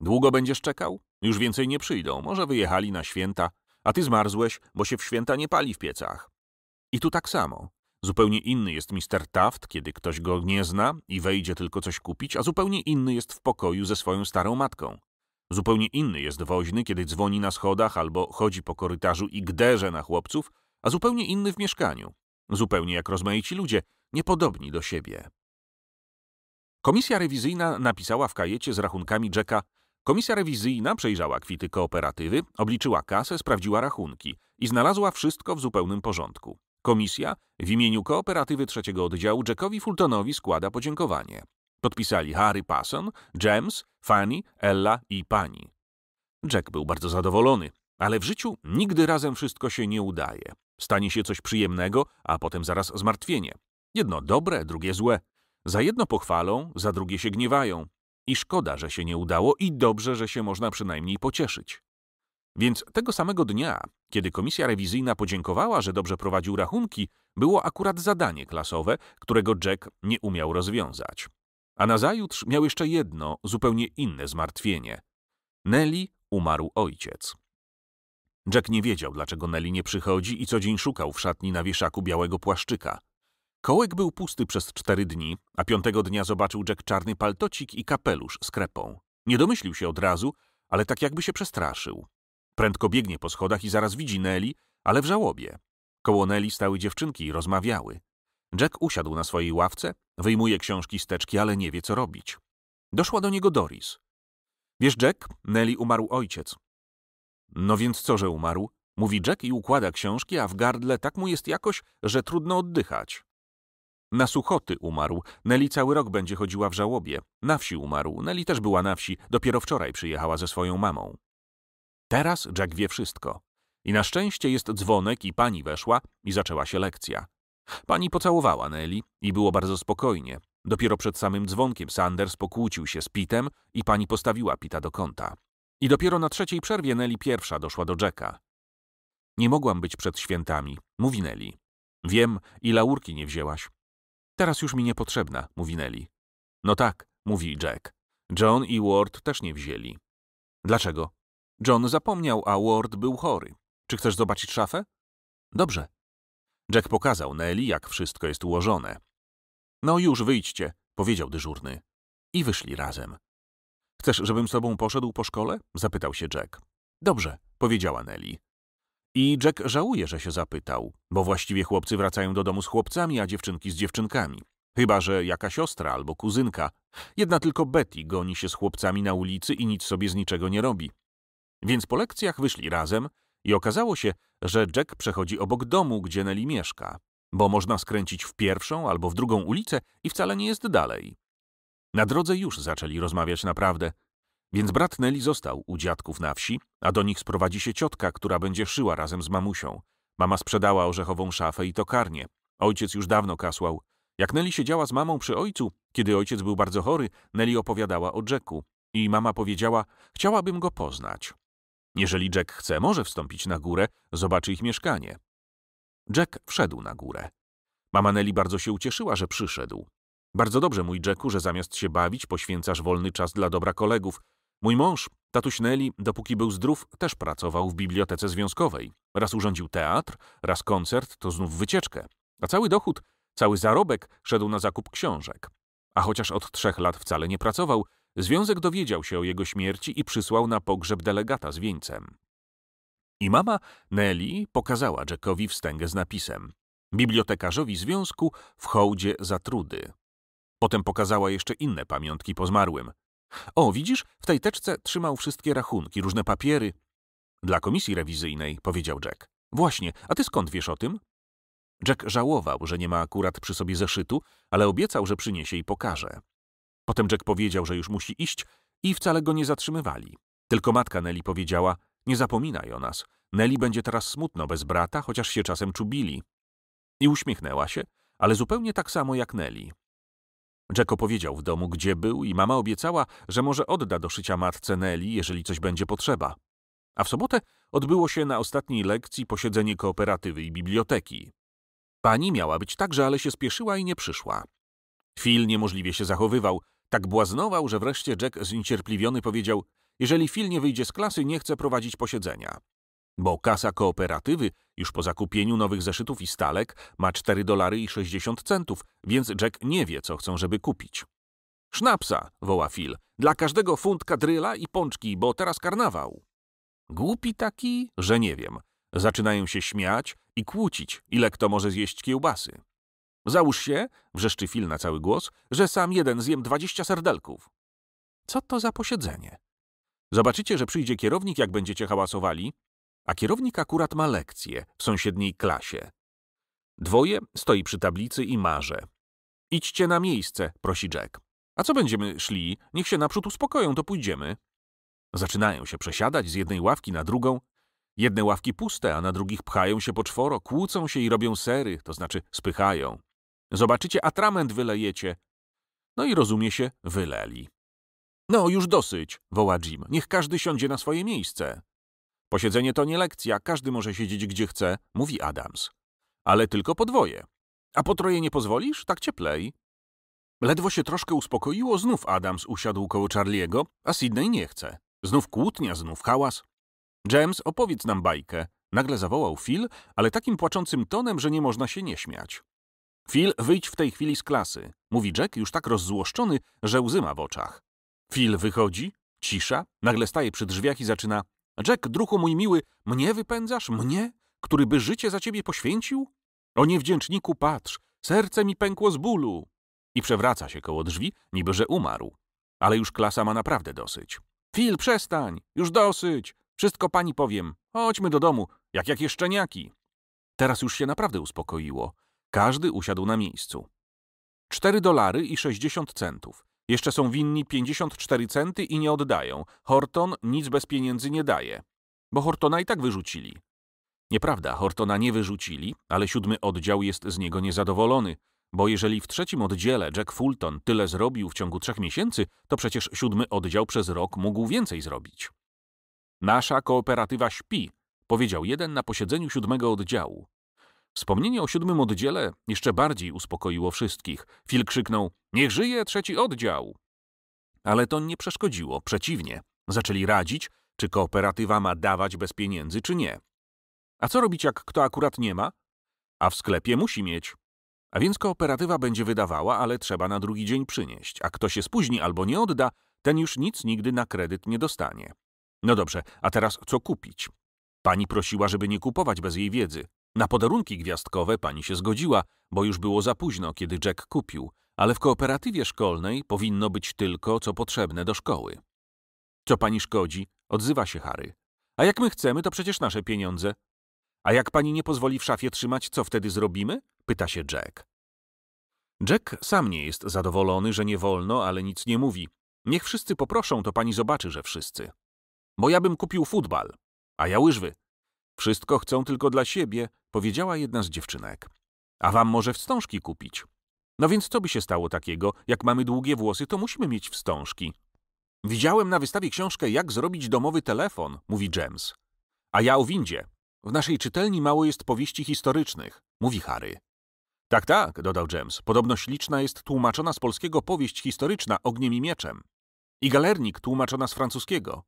S1: Długo będziesz czekał? Już więcej nie przyjdą, może wyjechali na święta, a ty zmarzłeś, bo się w święta nie pali w piecach. I tu tak samo. Zupełnie inny jest Mr. Taft, kiedy ktoś go nie zna i wejdzie tylko coś kupić, a zupełnie inny jest w pokoju ze swoją starą matką. Zupełnie inny jest woźny, kiedy dzwoni na schodach albo chodzi po korytarzu i gderze na chłopców, a zupełnie inny w mieszkaniu. Zupełnie jak rozmaici ludzie, niepodobni do siebie. Komisja rewizyjna napisała w kajecie z rachunkami Jacka Komisja rewizyjna przejrzała kwity kooperatywy, obliczyła kasę, sprawdziła rachunki i znalazła wszystko w zupełnym porządku. Komisja w imieniu kooperatywy trzeciego oddziału Jackowi Fultonowi składa podziękowanie. Podpisali Harry Passon, James, Fanny, Ella i pani. Jack był bardzo zadowolony, ale w życiu nigdy razem wszystko się nie udaje. Stanie się coś przyjemnego, a potem zaraz zmartwienie. Jedno dobre, drugie złe. Za jedno pochwalą, za drugie się gniewają. I szkoda, że się nie udało i dobrze, że się można przynajmniej pocieszyć. Więc tego samego dnia, kiedy komisja rewizyjna podziękowała, że dobrze prowadził rachunki, było akurat zadanie klasowe, którego Jack nie umiał rozwiązać. A nazajutrz miał jeszcze jedno, zupełnie inne zmartwienie. Nelly umarł ojciec. Jack nie wiedział, dlaczego Nelly nie przychodzi i co dzień szukał w szatni na wieszaku białego płaszczyka. Kołek był pusty przez cztery dni, a piątego dnia zobaczył Jack czarny paltocik i kapelusz z krepą. Nie domyślił się od razu, ale tak jakby się przestraszył. Prędko biegnie po schodach i zaraz widzi Nelly, ale w żałobie. Koło Nelly stały dziewczynki i rozmawiały. Jack usiadł na swojej ławce, wyjmuje książki z teczki, ale nie wie, co robić. Doszła do niego Doris. Wiesz, Jack, Nelly umarł ojciec. No więc co, że umarł? Mówi Jack i układa książki, a w gardle tak mu jest jakoś, że trudno oddychać. Na suchoty umarł. Nelly cały rok będzie chodziła w żałobie. Na wsi umarł. Nelly też była na wsi. Dopiero wczoraj przyjechała ze swoją mamą. Teraz Jack wie wszystko. I na szczęście jest dzwonek i pani weszła i zaczęła się lekcja. Pani pocałowała Nelly i było bardzo spokojnie. Dopiero przed samym dzwonkiem Sanders pokłócił się z Pitem i pani postawiła Pita do kąta. I dopiero na trzeciej przerwie Nelly pierwsza doszła do Jacka. Nie mogłam być przed świętami, mówi Nelly. Wiem, i laurki nie wzięłaś. Teraz już mi niepotrzebna, mówi Nelly. No tak, mówi Jack. John i Ward też nie wzięli. Dlaczego? John zapomniał, a Ward był chory. Czy chcesz zobaczyć szafę? Dobrze. Jack pokazał Nelly, jak wszystko jest ułożone. No już, wyjdźcie, powiedział dyżurny. I wyszli razem. Chcesz, żebym z tobą poszedł po szkole? zapytał się Jack. Dobrze, powiedziała Nelly. I Jack żałuje, że się zapytał, bo właściwie chłopcy wracają do domu z chłopcami, a dziewczynki z dziewczynkami. Chyba, że jaka siostra albo kuzynka. Jedna tylko Betty goni się z chłopcami na ulicy i nic sobie z niczego nie robi. Więc po lekcjach wyszli razem i okazało się, że Jack przechodzi obok domu, gdzie Nelly mieszka, bo można skręcić w pierwszą albo w drugą ulicę i wcale nie jest dalej. Na drodze już zaczęli rozmawiać naprawdę, więc brat Nelly został u dziadków na wsi, a do nich sprowadzi się ciotka, która będzie szyła razem z mamusią. Mama sprzedała orzechową szafę i tokarnię. Ojciec już dawno kasłał. Jak Nelly siedziała z mamą przy ojcu, kiedy ojciec był bardzo chory, Nelly opowiadała o Jacku. I mama powiedziała, chciałabym go poznać. Jeżeli Jack chce, może wstąpić na górę, zobaczy ich mieszkanie. Jack wszedł na górę. Mama Nelly bardzo się ucieszyła, że przyszedł. Bardzo dobrze, mój Jacku, że zamiast się bawić, poświęcasz wolny czas dla dobra kolegów. Mój mąż, tatuś Nelly, dopóki był zdrów, też pracował w bibliotece związkowej. Raz urządził teatr, raz koncert, to znów wycieczkę. A cały dochód, cały zarobek szedł na zakup książek. A chociaż od trzech lat wcale nie pracował, związek dowiedział się o jego śmierci i przysłał na pogrzeb delegata z wieńcem. I mama Nelly pokazała Jackowi wstęgę z napisem bibliotekarzowi związku w hołdzie za trudy. Potem pokazała jeszcze inne pamiątki po zmarłym. O, widzisz, w tej teczce trzymał wszystkie rachunki, różne papiery. Dla komisji rewizyjnej, powiedział Jack. Właśnie, a ty skąd wiesz o tym? Jack żałował, że nie ma akurat przy sobie zeszytu, ale obiecał, że przyniesie i pokaże. Potem Jack powiedział, że już musi iść i wcale go nie zatrzymywali. Tylko matka Nelly powiedziała, nie zapominaj o nas. Nelly będzie teraz smutno bez brata, chociaż się czasem czubili. I uśmiechnęła się, ale zupełnie tak samo jak Nelly. Jack opowiedział w domu, gdzie był i mama obiecała, że może odda do szycia matce Nelly, jeżeli coś będzie potrzeba. A w sobotę odbyło się na ostatniej lekcji posiedzenie kooperatywy i biblioteki. Pani miała być także, ale się spieszyła i nie przyszła. Phil niemożliwie się zachowywał, tak błaznował, że wreszcie Jack zniecierpliwiony powiedział jeżeli Phil nie wyjdzie z klasy, nie chce prowadzić posiedzenia. Bo kasa kooperatywy, już po zakupieniu nowych zeszytów i stalek, ma 4 dolary i 60 centów, więc Jack nie wie, co chcą, żeby kupić. Sznapsa, woła Phil, dla każdego funt kadryla i pączki, bo teraz karnawał. Głupi taki, że nie wiem. Zaczynają się śmiać i kłócić, ile kto może zjeść kiełbasy. Załóż się, wrzeszczy Phil na cały głos, że sam jeden zjem dwadzieścia serdelków. Co to za posiedzenie? Zobaczycie, że przyjdzie kierownik, jak będziecie hałasowali, a kierownik akurat ma lekcję w sąsiedniej klasie. Dwoje stoi przy tablicy i marze. Idźcie na miejsce, prosi Jack. A co będziemy szli? Niech się naprzód uspokoją, to pójdziemy. Zaczynają się przesiadać z jednej ławki na drugą. Jedne ławki puste, a na drugich pchają się po czworo, kłócą się i robią sery, to znaczy spychają. Zobaczycie, atrament wylejecie. No i rozumie się, wyleli. No, już dosyć, woła Jim. Niech każdy siądzie na swoje miejsce. Posiedzenie to nie lekcja, każdy może siedzieć gdzie chce, mówi Adams. Ale tylko po dwoje. A po troje nie pozwolisz? Tak cieplej. Ledwo się troszkę uspokoiło, znów Adams usiadł koło Charliego, a Sydney nie chce. Znów kłótnia, znów hałas. James, opowiedz nam bajkę. Nagle zawołał Phil, ale takim płaczącym tonem, że nie można się nie śmiać. Phil, wyjdź w tej chwili z klasy, mówi Jack już tak rozzłoszczony, że łzy ma w oczach. Phil wychodzi, cisza, nagle staje przy drzwiach i zaczyna Jack, druhu mój miły, mnie wypędzasz? Mnie? Który by życie za ciebie poświęcił? O niewdzięczniku patrz, serce mi pękło z bólu. I przewraca się koło drzwi, niby że umarł. Ale już klasa ma naprawdę dosyć. Phil, przestań, już dosyć. Wszystko pani powiem. Chodźmy do domu, jak jakie szczeniaki. Teraz już się naprawdę uspokoiło. Każdy usiadł na miejscu. Cztery dolary i sześćdziesiąt centów. Jeszcze są winni 54 centy i nie oddają. Horton nic bez pieniędzy nie daje. Bo Hortona i tak wyrzucili. Nieprawda, Hortona nie wyrzucili, ale siódmy oddział jest z niego niezadowolony. Bo jeżeli w trzecim oddziale Jack Fulton tyle zrobił w ciągu trzech miesięcy, to przecież siódmy oddział przez rok mógł więcej zrobić. Nasza kooperatywa śpi, powiedział jeden na posiedzeniu siódmego oddziału. Wspomnienie o siódmym oddziale jeszcze bardziej uspokoiło wszystkich. Phil krzyknął, niech żyje trzeci oddział! Ale to nie przeszkodziło, przeciwnie. Zaczęli radzić, czy kooperatywa ma dawać bez pieniędzy, czy nie. A co robić, jak kto akurat nie ma? A w sklepie musi mieć. A więc kooperatywa będzie wydawała, ale trzeba na drugi dzień przynieść. A kto się spóźni albo nie odda, ten już nic nigdy na kredyt nie dostanie. No dobrze, a teraz co kupić? Pani prosiła, żeby nie kupować bez jej wiedzy. Na podarunki gwiazdkowe pani się zgodziła, bo już było za późno, kiedy Jack kupił, ale w kooperatywie szkolnej powinno być tylko, co potrzebne do szkoły. Co pani szkodzi? Odzywa się Harry. A jak my chcemy, to przecież nasze pieniądze. A jak pani nie pozwoli w szafie trzymać, co wtedy zrobimy? Pyta się Jack. Jack sam nie jest zadowolony, że nie wolno, ale nic nie mówi. Niech wszyscy poproszą, to pani zobaczy, że wszyscy. Bo ja bym kupił futbal, a ja łyżwy. Wszystko chcą tylko dla siebie, powiedziała jedna z dziewczynek. A wam może wstążki kupić. No więc co by się stało takiego? Jak mamy długie włosy, to musimy mieć wstążki. Widziałem na wystawie książkę Jak zrobić domowy telefon, mówi James. A ja o windzie. W naszej czytelni mało jest powieści historycznych, mówi Harry. Tak, tak, dodał James. Podobno śliczna jest tłumaczona z polskiego powieść historyczna Ogniem i Mieczem. I galernik tłumaczona z francuskiego.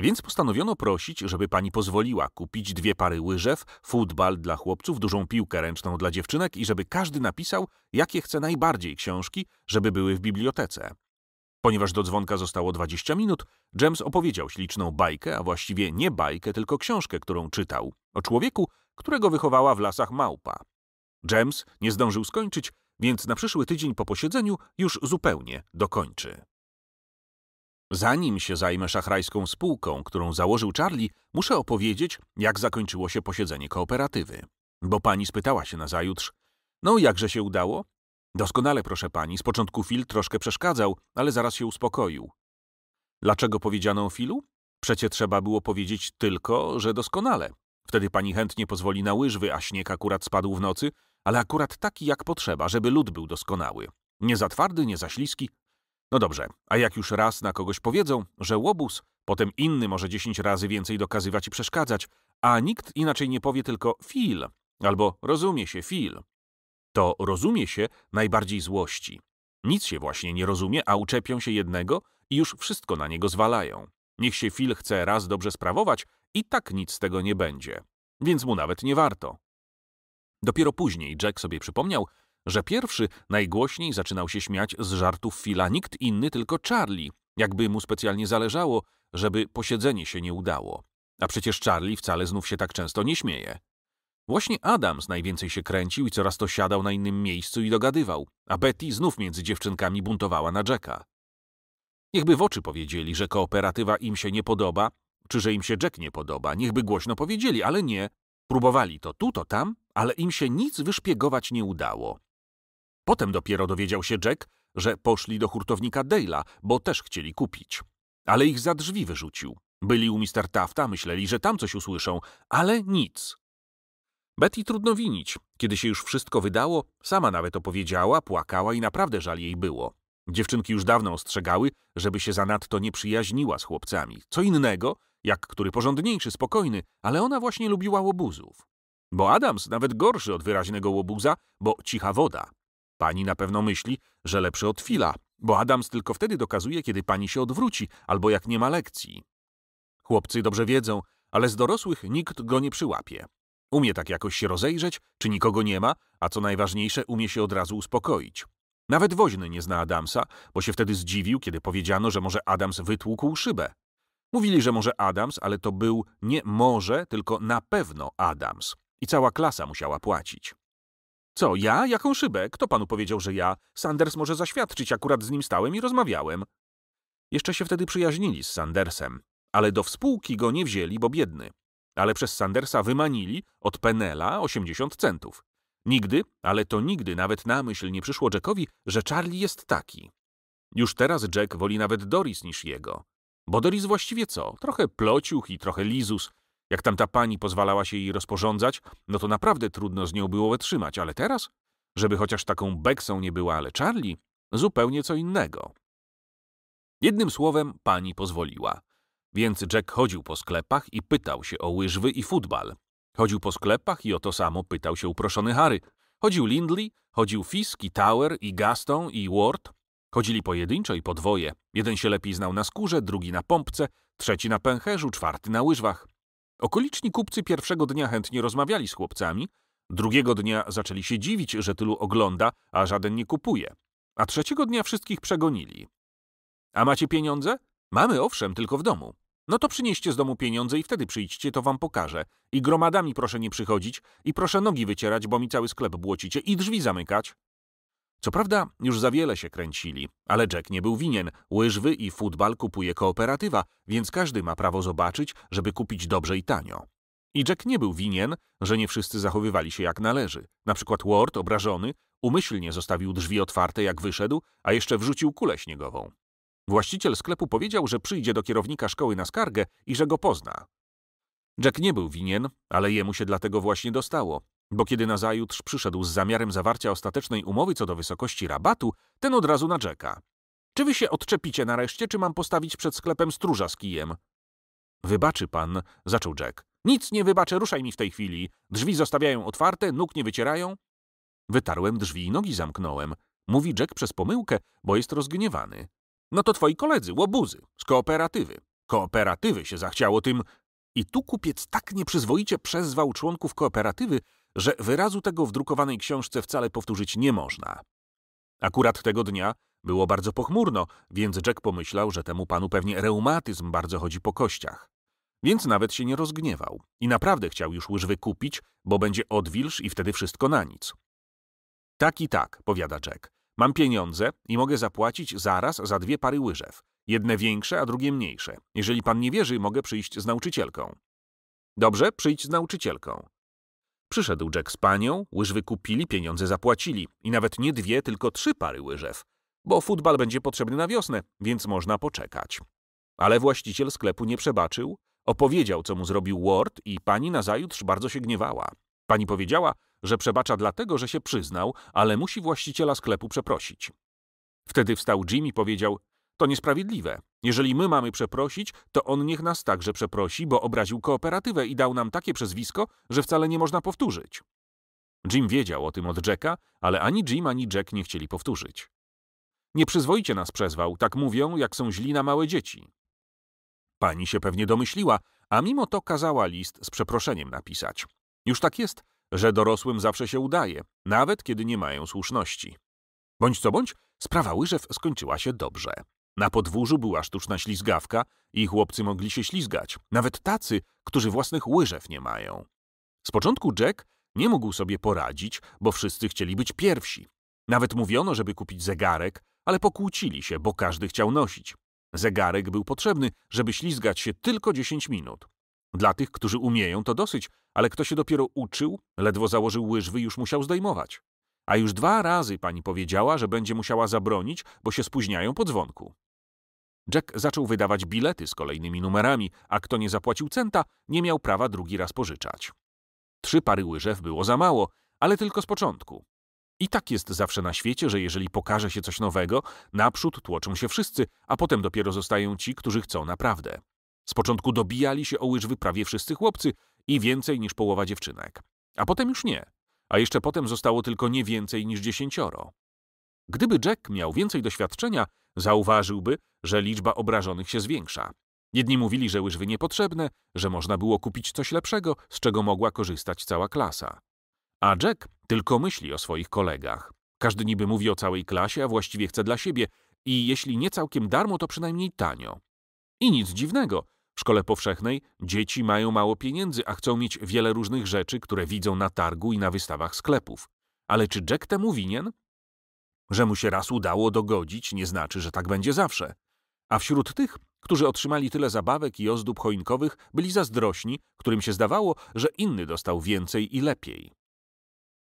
S1: Więc postanowiono prosić, żeby pani pozwoliła kupić dwie pary łyżew, futbal dla chłopców, dużą piłkę ręczną dla dziewczynek i żeby każdy napisał, jakie chce najbardziej książki, żeby były w bibliotece. Ponieważ do dzwonka zostało 20 minut, James opowiedział śliczną bajkę, a właściwie nie bajkę, tylko książkę, którą czytał, o człowieku, którego wychowała w lasach małpa. James nie zdążył skończyć, więc na przyszły tydzień po posiedzeniu już zupełnie dokończy. Zanim się zajmę szachrajską spółką, którą założył Charlie, muszę opowiedzieć, jak zakończyło się posiedzenie kooperatywy. Bo pani spytała się na zajutrz, no jakże się udało? Doskonale, proszę pani, z początku Phil troszkę przeszkadzał, ale zaraz się uspokoił. Dlaczego powiedziano Philu? Przecie trzeba było powiedzieć tylko, że doskonale. Wtedy pani chętnie pozwoli na łyżwy, a śnieg akurat spadł w nocy, ale akurat taki jak potrzeba, żeby lód był doskonały. Nie za twardy, nie za śliski. No dobrze, a jak już raz na kogoś powiedzą, że łobuz, potem inny może dziesięć razy więcej dokazywać i przeszkadzać, a nikt inaczej nie powie tylko Phil, albo rozumie się Phil. To rozumie się najbardziej złości. Nic się właśnie nie rozumie, a uczepią się jednego i już wszystko na niego zwalają. Niech się Phil chce raz dobrze sprawować, i tak nic z tego nie będzie. Więc mu nawet nie warto. Dopiero później Jack sobie przypomniał, że pierwszy najgłośniej zaczynał się śmiać z żartów Phila nikt inny, tylko Charlie, jakby mu specjalnie zależało, żeby posiedzenie się nie udało. A przecież Charlie wcale znów się tak często nie śmieje. Właśnie Adams najwięcej się kręcił i coraz to siadał na innym miejscu i dogadywał, a Betty znów między dziewczynkami buntowała na Jacka. Niechby w oczy powiedzieli, że kooperatywa im się nie podoba, czy że im się Jack nie podoba, niechby głośno powiedzieli, ale nie. Próbowali to tu, to tam, ale im się nic wyszpiegować nie udało. Potem dopiero dowiedział się Jack, że poszli do hurtownika Dale'a, bo też chcieli kupić. Ale ich za drzwi wyrzucił. Byli u Mr. Tafta, myśleli, że tam coś usłyszą, ale nic. Betty trudno winić. Kiedy się już wszystko wydało, sama nawet opowiedziała, płakała i naprawdę żal jej było. Dziewczynki już dawno ostrzegały, żeby się zanadto nie przyjaźniła z chłopcami. Co innego, jak który porządniejszy, spokojny, ale ona właśnie lubiła łobuzów. Bo Adams nawet gorszy od wyraźnego łobuza, bo cicha woda. Pani na pewno myśli, że lepszy od Fila, bo Adams tylko wtedy dokazuje, kiedy pani się odwróci albo jak nie ma lekcji. Chłopcy dobrze wiedzą, ale z dorosłych nikt go nie przyłapie. Umie tak jakoś się rozejrzeć, czy nikogo nie ma, a co najważniejsze, umie się od razu uspokoić. Nawet woźny nie zna Adamsa, bo się wtedy zdziwił, kiedy powiedziano, że może Adams wytłukł szybę. Mówili, że może Adams, ale to był nie może, tylko na pewno Adams. I cała klasa musiała płacić. Co, ja? Jaką szybę? Kto panu powiedział, że ja? Sanders może zaświadczyć, akurat z nim stałem i rozmawiałem. Jeszcze się wtedy przyjaźnili z Sandersem, ale do współki go nie wzięli, bo biedny. Ale przez Sandersa wymanili od Penela 80 centów. Nigdy, ale to nigdy nawet na myśl nie przyszło Jackowi, że Charlie jest taki. Już teraz Jack woli nawet Doris niż jego. Bo Doris właściwie co? Trochę plociuch i trochę lizus. Jak tamta pani pozwalała się jej rozporządzać, no to naprawdę trudno z nią było wytrzymać, ale teraz? Żeby chociaż taką beksą nie była, ale Charlie? Zupełnie co innego. Jednym słowem, pani pozwoliła. Więc Jack chodził po sklepach i pytał się o łyżwy i futbal. Chodził po sklepach i o to samo pytał się uproszony Harry. Chodził Lindley, chodził Fisk i Tower i Gaston i Ward. Chodzili pojedynczo i podwoje. Jeden się lepiej znał na skórze, drugi na pompce, trzeci na pęcherzu, czwarty na łyżwach. Okoliczni kupcy pierwszego dnia chętnie rozmawiali z chłopcami, drugiego dnia zaczęli się dziwić, że tylu ogląda, a żaden nie kupuje, a trzeciego dnia wszystkich przegonili. A macie pieniądze? Mamy owszem, tylko w domu. No to przynieście z domu pieniądze i wtedy przyjdźcie, to wam pokażę. I gromadami proszę nie przychodzić i proszę nogi wycierać, bo mi cały sklep błocicie i drzwi zamykać. Co prawda już za wiele się kręcili, ale Jack nie był winien. Łyżwy i futbal kupuje kooperatywa, więc każdy ma prawo zobaczyć, żeby kupić dobrze i tanio. I Jack nie był winien, że nie wszyscy zachowywali się jak należy. Na przykład Ward, obrażony, umyślnie zostawił drzwi otwarte jak wyszedł, a jeszcze wrzucił kulę śniegową. Właściciel sklepu powiedział, że przyjdzie do kierownika szkoły na skargę i że go pozna. Jack nie był winien, ale jemu się dlatego właśnie dostało, bo kiedy nazajutrz przyszedł z zamiarem zawarcia ostatecznej umowy co do wysokości rabatu, ten od razu na Jacka. Czy wy się odczepicie nareszcie, czy mam postawić przed sklepem stróża z kijem? Wybaczy pan, zaczął Jack. Nic nie wybaczę, ruszaj mi w tej chwili. Drzwi zostawiają otwarte, nóg nie wycierają. Wytarłem drzwi i nogi zamknąłem. Mówi Jack przez pomyłkę, bo jest rozgniewany. No to twoi koledzy, łobuzy, z kooperatywy. Kooperatywy się zachciało tym... I tu kupiec tak nieprzyzwoicie przezwał członków kooperatywy, że wyrazu tego w drukowanej książce wcale powtórzyć nie można. Akurat tego dnia było bardzo pochmurno, więc Jack pomyślał, że temu panu pewnie reumatyzm bardzo chodzi po kościach. Więc nawet się nie rozgniewał i naprawdę chciał już łyżwy kupić, bo będzie odwilż i wtedy wszystko na nic. Tak i tak, powiada Jack. Mam pieniądze i mogę zapłacić zaraz za dwie pary łyżew. Jedne większe, a drugie mniejsze. Jeżeli pan nie wierzy, mogę przyjść z nauczycielką. Dobrze, przyjdź z nauczycielką. Przyszedł Jack z panią, łyżwy kupili, pieniądze zapłacili. I nawet nie dwie, tylko trzy pary łyżew. Bo futbal będzie potrzebny na wiosnę, więc można poczekać. Ale właściciel sklepu nie przebaczył, opowiedział, co mu zrobił Ward i pani nazajutrz bardzo się gniewała. Pani powiedziała, że przebacza dlatego, że się przyznał, ale musi właściciela sklepu przeprosić. Wtedy wstał Jim i powiedział, to niesprawiedliwe. Jeżeli my mamy przeprosić, to on niech nas także przeprosi, bo obraził kooperatywę i dał nam takie przezwisko, że wcale nie można powtórzyć. Jim wiedział o tym od Jacka, ale ani Jim, ani Jack nie chcieli powtórzyć. Nieprzyzwoicie nas przezwał, tak mówią, jak są źli na małe dzieci. Pani się pewnie domyśliła, a mimo to kazała list z przeproszeniem napisać. Już tak jest, że dorosłym zawsze się udaje, nawet kiedy nie mają słuszności. Bądź co bądź, sprawa łyżew skończyła się dobrze. Na podwórzu była sztuczna ślizgawka i chłopcy mogli się ślizgać, nawet tacy, którzy własnych łyżew nie mają. Z początku Jack nie mógł sobie poradzić, bo wszyscy chcieli być pierwsi. Nawet mówiono, żeby kupić zegarek, ale pokłócili się, bo każdy chciał nosić. Zegarek był potrzebny, żeby ślizgać się tylko 10 minut. Dla tych, którzy umieją, to dosyć, ale kto się dopiero uczył, ledwo założył łyżwy, już musiał zdejmować. A już dwa razy pani powiedziała, że będzie musiała zabronić, bo się spóźniają po dzwonku. Jack zaczął wydawać bilety z kolejnymi numerami, a kto nie zapłacił centa, nie miał prawa drugi raz pożyczać. Trzy pary łyżew było za mało, ale tylko z początku. I tak jest zawsze na świecie, że jeżeli pokaże się coś nowego, naprzód tłoczą się wszyscy, a potem dopiero zostają ci, którzy chcą naprawdę. Z początku dobijali się o łyżwy prawie wszyscy chłopcy i więcej niż połowa dziewczynek. A potem już nie. A jeszcze potem zostało tylko nie więcej niż dziesięcioro. Gdyby Jack miał więcej doświadczenia, zauważyłby, że liczba obrażonych się zwiększa. Jedni mówili, że łyżwy niepotrzebne, że można było kupić coś lepszego, z czego mogła korzystać cała klasa. A Jack tylko myśli o swoich kolegach. Każdy niby mówi o całej klasie, a właściwie chce dla siebie i jeśli nie całkiem darmo, to przynajmniej tanio. I nic dziwnego. W szkole powszechnej dzieci mają mało pieniędzy, a chcą mieć wiele różnych rzeczy, które widzą na targu i na wystawach sklepów. Ale czy Jack temu winien? Że mu się raz udało dogodzić, nie znaczy, że tak będzie zawsze. A wśród tych, którzy otrzymali tyle zabawek i ozdób choinkowych, byli zazdrośni, którym się zdawało, że inny dostał więcej i lepiej.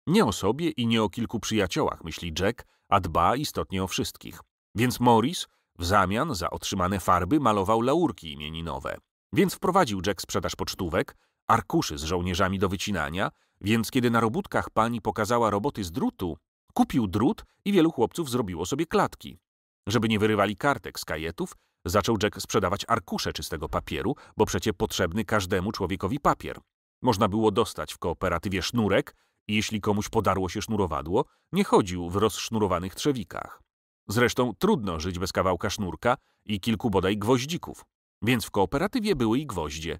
S1: Nie o sobie i nie o kilku przyjaciołach, myśli Jack, a dba istotnie o wszystkich. Więc Morris w zamian za otrzymane farby malował laurki imieninowe. Więc wprowadził Jack sprzedaż pocztówek, arkuszy z żołnierzami do wycinania, więc kiedy na robótkach pani pokazała roboty z drutu, kupił drut i wielu chłopców zrobiło sobie klatki. Żeby nie wyrywali kartek z kajetów, zaczął Jack sprzedawać arkusze czystego papieru, bo przecie potrzebny każdemu człowiekowi papier. Można było dostać w kooperatywie sznurek i jeśli komuś podarło się sznurowadło, nie chodził w rozsznurowanych trzewikach. Zresztą trudno żyć bez kawałka sznurka i kilku bodaj gwoździków. Więc w kooperatywie były i gwoździe.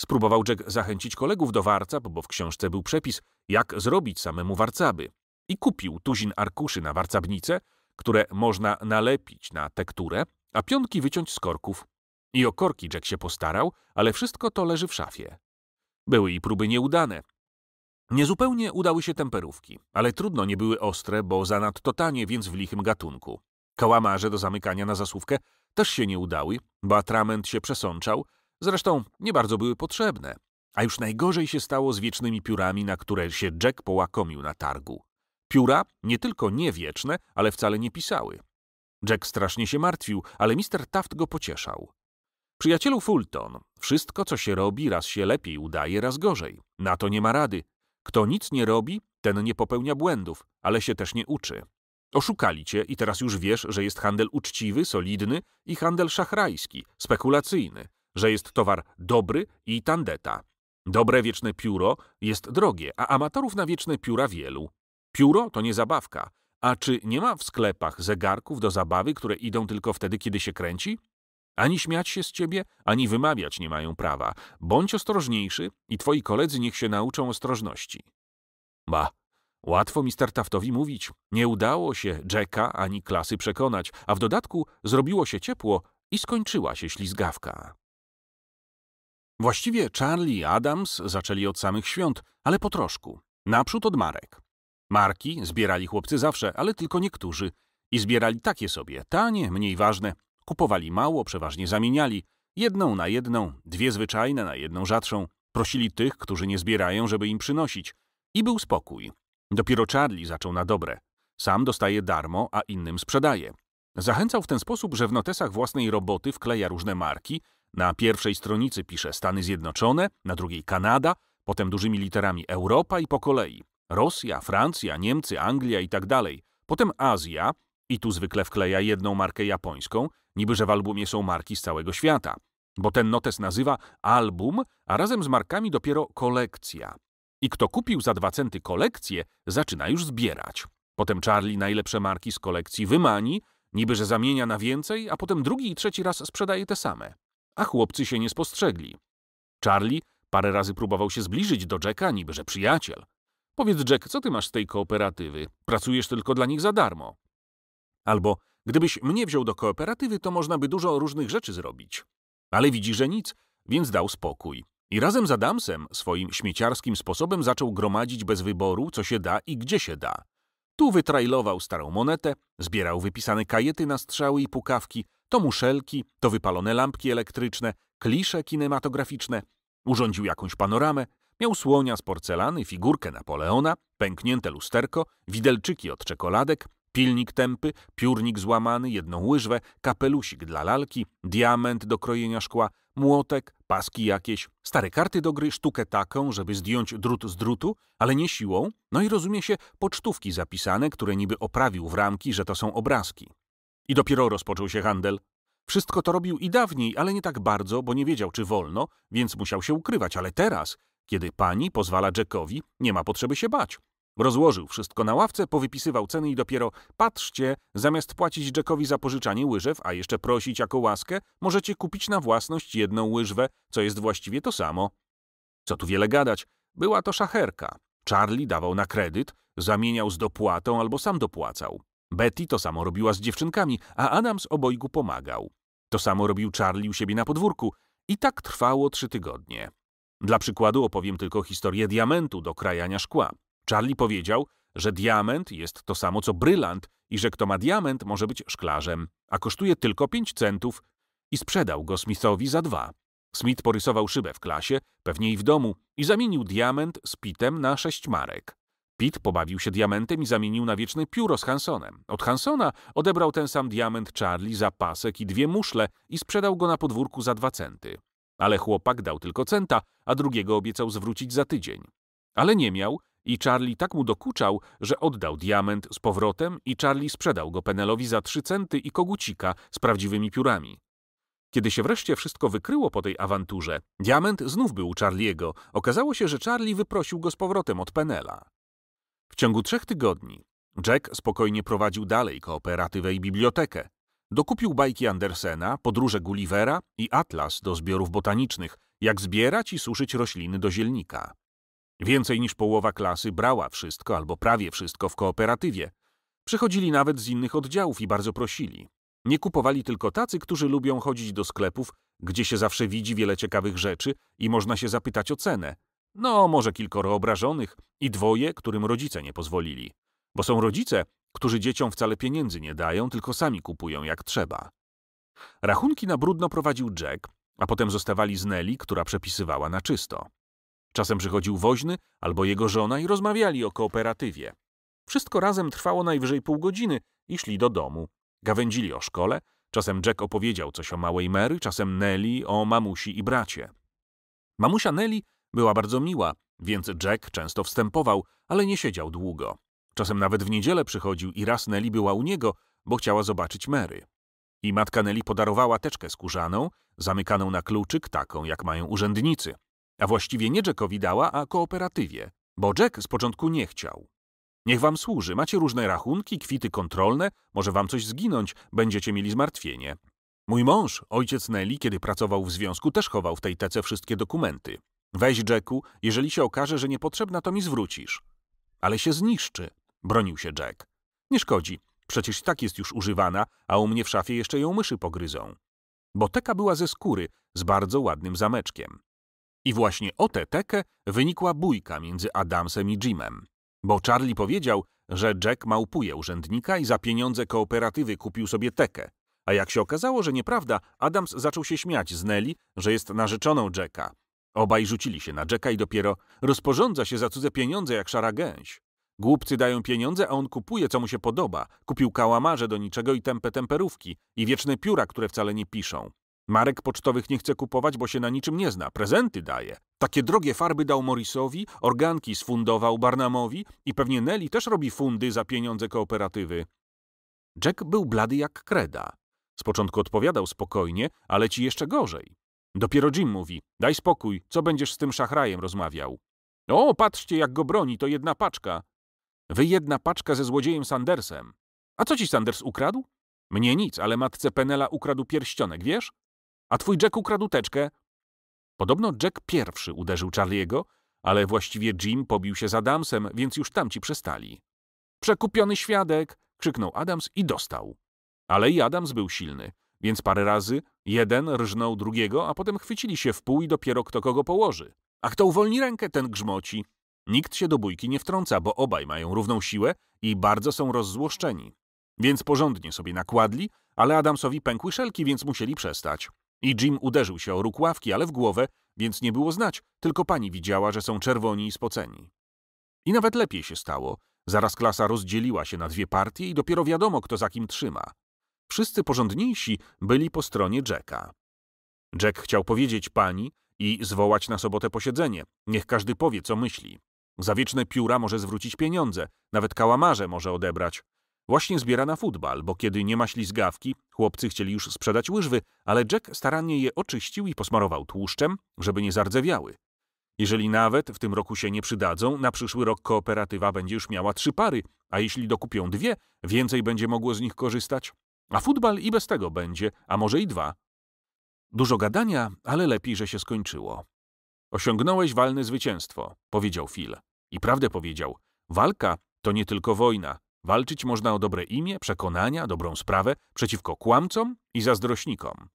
S1: Spróbował Jack zachęcić kolegów do warcab, bo w książce był przepis, jak zrobić samemu warcaby. I kupił tuzin arkuszy na warcabnicę, które można nalepić na tekturę, a pionki wyciąć z korków. I o korki Jack się postarał, ale wszystko to leży w szafie. Były i próby nieudane. Niezupełnie udały się temperówki, ale trudno nie były ostre, bo zanadto tanie, więc w lichym gatunku. Kałamarze do zamykania na zasłówkę też się nie udały, bo atrament się przesączał, zresztą nie bardzo były potrzebne. A już najgorzej się stało z wiecznymi piórami, na które się Jack połakomił na targu. Pióra nie tylko nie wieczne, ale wcale nie pisały. Jack strasznie się martwił, ale Mr. Taft go pocieszał. Przyjacielu Fulton, wszystko co się robi, raz się lepiej udaje, raz gorzej. Na to nie ma rady. Kto nic nie robi, ten nie popełnia błędów, ale się też nie uczy. Oszukali cię i teraz już wiesz, że jest handel uczciwy, solidny i handel szachrajski, spekulacyjny, że jest towar dobry i tandeta. Dobre wieczne pióro jest drogie, a amatorów na wieczne pióra wielu. Pióro to nie zabawka. A czy nie ma w sklepach zegarków do zabawy, które idą tylko wtedy, kiedy się kręci? Ani śmiać się z ciebie, ani wymawiać nie mają prawa. Bądź ostrożniejszy i twoi koledzy niech się nauczą ostrożności. Ba, łatwo Mr. Taftowi mówić. Nie udało się Jacka ani klasy przekonać, a w dodatku zrobiło się ciepło i skończyła się ślizgawka. Właściwie Charlie i Adams zaczęli od samych świąt, ale po troszku. Naprzód od Marek. Marki zbierali chłopcy zawsze, ale tylko niektórzy. I zbierali takie sobie, tanie, mniej ważne. Kupowali mało, przeważnie zamieniali. Jedną na jedną, dwie zwyczajne na jedną rzadszą. Prosili tych, którzy nie zbierają, żeby im przynosić. I był spokój. Dopiero Charlie zaczął na dobre. Sam dostaje darmo, a innym sprzedaje. Zachęcał w ten sposób, że w notesach własnej roboty wkleja różne marki. Na pierwszej stronicy pisze Stany Zjednoczone, na drugiej Kanada, potem dużymi literami Europa i po kolei. Rosja, Francja, Niemcy, Anglia i tak dalej. Potem Azja i tu zwykle wkleja jedną markę japońską, niby że w albumie są marki z całego świata. Bo ten notes nazywa album, a razem z markami dopiero kolekcja. I kto kupił za dwa centy kolekcję, zaczyna już zbierać. Potem Charlie najlepsze marki z kolekcji wymani, niby że zamienia na więcej, a potem drugi i trzeci raz sprzedaje te same. A chłopcy się nie spostrzegli. Charlie parę razy próbował się zbliżyć do Jacka, niby że przyjaciel. Powiedz, Jack, co ty masz z tej kooperatywy? Pracujesz tylko dla nich za darmo. Albo, gdybyś mnie wziął do kooperatywy, to można by dużo różnych rzeczy zrobić. Ale widzi, że nic, więc dał spokój. I razem z Adamsem swoim śmieciarskim sposobem zaczął gromadzić bez wyboru, co się da i gdzie się da. Tu wytrailował starą monetę, zbierał wypisane kajety na strzały i pukawki, to muszelki, to wypalone lampki elektryczne, klisze kinematograficzne. Urządził jakąś panoramę, miał słonia z porcelany, figurkę Napoleona, pęknięte lusterko, widelczyki od czekoladek, pilnik tępy, piórnik złamany, jedną łyżwę, kapelusik dla lalki, diament do krojenia szkła, młotek, paski jakieś, stare karty do gry, sztukę taką, żeby zdjąć drut z drutu, ale nie siłą, no i rozumie się pocztówki zapisane, które niby oprawił w ramki, że to są obrazki. I dopiero rozpoczął się handel. Wszystko to robił i dawniej, ale nie tak bardzo, bo nie wiedział, czy wolno, więc musiał się ukrywać, ale teraz, kiedy pani pozwala Jackowi, nie ma potrzeby się bać. Rozłożył wszystko na ławce, powypisywał ceny i dopiero patrzcie, zamiast płacić Jackowi za pożyczanie łyżew, a jeszcze prosić jako łaskę, możecie kupić na własność jedną łyżwę, co jest właściwie to samo. Co tu wiele gadać, była to szacherka. Charlie dawał na kredyt, zamieniał z dopłatą albo sam dopłacał. Betty to samo robiła z dziewczynkami, a Adams obojgu pomagał. To samo robił Charlie u siebie na podwórku i tak trwało trzy tygodnie. Dla przykładu opowiem tylko historię diamentu do krajania szkła. Charlie powiedział, że diament jest to samo co brylant i że kto ma diament może być szklarzem, a kosztuje tylko pięć centów i sprzedał go Smithowi za dwa. Smith porysował szybę w klasie, pewnie i w domu, i zamienił diament z Pitem na sześć marek. Pit pobawił się diamentem i zamienił na wieczne pióro z Hansonem. Od Hansona odebrał ten sam diament Charlie za pasek i dwie muszle i sprzedał go na podwórku za dwa centy. Ale chłopak dał tylko centa, a drugiego obiecał zwrócić za tydzień. Ale nie miał i Charlie tak mu dokuczał, że oddał diament z powrotem i Charlie sprzedał go Penelowi za trzy centy i kogucika z prawdziwymi piórami. Kiedy się wreszcie wszystko wykryło po tej awanturze, diament znów był u Charliego. Okazało się, że Charlie wyprosił go z powrotem od Penela. W ciągu trzech tygodni Jack spokojnie prowadził dalej kooperatywę i bibliotekę. Dokupił bajki Andersena, podróże Gullivera i atlas do zbiorów botanicznych, jak zbierać i suszyć rośliny do zielnika. Więcej niż połowa klasy brała wszystko albo prawie wszystko w kooperatywie. Przychodzili nawet z innych oddziałów i bardzo prosili. Nie kupowali tylko tacy, którzy lubią chodzić do sklepów, gdzie się zawsze widzi wiele ciekawych rzeczy i można się zapytać o cenę. No, może kilkoro obrażonych i dwoje, którym rodzice nie pozwolili. Bo są rodzice, którzy dzieciom wcale pieniędzy nie dają, tylko sami kupują jak trzeba. Rachunki na brudno prowadził Jack, a potem zostawali z Nelly, która przepisywała na czysto. Czasem przychodził woźny albo jego żona i rozmawiali o kooperatywie. Wszystko razem trwało najwyżej pół godziny i szli do domu. Gawędzili o szkole, czasem Jack opowiedział coś o małej Mary, czasem Nelly o mamusi i bracie. Mamusia Nelly była bardzo miła, więc Jack często wstępował, ale nie siedział długo. Czasem nawet w niedzielę przychodził i raz Nelly była u niego, bo chciała zobaczyć Mary. I matka Nelly podarowała teczkę skórzaną, zamykaną na kluczyk, taką jak mają urzędnicy. A właściwie nie Jackowi dała, a kooperatywie, bo Jack z początku nie chciał. Niech wam służy, macie różne rachunki, kwity kontrolne, może wam coś zginąć, będziecie mieli zmartwienie. Mój mąż, ojciec Nelly, kiedy pracował w związku, też chował w tej tece wszystkie dokumenty. Weź, Jacku, jeżeli się okaże, że niepotrzebna, to mi zwrócisz. Ale się zniszczy, bronił się Jack. Nie szkodzi, przecież i tak jest już używana, a u mnie w szafie jeszcze ją myszy pogryzą. Bo teka była ze skóry, z bardzo ładnym zameczkiem. I właśnie o tę tekę wynikła bójka między Adamsem i Jimem. Bo Charlie powiedział, że Jack małpuje urzędnika i za pieniądze kooperatywy kupił sobie tekę. A jak się okazało, że nieprawda, Adams zaczął się śmiać z Nelly, że jest narzeczoną Jacka. Obaj rzucili się na Jacka i dopiero rozporządza się za cudze pieniądze jak szara gęś. Głupcy dają pieniądze, a on kupuje, co mu się podoba. Kupił kałamarze do niczego i tępe temperówki. I wieczne pióra, które wcale nie piszą. Marek pocztowych nie chce kupować, bo się na niczym nie zna. Prezenty daje. Takie drogie farby dał Morrisowi, organki sfundował Barnamowi i pewnie Nelly też robi fundy za pieniądze kooperatywy. Jack był blady jak kreda. Z początku odpowiadał spokojnie, ale ci jeszcze gorzej. Dopiero Jim mówi, daj spokój, co będziesz z tym szachrajem rozmawiał? O, patrzcie, jak go broni, to jedna paczka. Wy jedna paczka ze złodziejem Sandersem. A co ci Sanders ukradł? Mnie nic, ale matce Penela ukradł pierścionek, wiesz? A twój Jack ukradł teczkę. Podobno Jack pierwszy uderzył Charlie'ego, ale właściwie Jim pobił się z Adamsem, więc już tamci przestali. Przekupiony świadek! krzyknął Adams i dostał. Ale i Adams był silny, więc parę razy jeden rżnął drugiego, a potem chwycili się w pół i dopiero kto kogo położy. A kto uwolni rękę, ten grzmoci. Nikt się do bójki nie wtrąca, bo obaj mają równą siłę i bardzo są rozzłoszczeni. Więc porządnie sobie nakładli, ale Adamsowi pękły szelki, więc musieli przestać. I Jim uderzył się o róg ławki, ale w głowę, więc nie było znać, tylko pani widziała, że są czerwoni i spoceni. I nawet lepiej się stało. Zaraz klasa rozdzieliła się na dwie partie i dopiero wiadomo, kto za kim trzyma. Wszyscy porządniejsi byli po stronie Jacka. Jack chciał powiedzieć pani i zwołać na sobotę posiedzenie. Niech każdy powie, co myśli. Za wieczne pióra może zwrócić pieniądze, nawet kałamarze może odebrać. Właśnie zbiera na futbal, bo kiedy nie ma ślizgawki, chłopcy chcieli już sprzedać łyżwy, ale Jack starannie je oczyścił i posmarował tłuszczem, żeby nie zardzewiały. Jeżeli nawet w tym roku się nie przydadzą, na przyszły rok kooperatywa będzie już miała trzy pary, a jeśli dokupią dwie, więcej będzie mogło z nich korzystać. A futbal i bez tego będzie, a może i dwa. Dużo gadania, ale lepiej, że się skończyło. Osiągnąłeś walne zwycięstwo, powiedział Phil. I prawdę powiedział. Walka to nie tylko wojna. Walczyć można o dobre imię, przekonania, dobrą sprawę przeciwko kłamcom i zazdrośnikom.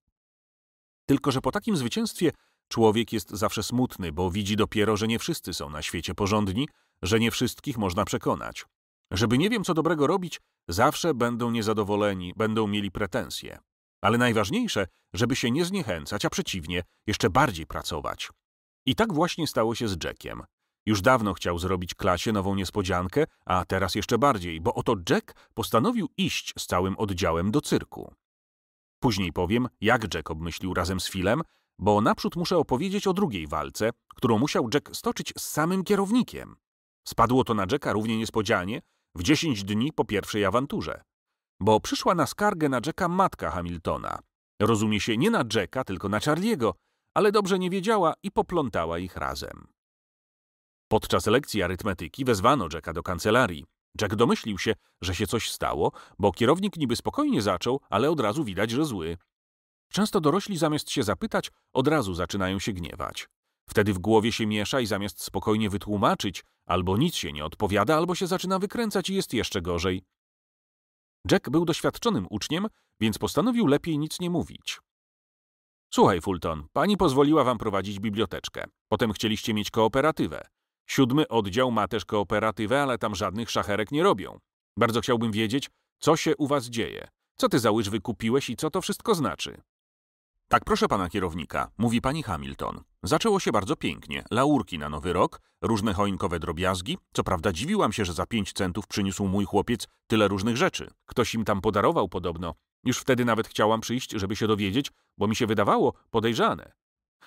S1: Tylko, że po takim zwycięstwie człowiek jest zawsze smutny, bo widzi dopiero, że nie wszyscy są na świecie porządni, że nie wszystkich można przekonać. Żeby nie wiem, co dobrego robić, zawsze będą niezadowoleni, będą mieli pretensje. Ale najważniejsze, żeby się nie zniechęcać, a przeciwnie, jeszcze bardziej pracować. I tak właśnie stało się z Jackiem. Już dawno chciał zrobić klasie nową niespodziankę, a teraz jeszcze bardziej, bo oto Jack postanowił iść z całym oddziałem do cyrku. Później powiem, jak Jack obmyślił razem z Filem, bo naprzód muszę opowiedzieć o drugiej walce, którą musiał Jack stoczyć z samym kierownikiem. Spadło to na Jacka równie niespodzianie, w dziesięć dni po pierwszej awanturze. Bo przyszła na skargę na Jacka matka Hamiltona. Rozumie się nie na Jacka, tylko na Charliego, ale dobrze nie wiedziała i poplątała ich razem. Podczas lekcji arytmetyki wezwano Jacka do kancelarii. Jack domyślił się, że się coś stało, bo kierownik niby spokojnie zaczął, ale od razu widać, że zły. Często dorośli zamiast się zapytać, od razu zaczynają się gniewać. Wtedy w głowie się miesza i zamiast spokojnie wytłumaczyć, albo nic się nie odpowiada, albo się zaczyna wykręcać i jest jeszcze gorzej. Jack był doświadczonym uczniem, więc postanowił lepiej nic nie mówić. Słuchaj, Fulton, pani pozwoliła wam prowadzić biblioteczkę. Potem chcieliście mieć kooperatywę. Siódmy oddział ma też kooperatywę, ale tam żadnych szacherek nie robią. Bardzo chciałbym wiedzieć, co się u was dzieje. Co ty za łyżwy kupiłeś i co to wszystko znaczy? Tak, proszę pana kierownika, mówi pani Hamilton. Zaczęło się bardzo pięknie. Laurki na nowy rok, różne choinkowe drobiazgi. Co prawda dziwiłam się, że za pięć centów przyniósł mój chłopiec tyle różnych rzeczy. Ktoś im tam podarował podobno. Już wtedy nawet chciałam przyjść, żeby się dowiedzieć, bo mi się wydawało podejrzane.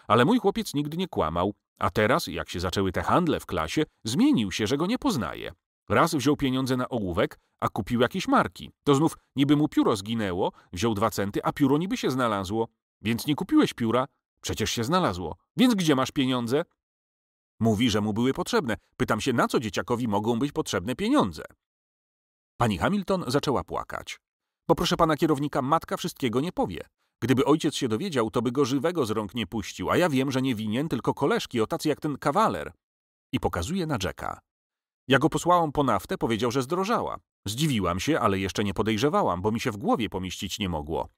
S1: Ale mój chłopiec nigdy nie kłamał, a teraz, jak się zaczęły te handle w klasie, zmienił się, że go nie poznaje. Raz wziął pieniądze na ołówek, a kupił jakieś marki. To znów niby mu pióro zginęło, wziął dwa centy, a pióro niby się znalazło. Więc nie kupiłeś pióra? Przecież się znalazło. Więc gdzie masz pieniądze? Mówi, że mu były potrzebne. Pytam się, na co dzieciakowi mogą być potrzebne pieniądze? Pani Hamilton zaczęła płakać. Poproszę pana kierownika, matka wszystkiego nie powie. Gdyby ojciec się dowiedział, to by go żywego z rąk nie puścił, a ja wiem, że nie winien, tylko koleżki o tacy jak ten kawaler. I pokazuje na Jacka. Ja go posłałam po naftę, powiedział, że zdrożała. Zdziwiłam się, ale jeszcze nie podejrzewałam, bo mi się w głowie pomieścić nie mogło.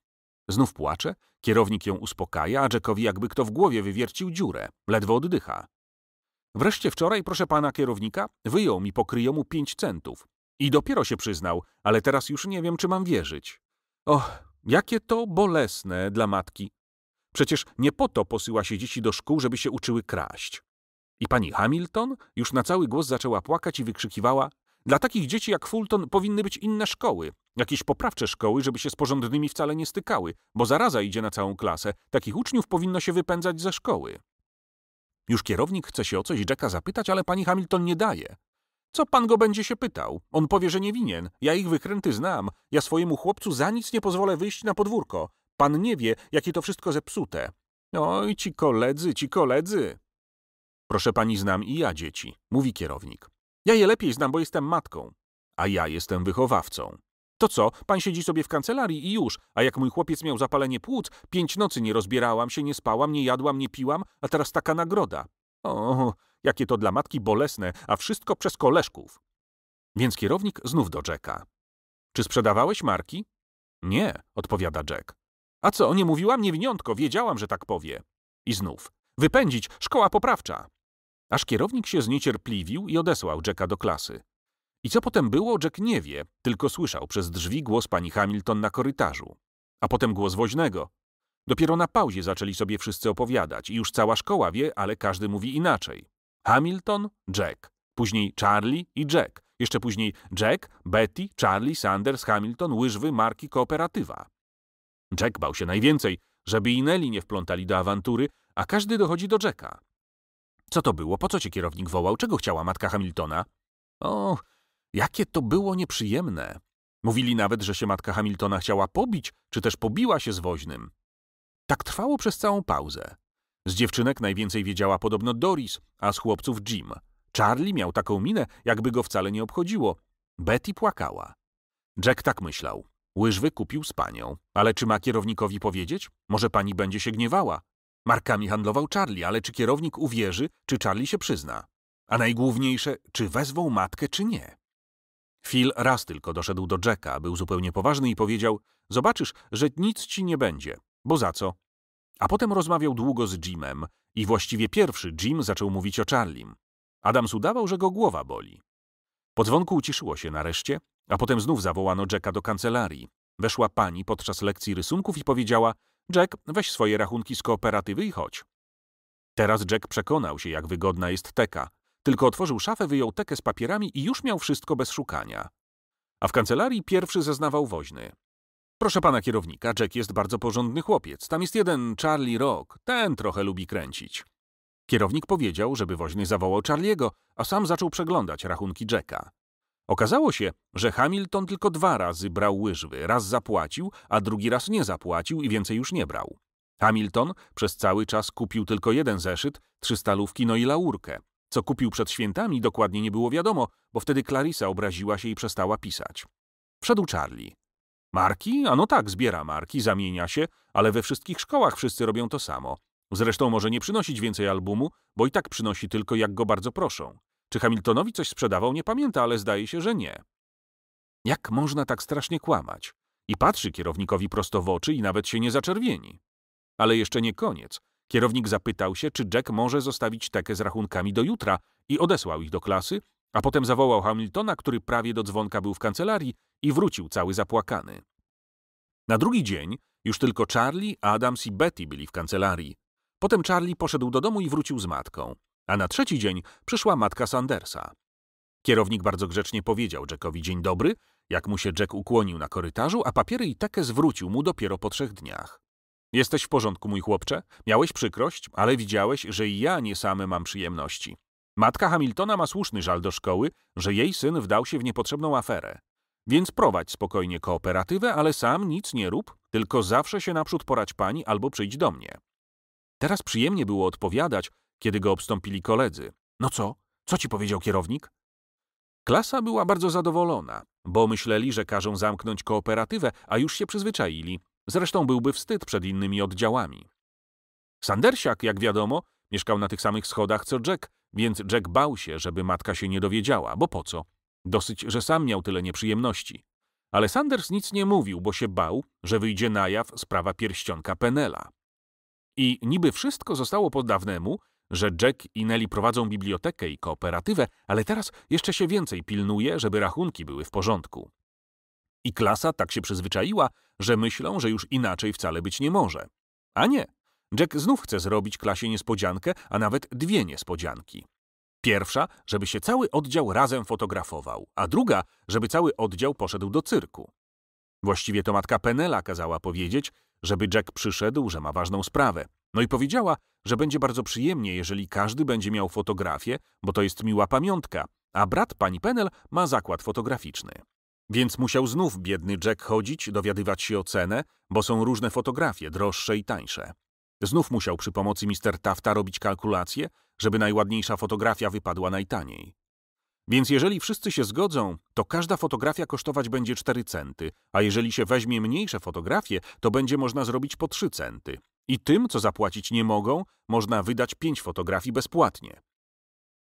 S1: Znów płacze, kierownik ją uspokaja, a Jackowi jakby kto w głowie wywiercił dziurę. Ledwo oddycha. Wreszcie wczoraj, proszę pana kierownika, wyjął mi po kryjomu pięć centów. I dopiero się przyznał, ale teraz już nie wiem, czy mam wierzyć. Och, jakie to bolesne dla matki. Przecież nie po to posyła się dzieci do szkół, żeby się uczyły kraść. I pani Hamilton już na cały głos zaczęła płakać i wykrzykiwała dla takich dzieci jak Fulton powinny być inne szkoły, jakieś poprawcze szkoły, żeby się z porządnymi wcale nie stykały, bo zaraza idzie na całą klasę. Takich uczniów powinno się wypędzać ze szkoły. Już kierownik chce się o coś Jacka zapytać, ale pani Hamilton nie daje. Co pan go będzie się pytał? On powie, że nie winien. Ja ich wykręty znam. Ja swojemu chłopcu za nic nie pozwolę wyjść na podwórko. Pan nie wie, jakie to wszystko zepsute. Oj, ci koledzy, ci koledzy. Proszę pani, znam i ja dzieci, mówi kierownik. Ja je lepiej znam, bo jestem matką, a ja jestem wychowawcą. To co, pan siedzi sobie w kancelarii i już, a jak mój chłopiec miał zapalenie płuc, pięć nocy nie rozbierałam się, nie spałam, nie jadłam, nie piłam, a teraz taka nagroda. O, jakie to dla matki bolesne, a wszystko przez koleżków. Więc kierownik znów do Jacka. Czy sprzedawałeś marki? Nie, odpowiada Jack. A co, nie mówiłam niewiniątko, wiedziałam, że tak powie. I znów. Wypędzić, szkoła poprawcza. Aż kierownik się zniecierpliwił i odesłał Jacka do klasy. I co potem było, Jack nie wie, tylko słyszał przez drzwi głos pani Hamilton na korytarzu. A potem głos woźnego. Dopiero na pauzie zaczęli sobie wszyscy opowiadać i już cała szkoła wie, ale każdy mówi inaczej. Hamilton, Jack. Później Charlie i Jack. Jeszcze później Jack, Betty, Charlie, Sanders, Hamilton, łyżwy, marki, kooperatywa. Jack bał się najwięcej, żeby i Nelly nie wplątali do awantury, a każdy dochodzi do Jacka. Co to było? Po co cię kierownik wołał? Czego chciała matka Hamiltona? O, jakie to było nieprzyjemne. Mówili nawet, że się matka Hamiltona chciała pobić, czy też pobiła się z woźnym. Tak trwało przez całą pauzę. Z dziewczynek najwięcej wiedziała podobno Doris, a z chłopców Jim. Charlie miał taką minę, jakby go wcale nie obchodziło. Betty płakała. Jack tak myślał. Łyżwy kupił z panią. Ale czy ma kierownikowi powiedzieć? Może pani będzie się gniewała. Markami handlował Charlie, ale czy kierownik uwierzy, czy Charlie się przyzna? A najgłówniejsze, czy wezwą matkę, czy nie? Phil raz tylko doszedł do Jacka, był zupełnie poważny i powiedział: Zobaczysz, że nic ci nie będzie, bo za co? A potem rozmawiał długo z Jimem i właściwie pierwszy Jim zaczął mówić o Charlim. Adams udawał, że go głowa boli. Po dzwonku uciszyło się nareszcie, a potem znów zawołano Jacka do kancelarii. Weszła pani podczas lekcji rysunków i powiedziała: Jack, weź swoje rachunki z kooperatywy i chodź. Teraz Jack przekonał się, jak wygodna jest teka. Tylko otworzył szafę, wyjął tekę z papierami i już miał wszystko bez szukania. A w kancelarii pierwszy zeznawał woźny. Proszę pana kierownika, Jack jest bardzo porządny chłopiec. Tam jest jeden Charlie Rock, ten trochę lubi kręcić. Kierownik powiedział, żeby woźny zawołał Charliego, a sam zaczął przeglądać rachunki Jacka. Okazało się, że Hamilton tylko dwa razy brał łyżwy. Raz zapłacił, a drugi raz nie zapłacił i więcej już nie brał. Hamilton przez cały czas kupił tylko jeden zeszyt, trzy stalówki, no i laurkę. Co kupił przed świętami, dokładnie nie było wiadomo, bo wtedy Clarissa obraziła się i przestała pisać. Wszedł Charlie. Marki? A no tak, zbiera marki, zamienia się, ale we wszystkich szkołach wszyscy robią to samo. Zresztą może nie przynosić więcej albumu, bo i tak przynosi tylko jak go bardzo proszą. Czy Hamiltonowi coś sprzedawał, nie pamięta, ale zdaje się, że nie. Jak można tak strasznie kłamać? I patrzy kierownikowi prosto w oczy i nawet się nie zaczerwieni. Ale jeszcze nie koniec. Kierownik zapytał się, czy Jack może zostawić tekę z rachunkami do jutra i odesłał ich do klasy, a potem zawołał Hamiltona, który prawie do dzwonka był w kancelarii i wrócił cały zapłakany. Na drugi dzień już tylko Charlie, Adams i Betty byli w kancelarii. Potem Charlie poszedł do domu i wrócił z matką. A na trzeci dzień przyszła matka Sandersa. Kierownik bardzo grzecznie powiedział Jackowi dzień dobry, jak mu się Jack ukłonił na korytarzu, a papiery i tekę zwrócił mu dopiero po trzech dniach. Jesteś w porządku, mój chłopcze? Miałeś przykrość, ale widziałeś, że i ja nie same mam przyjemności. Matka Hamiltona ma słuszny żal do szkoły, że jej syn wdał się w niepotrzebną aferę. Więc prowadź spokojnie kooperatywę, ale sam nic nie rób, tylko zawsze się naprzód porać pani albo przyjdź do mnie. Teraz przyjemnie było odpowiadać, kiedy go obstąpili koledzy. No co? Co ci powiedział kierownik? Klasa była bardzo zadowolona, bo myśleli, że każą zamknąć kooperatywę, a już się przyzwyczaili. Zresztą byłby wstyd przed innymi oddziałami. Sandersiak, jak wiadomo, mieszkał na tych samych schodach co Jack, więc Jack bał się, żeby matka się nie dowiedziała, bo po co? Dosyć, że sam miał tyle nieprzyjemności. Ale Sanders nic nie mówił, bo się bał, że wyjdzie na jaw sprawa pierścionka Penela. I niby wszystko zostało po dawnemu, że Jack i Nelly prowadzą bibliotekę i kooperatywę, ale teraz jeszcze się więcej pilnuje, żeby rachunki były w porządku. I klasa tak się przyzwyczaiła, że myślą, że już inaczej wcale być nie może. A nie. Jack znów chce zrobić klasie niespodziankę, a nawet dwie niespodzianki. Pierwsza, żeby się cały oddział razem fotografował, a druga, żeby cały oddział poszedł do cyrku. Właściwie to matka Penela kazała powiedzieć, żeby Jack przyszedł, że ma ważną sprawę. No i powiedziała, że będzie bardzo przyjemnie, jeżeli każdy będzie miał fotografię, bo to jest miła pamiątka, a brat pani Penel ma zakład fotograficzny. Więc musiał znów biedny Jack chodzić, dowiadywać się o cenę, bo są różne fotografie, droższe i tańsze. Znów musiał przy pomocy Mr. Tafta robić kalkulacje, żeby najładniejsza fotografia wypadła najtaniej. Więc jeżeli wszyscy się zgodzą, to każda fotografia kosztować będzie 4 centy, a jeżeli się weźmie mniejsze fotografie, to będzie można zrobić po 3 centy. I tym, co zapłacić nie mogą, można wydać 5 fotografii bezpłatnie.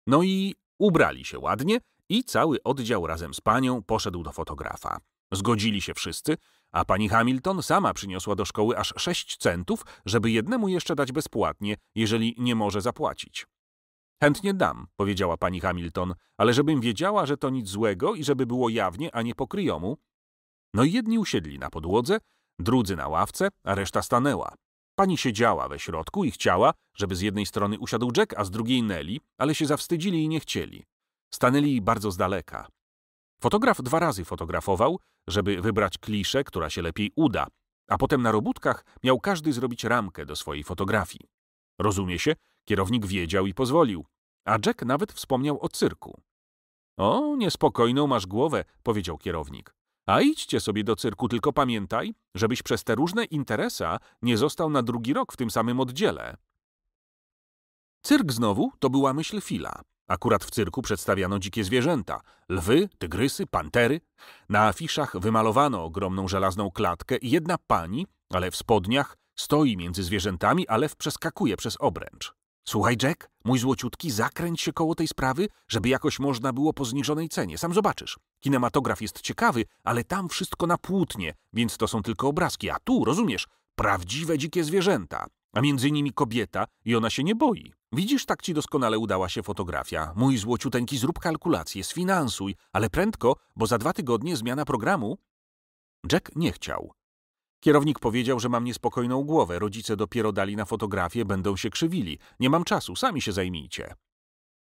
S1: No i ubrali się ładnie i cały oddział razem z panią poszedł do fotografa. Zgodzili się wszyscy, a pani Hamilton sama przyniosła do szkoły aż 6 centów, żeby jednemu jeszcze dać bezpłatnie, jeżeli nie może zapłacić. Chętnie dam, powiedziała pani Hamilton, ale żebym wiedziała, że to nic złego i żeby było jawnie, a nie po kryjomu. No i jedni usiedli na podłodze, drudzy na ławce, a reszta stanęła. Pani siedziała we środku i chciała, żeby z jednej strony usiadł Jack, a z drugiej Nelly, ale się zawstydzili i nie chcieli. Stanęli bardzo z daleka. Fotograf dwa razy fotografował, żeby wybrać kliszę, która się lepiej uda, a potem na robótkach miał każdy zrobić ramkę do swojej fotografii. Rozumie się, kierownik wiedział i pozwolił, a Jack nawet wspomniał o cyrku. O, niespokojną masz głowę, powiedział kierownik. A idźcie sobie do cyrku, tylko pamiętaj, żebyś przez te różne interesa nie został na drugi rok w tym samym oddziale. Cyrk znowu to była myśl Fila. Akurat w cyrku przedstawiano dzikie zwierzęta. Lwy, tygrysy, pantery. Na afiszach wymalowano ogromną żelazną klatkę i jedna pani, ale w spodniach, stoi między zwierzętami, a lew przeskakuje przez obręcz. Słuchaj, Jack, mój złociutki, zakręć się koło tej sprawy, żeby jakoś można było po zniżonej cenie. Sam zobaczysz. Kinematograf jest ciekawy, ale tam wszystko na płótnie, więc to są tylko obrazki. A tu, rozumiesz, prawdziwe dzikie zwierzęta. A między nimi kobieta i ona się nie boi. Widzisz, tak ci doskonale udała się fotografia. Mój złociuteńki, zrób kalkulację, sfinansuj, ale prędko, bo za dwa tygodnie zmiana programu. Jack nie chciał. Kierownik powiedział, że mam niespokojną głowę, rodzice dopiero dali na fotografię, będą się krzywili. Nie mam czasu, sami się zajmijcie.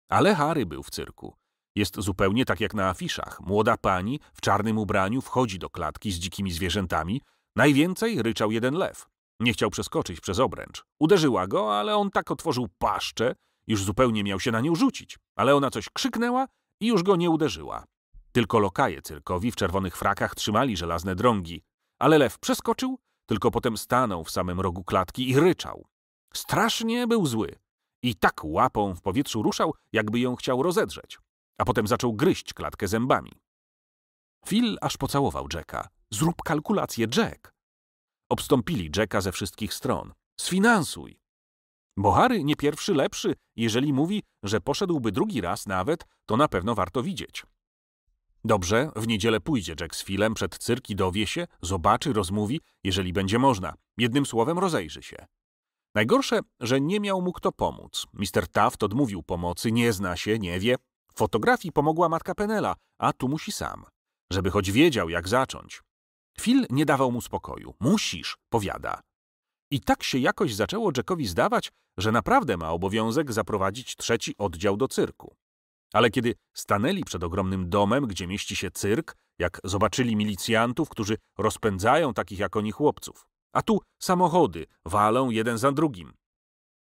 S1: Ale Harry był w cyrku. Jest zupełnie tak jak na afiszach. Młoda pani w czarnym ubraniu wchodzi do klatki z dzikimi zwierzętami. Najwięcej ryczał jeden lew. Nie chciał przeskoczyć przez obręcz. Uderzyła go, ale on tak otworzył paszczę, już zupełnie miał się na nią rzucić. Ale ona coś krzyknęła i już go nie uderzyła. Tylko lokaje cyrkowi w czerwonych frakach trzymali żelazne drągi. Ale lew przeskoczył, tylko potem stanął w samym rogu klatki i ryczał. Strasznie był zły. I tak łapą w powietrzu ruszał, jakby ją chciał rozedrzeć. A potem zaczął gryźć klatkę zębami. Phil aż pocałował Jacka. Zrób kalkulację, Jack. Obstąpili Jacka ze wszystkich stron. Sfinansuj. Bo Harry nie pierwszy lepszy, jeżeli mówi, że poszedłby drugi raz nawet, to na pewno warto widzieć. Dobrze, w niedzielę pójdzie Jack z Philem przed cyrk i dowie się, zobaczy, rozmówi, jeżeli będzie można. Jednym słowem rozejrzy się. Najgorsze, że nie miał mu kto pomóc. Mr. Taft odmówił pomocy, nie zna się, nie wie. Fotografii pomogła matka Penela, a tu musi sam. Żeby choć wiedział, jak zacząć. Phil nie dawał mu spokoju. Musisz, powiada. I tak się jakoś zaczęło Jackowi zdawać, że naprawdę ma obowiązek zaprowadzić trzeci oddział do cyrku. Ale kiedy stanęli przed ogromnym domem, gdzie mieści się cyrk, jak zobaczyli milicjantów, którzy rozpędzają takich jak oni chłopców. A tu samochody walą jeden za drugim.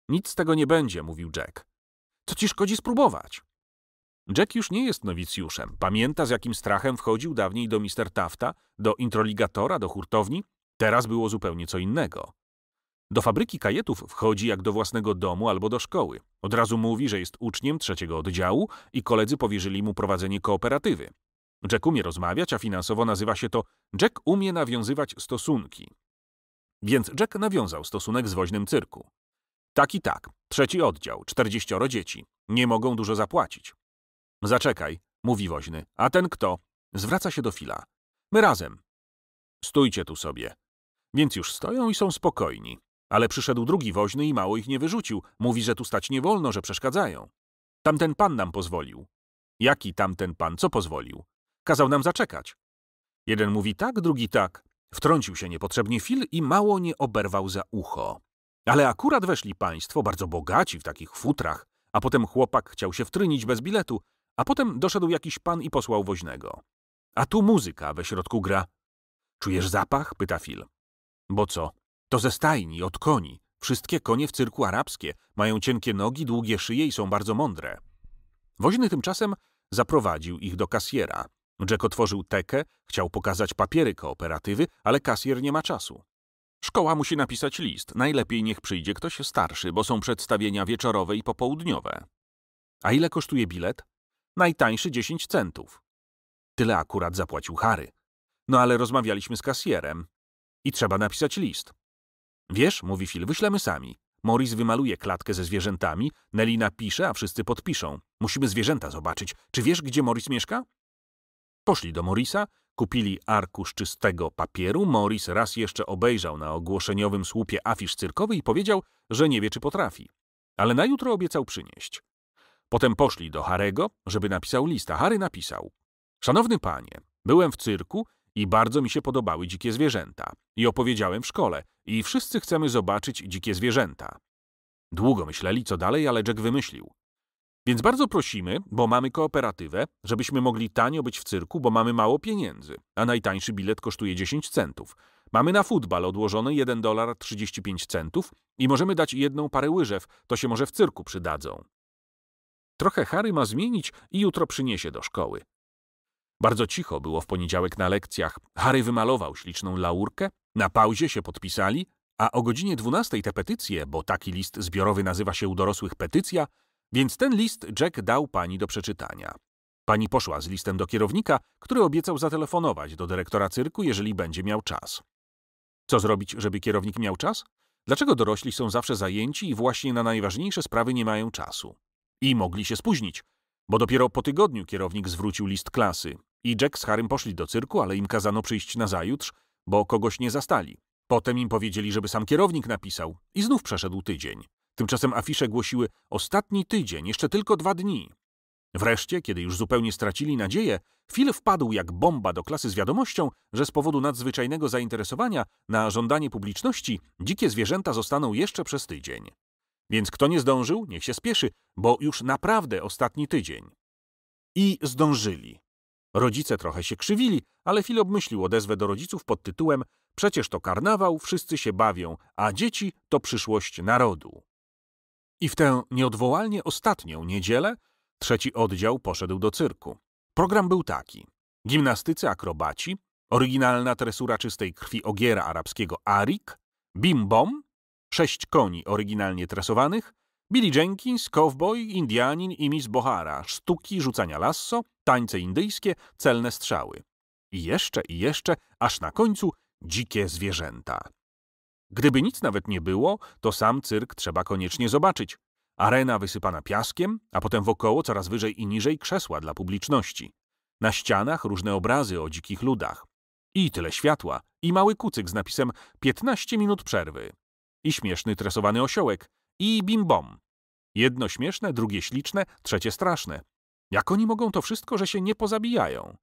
S1: Nic z tego nie będzie, mówił Jack. Co ci szkodzi spróbować? Jack już nie jest nowicjuszem. Pamięta, z jakim strachem wchodził dawniej do Mr. Tafta, do introligatora, do hurtowni. Teraz było zupełnie co innego. Do fabryki kajetów wchodzi jak do własnego domu albo do szkoły. Od razu mówi, że jest uczniem trzeciego oddziału i koledzy powierzyli mu prowadzenie kooperatywy. Jack umie rozmawiać, a finansowo nazywa się to Jack umie nawiązywać stosunki. Więc Jack nawiązał stosunek z woźnym cyrku. Tak i tak, trzeci oddział, czterdzieścioro dzieci. Nie mogą dużo zapłacić. Zaczekaj, mówi woźny. A ten kto? Zwraca się do Fila. My razem. Stójcie tu sobie. Więc już stoją i są spokojni. Ale przyszedł drugi woźny i mało ich nie wyrzucił. Mówi, że tu stać nie wolno, że przeszkadzają. Tamten pan nam pozwolił. Jaki tamten pan? Co pozwolił? Kazał nam zaczekać. Jeden mówi tak, drugi tak. Wtrącił się niepotrzebnie Fil i mało nie oberwał za ucho. Ale akurat weszli państwo, bardzo bogaci w takich futrach, a potem chłopak chciał się wtrynić bez biletu, a potem doszedł jakiś pan i posłał woźnego. A tu muzyka we środku gra. Czujesz zapach? pyta Phil. Bo co? To ze stajni, od koni. Wszystkie konie w cyrku arabskie mają cienkie nogi, długie szyje i są bardzo mądre. Woźny tymczasem zaprowadził ich do kasjera. Jack otworzył tekę, chciał pokazać papiery kooperatywy, ale kasjer nie ma czasu. Szkoła musi napisać list. Najlepiej niech przyjdzie ktoś starszy, bo są przedstawienia wieczorowe i popołudniowe. A ile kosztuje bilet? Najtańszy 10 centów. Tyle akurat zapłacił Harry. No ale rozmawialiśmy z kasjerem. I trzeba napisać list. Wiesz, mówi Phil, wyślemy sami. Morris wymaluje klatkę ze zwierzętami, Nelly napisze, a wszyscy podpiszą. Musimy zwierzęta zobaczyć. Czy wiesz, gdzie Morris mieszka? Poszli do Morisa, kupili arkusz czystego papieru. Morris raz jeszcze obejrzał na ogłoszeniowym słupie afisz cyrkowy i powiedział, że nie wie, czy potrafi. Ale na jutro obiecał przynieść. Potem poszli do Harego, żeby napisał lista. Harry napisał. Szanowny panie, byłem w cyrku i bardzo mi się podobały dzikie zwierzęta. I opowiedziałem w szkole. I wszyscy chcemy zobaczyć dzikie zwierzęta. Długo myśleli, co dalej, ale Jack wymyślił. Więc bardzo prosimy, bo mamy kooperatywę, żebyśmy mogli tanio być w cyrku, bo mamy mało pieniędzy, a najtańszy bilet kosztuje 10 centów. Mamy na futbal odłożony 1 dolar 35 centów i możemy dać jedną parę łyżew, to się może w cyrku przydadzą. Trochę Harry ma zmienić i jutro przyniesie do szkoły. Bardzo cicho było w poniedziałek na lekcjach. Harry wymalował śliczną laurkę, na pauzie się podpisali, a o godzinie 12 te petycje, bo taki list zbiorowy nazywa się u dorosłych petycja, więc ten list Jack dał pani do przeczytania. Pani poszła z listem do kierownika, który obiecał zatelefonować do dyrektora cyrku, jeżeli będzie miał czas. Co zrobić, żeby kierownik miał czas? Dlaczego dorośli są zawsze zajęci i właśnie na najważniejsze sprawy nie mają czasu? I mogli się spóźnić, bo dopiero po tygodniu kierownik zwrócił list klasy i Jack z Harrym poszli do cyrku, ale im kazano przyjść na zajutrz, bo kogoś nie zastali. Potem im powiedzieli, żeby sam kierownik napisał i znów przeszedł tydzień. Tymczasem afisze głosiły ostatni tydzień, jeszcze tylko dwa dni. Wreszcie, kiedy już zupełnie stracili nadzieję, Phil wpadł jak bomba do klasy z wiadomością, że z powodu nadzwyczajnego zainteresowania na żądanie publiczności dzikie zwierzęta zostaną jeszcze przez tydzień. Więc kto nie zdążył, niech się spieszy, bo już naprawdę ostatni tydzień. I zdążyli. Rodzice trochę się krzywili, ale Phil obmyślił odezwę do rodziców pod tytułem Przecież to karnawał, wszyscy się bawią, a dzieci to przyszłość narodu. I w tę nieodwołalnie ostatnią niedzielę trzeci oddział poszedł do cyrku. Program był taki. Gimnastycy akrobaci, oryginalna tresura czystej krwi ogiera arabskiego Arik, bim-bom, sześć koni oryginalnie tresowanych, Billy Jenkins, Cowboy, Indianin i Miss Bohara, sztuki rzucania lasso, tańce indyjskie, celne strzały. I jeszcze, i jeszcze, aż na końcu dzikie zwierzęta. Gdyby nic nawet nie było, to sam cyrk trzeba koniecznie zobaczyć. Arena wysypana piaskiem, a potem wokoło coraz wyżej i niżej krzesła dla publiczności. Na ścianach różne obrazy o dzikich ludach. I tyle światła, i mały kucyk z napisem 15 minut przerwy. I śmieszny tresowany osiołek, i bim-bom. Jedno śmieszne, drugie śliczne, trzecie straszne. Jak oni mogą to wszystko, że się nie pozabijają?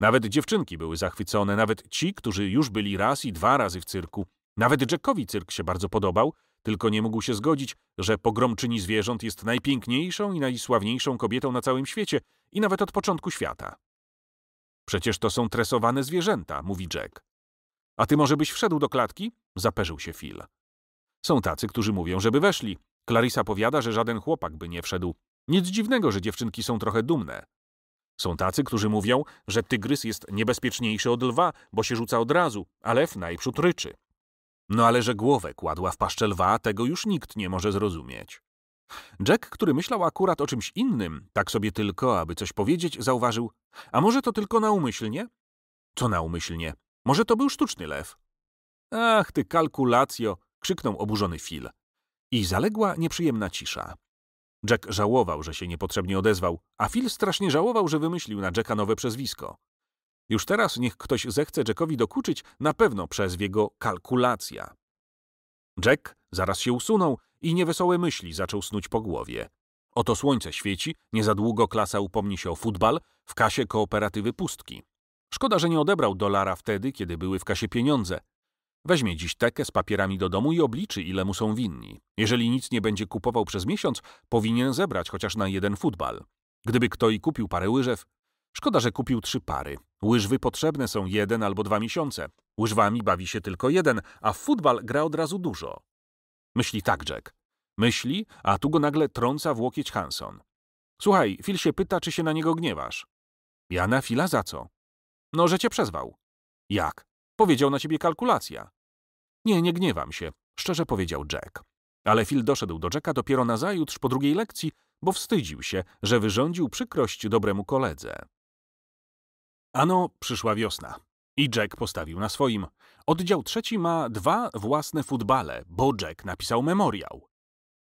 S1: Nawet dziewczynki były zachwycone, nawet ci, którzy już byli raz i dwa razy w cyrku. Nawet Jackowi cyrk się bardzo podobał, tylko nie mógł się zgodzić, że pogromczyni zwierząt jest najpiękniejszą i najsławniejszą kobietą na całym świecie i nawet od początku świata. Przecież to są tresowane zwierzęta, mówi Jack. A ty może byś wszedł do klatki? Zaperzył się Phil. Są tacy, którzy mówią, żeby weszli. Clarissa powiada, że żaden chłopak by nie wszedł. Nic dziwnego, że dziewczynki są trochę dumne. Są tacy, którzy mówią, że tygrys jest niebezpieczniejszy od lwa, bo się rzuca od razu, a lew najprzód ryczy. No ale że głowę kładła w paszczę lwa, tego już nikt nie może zrozumieć. Jack, który myślał akurat o czymś innym, tak sobie tylko, aby coś powiedzieć, zauważył, a może to tylko naumyślnie? Co naumyślnie? Może to był sztuczny lew? Ach, ty kalkulacjo, krzyknął oburzony Phil. I zaległa nieprzyjemna cisza. Jack żałował, że się niepotrzebnie odezwał, a Phil strasznie żałował, że wymyślił na Jacka nowe przezwisko. Już teraz niech ktoś zechce Jackowi dokuczyć, na pewno przezwie go kalkulacja. Jack zaraz się usunął i niewesołe myśli zaczął snuć po głowie. Oto słońce świeci, niezadługo klasa upomni się o futbal, w kasie kooperatywy pustki. Szkoda, że nie odebrał dolara wtedy, kiedy były w kasie pieniądze. Weźmie dziś tekę z papierami do domu i obliczy, ile mu są winni. Jeżeli nic nie będzie kupował przez miesiąc, powinien zebrać chociaż na jeden futbal. Gdyby kto i kupił parę łyżew, szkoda, że kupił trzy pary. Łyżwy potrzebne są jeden albo dwa miesiące. Łyżwami bawi się tylko jeden, a w futbal gra od razu dużo. Myśli tak Jack. Myśli, a tu go nagle trąca w łokieć Hanson. Słuchaj, Phil się pyta, czy się na niego gniewasz. Ja na Phila za co? No, że cię przezwał. Jak? Powiedział na ciebie kalkulacja. Nie, nie gniewam się, szczerze powiedział Jack. Ale Phil doszedł do Jacka dopiero nazajutrz po drugiej lekcji, bo wstydził się, że wyrządził przykrość dobremu koledze. Ano, przyszła wiosna. I Jack postawił na swoim. Oddział trzeci ma dwa własne futbale, bo Jack napisał memoriał.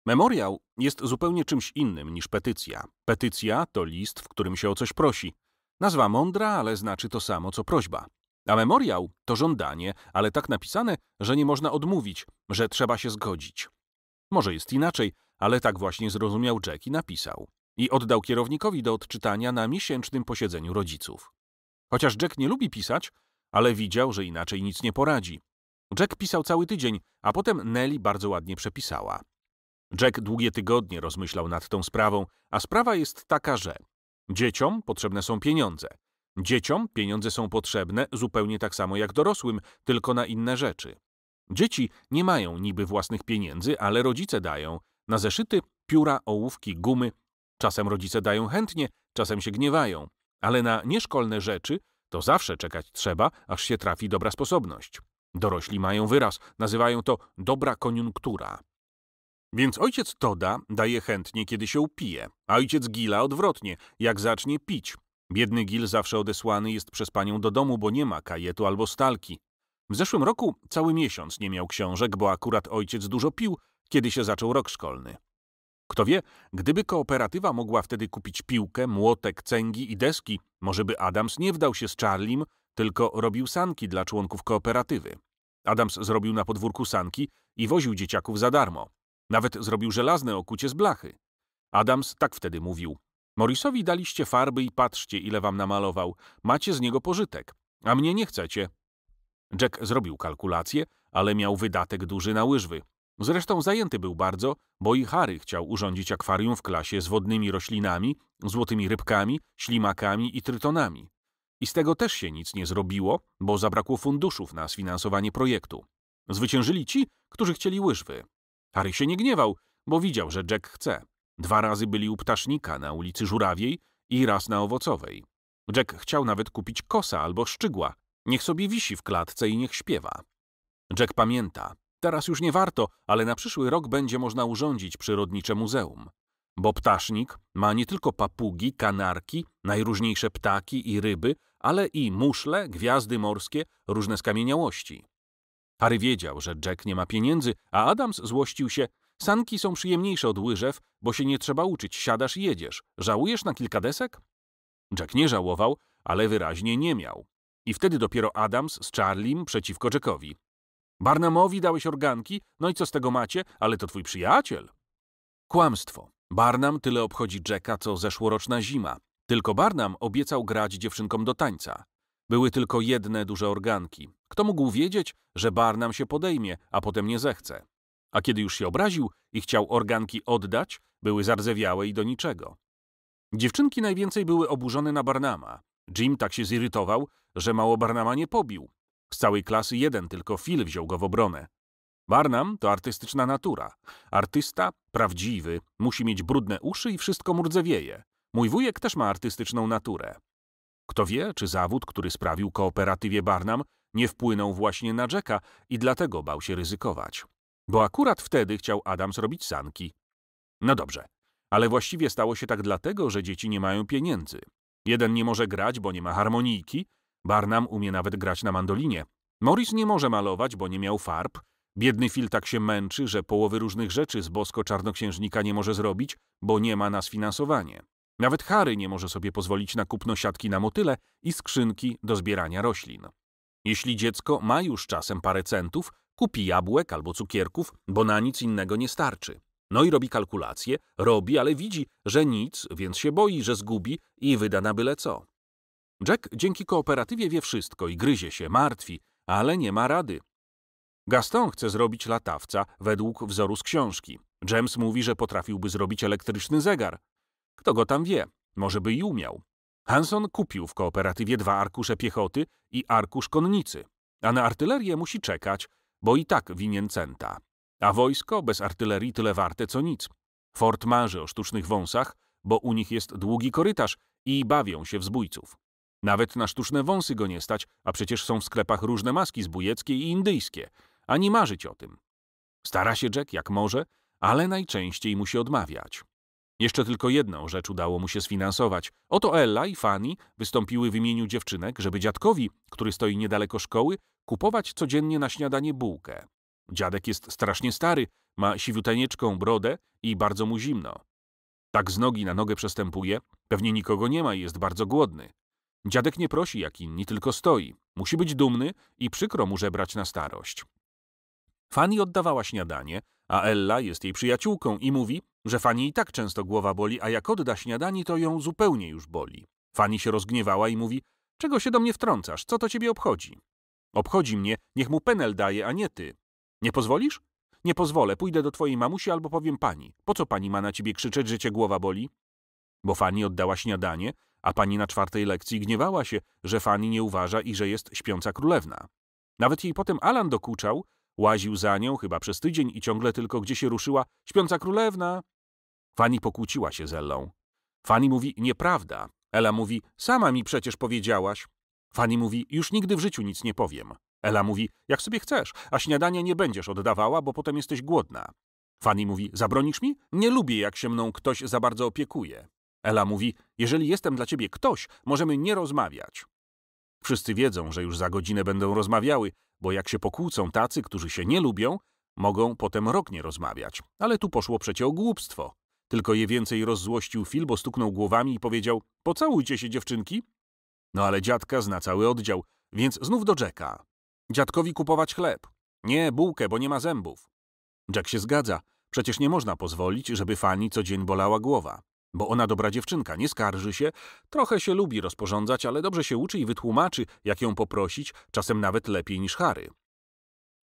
S1: Memoriał jest zupełnie czymś innym niż petycja. Petycja to list, w którym się o coś prosi. Nazwa mądra, ale znaczy to samo co prośba. A memoriał to żądanie, ale tak napisane, że nie można odmówić, że trzeba się zgodzić. Może jest inaczej, ale tak właśnie zrozumiał Jack i napisał. I oddał kierownikowi do odczytania na miesięcznym posiedzeniu rodziców. Chociaż Jack nie lubi pisać, ale widział, że inaczej nic nie poradzi. Jack pisał cały tydzień, a potem Nelly bardzo ładnie przepisała. Jack długie tygodnie rozmyślał nad tą sprawą, a sprawa jest taka, że dzieciom potrzebne są pieniądze. Dzieciom pieniądze są potrzebne zupełnie tak samo jak dorosłym, tylko na inne rzeczy. Dzieci nie mają niby własnych pieniędzy, ale rodzice dają na zeszyty, pióra, ołówki, gumy. Czasem rodzice dają chętnie, czasem się gniewają, ale na nieszkolne rzeczy to zawsze czekać trzeba, aż się trafi dobra sposobność. Dorośli mają wyraz, nazywają to dobra koniunktura. Więc ojciec Toda daje chętnie, kiedy się upije, a ojciec Gila odwrotnie, jak zacznie pić. Biedny Gil zawsze odesłany jest przez panią do domu, bo nie ma kajetu albo stalki. W zeszłym roku cały miesiąc nie miał książek, bo akurat ojciec dużo pił, kiedy się zaczął rok szkolny. Kto wie, gdyby kooperatywa mogła wtedy kupić piłkę, młotek, cęgi i deski, może by Adams nie wdał się z Charlim, tylko robił sanki dla członków kooperatywy. Adams zrobił na podwórku sanki i woził dzieciaków za darmo. Nawet zrobił żelazne okucie z blachy. Adams tak wtedy mówił. Morrisowi daliście farby i patrzcie, ile wam namalował. Macie z niego pożytek, a mnie nie chcecie. Jack zrobił kalkulację, ale miał wydatek duży na łyżwy. Zresztą zajęty był bardzo, bo i Harry chciał urządzić akwarium w klasie z wodnymi roślinami, złotymi rybkami, ślimakami i trytonami. I z tego też się nic nie zrobiło, bo zabrakło funduszów na sfinansowanie projektu. Zwyciężyli ci, którzy chcieli łyżwy. Harry się nie gniewał, bo widział, że Jack chce. Dwa razy byli u ptasznika na ulicy Żurawiej i raz na Owocowej. Jack chciał nawet kupić kosa albo szczygła. Niech sobie wisi w klatce i niech śpiewa. Jack pamięta. Teraz już nie warto, ale na przyszły rok będzie można urządzić przyrodnicze muzeum. Bo ptasznik ma nie tylko papugi, kanarki, najróżniejsze ptaki i ryby, ale i muszle, gwiazdy morskie, różne skamieniałości. Harry wiedział, że Jack nie ma pieniędzy, a Adams złościł się. Sanki są przyjemniejsze od łyżew, bo się nie trzeba uczyć, siadasz i jedziesz. Żałujesz na kilka desek? Jack nie żałował, ale wyraźnie nie miał. I wtedy dopiero Adams z Charlim przeciwko Jackowi. Barnamowi dałeś organki, no i co z tego macie, ale to twój przyjaciel. Kłamstwo. Barnum tyle obchodzi Jacka, co zeszłoroczna zima. Tylko Barnum obiecał grać dziewczynkom do tańca. Były tylko jedne duże organki. Kto mógł wiedzieć, że Barnum się podejmie, a potem nie zechce? A kiedy już się obraził i chciał organki oddać, były zardzewiałe i do niczego. Dziewczynki najwięcej były oburzone na Barnama. Jim tak się zirytował, że mało Barnama nie pobił. Z całej klasy jeden tylko Phil wziął go w obronę. Barnum to artystyczna natura. Artysta, prawdziwy, musi mieć brudne uszy i wszystko mu rdzewieje. Mój wujek też ma artystyczną naturę. Kto wie, czy zawód, który sprawił kooperatywie Barnum, nie wpłynął właśnie na Jacka i dlatego bał się ryzykować. Bo akurat wtedy chciał Adam zrobić sanki. No dobrze, ale właściwie stało się tak dlatego, że dzieci nie mają pieniędzy. Jeden nie może grać, bo nie ma harmonijki, Barnum umie nawet grać na mandolinie. Morris nie może malować, bo nie miał farb. Biedny Phil tak się męczy, że połowy różnych rzeczy z bosko-czarnoksiężnika nie może zrobić, bo nie ma na sfinansowanie. Nawet Harry nie może sobie pozwolić na kupno siatki na motyle i skrzynki do zbierania roślin. Jeśli dziecko ma już czasem parę centów, Kupi jabłek albo cukierków, bo na nic innego nie starczy. No i robi kalkulacje, robi, ale widzi, że nic, więc się boi, że zgubi i wyda na byle co. Jack dzięki kooperatywie wie wszystko i gryzie się, martwi, ale nie ma rady. Gaston chce zrobić latawca według wzoru z książki. James mówi, że potrafiłby zrobić elektryczny zegar. Kto go tam wie, może by i umiał. Hanson kupił w kooperatywie dwa arkusze piechoty i arkusz konnicy, a na artylerię musi czekać, bo i tak winien centa. A wojsko bez artylerii tyle warte co nic. Fort marzy o sztucznych wąsach, bo u nich jest długi korytarz i bawią się w zbójców. Nawet na sztuczne wąsy go nie stać, a przecież są w sklepach różne maski zbójeckie i indyjskie. Ani marzyć o tym. Stara się Jack jak może, ale najczęściej musi odmawiać. Jeszcze tylko jedną rzecz udało mu się sfinansować. Oto Ella i Fanny wystąpiły w imieniu dziewczynek, żeby dziadkowi, który stoi niedaleko szkoły, kupować codziennie na śniadanie bułkę. Dziadek jest strasznie stary, ma siwiuteńczką brodę i bardzo mu zimno. Tak z nogi na nogę przestępuje, pewnie nikogo nie ma i jest bardzo głodny. Dziadek nie prosi jak inni, tylko stoi. Musi być dumny i przykro mu żebrać na starość. Fanny oddawała śniadanie, a Ella jest jej przyjaciółką i mówi, że Fanny i tak często głowa boli, a jak odda śniadanie, to ją zupełnie już boli. Fanny się rozgniewała i mówi, czego się do mnie wtrącasz, co to ciebie obchodzi? Obchodzi mnie, niech mu penel daje, a nie ty. Nie pozwolisz? Nie pozwolę, pójdę do twojej mamusi albo powiem pani. Po co pani ma na ciebie krzyczeć, że cię głowa boli? Bo Fanny oddała śniadanie, a pani na czwartej lekcji gniewała się, że Fanny nie uważa i że jest śpiąca królewna. Nawet jej potem Alan dokuczał, łaził za nią chyba przez tydzień i ciągle tylko gdzie się ruszyła śpiąca królewna. Fanny pokłóciła się z Ellą. Fanny mówi nieprawda. Ela mówi sama mi przecież powiedziałaś. Fanny mówi już nigdy w życiu nic nie powiem. Ela mówi jak sobie chcesz, a śniadania nie będziesz oddawała, bo potem jesteś głodna. Fanny mówi zabronisz mi? Nie lubię jak się mną ktoś za bardzo opiekuje. Ela mówi, jeżeli jestem dla ciebie ktoś, możemy nie rozmawiać. Wszyscy wiedzą, że już za godzinę będą rozmawiały, bo jak się pokłócą tacy, którzy się nie lubią, mogą potem rok nie rozmawiać. Ale tu poszło przecie o głupstwo. Tylko je więcej rozzłościł Phil, bo stuknął głowami i powiedział pocałujcie się dziewczynki. No ale dziadka zna cały oddział, więc znów do Jacka. Dziadkowi kupować chleb. Nie, bułkę, bo nie ma zębów. Jack się zgadza. Przecież nie można pozwolić, żeby Fanny co dzień bolała głowa. Bo ona dobra dziewczynka, nie skarży się, trochę się lubi rozporządzać, ale dobrze się uczy i wytłumaczy, jak ją poprosić, czasem nawet lepiej niż Harry.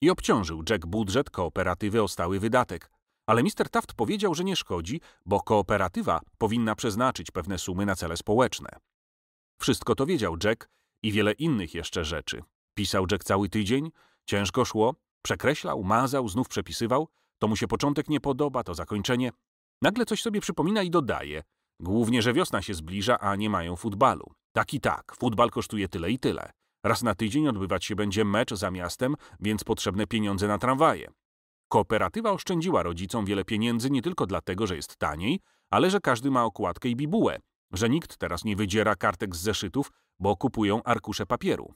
S1: I obciążył Jack budżet kooperatywy o stały wydatek. Ale Mr. Taft powiedział, że nie szkodzi, bo kooperatywa powinna przeznaczyć pewne sumy na cele społeczne. Wszystko to wiedział Jack i wiele innych jeszcze rzeczy. Pisał Jack cały tydzień, ciężko szło, przekreślał, mazał, znów przepisywał. To mu się początek nie podoba, to zakończenie. Nagle coś sobie przypomina i dodaje. Głównie, że wiosna się zbliża, a nie mają futbalu. Tak i tak, futbal kosztuje tyle i tyle. Raz na tydzień odbywać się będzie mecz za miastem, więc potrzebne pieniądze na tramwaje. Kooperatywa oszczędziła rodzicom wiele pieniędzy nie tylko dlatego, że jest taniej, ale że każdy ma okładkę i bibułę, że nikt teraz nie wydziera kartek z zeszytów, bo kupują arkusze papieru.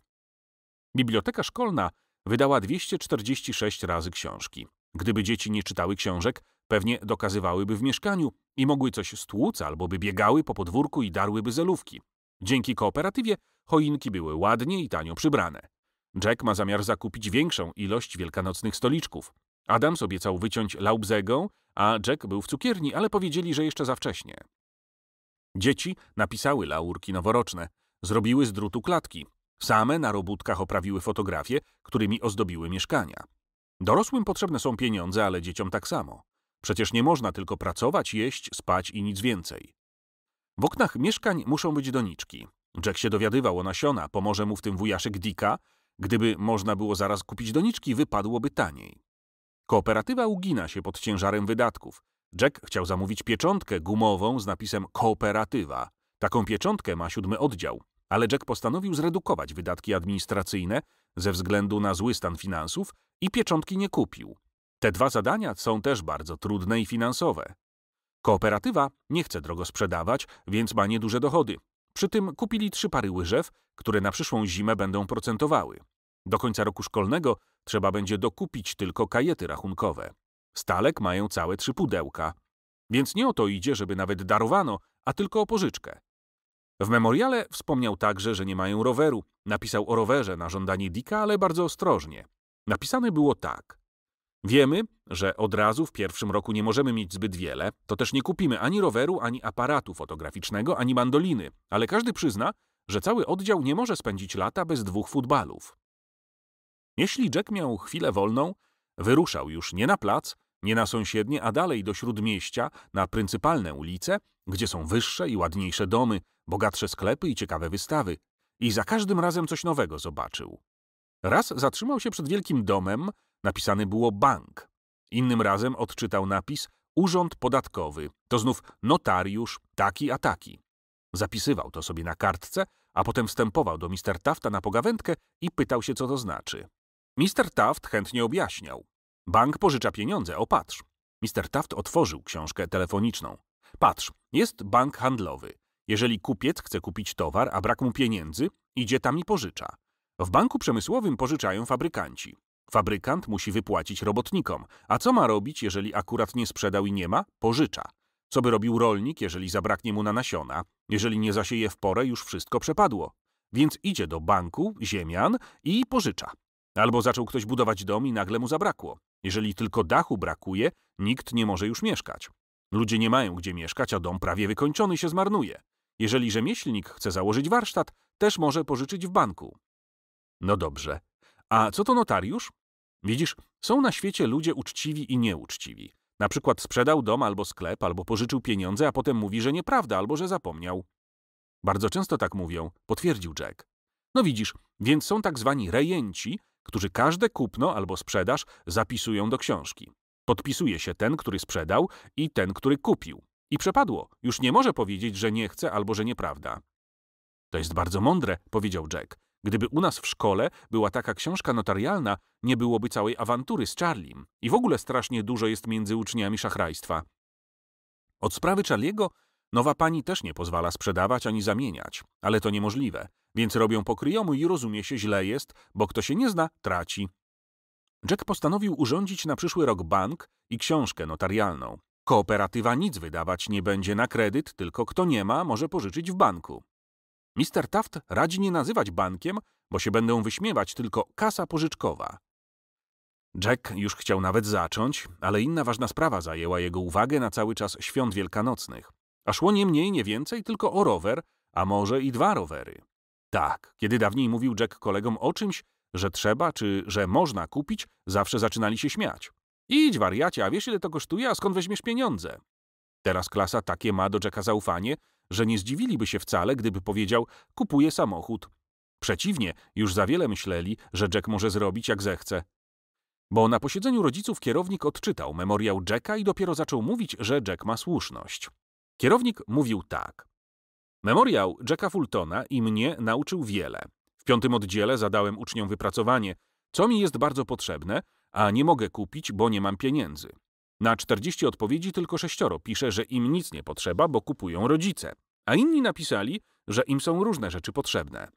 S1: Biblioteka szkolna wydała 246 razy książki. Gdyby dzieci nie czytały książek, pewnie dokazywałyby w mieszkaniu i mogły coś stłuc albo by biegały po podwórku i darłyby zelówki. Dzięki kooperatywie choinki były ładnie i tanio przybrane. Jack ma zamiar zakupić większą ilość wielkanocnych stoliczków. Adams obiecał wyciąć laubzegą, a Jack był w cukierni, ale powiedzieli, że jeszcze za wcześnie. Dzieci napisały laurki noworoczne, zrobiły z drutu klatki. Same na robótkach oprawiły fotografie, którymi ozdobiły mieszkania. Dorosłym potrzebne są pieniądze, ale dzieciom tak samo. Przecież nie można tylko pracować, jeść, spać i nic więcej. W oknach mieszkań muszą być doniczki. Jack się dowiadywał o nasiona, pomoże mu w tym wujaszek Dicka. Gdyby można było zaraz kupić doniczki, wypadłoby taniej. Kooperatywa ugina się pod ciężarem wydatków. Jack chciał zamówić pieczątkę gumową z napisem Kooperatywa. Taką pieczątkę ma siódmy oddział, ale Jack postanowił zredukować wydatki administracyjne ze względu na zły stan finansów i pieczątki nie kupił. Te dwa zadania są też bardzo trudne i finansowe. Kooperatywa nie chce drogo sprzedawać, więc ma nieduże dochody. Przy tym kupili trzy pary łyżew, które na przyszłą zimę będą procentowały. Do końca roku szkolnego trzeba będzie dokupić tylko kajety rachunkowe. Stalek mają całe trzy pudełka. Więc nie o to idzie, żeby nawet darowano, a tylko o pożyczkę. W memoriale wspomniał także, że nie mają roweru. Napisał o rowerze na żądanie Dicka, ale bardzo ostrożnie. Napisane było tak. Wiemy, że od razu w pierwszym roku nie możemy mieć zbyt wiele, to też nie kupimy ani roweru, ani aparatu fotograficznego, ani mandoliny, ale każdy przyzna, że cały oddział nie może spędzić lata bez dwóch futbalów. Jeśli Jack miał chwilę wolną, wyruszał już nie na plac, nie na sąsiednie, a dalej do śródmieścia, na pryncypalne ulice, gdzie są wyższe i ładniejsze domy, bogatsze sklepy i ciekawe wystawy. I za każdym razem coś nowego zobaczył. Raz zatrzymał się przed wielkim domem, napisany było bank. Innym razem odczytał napis Urząd Podatkowy, to znów notariusz, taki a taki. Zapisywał to sobie na kartce, a potem wstępował do Mr. Tafta na pogawędkę i pytał się, co to znaczy. Mr. Taft chętnie objaśniał. Bank pożycza pieniądze, o patrz. Mr. Taft otworzył książkę telefoniczną. Patrz, jest bank handlowy. Jeżeli kupiec chce kupić towar, a brak mu pieniędzy, idzie tam i pożycza. W banku przemysłowym pożyczają fabrykanci. Fabrykant musi wypłacić robotnikom. A co ma robić, jeżeli akurat nie sprzedał i nie ma? Pożycza. Co by robił rolnik, jeżeli zabraknie mu na nasiona? Jeżeli nie zasieje w porę, już wszystko przepadło. Więc idzie do banku, ziemian i pożycza. Albo zaczął ktoś budować dom i nagle mu zabrakło. Jeżeli tylko dachu brakuje, nikt nie może już mieszkać. Ludzie nie mają gdzie mieszkać, a dom prawie wykończony się zmarnuje. Jeżeli rzemieślnik chce założyć warsztat, też może pożyczyć w banku. No dobrze. A co to notariusz? Widzisz, są na świecie ludzie uczciwi i nieuczciwi. Na przykład sprzedał dom albo sklep, albo pożyczył pieniądze, a potem mówi, że nieprawda, albo że zapomniał. Bardzo często tak mówią, potwierdził Jack. No widzisz, więc są tak zwani rejenci, którzy każde kupno albo sprzedaż zapisują do książki. Podpisuje się ten, który sprzedał i ten, który kupił. I przepadło. Już nie może powiedzieć, że nie chce albo że nieprawda. To jest bardzo mądre, powiedział Jack. Gdyby u nas w szkole była taka książka notarialna, nie byłoby całej awantury z Charliem. I w ogóle strasznie dużo jest między uczniami szachrajstwa. Od sprawy Charliego nowa pani też nie pozwala sprzedawać ani zamieniać, ale to niemożliwe, więc robią po kryjomu i rozumie się źle jest, bo kto się nie zna, traci. Jack postanowił urządzić na przyszły rok bank i książkę notarialną. Kooperatywa nic wydawać nie będzie na kredyt, tylko kto nie ma, może pożyczyć w banku. Mr. Taft radzi nie nazywać bankiem, bo się będą wyśmiewać, tylko kasa pożyczkowa. Jack już chciał nawet zacząć, ale inna ważna sprawa zajęła jego uwagę na cały czas świąt wielkanocnych. A szło nie mniej, nie więcej, tylko o rower, a może i dwa rowery. Tak, kiedy dawniej mówił Jack kolegom o czymś, że trzeba czy że można kupić, zawsze zaczynali się śmiać. Idź, wariacie, a wiesz ile to kosztuje, a skąd weźmiesz pieniądze? Teraz klasa takie ma do Jacka zaufanie, że nie zdziwiliby się wcale, gdyby powiedział kupuję samochód. Przeciwnie, już za wiele myśleli, że Jack może zrobić jak zechce. Bo na posiedzeniu rodziców kierownik odczytał memoriał Jacka i dopiero zaczął mówić, że Jack ma słuszność. Kierownik mówił tak. Memoriał Jacka Fultona i mnie nauczył wiele. W piątym oddziale zadałem uczniom wypracowanie, co mi jest bardzo potrzebne, a nie mogę kupić, bo nie mam pieniędzy. Na 40 odpowiedzi tylko sześcioro pisze, że im nic nie potrzeba, bo kupują rodzice, a inni napisali, że im są różne rzeczy potrzebne.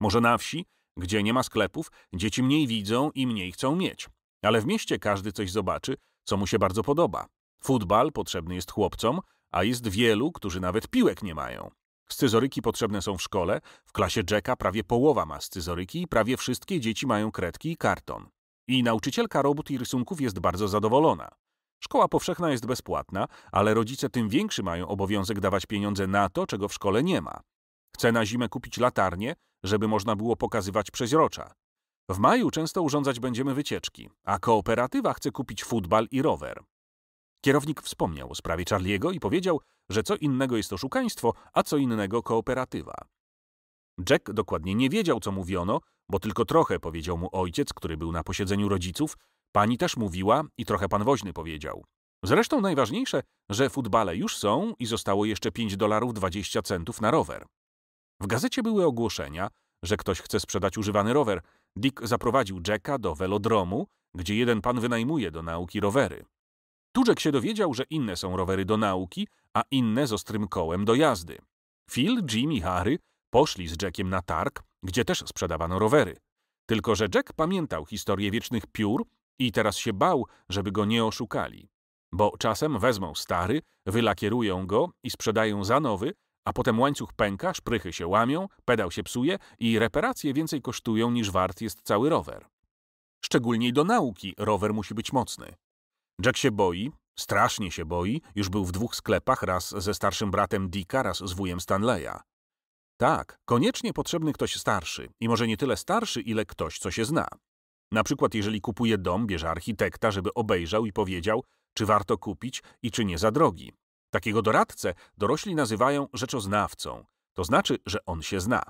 S1: Może na wsi, gdzie nie ma sklepów, dzieci mniej widzą i mniej chcą mieć. Ale w mieście każdy coś zobaczy, co mu się bardzo podoba. Futbal potrzebny jest chłopcom, a jest wielu, którzy nawet piłek nie mają. Scyzoryki potrzebne są w szkole, w klasie Jacka prawie połowa ma scyzoryki i prawie wszystkie dzieci mają kredki i karton. I nauczycielka robót i rysunków jest bardzo zadowolona. Szkoła powszechna jest bezpłatna, ale rodzice tym większy mają obowiązek dawać pieniądze na to, czego w szkole nie ma. Chce na zimę kupić latarnię, żeby można było pokazywać przeźrocza. W maju często urządzać będziemy wycieczki, a kooperatywa chce kupić futbal i rower. Kierownik wspomniał o sprawie Charliego i powiedział, że co innego jest oszukaństwo, a co innego kooperatywa. Jack dokładnie nie wiedział, co mówiono, bo tylko trochę powiedział mu ojciec, który był na posiedzeniu rodziców, pani też mówiła i trochę pan woźny powiedział. Zresztą najważniejsze, że futbale już są i zostało jeszcze 5 dolarów 20 centów na rower. W gazecie były ogłoszenia, że ktoś chce sprzedać używany rower. Dick zaprowadził Jacka do velodromu, gdzie jeden pan wynajmuje do nauki rowery. Tuczek się dowiedział, że inne są rowery do nauki, a inne z ostrym kołem do jazdy. Phil, Jim i Harry poszli z Jackiem na targ, gdzie też sprzedawano rowery. Tylko, że Jack pamiętał historię wiecznych piór i teraz się bał, żeby go nie oszukali. Bo czasem wezmą stary, wylakierują go i sprzedają za nowy, a potem łańcuch pęka, szprychy się łamią, pedał się psuje i reparacje więcej kosztują niż wart jest cały rower. Szczególnie do nauki rower musi być mocny. Jack się boi, strasznie się boi, już był w dwóch sklepach, raz ze starszym bratem Dicka, raz z wujem Stanleya. Tak, koniecznie potrzebny ktoś starszy i może nie tyle starszy, ile ktoś, co się zna. Na przykład, jeżeli kupuje dom, bierze architekta, żeby obejrzał i powiedział, czy warto kupić i czy nie za drogi. Takiego doradcę dorośli nazywają rzeczoznawcą, to znaczy, że on się zna.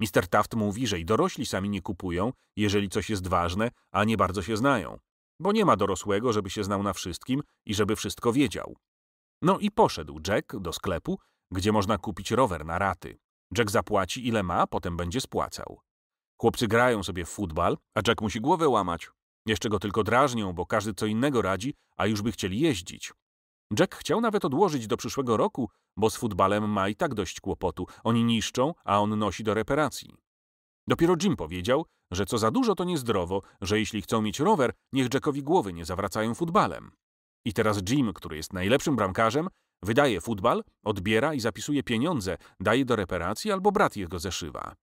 S1: Mr. Taft mówi, że i dorośli sami nie kupują, jeżeli coś jest ważne, a nie bardzo się znają. Bo nie ma dorosłego, żeby się znał na wszystkim i żeby wszystko wiedział. No i poszedł Jack do sklepu, gdzie można kupić rower na raty. Jack zapłaci ile ma, potem będzie spłacał. Chłopcy grają sobie w futbal, a Jack musi głowę łamać. Jeszcze go tylko drażnią, bo każdy co innego radzi, a już by chcieli jeździć. Jack chciał nawet odłożyć do przyszłego roku, bo z futbalem ma i tak dość kłopotu. Oni niszczą, a on nosi do reparacji. Dopiero Jim powiedział, że co za dużo to niezdrowo, że jeśli chcą mieć rower, niech Jackowi głowy nie zawracają futbalem. I teraz Jim, który jest najlepszym bramkarzem, wydaje futbal, odbiera i zapisuje pieniądze, daje do reparacji albo brat jego zeszywa.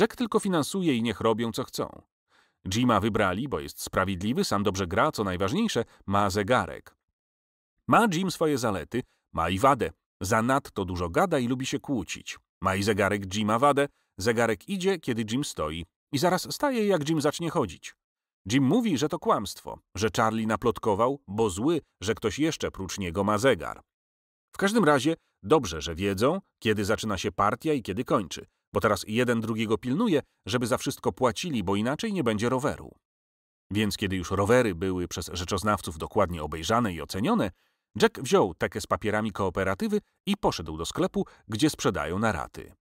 S1: Jack tylko finansuje i niech robią co chcą. Jima wybrali, bo jest sprawiedliwy, sam dobrze gra, co najważniejsze, ma zegarek. Ma Jim swoje zalety, ma i wadę. Zanadto dużo gada i lubi się kłócić. Ma i zegarek Jima wadę. Zegarek idzie, kiedy Jim stoi. I zaraz staje, jak Jim zacznie chodzić. Jim mówi, że to kłamstwo, że Charlie naplotkował, bo zły, że ktoś jeszcze prócz niego ma zegar. W każdym razie dobrze, że wiedzą, kiedy zaczyna się partia i kiedy kończy, bo teraz jeden drugiego pilnuje, żeby za wszystko płacili, bo inaczej nie będzie roweru. Więc kiedy już rowery były przez rzeczoznawców dokładnie obejrzane i ocenione, Jack wziął tekę z papierami kooperatywy i poszedł do sklepu, gdzie sprzedają na raty.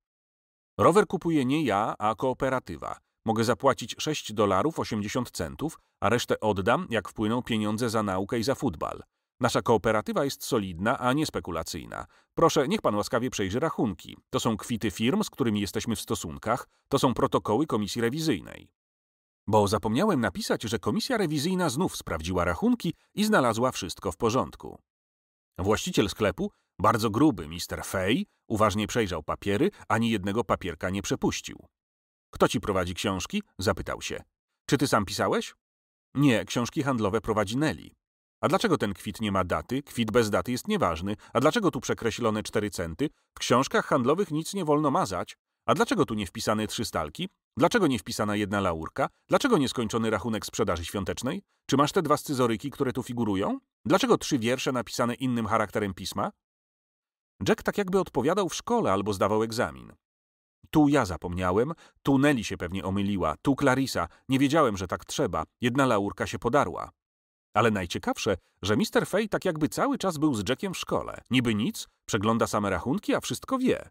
S1: Rower kupuje nie ja, a kooperatywa. Mogę zapłacić 6 dolarów 80 centów, a resztę oddam, jak wpłyną pieniądze za naukę i za futbal. Nasza kooperatywa jest solidna, a nie spekulacyjna. Proszę, niech pan łaskawie przejrzy rachunki. To są kwity firm, z którymi jesteśmy w stosunkach, to są protokoły komisji rewizyjnej. Bo zapomniałem napisać, że komisja rewizyjna znów sprawdziła rachunki i znalazła wszystko w porządku. Właściciel sklepu, bardzo gruby Mr. Fay, uważnie przejrzał papiery, ani jednego papierka nie przepuścił. Kto ci prowadzi książki? zapytał się. Czy ty sam pisałeś? Nie, książki handlowe prowadzi Nelly. A dlaczego ten kwit nie ma daty? Kwit bez daty jest nieważny. A dlaczego tu przekreślone cztery centy? W książkach handlowych nic nie wolno mazać. A dlaczego tu nie wpisane trzy stalki? Dlaczego nie wpisana jedna laurka? Dlaczego nieskończony rachunek sprzedaży świątecznej? Czy masz te dwa scyzoryki, które tu figurują? Dlaczego trzy wiersze napisane innym charakterem pisma? Jack tak jakby odpowiadał w szkole albo zdawał egzamin. Tu ja zapomniałem, tu Nelly się pewnie omyliła, tu Clarissa, nie wiedziałem, że tak trzeba, jedna laurka się podarła. Ale najciekawsze, że Mr. Fay tak jakby cały czas był z Jackiem w szkole. Niby nic, przegląda same rachunki, a wszystko wie.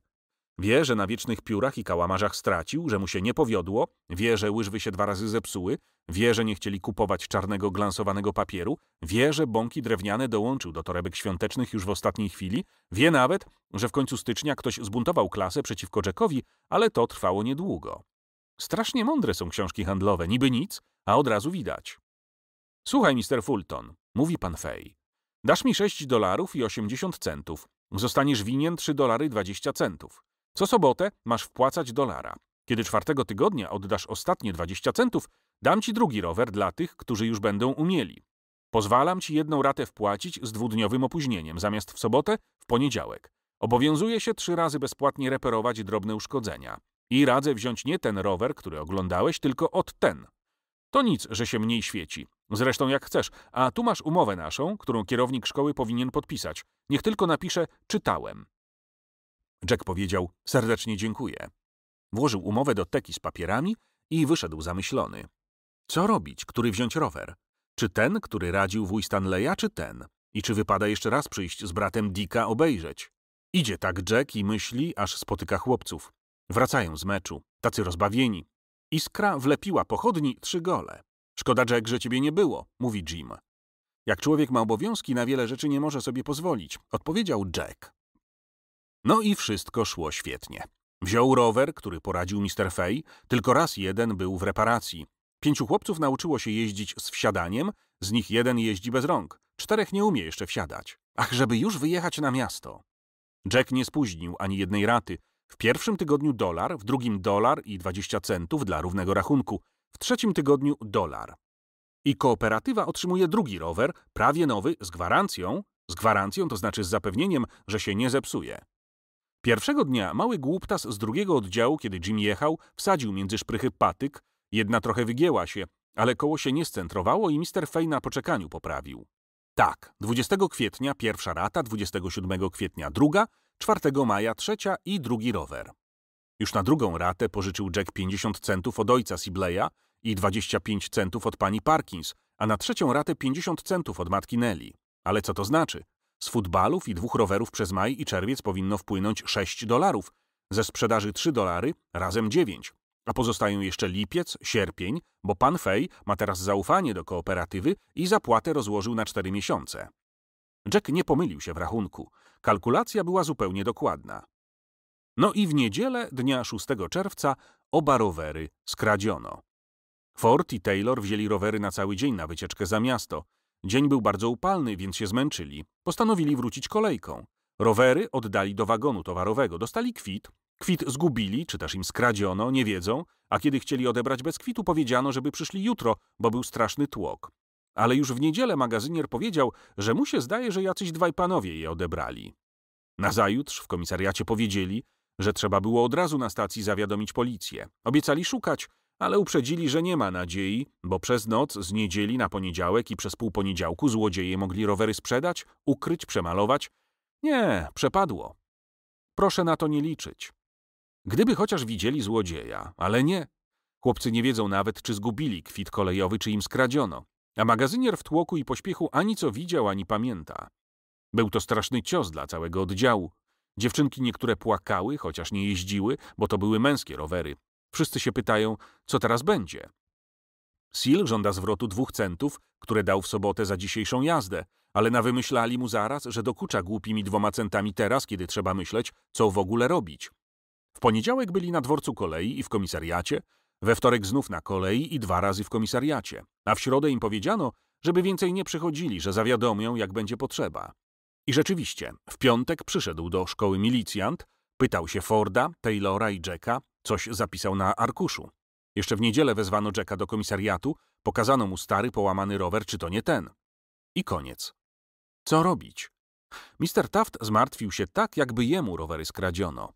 S1: Wie, że na wiecznych piórach i kałamarzach stracił, że mu się nie powiodło, wie, że łyżwy się dwa razy zepsuły, wie, że nie chcieli kupować czarnego glansowanego papieru, wie, że bąki drewniane dołączył do torebek świątecznych już w ostatniej chwili, wie nawet, że w końcu stycznia ktoś zbuntował klasę przeciwko Jackowi, ale to trwało niedługo. Strasznie mądre są książki handlowe, niby nic, a od razu widać. Słuchaj, Mr. Fulton, mówi pan Fay. Dasz mi 6 dolarów i 80 centów. Zostaniesz winien 3 dolary 20 centów. Co sobotę masz wpłacać dolara. Kiedy czwartego tygodnia oddasz ostatnie 20 centów, dam ci drugi rower dla tych, którzy już będą umieli. Pozwalam ci jedną ratę wpłacić z dwudniowym opóźnieniem, zamiast w sobotę w poniedziałek. Obowiązuje się trzy razy bezpłatnie reperować drobne uszkodzenia. I radzę wziąć nie ten rower, który oglądałeś, tylko od ten. To nic, że się mniej świeci. Zresztą jak chcesz, a tu masz umowę naszą, którą kierownik szkoły powinien podpisać. Niech tylko napisze czytałem. Jack powiedział serdecznie dziękuję. Włożył umowę do teki z papierami i wyszedł zamyślony. Co robić? Który wziąć rower? Czy ten, który radził wuj Stanleya, czy ten? I czy wypada jeszcze raz przyjść z bratem Dicka obejrzeć? Idzie tak Jack i myśli, aż spotyka chłopców. Wracają z meczu, tacy rozbawieni. Iskra wlepiła pochodni trzy gole. Szkoda, Jack, że ciebie nie było, mówi Jim. Jak człowiek ma obowiązki, na wiele rzeczy nie może sobie pozwolić, odpowiedział Jack. No i wszystko szło świetnie. Wziął rower, który poradził Mr. Fay, tylko raz jeden był w reparacji. Pięciu chłopców nauczyło się jeździć z wsiadaniem, z nich jeden jeździ bez rąk. Czterech nie umie jeszcze wsiadać. Ach, żeby już wyjechać na miasto. Jack nie spóźnił ani jednej raty. W pierwszym tygodniu dolar, w drugim dolar i dwadzieścia centów dla równego rachunku. W trzecim tygodniu dolar. I kooperatywa otrzymuje drugi rower, prawie nowy, z gwarancją, z gwarancją to znaczy z zapewnieniem, że się nie zepsuje. Pierwszego dnia mały głuptas z drugiego oddziału, kiedy Jim jechał, wsadził między szprychy patyk, jedna trochę wygięła się, ale koło się nie scentrowało i Mr. Fay na poczekaniu poprawił. Tak, 20 kwietnia pierwsza rata, 27 kwietnia druga, 4 maja trzecia i drugi rower. Już na drugą ratę pożyczył Jack 50 centów od ojca Sibleya i 25 centów od pani Parkins, a na trzecią ratę 50 centów od matki Nelly. Ale co to znaczy? Z futbalów i dwóch rowerów przez maj i czerwiec powinno wpłynąć 6 dolarów, ze sprzedaży 3 dolary, razem 9. A pozostają jeszcze lipiec, sierpień, bo pan Fej ma teraz zaufanie do kooperatywy i zapłatę rozłożył na 4 miesiące. Jack nie pomylił się w rachunku. Kalkulacja była zupełnie dokładna. No i w niedzielę, dnia 6 czerwca, oba rowery skradziono. Ford i Taylor wzięli rowery na cały dzień na wycieczkę za miasto. Dzień był bardzo upalny, więc się zmęczyli. Postanowili wrócić kolejką. Rowery oddali do wagonu towarowego, dostali kwit. Kwit zgubili, czy też im skradziono, nie wiedzą, a kiedy chcieli odebrać bez kwitu, powiedziano, żeby przyszli jutro, bo był straszny tłok. Ale już w niedzielę magazynier powiedział, że mu się zdaje, że jacyś dwaj panowie je odebrali. Nazajutrz w komisariacie powiedzieli, że trzeba było od razu na stacji zawiadomić policję. Obiecali szukać, ale uprzedzili, że nie ma nadziei, bo przez noc z niedzieli na poniedziałek i przez pół poniedziałku złodzieje mogli rowery sprzedać, ukryć, przemalować. Nie, przepadło. Proszę na to nie liczyć. Gdyby chociaż widzieli złodzieja, ale nie. Chłopcy nie wiedzą nawet, czy zgubili kwit kolejowy, czy im skradziono. A magazynier w tłoku i pośpiechu ani co widział, ani pamięta. Był to straszny cios dla całego oddziału. Dziewczynki niektóre płakały, chociaż nie jeździły, bo to były męskie rowery. Wszyscy się pytają, co teraz będzie. Sil żąda zwrotu dwóch centów, które dał w sobotę za dzisiejszą jazdę, ale nawymyślali mu zaraz, że dokucza głupimi dwoma centami teraz, kiedy trzeba myśleć, co w ogóle robić. W poniedziałek byli na dworcu kolei i w komisariacie, we wtorek znów na kolei i dwa razy w komisariacie, a w środę im powiedziano, żeby więcej nie przychodzili, że zawiadomią, jak będzie potrzeba. I rzeczywiście, w piątek przyszedł do szkoły milicjant, pytał się Forda, Taylora i Jacka, coś zapisał na arkuszu. Jeszcze w niedzielę wezwano Jacka do komisariatu, pokazano mu stary, połamany rower, czy to nie ten. I koniec. Co robić? Mister Taft zmartwił się tak, jakby jemu rowery skradziono.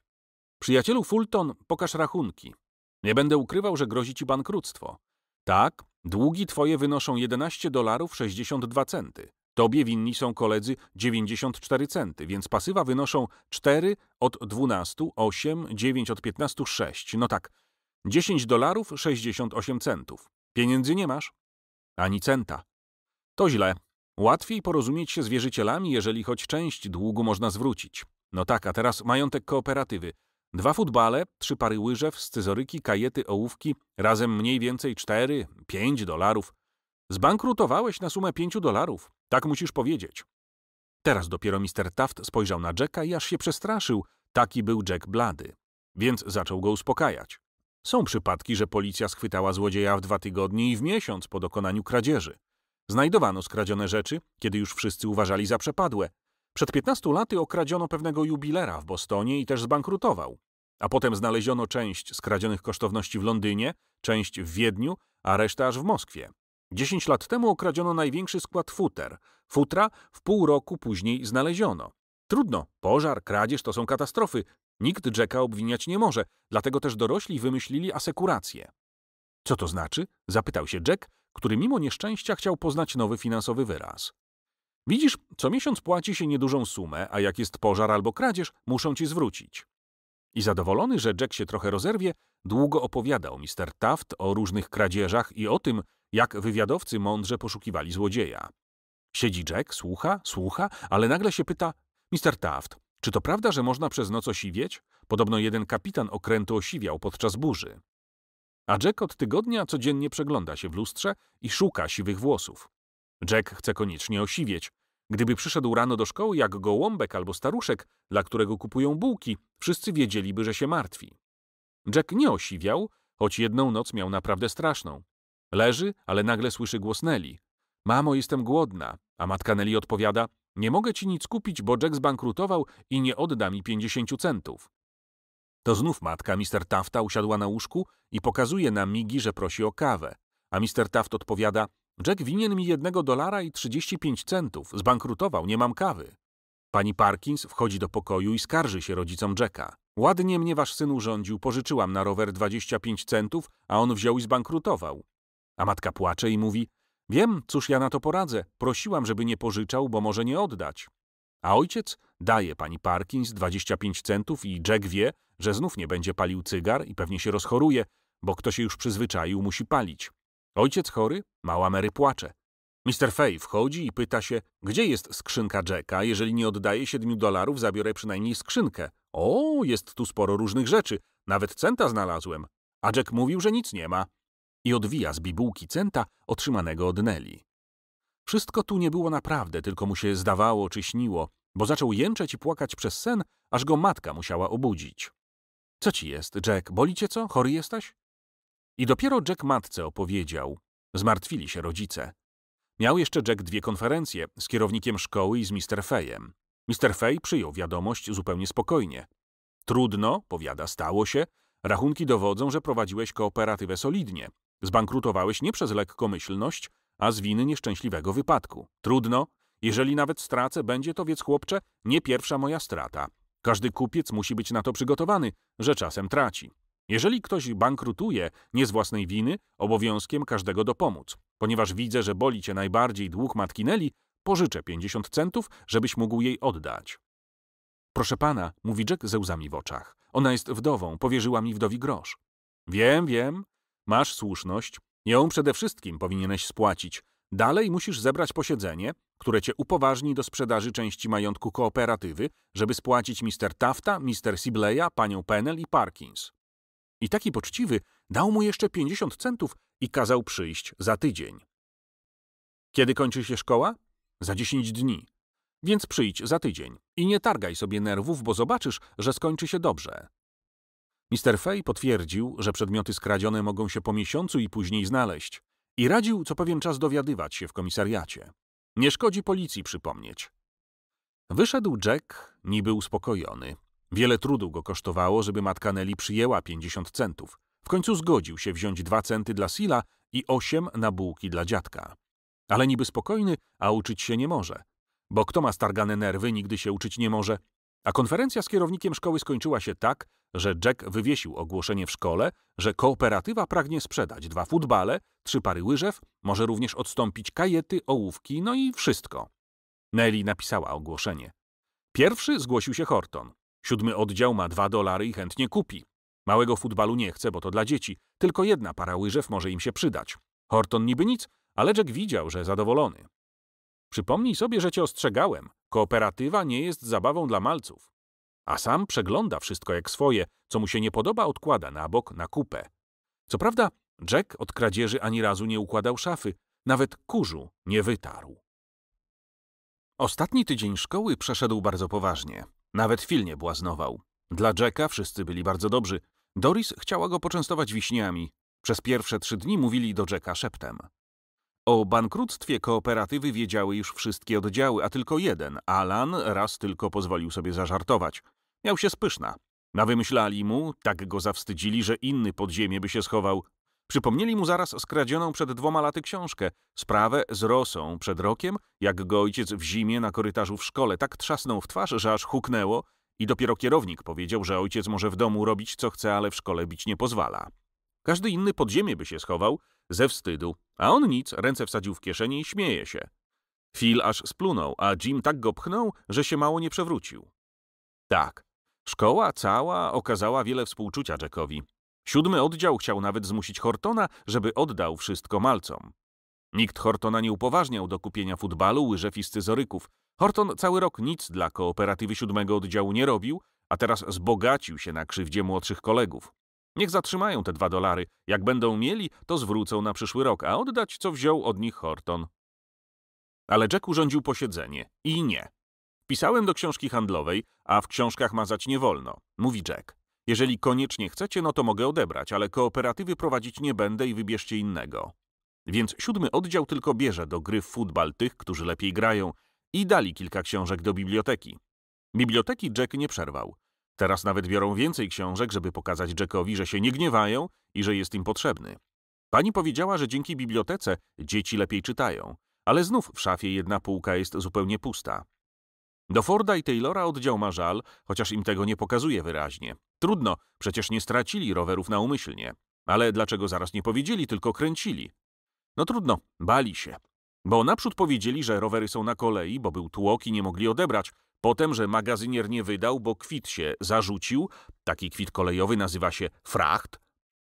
S1: Przyjacielu Fulton, pokaż rachunki. Nie będę ukrywał, że grozi ci bankructwo. Tak, długi twoje wynoszą 11 dolarów 62 centy. Tobie winni są koledzy 94 centy, więc pasywa wynoszą 4 od 12, 8, 9 od 15, 6. No tak, 10 dolarów 68 centów. Pieniędzy nie masz? Ani centa. To źle. Łatwiej porozumieć się z wierzycielami, jeżeli choć część długu można zwrócić. No tak, a teraz majątek kooperatywy. Dwa futbale, trzy pary łyżew, scyzoryki, kajety, ołówki, razem mniej więcej 4, 5 dolarów. Zbankrutowałeś na sumę 5 dolarów. Tak musisz powiedzieć. Teraz dopiero Mr. Taft spojrzał na Jacka i aż się przestraszył. Taki był Jack blady. Więc zaczął go uspokajać. Są przypadki, że policja schwytała złodzieja w dwa tygodnie i w miesiąc po dokonaniu kradzieży. Znajdowano skradzione rzeczy, kiedy już wszyscy uważali za przepadłe. Przed 15 laty okradziono pewnego jubilera w Bostonie i też zbankrutował. A potem znaleziono część skradzionych kosztowności w Londynie, część w Wiedniu, a reszta aż w Moskwie. Dziesięć lat temu okradziono największy skład futer. Futra w pół roku później znaleziono. Trudno, pożar, kradzież to są katastrofy. Nikt Jacka obwiniać nie może, dlatego też dorośli wymyślili asekurację. Co to znaczy? Zapytał się Jack, który mimo nieszczęścia chciał poznać nowy finansowy wyraz. Widzisz, co miesiąc płaci się niedużą sumę, a jak jest pożar albo kradzież, muszą ci zwrócić. I zadowolony, że Jack się trochę rozerwie, długo opowiadał Mr. Taft o różnych kradzieżach i o tym, jak wywiadowcy mądrze poszukiwali złodzieja. Siedzi Jack, słucha, słucha, ale nagle się pyta: Mister Taft, czy to prawda, że można przez noc osiwieć? Podobno jeden kapitan okrętu osiwiał podczas burzy. A Jack od tygodnia codziennie przegląda się w lustrze i szuka siwych włosów. Jack chce koniecznie osiwieć. Gdyby przyszedł rano do szkoły jak gołąbek albo staruszek, dla którego kupują bułki, wszyscy wiedzieliby, że się martwi. Jack nie osiwiał, choć jedną noc miał naprawdę straszną. Leży, ale nagle słyszy głos Nelly. Mamo, jestem głodna. A matka Nelly odpowiada, nie mogę ci nic kupić, bo Jack zbankrutował i nie odda mi pięćdziesięciu centów. To znów matka Mr. Tafta usiadła na łóżku i pokazuje na migi, że prosi o kawę. A Mr. Taft odpowiada, Jack winien mi jednego dolara i 35 centów. Zbankrutował, nie mam kawy. Pani Parkins wchodzi do pokoju i skarży się rodzicom Jacka. Ładnie mnie wasz syn urządził, pożyczyłam na rower 25 centów, a on wziął i zbankrutował. A matka płacze i mówi, wiem, cóż ja na to poradzę, prosiłam, żeby nie pożyczał, bo może nie oddać. A ojciec daje pani Parkins 25 centów i Jack wie, że znów nie będzie palił cygar i pewnie się rozchoruje, bo kto się już przyzwyczaił, musi palić. Ojciec chory, mała Mary płacze. Mr. Fay wchodzi i pyta się, gdzie jest skrzynka Jacka, jeżeli nie oddaje siedmiu dolarów, zabiorę przynajmniej skrzynkę. O, jest tu sporo różnych rzeczy, nawet centa znalazłem. A Jack mówił, że nic nie ma. I odwija z bibułki centa otrzymanego od Nelly. Wszystko tu nie było naprawdę, tylko mu się zdawało czy śniło, bo zaczął jęczeć i płakać przez sen, aż go matka musiała obudzić. Co ci jest, Jack? Boli cię co? Chory jesteś? I dopiero Jack matce opowiedział. Zmartwili się rodzice. Miał jeszcze Jack dwie konferencje z kierownikiem szkoły i z Mr. Fejem. Mr. Fej przyjął wiadomość zupełnie spokojnie. Trudno, powiada, stało się. Rachunki dowodzą, że prowadziłeś kooperatywę solidnie. Zbankrutowałeś nie przez lekkomyślność, a z winy nieszczęśliwego wypadku. Trudno. Jeżeli nawet stracę, będzie to, więc chłopcze, nie pierwsza moja strata. Każdy kupiec musi być na to przygotowany, że czasem traci. Jeżeli ktoś bankrutuje nie z własnej winy, obowiązkiem każdego dopomóc. Ponieważ widzę, że boli cię najbardziej dług matki Nelly, pożyczę 50 centów, żebyś mógł jej oddać. Proszę pana, mówi Jack ze łzami w oczach. Ona jest wdową, powierzyła mi wdowi grosz. Wiem, wiem. Masz słuszność. Ją przede wszystkim powinieneś spłacić. Dalej musisz zebrać posiedzenie, które cię upoważni do sprzedaży części majątku kooperatywy, żeby spłacić Mr. Tafta, Mr. Sibleya, panią Pennell i Parkins. I taki poczciwy dał mu jeszcze 50 centów i kazał przyjść za tydzień. Kiedy kończy się szkoła? Za 10 dni. Więc przyjdź za tydzień i nie targaj sobie nerwów, bo zobaczysz, że skończy się dobrze. Mr. Fay potwierdził, że przedmioty skradzione mogą się po miesiącu i później znaleźć i radził co pewien czas dowiadywać się w komisariacie. Nie szkodzi policji przypomnieć. Wyszedł Jack, niby uspokojony. Wiele trudu go kosztowało, żeby matka Nelly przyjęła 50 centów. W końcu zgodził się wziąć dwa centy dla Sila i osiem na bułki dla dziadka. Ale niby spokojny, a uczyć się nie może. Bo kto ma stargane nerwy, nigdy się uczyć nie może. A konferencja z kierownikiem szkoły skończyła się tak, że Jack wywiesił ogłoszenie w szkole, że kooperatywa pragnie sprzedać dwa futbale, trzy pary łyżew, może również odstąpić kajety, ołówki, no i wszystko. Nelly napisała ogłoszenie. Pierwszy zgłosił się Horton. Siódmy oddział ma dwa dolary i chętnie kupi. Małego futbalu nie chce, bo to dla dzieci. Tylko jedna para łyżew może im się przydać. Horton niby nic, ale Jack widział, że zadowolony. Przypomnij sobie, że cię ostrzegałem. Kooperatywa nie jest zabawą dla malców. A sam przegląda wszystko jak swoje, co mu się nie podoba, odkłada na bok, na kupę. Co prawda, Jack od kradzieży ani razu nie układał szafy, nawet kurzu nie wytarł. Ostatni tydzień szkoły przeszedł bardzo poważnie. Nawet Phil nie błaznował. Dla Jacka wszyscy byli bardzo dobrzy. Doris chciała go poczęstować wiśniami. Przez pierwsze trzy dni mówili do Jacka szeptem. O bankructwie kooperatywy wiedziały już wszystkie oddziały, a tylko jeden, Alan, raz tylko pozwolił sobie zażartować. Miał się spyszna. Nawymyślali mu, tak go zawstydzili, że inny pod ziemię by się schował. Przypomnieli mu zaraz skradzioną przed dwoma laty książkę, sprawę z Rosą przed rokiem, jak go ojciec w zimie na korytarzu w szkole tak trzasnął w twarz, że aż huknęło i dopiero kierownik powiedział, że ojciec może w domu robić co chce, ale w szkole bić nie pozwala. Każdy inny pod ziemię by się schował, ze wstydu, a on nic, ręce wsadził w kieszenie i śmieje się. Phil aż splunął, a Jim tak go pchnął, że się mało nie przewrócił. Tak, szkoła cała okazała wiele współczucia Jackowi. Siódmy oddział chciał nawet zmusić Hortona, żeby oddał wszystko malcom. Nikt Hortona nie upoważniał do kupienia futbalu, łyżew i scyzoryków. Horton cały rok nic dla kooperatywy siódmego oddziału nie robił, a teraz zbogacił się na krzywdzie młodszych kolegów. Niech zatrzymają te dwa dolary. Jak będą mieli, to zwrócą na przyszły rok, a oddać, co wziął od nich Horton. Ale Jack urządził posiedzenie. I nie. Pisałem do książki handlowej, a w książkach mazać nie wolno, mówi Jack. Jeżeli koniecznie chcecie, no to mogę odebrać, ale kooperatywy prowadzić nie będę i wybierzcie innego. Więc siódmy oddział tylko bierze do gry w futbal tych, którzy lepiej grają i dali kilka książek do biblioteki. Biblioteki Jack nie przerwał. Teraz nawet biorą więcej książek, żeby pokazać Jackowi, że się nie gniewają i że jest im potrzebny. Pani powiedziała, że dzięki bibliotece dzieci lepiej czytają, ale znów w szafie jedna półka jest zupełnie pusta. Do Forda i Taylora oddział ma żal, chociaż im tego nie pokazuje wyraźnie. Trudno, przecież nie stracili rowerów naumyślnie. Ale dlaczego zaraz nie powiedzieli, tylko kręcili? No trudno, bali się. Bo naprzód powiedzieli, że rowery są na kolei, bo był tłok i nie mogli odebrać. Potem, że magazynier nie wydał, bo kwit się zarzucił. Taki kwit kolejowy nazywa się fracht.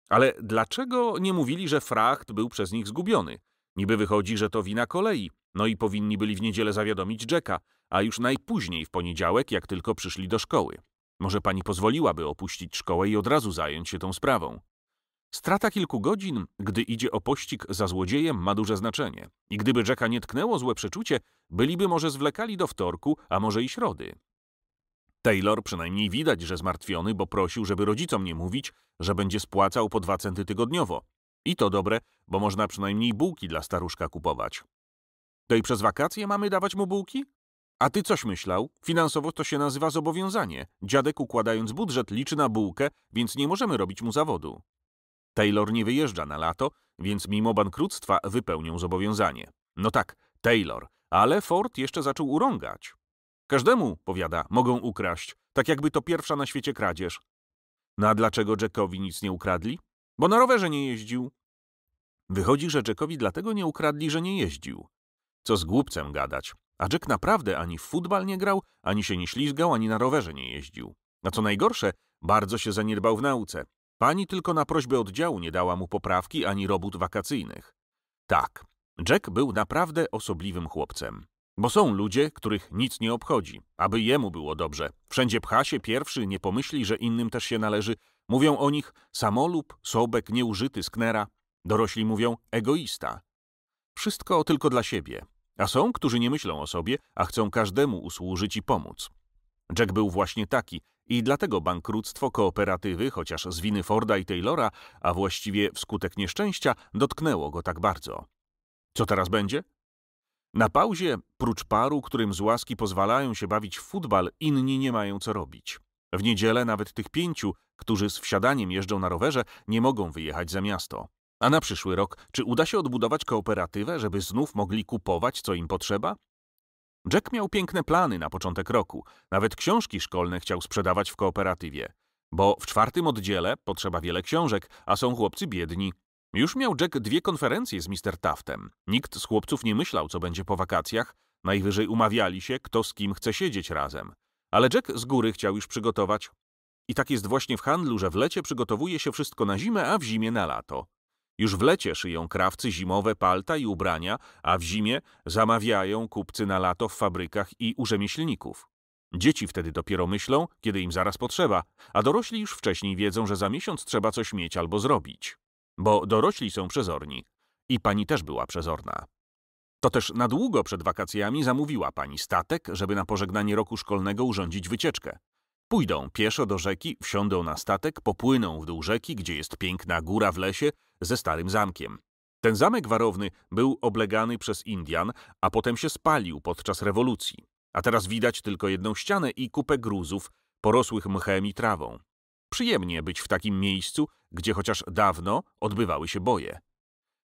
S1: Ale dlaczego nie mówili, że fracht był przez nich zgubiony? Niby wychodzi, że to wina kolei. No i powinni byli w niedzielę zawiadomić Jacka, a już najpóźniej w poniedziałek, jak tylko przyszli do szkoły. Może pani pozwoliłaby opuścić szkołę i od razu zająć się tą sprawą. Strata kilku godzin, gdy idzie o pościg za złodziejem, ma duże znaczenie. I gdyby Jacka nie tknęło złe przeczucie, byliby może zwlekali do wtorku, a może i środy. Taylor przynajmniej widać, że zmartwiony, bo prosił, żeby rodzicom nie mówić, że będzie spłacał po dwa centy tygodniowo. I to dobre, bo można przynajmniej bułki dla staruszka kupować. To i przez wakacje mamy dawać mu bułki? A ty coś myślał? Finansowo to się nazywa zobowiązanie. Dziadek układając budżet liczy na bułkę, więc nie możemy robić mu zawodu. Taylor nie wyjeżdża na lato, więc mimo bankructwa wypełnią zobowiązanie. No tak, Taylor, ale Ford jeszcze zaczął urągać. Każdemu, powiada, mogą ukraść, tak jakby to pierwsza na świecie kradzież. No a dlaczego Jackowi nic nie ukradli? Bo na rowerze nie jeździł. Wychodzi, że Jackowi dlatego nie ukradli, że nie jeździł. Co z głupcem gadać. A Jack naprawdę ani w futbal nie grał, ani się nie ślizgał, ani na rowerze nie jeździł. A co najgorsze, bardzo się zaniedbał w nauce. Pani tylko na prośbę oddziału nie dała mu poprawki ani robót wakacyjnych. Tak, Jack był naprawdę osobliwym chłopcem. Bo są ludzie, których nic nie obchodzi. Aby jemu było dobrze. Wszędzie pcha się pierwszy, nie pomyśli, że innym też się należy. Mówią o nich samolub, sobek, nieużyty, sknera. Dorośli mówią egoista. Wszystko tylko dla siebie. A są, którzy nie myślą o sobie, a chcą każdemu usłużyć i pomóc. Jack był właśnie taki i dlatego bankructwo kooperatywy, chociaż z winy Forda i Taylora, a właściwie wskutek nieszczęścia, dotknęło go tak bardzo. Co teraz będzie? Na pauzie, prócz paru, którym z łaski pozwalają się bawić w futbal, inni nie mają co robić. W niedzielę nawet tych pięciu, którzy z wsiadaniem jeżdżą na rowerze, nie mogą wyjechać za miasto. A na przyszły rok, czy uda się odbudować kooperatywę, żeby znów mogli kupować, co im potrzeba? Jack miał piękne plany na początek roku. Nawet książki szkolne chciał sprzedawać w kooperatywie. Bo w czwartym oddziale potrzeba wiele książek, a są chłopcy biedni. Już miał Jack dwie konferencje z Mr. Taftem. Nikt z chłopców nie myślał, co będzie po wakacjach. Najwyżej umawiali się, kto z kim chce siedzieć razem. Ale Jack z góry chciał już przygotować. I tak jest właśnie w handlu, że w lecie przygotowuje się wszystko na zimę, a w zimie na lato. Już w lecie szyją krawcy zimowe palta i ubrania, a w zimie zamawiają kupcy na lato w fabrykach i u rzemieślników. Dzieci wtedy dopiero myślą, kiedy im zaraz potrzeba, a dorośli już wcześniej wiedzą, że za miesiąc trzeba coś mieć albo zrobić. Bo dorośli są przezorni. I pani też była przezorna. To też na długo przed wakacjami zamówiła pani statek, żeby na pożegnanie roku szkolnego urządzić wycieczkę. Pójdą pieszo do rzeki, wsiądą na statek, popłyną w dół rzeki, gdzie jest piękna góra w lesie ze starym zamkiem. Ten zamek warowny był oblegany przez Indian, a potem się spalił podczas rewolucji. A teraz widać tylko jedną ścianę i kupę gruzów, porosłych mchem i trawą. Przyjemnie być w takim miejscu, gdzie chociaż dawno odbywały się boje.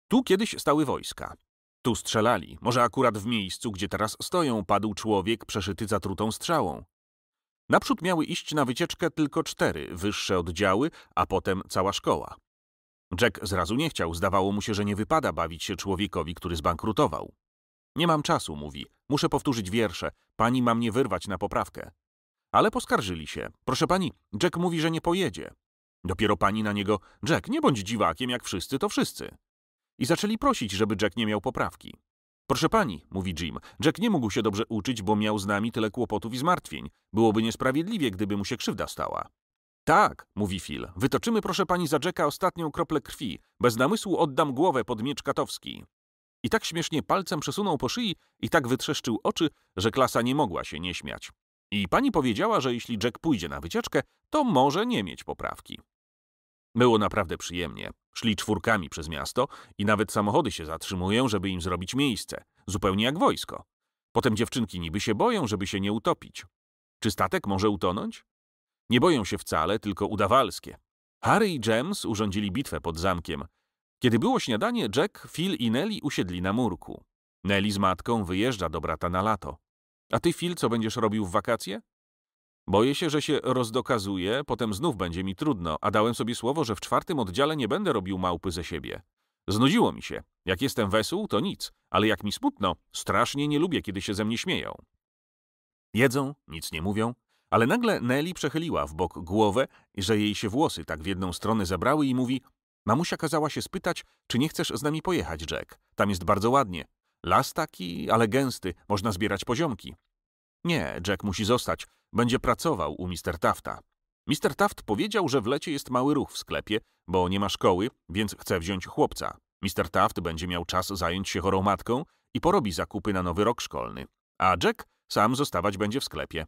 S1: Tu kiedyś stały wojska. Tu strzelali. Może akurat w miejscu, gdzie teraz stoją, padł człowiek przeszyty zatrutą strzałą. Naprzód miały iść na wycieczkę tylko cztery wyższe oddziały, a potem cała szkoła. Jack zrazu nie chciał, zdawało mu się, że nie wypada bawić się człowiekowi, który zbankrutował. Nie mam czasu, mówi. Muszę powtórzyć wiersze. Pani ma mnie wyrwać na poprawkę. Ale poskarżyli się. Proszę pani, Jack mówi, że nie pojedzie. Dopiero pani na niego, Jack, nie bądź dziwakiem, jak wszyscy, to wszyscy. I zaczęli prosić, żeby Jack nie miał poprawki. Proszę pani, mówi Jim, Jack nie mógł się dobrze uczyć, bo miał z nami tyle kłopotów i zmartwień. Byłoby niesprawiedliwie, gdyby mu się krzywda stała. Tak, mówi Phil, wytoczymy proszę pani za Jacka ostatnią kroplę krwi. Bez namysłu oddam głowę pod miecz katowski. I tak śmiesznie palcem przesunął po szyi i tak wytrzeszczył oczy, że klasa nie mogła się nie śmiać. I pani powiedziała, że jeśli Jack pójdzie na wycieczkę, to może nie mieć poprawki. Było naprawdę przyjemnie. Szli czwórkami przez miasto i nawet samochody się zatrzymują, żeby im zrobić miejsce. Zupełnie jak wojsko. Potem dziewczynki niby się boją, żeby się nie utopić. Czy statek może utonąć? Nie boją się wcale, tylko udawalskie. Harry i James urządzili bitwę pod zamkiem. Kiedy było śniadanie, Jack, Phil i Nelly usiedli na murku. Nelly z matką wyjeżdża do brata na lato. A ty, Phil, co będziesz robił w wakacje? Boję się, że się rozdokazuje, potem znów będzie mi trudno, a dałem sobie słowo, że w czwartym oddziale nie będę robił małpy ze siebie. Znudziło mi się. Jak jestem wesół, to nic, ale jak mi smutno, strasznie nie lubię, kiedy się ze mnie śmieją. Jedzą, nic nie mówią, ale nagle Nelly przechyliła w bok głowę, że jej się włosy tak w jedną stronę zabrały i mówi Mamusia kazała się spytać, czy nie chcesz z nami pojechać, Jack. Tam jest bardzo ładnie. Las taki, ale gęsty, można zbierać poziomki. Nie, Jack musi zostać. Będzie pracował u Mr. Tafta. Mr. Taft powiedział, że w lecie jest mały ruch w sklepie, bo nie ma szkoły, więc chce wziąć chłopca. Mr. Taft będzie miał czas zająć się chorą matką i porobi zakupy na nowy rok szkolny. A Jack sam zostawać będzie w sklepie.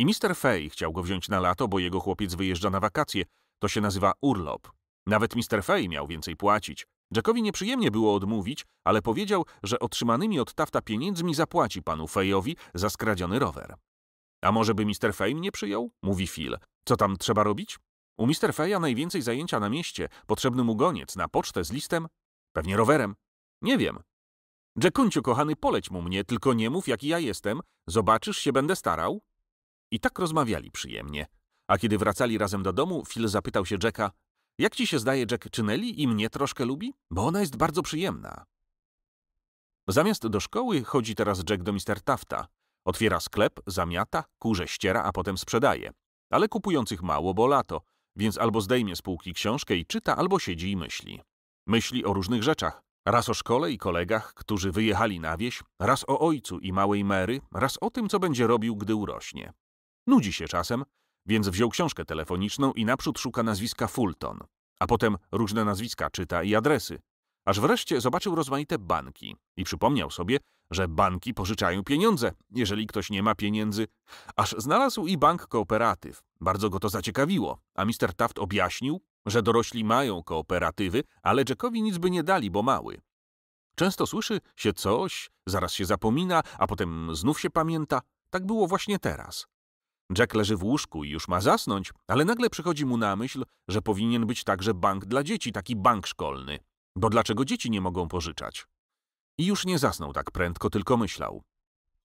S1: I Mr. Fay chciał go wziąć na lato, bo jego chłopiec wyjeżdża na wakacje. To się nazywa urlop. Nawet Mr. Fay miał więcej płacić. Jackowi nieprzyjemnie było odmówić, ale powiedział, że otrzymanymi od Tafta pieniędzmi zapłaci panu Fayowi za skradziony rower. A może by Mr. Fay nie przyjął? Mówi Phil. Co tam trzeba robić? U Mr. Feja najwięcej zajęcia na mieście. Potrzebny mu goniec na pocztę z listem? Pewnie rowerem. Nie wiem. Jackunciu, kochany, poleć mu mnie, tylko nie mów, jaki ja jestem. Zobaczysz, się będę starał. I tak rozmawiali przyjemnie. A kiedy wracali razem do domu, Phil zapytał się Jacka, jak ci się zdaje, Jack, czy Nelly i mnie troszkę lubi? Bo ona jest bardzo przyjemna. Zamiast do szkoły chodzi teraz Jack do Mr. Tafta. Otwiera sklep, zamiata, kurze ściera, a potem sprzedaje. Ale kupujących mało, bo lato, więc albo zdejmie z półki książkę i czyta, albo siedzi i myśli. Myśli o różnych rzeczach. Raz o szkole i kolegach, którzy wyjechali na wieś, raz o ojcu i małej Mary, raz o tym, co będzie robił, gdy urośnie. Nudzi się czasem, więc wziął książkę telefoniczną i naprzód szuka nazwiska Fulton, a potem różne nazwiska czyta i adresy. Aż wreszcie zobaczył rozmaite banki i przypomniał sobie, że banki pożyczają pieniądze, jeżeli ktoś nie ma pieniędzy. Aż znalazł i bank kooperatyw. Bardzo go to zaciekawiło, a Mr. Taft objaśnił, że dorośli mają kooperatywy, ale Jackowi nic by nie dali, bo mały. Często słyszy się coś, zaraz się zapomina, a potem znów się pamięta. Tak było właśnie teraz. Jack leży w łóżku i już ma zasnąć, ale nagle przychodzi mu na myśl, że powinien być także bank dla dzieci, taki bank szkolny. Bo dlaczego dzieci nie mogą pożyczać? I już nie zasnął tak prędko, tylko myślał.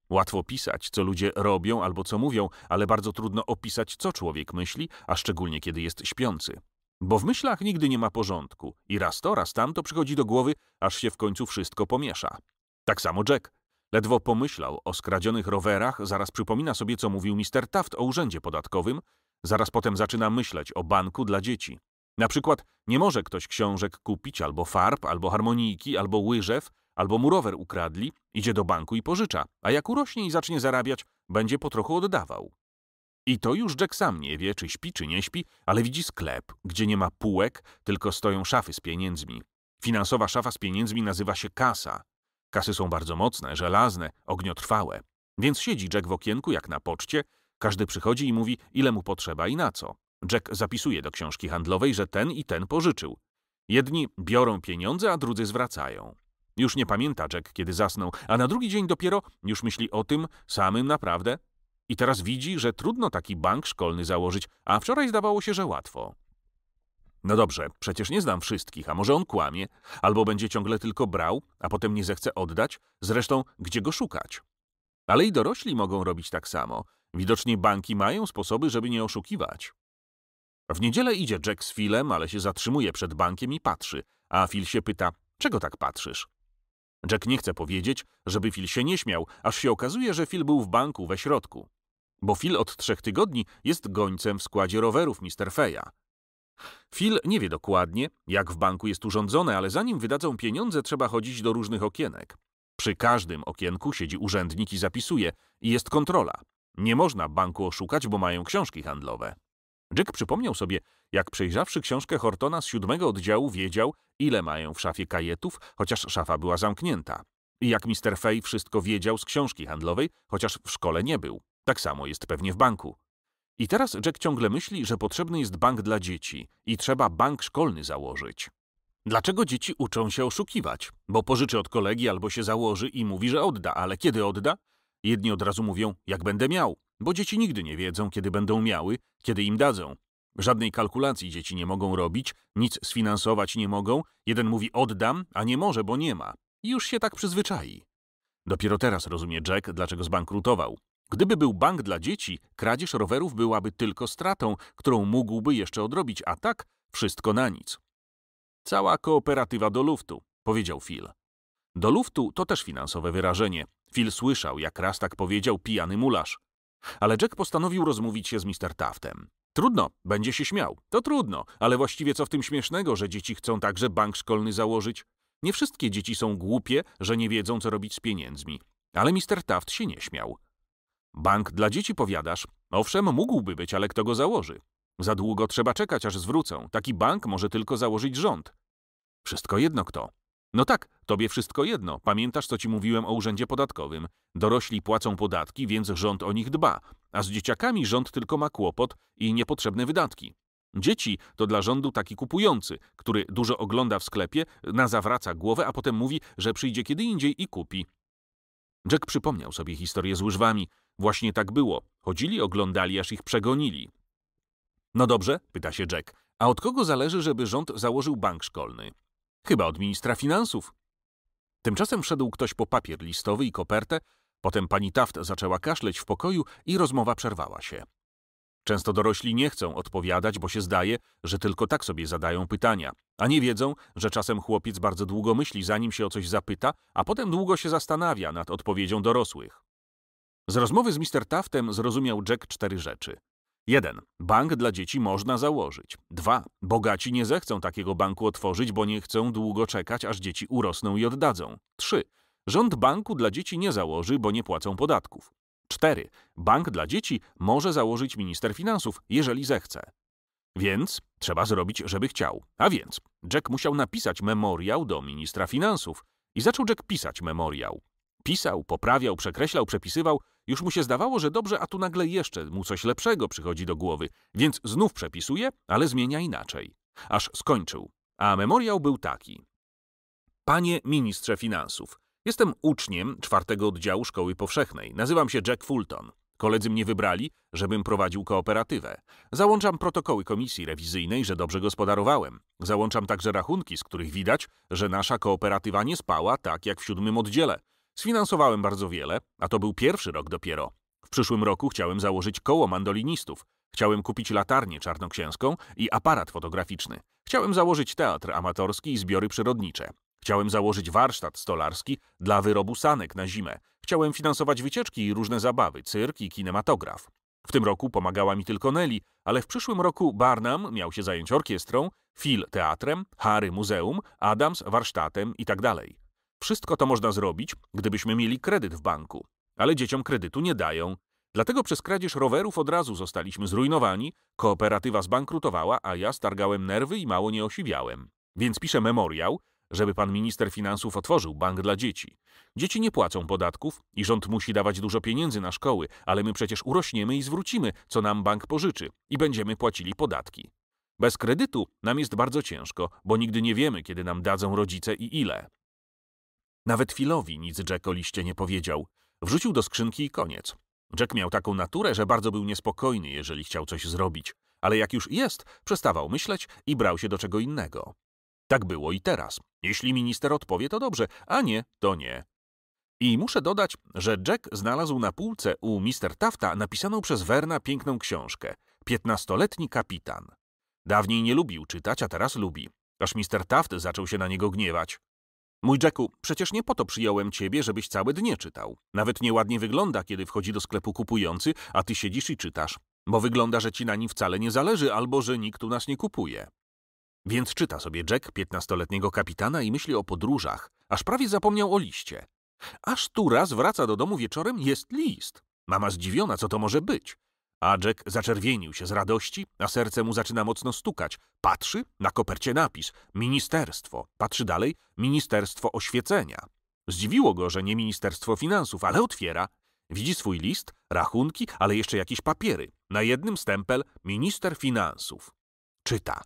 S1: Łatwo pisać, co ludzie robią albo co mówią, ale bardzo trudno opisać, co człowiek myśli, a szczególnie kiedy jest śpiący. Bo w myślach nigdy nie ma porządku i raz to, raz tamto przychodzi do głowy, aż się w końcu wszystko pomiesza. Tak samo Jack. Ledwo pomyślał o skradzionych rowerach, zaraz przypomina sobie, co mówił Mr. Taft o urzędzie podatkowym, zaraz potem zaczyna myśleć o banku dla dzieci. Na przykład nie może ktoś książek kupić, albo farb, albo harmonijki, albo łyżew, albo mu rower ukradli, idzie do banku i pożycza, a jak urośnie i zacznie zarabiać, będzie po trochu oddawał. I to już Jack sam nie wie, czy śpi, czy nie śpi, ale widzi sklep, gdzie nie ma półek, tylko stoją szafy z pieniędzmi. Finansowa szafa z pieniędzmi nazywa się kasa. Kasy są bardzo mocne, żelazne, ogniotrwałe. Więc siedzi Jack w okienku jak na poczcie, każdy przychodzi i mówi, ile mu potrzeba i na co. Jack zapisuje do książki handlowej, że ten i ten pożyczył. Jedni biorą pieniądze, a drudzy zwracają. Już nie pamięta Jack, kiedy zasnął, a na drugi dzień dopiero już myśli o tym samym naprawdę. I teraz widzi, że trudno taki bank szkolny założyć, a wczoraj zdawało się, że łatwo. No dobrze, przecież nie znam wszystkich, a może on kłamie, albo będzie ciągle tylko brał, a potem nie zechce oddać, zresztą gdzie go szukać? Ale i dorośli mogą robić tak samo. Widocznie banki mają sposoby, żeby nie oszukiwać. W niedzielę idzie Jack z Philem, ale się zatrzymuje przed bankiem i patrzy, a Phil się pyta, czego tak patrzysz? Jack nie chce powiedzieć, żeby Phil się nie śmiał, aż się okazuje, że Phil był w banku we środku. Bo Phil od trzech tygodni jest gońcem w składzie rowerów Mr. Feja. Phil nie wie dokładnie, jak w banku jest urządzone, ale zanim wydadzą pieniądze, trzeba chodzić do różnych okienek. Przy każdym okienku siedzi urzędnik i zapisuje, i jest kontrola. Nie można banku oszukać, bo mają książki handlowe. Jack przypomniał sobie, jak przejrzawszy książkę Hortona z siódmego oddziału wiedział, ile mają w szafie kajetów, chociaż szafa była zamknięta. I jak Mr. Fay wszystko wiedział z książki handlowej, chociaż w szkole nie był. Tak samo jest pewnie w banku. I teraz Jack ciągle myśli, że potrzebny jest bank dla dzieci i trzeba bank szkolny założyć. Dlaczego dzieci uczą się oszukiwać? Bo pożyczy od kolegi albo się założy i mówi, że odda, ale kiedy odda? Jedni od razu mówią, jak będę miał, bo dzieci nigdy nie wiedzą, kiedy będą miały, kiedy im dadzą. Żadnej kalkulacji dzieci nie mogą robić, nic sfinansować nie mogą. Jeden mówi oddam, a nie może, bo nie ma. I już się tak przyzwyczai. Dopiero teraz rozumie Jack, dlaczego zbankrutował. Gdyby był bank dla dzieci, kradzież rowerów byłaby tylko stratą, którą mógłby jeszcze odrobić, a tak wszystko na nic. Cała kooperatywa do luftu, powiedział Phil. Do luftu to też finansowe wyrażenie. Phil słyszał, jak raz tak powiedział pijany mularz. Ale Jack postanowił rozmówić się z Mr. Taftem. Trudno, będzie się śmiał. To trudno, ale właściwie co w tym śmiesznego, że dzieci chcą także bank szkolny założyć? Nie wszystkie dzieci są głupie, że nie wiedzą, co robić z pieniędzmi. Ale Mr. Taft się nie śmiał. Bank dla dzieci powiadasz? Owszem, mógłby być, ale kto go założy? Za długo trzeba czekać, aż zwrócą. Taki bank może tylko założyć rząd. Wszystko jedno kto. No tak, tobie wszystko jedno. Pamiętasz, co ci mówiłem o urzędzie podatkowym? Dorośli płacą podatki, więc rząd o nich dba. A z dzieciakami rząd tylko ma kłopot i niepotrzebne wydatki. Dzieci to dla rządu taki kupujący, który dużo ogląda w sklepie, na zawraca głowę, a potem mówi, że przyjdzie kiedy indziej i kupi. Jack przypomniał sobie historię z łyżwami. Właśnie tak było. Chodzili, oglądali, aż ich przegonili. No dobrze, pyta się Jack, a od kogo zależy, żeby rząd założył bank szkolny? Chyba od ministra finansów. Tymczasem wszedł ktoś po papier listowy i kopertę, potem pani Taft zaczęła kaszleć w pokoju i rozmowa przerwała się. Często dorośli nie chcą odpowiadać, bo się zdaje, że tylko tak sobie zadają pytania, a nie wiedzą, że czasem chłopiec bardzo długo myśli, zanim się o coś zapyta, a potem długo się zastanawia nad odpowiedzią dorosłych. Z rozmowy z Mr. Taftem zrozumiał Jack cztery rzeczy. 1. Bank dla dzieci można założyć. 2. Bogaci nie zechcą takiego banku otworzyć, bo nie chcą długo czekać, aż dzieci urosną i oddadzą. 3. Rząd banku dla dzieci nie założy, bo nie płacą podatków. 4. Bank dla dzieci może założyć minister finansów, jeżeli zechce. Więc trzeba zrobić, żeby chciał. A więc Jack musiał napisać memoriał do ministra finansów. I zaczął Jack pisać memoriał. Pisał, poprawiał, przekreślał, przepisywał. Już mu się zdawało, że dobrze, a tu nagle jeszcze mu coś lepszego przychodzi do głowy. Więc znów przepisuje, ale zmienia inaczej. Aż skończył. A memoriał był taki. Panie ministrze finansów, Jestem uczniem czwartego oddziału szkoły powszechnej. Nazywam się Jack Fulton. Koledzy mnie wybrali, żebym prowadził kooperatywę. Załączam protokoły komisji rewizyjnej, że dobrze gospodarowałem. Załączam także rachunki, z których widać, że nasza kooperatywa nie spała tak jak w siódmym oddziale. Sfinansowałem bardzo wiele, a to był pierwszy rok dopiero. W przyszłym roku chciałem założyć koło mandolinistów. Chciałem kupić latarnię czarnoksięską i aparat fotograficzny. Chciałem założyć teatr amatorski i zbiory przyrodnicze. Chciałem założyć warsztat stolarski dla wyrobu sanek na zimę. Chciałem finansować wycieczki i różne zabawy, cyrk i kinematograf. W tym roku pomagała mi tylko Nelly, ale w przyszłym roku Barnum miał się zająć orkiestrą, Phil teatrem, Harry muzeum, Adams warsztatem itd. Wszystko to można zrobić, gdybyśmy mieli kredyt w banku. Ale dzieciom kredytu nie dają. Dlatego przez kradzież rowerów od razu zostaliśmy zrujnowani, kooperatywa zbankrutowała, a ja stargałem nerwy i mało nie osiwiałem. Więc piszę memoriał, żeby pan minister finansów otworzył bank dla dzieci. Dzieci nie płacą podatków i rząd musi dawać dużo pieniędzy na szkoły, ale my przecież urośniemy i zwrócimy, co nam bank pożyczy i będziemy płacili podatki. Bez kredytu nam jest bardzo ciężko, bo nigdy nie wiemy, kiedy nam dadzą rodzice i ile. Nawet Philowi nic Jack o liście nie powiedział. Wrzucił do skrzynki i koniec. Jack miał taką naturę, że bardzo był niespokojny, jeżeli chciał coś zrobić, ale jak już jest, przestawał myśleć i brał się do czego innego. Tak było i teraz. Jeśli minister odpowie, to dobrze, a nie, to nie. I muszę dodać, że Jack znalazł na półce u Mr. Tafta napisaną przez Werna piękną książkę Piętnastoletni kapitan. Dawniej nie lubił czytać, a teraz lubi. Aż Mr. Taft zaczął się na niego gniewać. Mój Jacku, przecież nie po to przyjąłem ciebie, żebyś całe dnie czytał. Nawet nieładnie wygląda, kiedy wchodzi do sklepu kupujący, a ty siedzisz i czytasz. Bo wygląda, że ci na nim wcale nie zależy, albo że nikt u nas nie kupuje. Więc czyta sobie Jack piętnastoletniego kapitana i myśli o podróżach, aż prawie zapomniał o liście. Aż tu raz wraca do domu wieczorem, jest list. Mama zdziwiona, co to może być. A Jack zaczerwienił się z radości, a serce mu zaczyna mocno stukać. Patrzy, na kopercie napis Ministerstwo. Patrzy dalej Ministerstwo Oświecenia. Zdziwiło go, że nie Ministerstwo Finansów, ale otwiera. Widzi swój list, rachunki, ale jeszcze jakieś papiery. Na jednym stempel Minister Finansów. Czyta.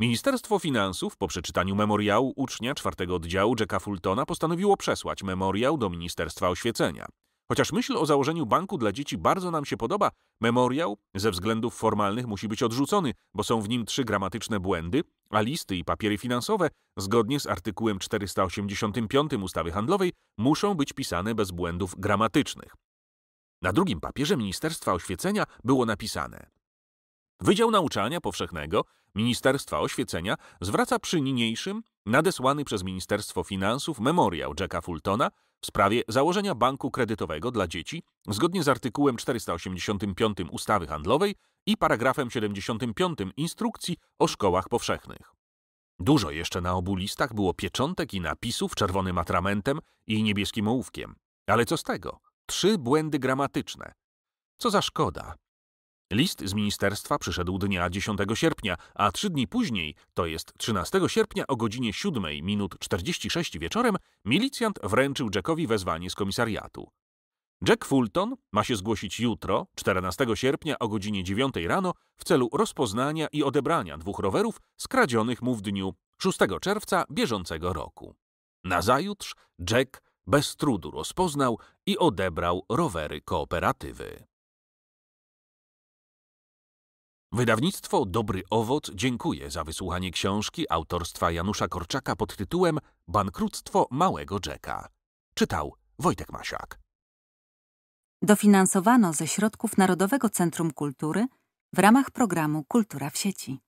S1: Ministerstwo Finansów po przeczytaniu memoriału ucznia czwartego oddziału Jacka Fultona postanowiło przesłać memoriał do Ministerstwa Oświecenia. Chociaż myśl o założeniu banku dla dzieci bardzo nam się podoba, memoriał ze względów formalnych musi być odrzucony, bo są w nim trzy gramatyczne błędy, a listy i papiery finansowe, zgodnie z artykułem 485 ustawy handlowej, muszą być pisane bez błędów gramatycznych. Na drugim papierze Ministerstwa Oświecenia było napisane Wydział Nauczania Powszechnego Ministerstwa Oświecenia zwraca przy niniejszym nadesłany przez Ministerstwo Finansów memoriał Jacka Fultona w sprawie założenia banku kredytowego dla dzieci zgodnie z artykułem 485 ustawy handlowej i paragrafem 75 instrukcji o szkołach powszechnych. Dużo jeszcze na obu listach było pieczątek i napisów czerwonym atramentem i niebieskim ołówkiem. Ale co z tego? Trzy błędy gramatyczne. Co za szkoda. List z ministerstwa przyszedł dnia 10 sierpnia, a trzy dni później, to jest 13 sierpnia o godzinie 7 minut 46 wieczorem, milicjant wręczył Jackowi wezwanie z komisariatu. Jack Fulton ma się zgłosić jutro, 14 sierpnia o godzinie 9 rano w celu rozpoznania i odebrania dwóch rowerów skradzionych mu w dniu 6 czerwca bieżącego roku. Nazajutrz Jack bez trudu rozpoznał i odebrał rowery kooperatywy. Wydawnictwo Dobry Owoc dziękuję za wysłuchanie książki autorstwa Janusza Korczaka pod tytułem Bankructwo Małego Jacka. Czytał Wojtek Masiak.
S2: Dofinansowano ze środków Narodowego Centrum Kultury w ramach programu Kultura w sieci.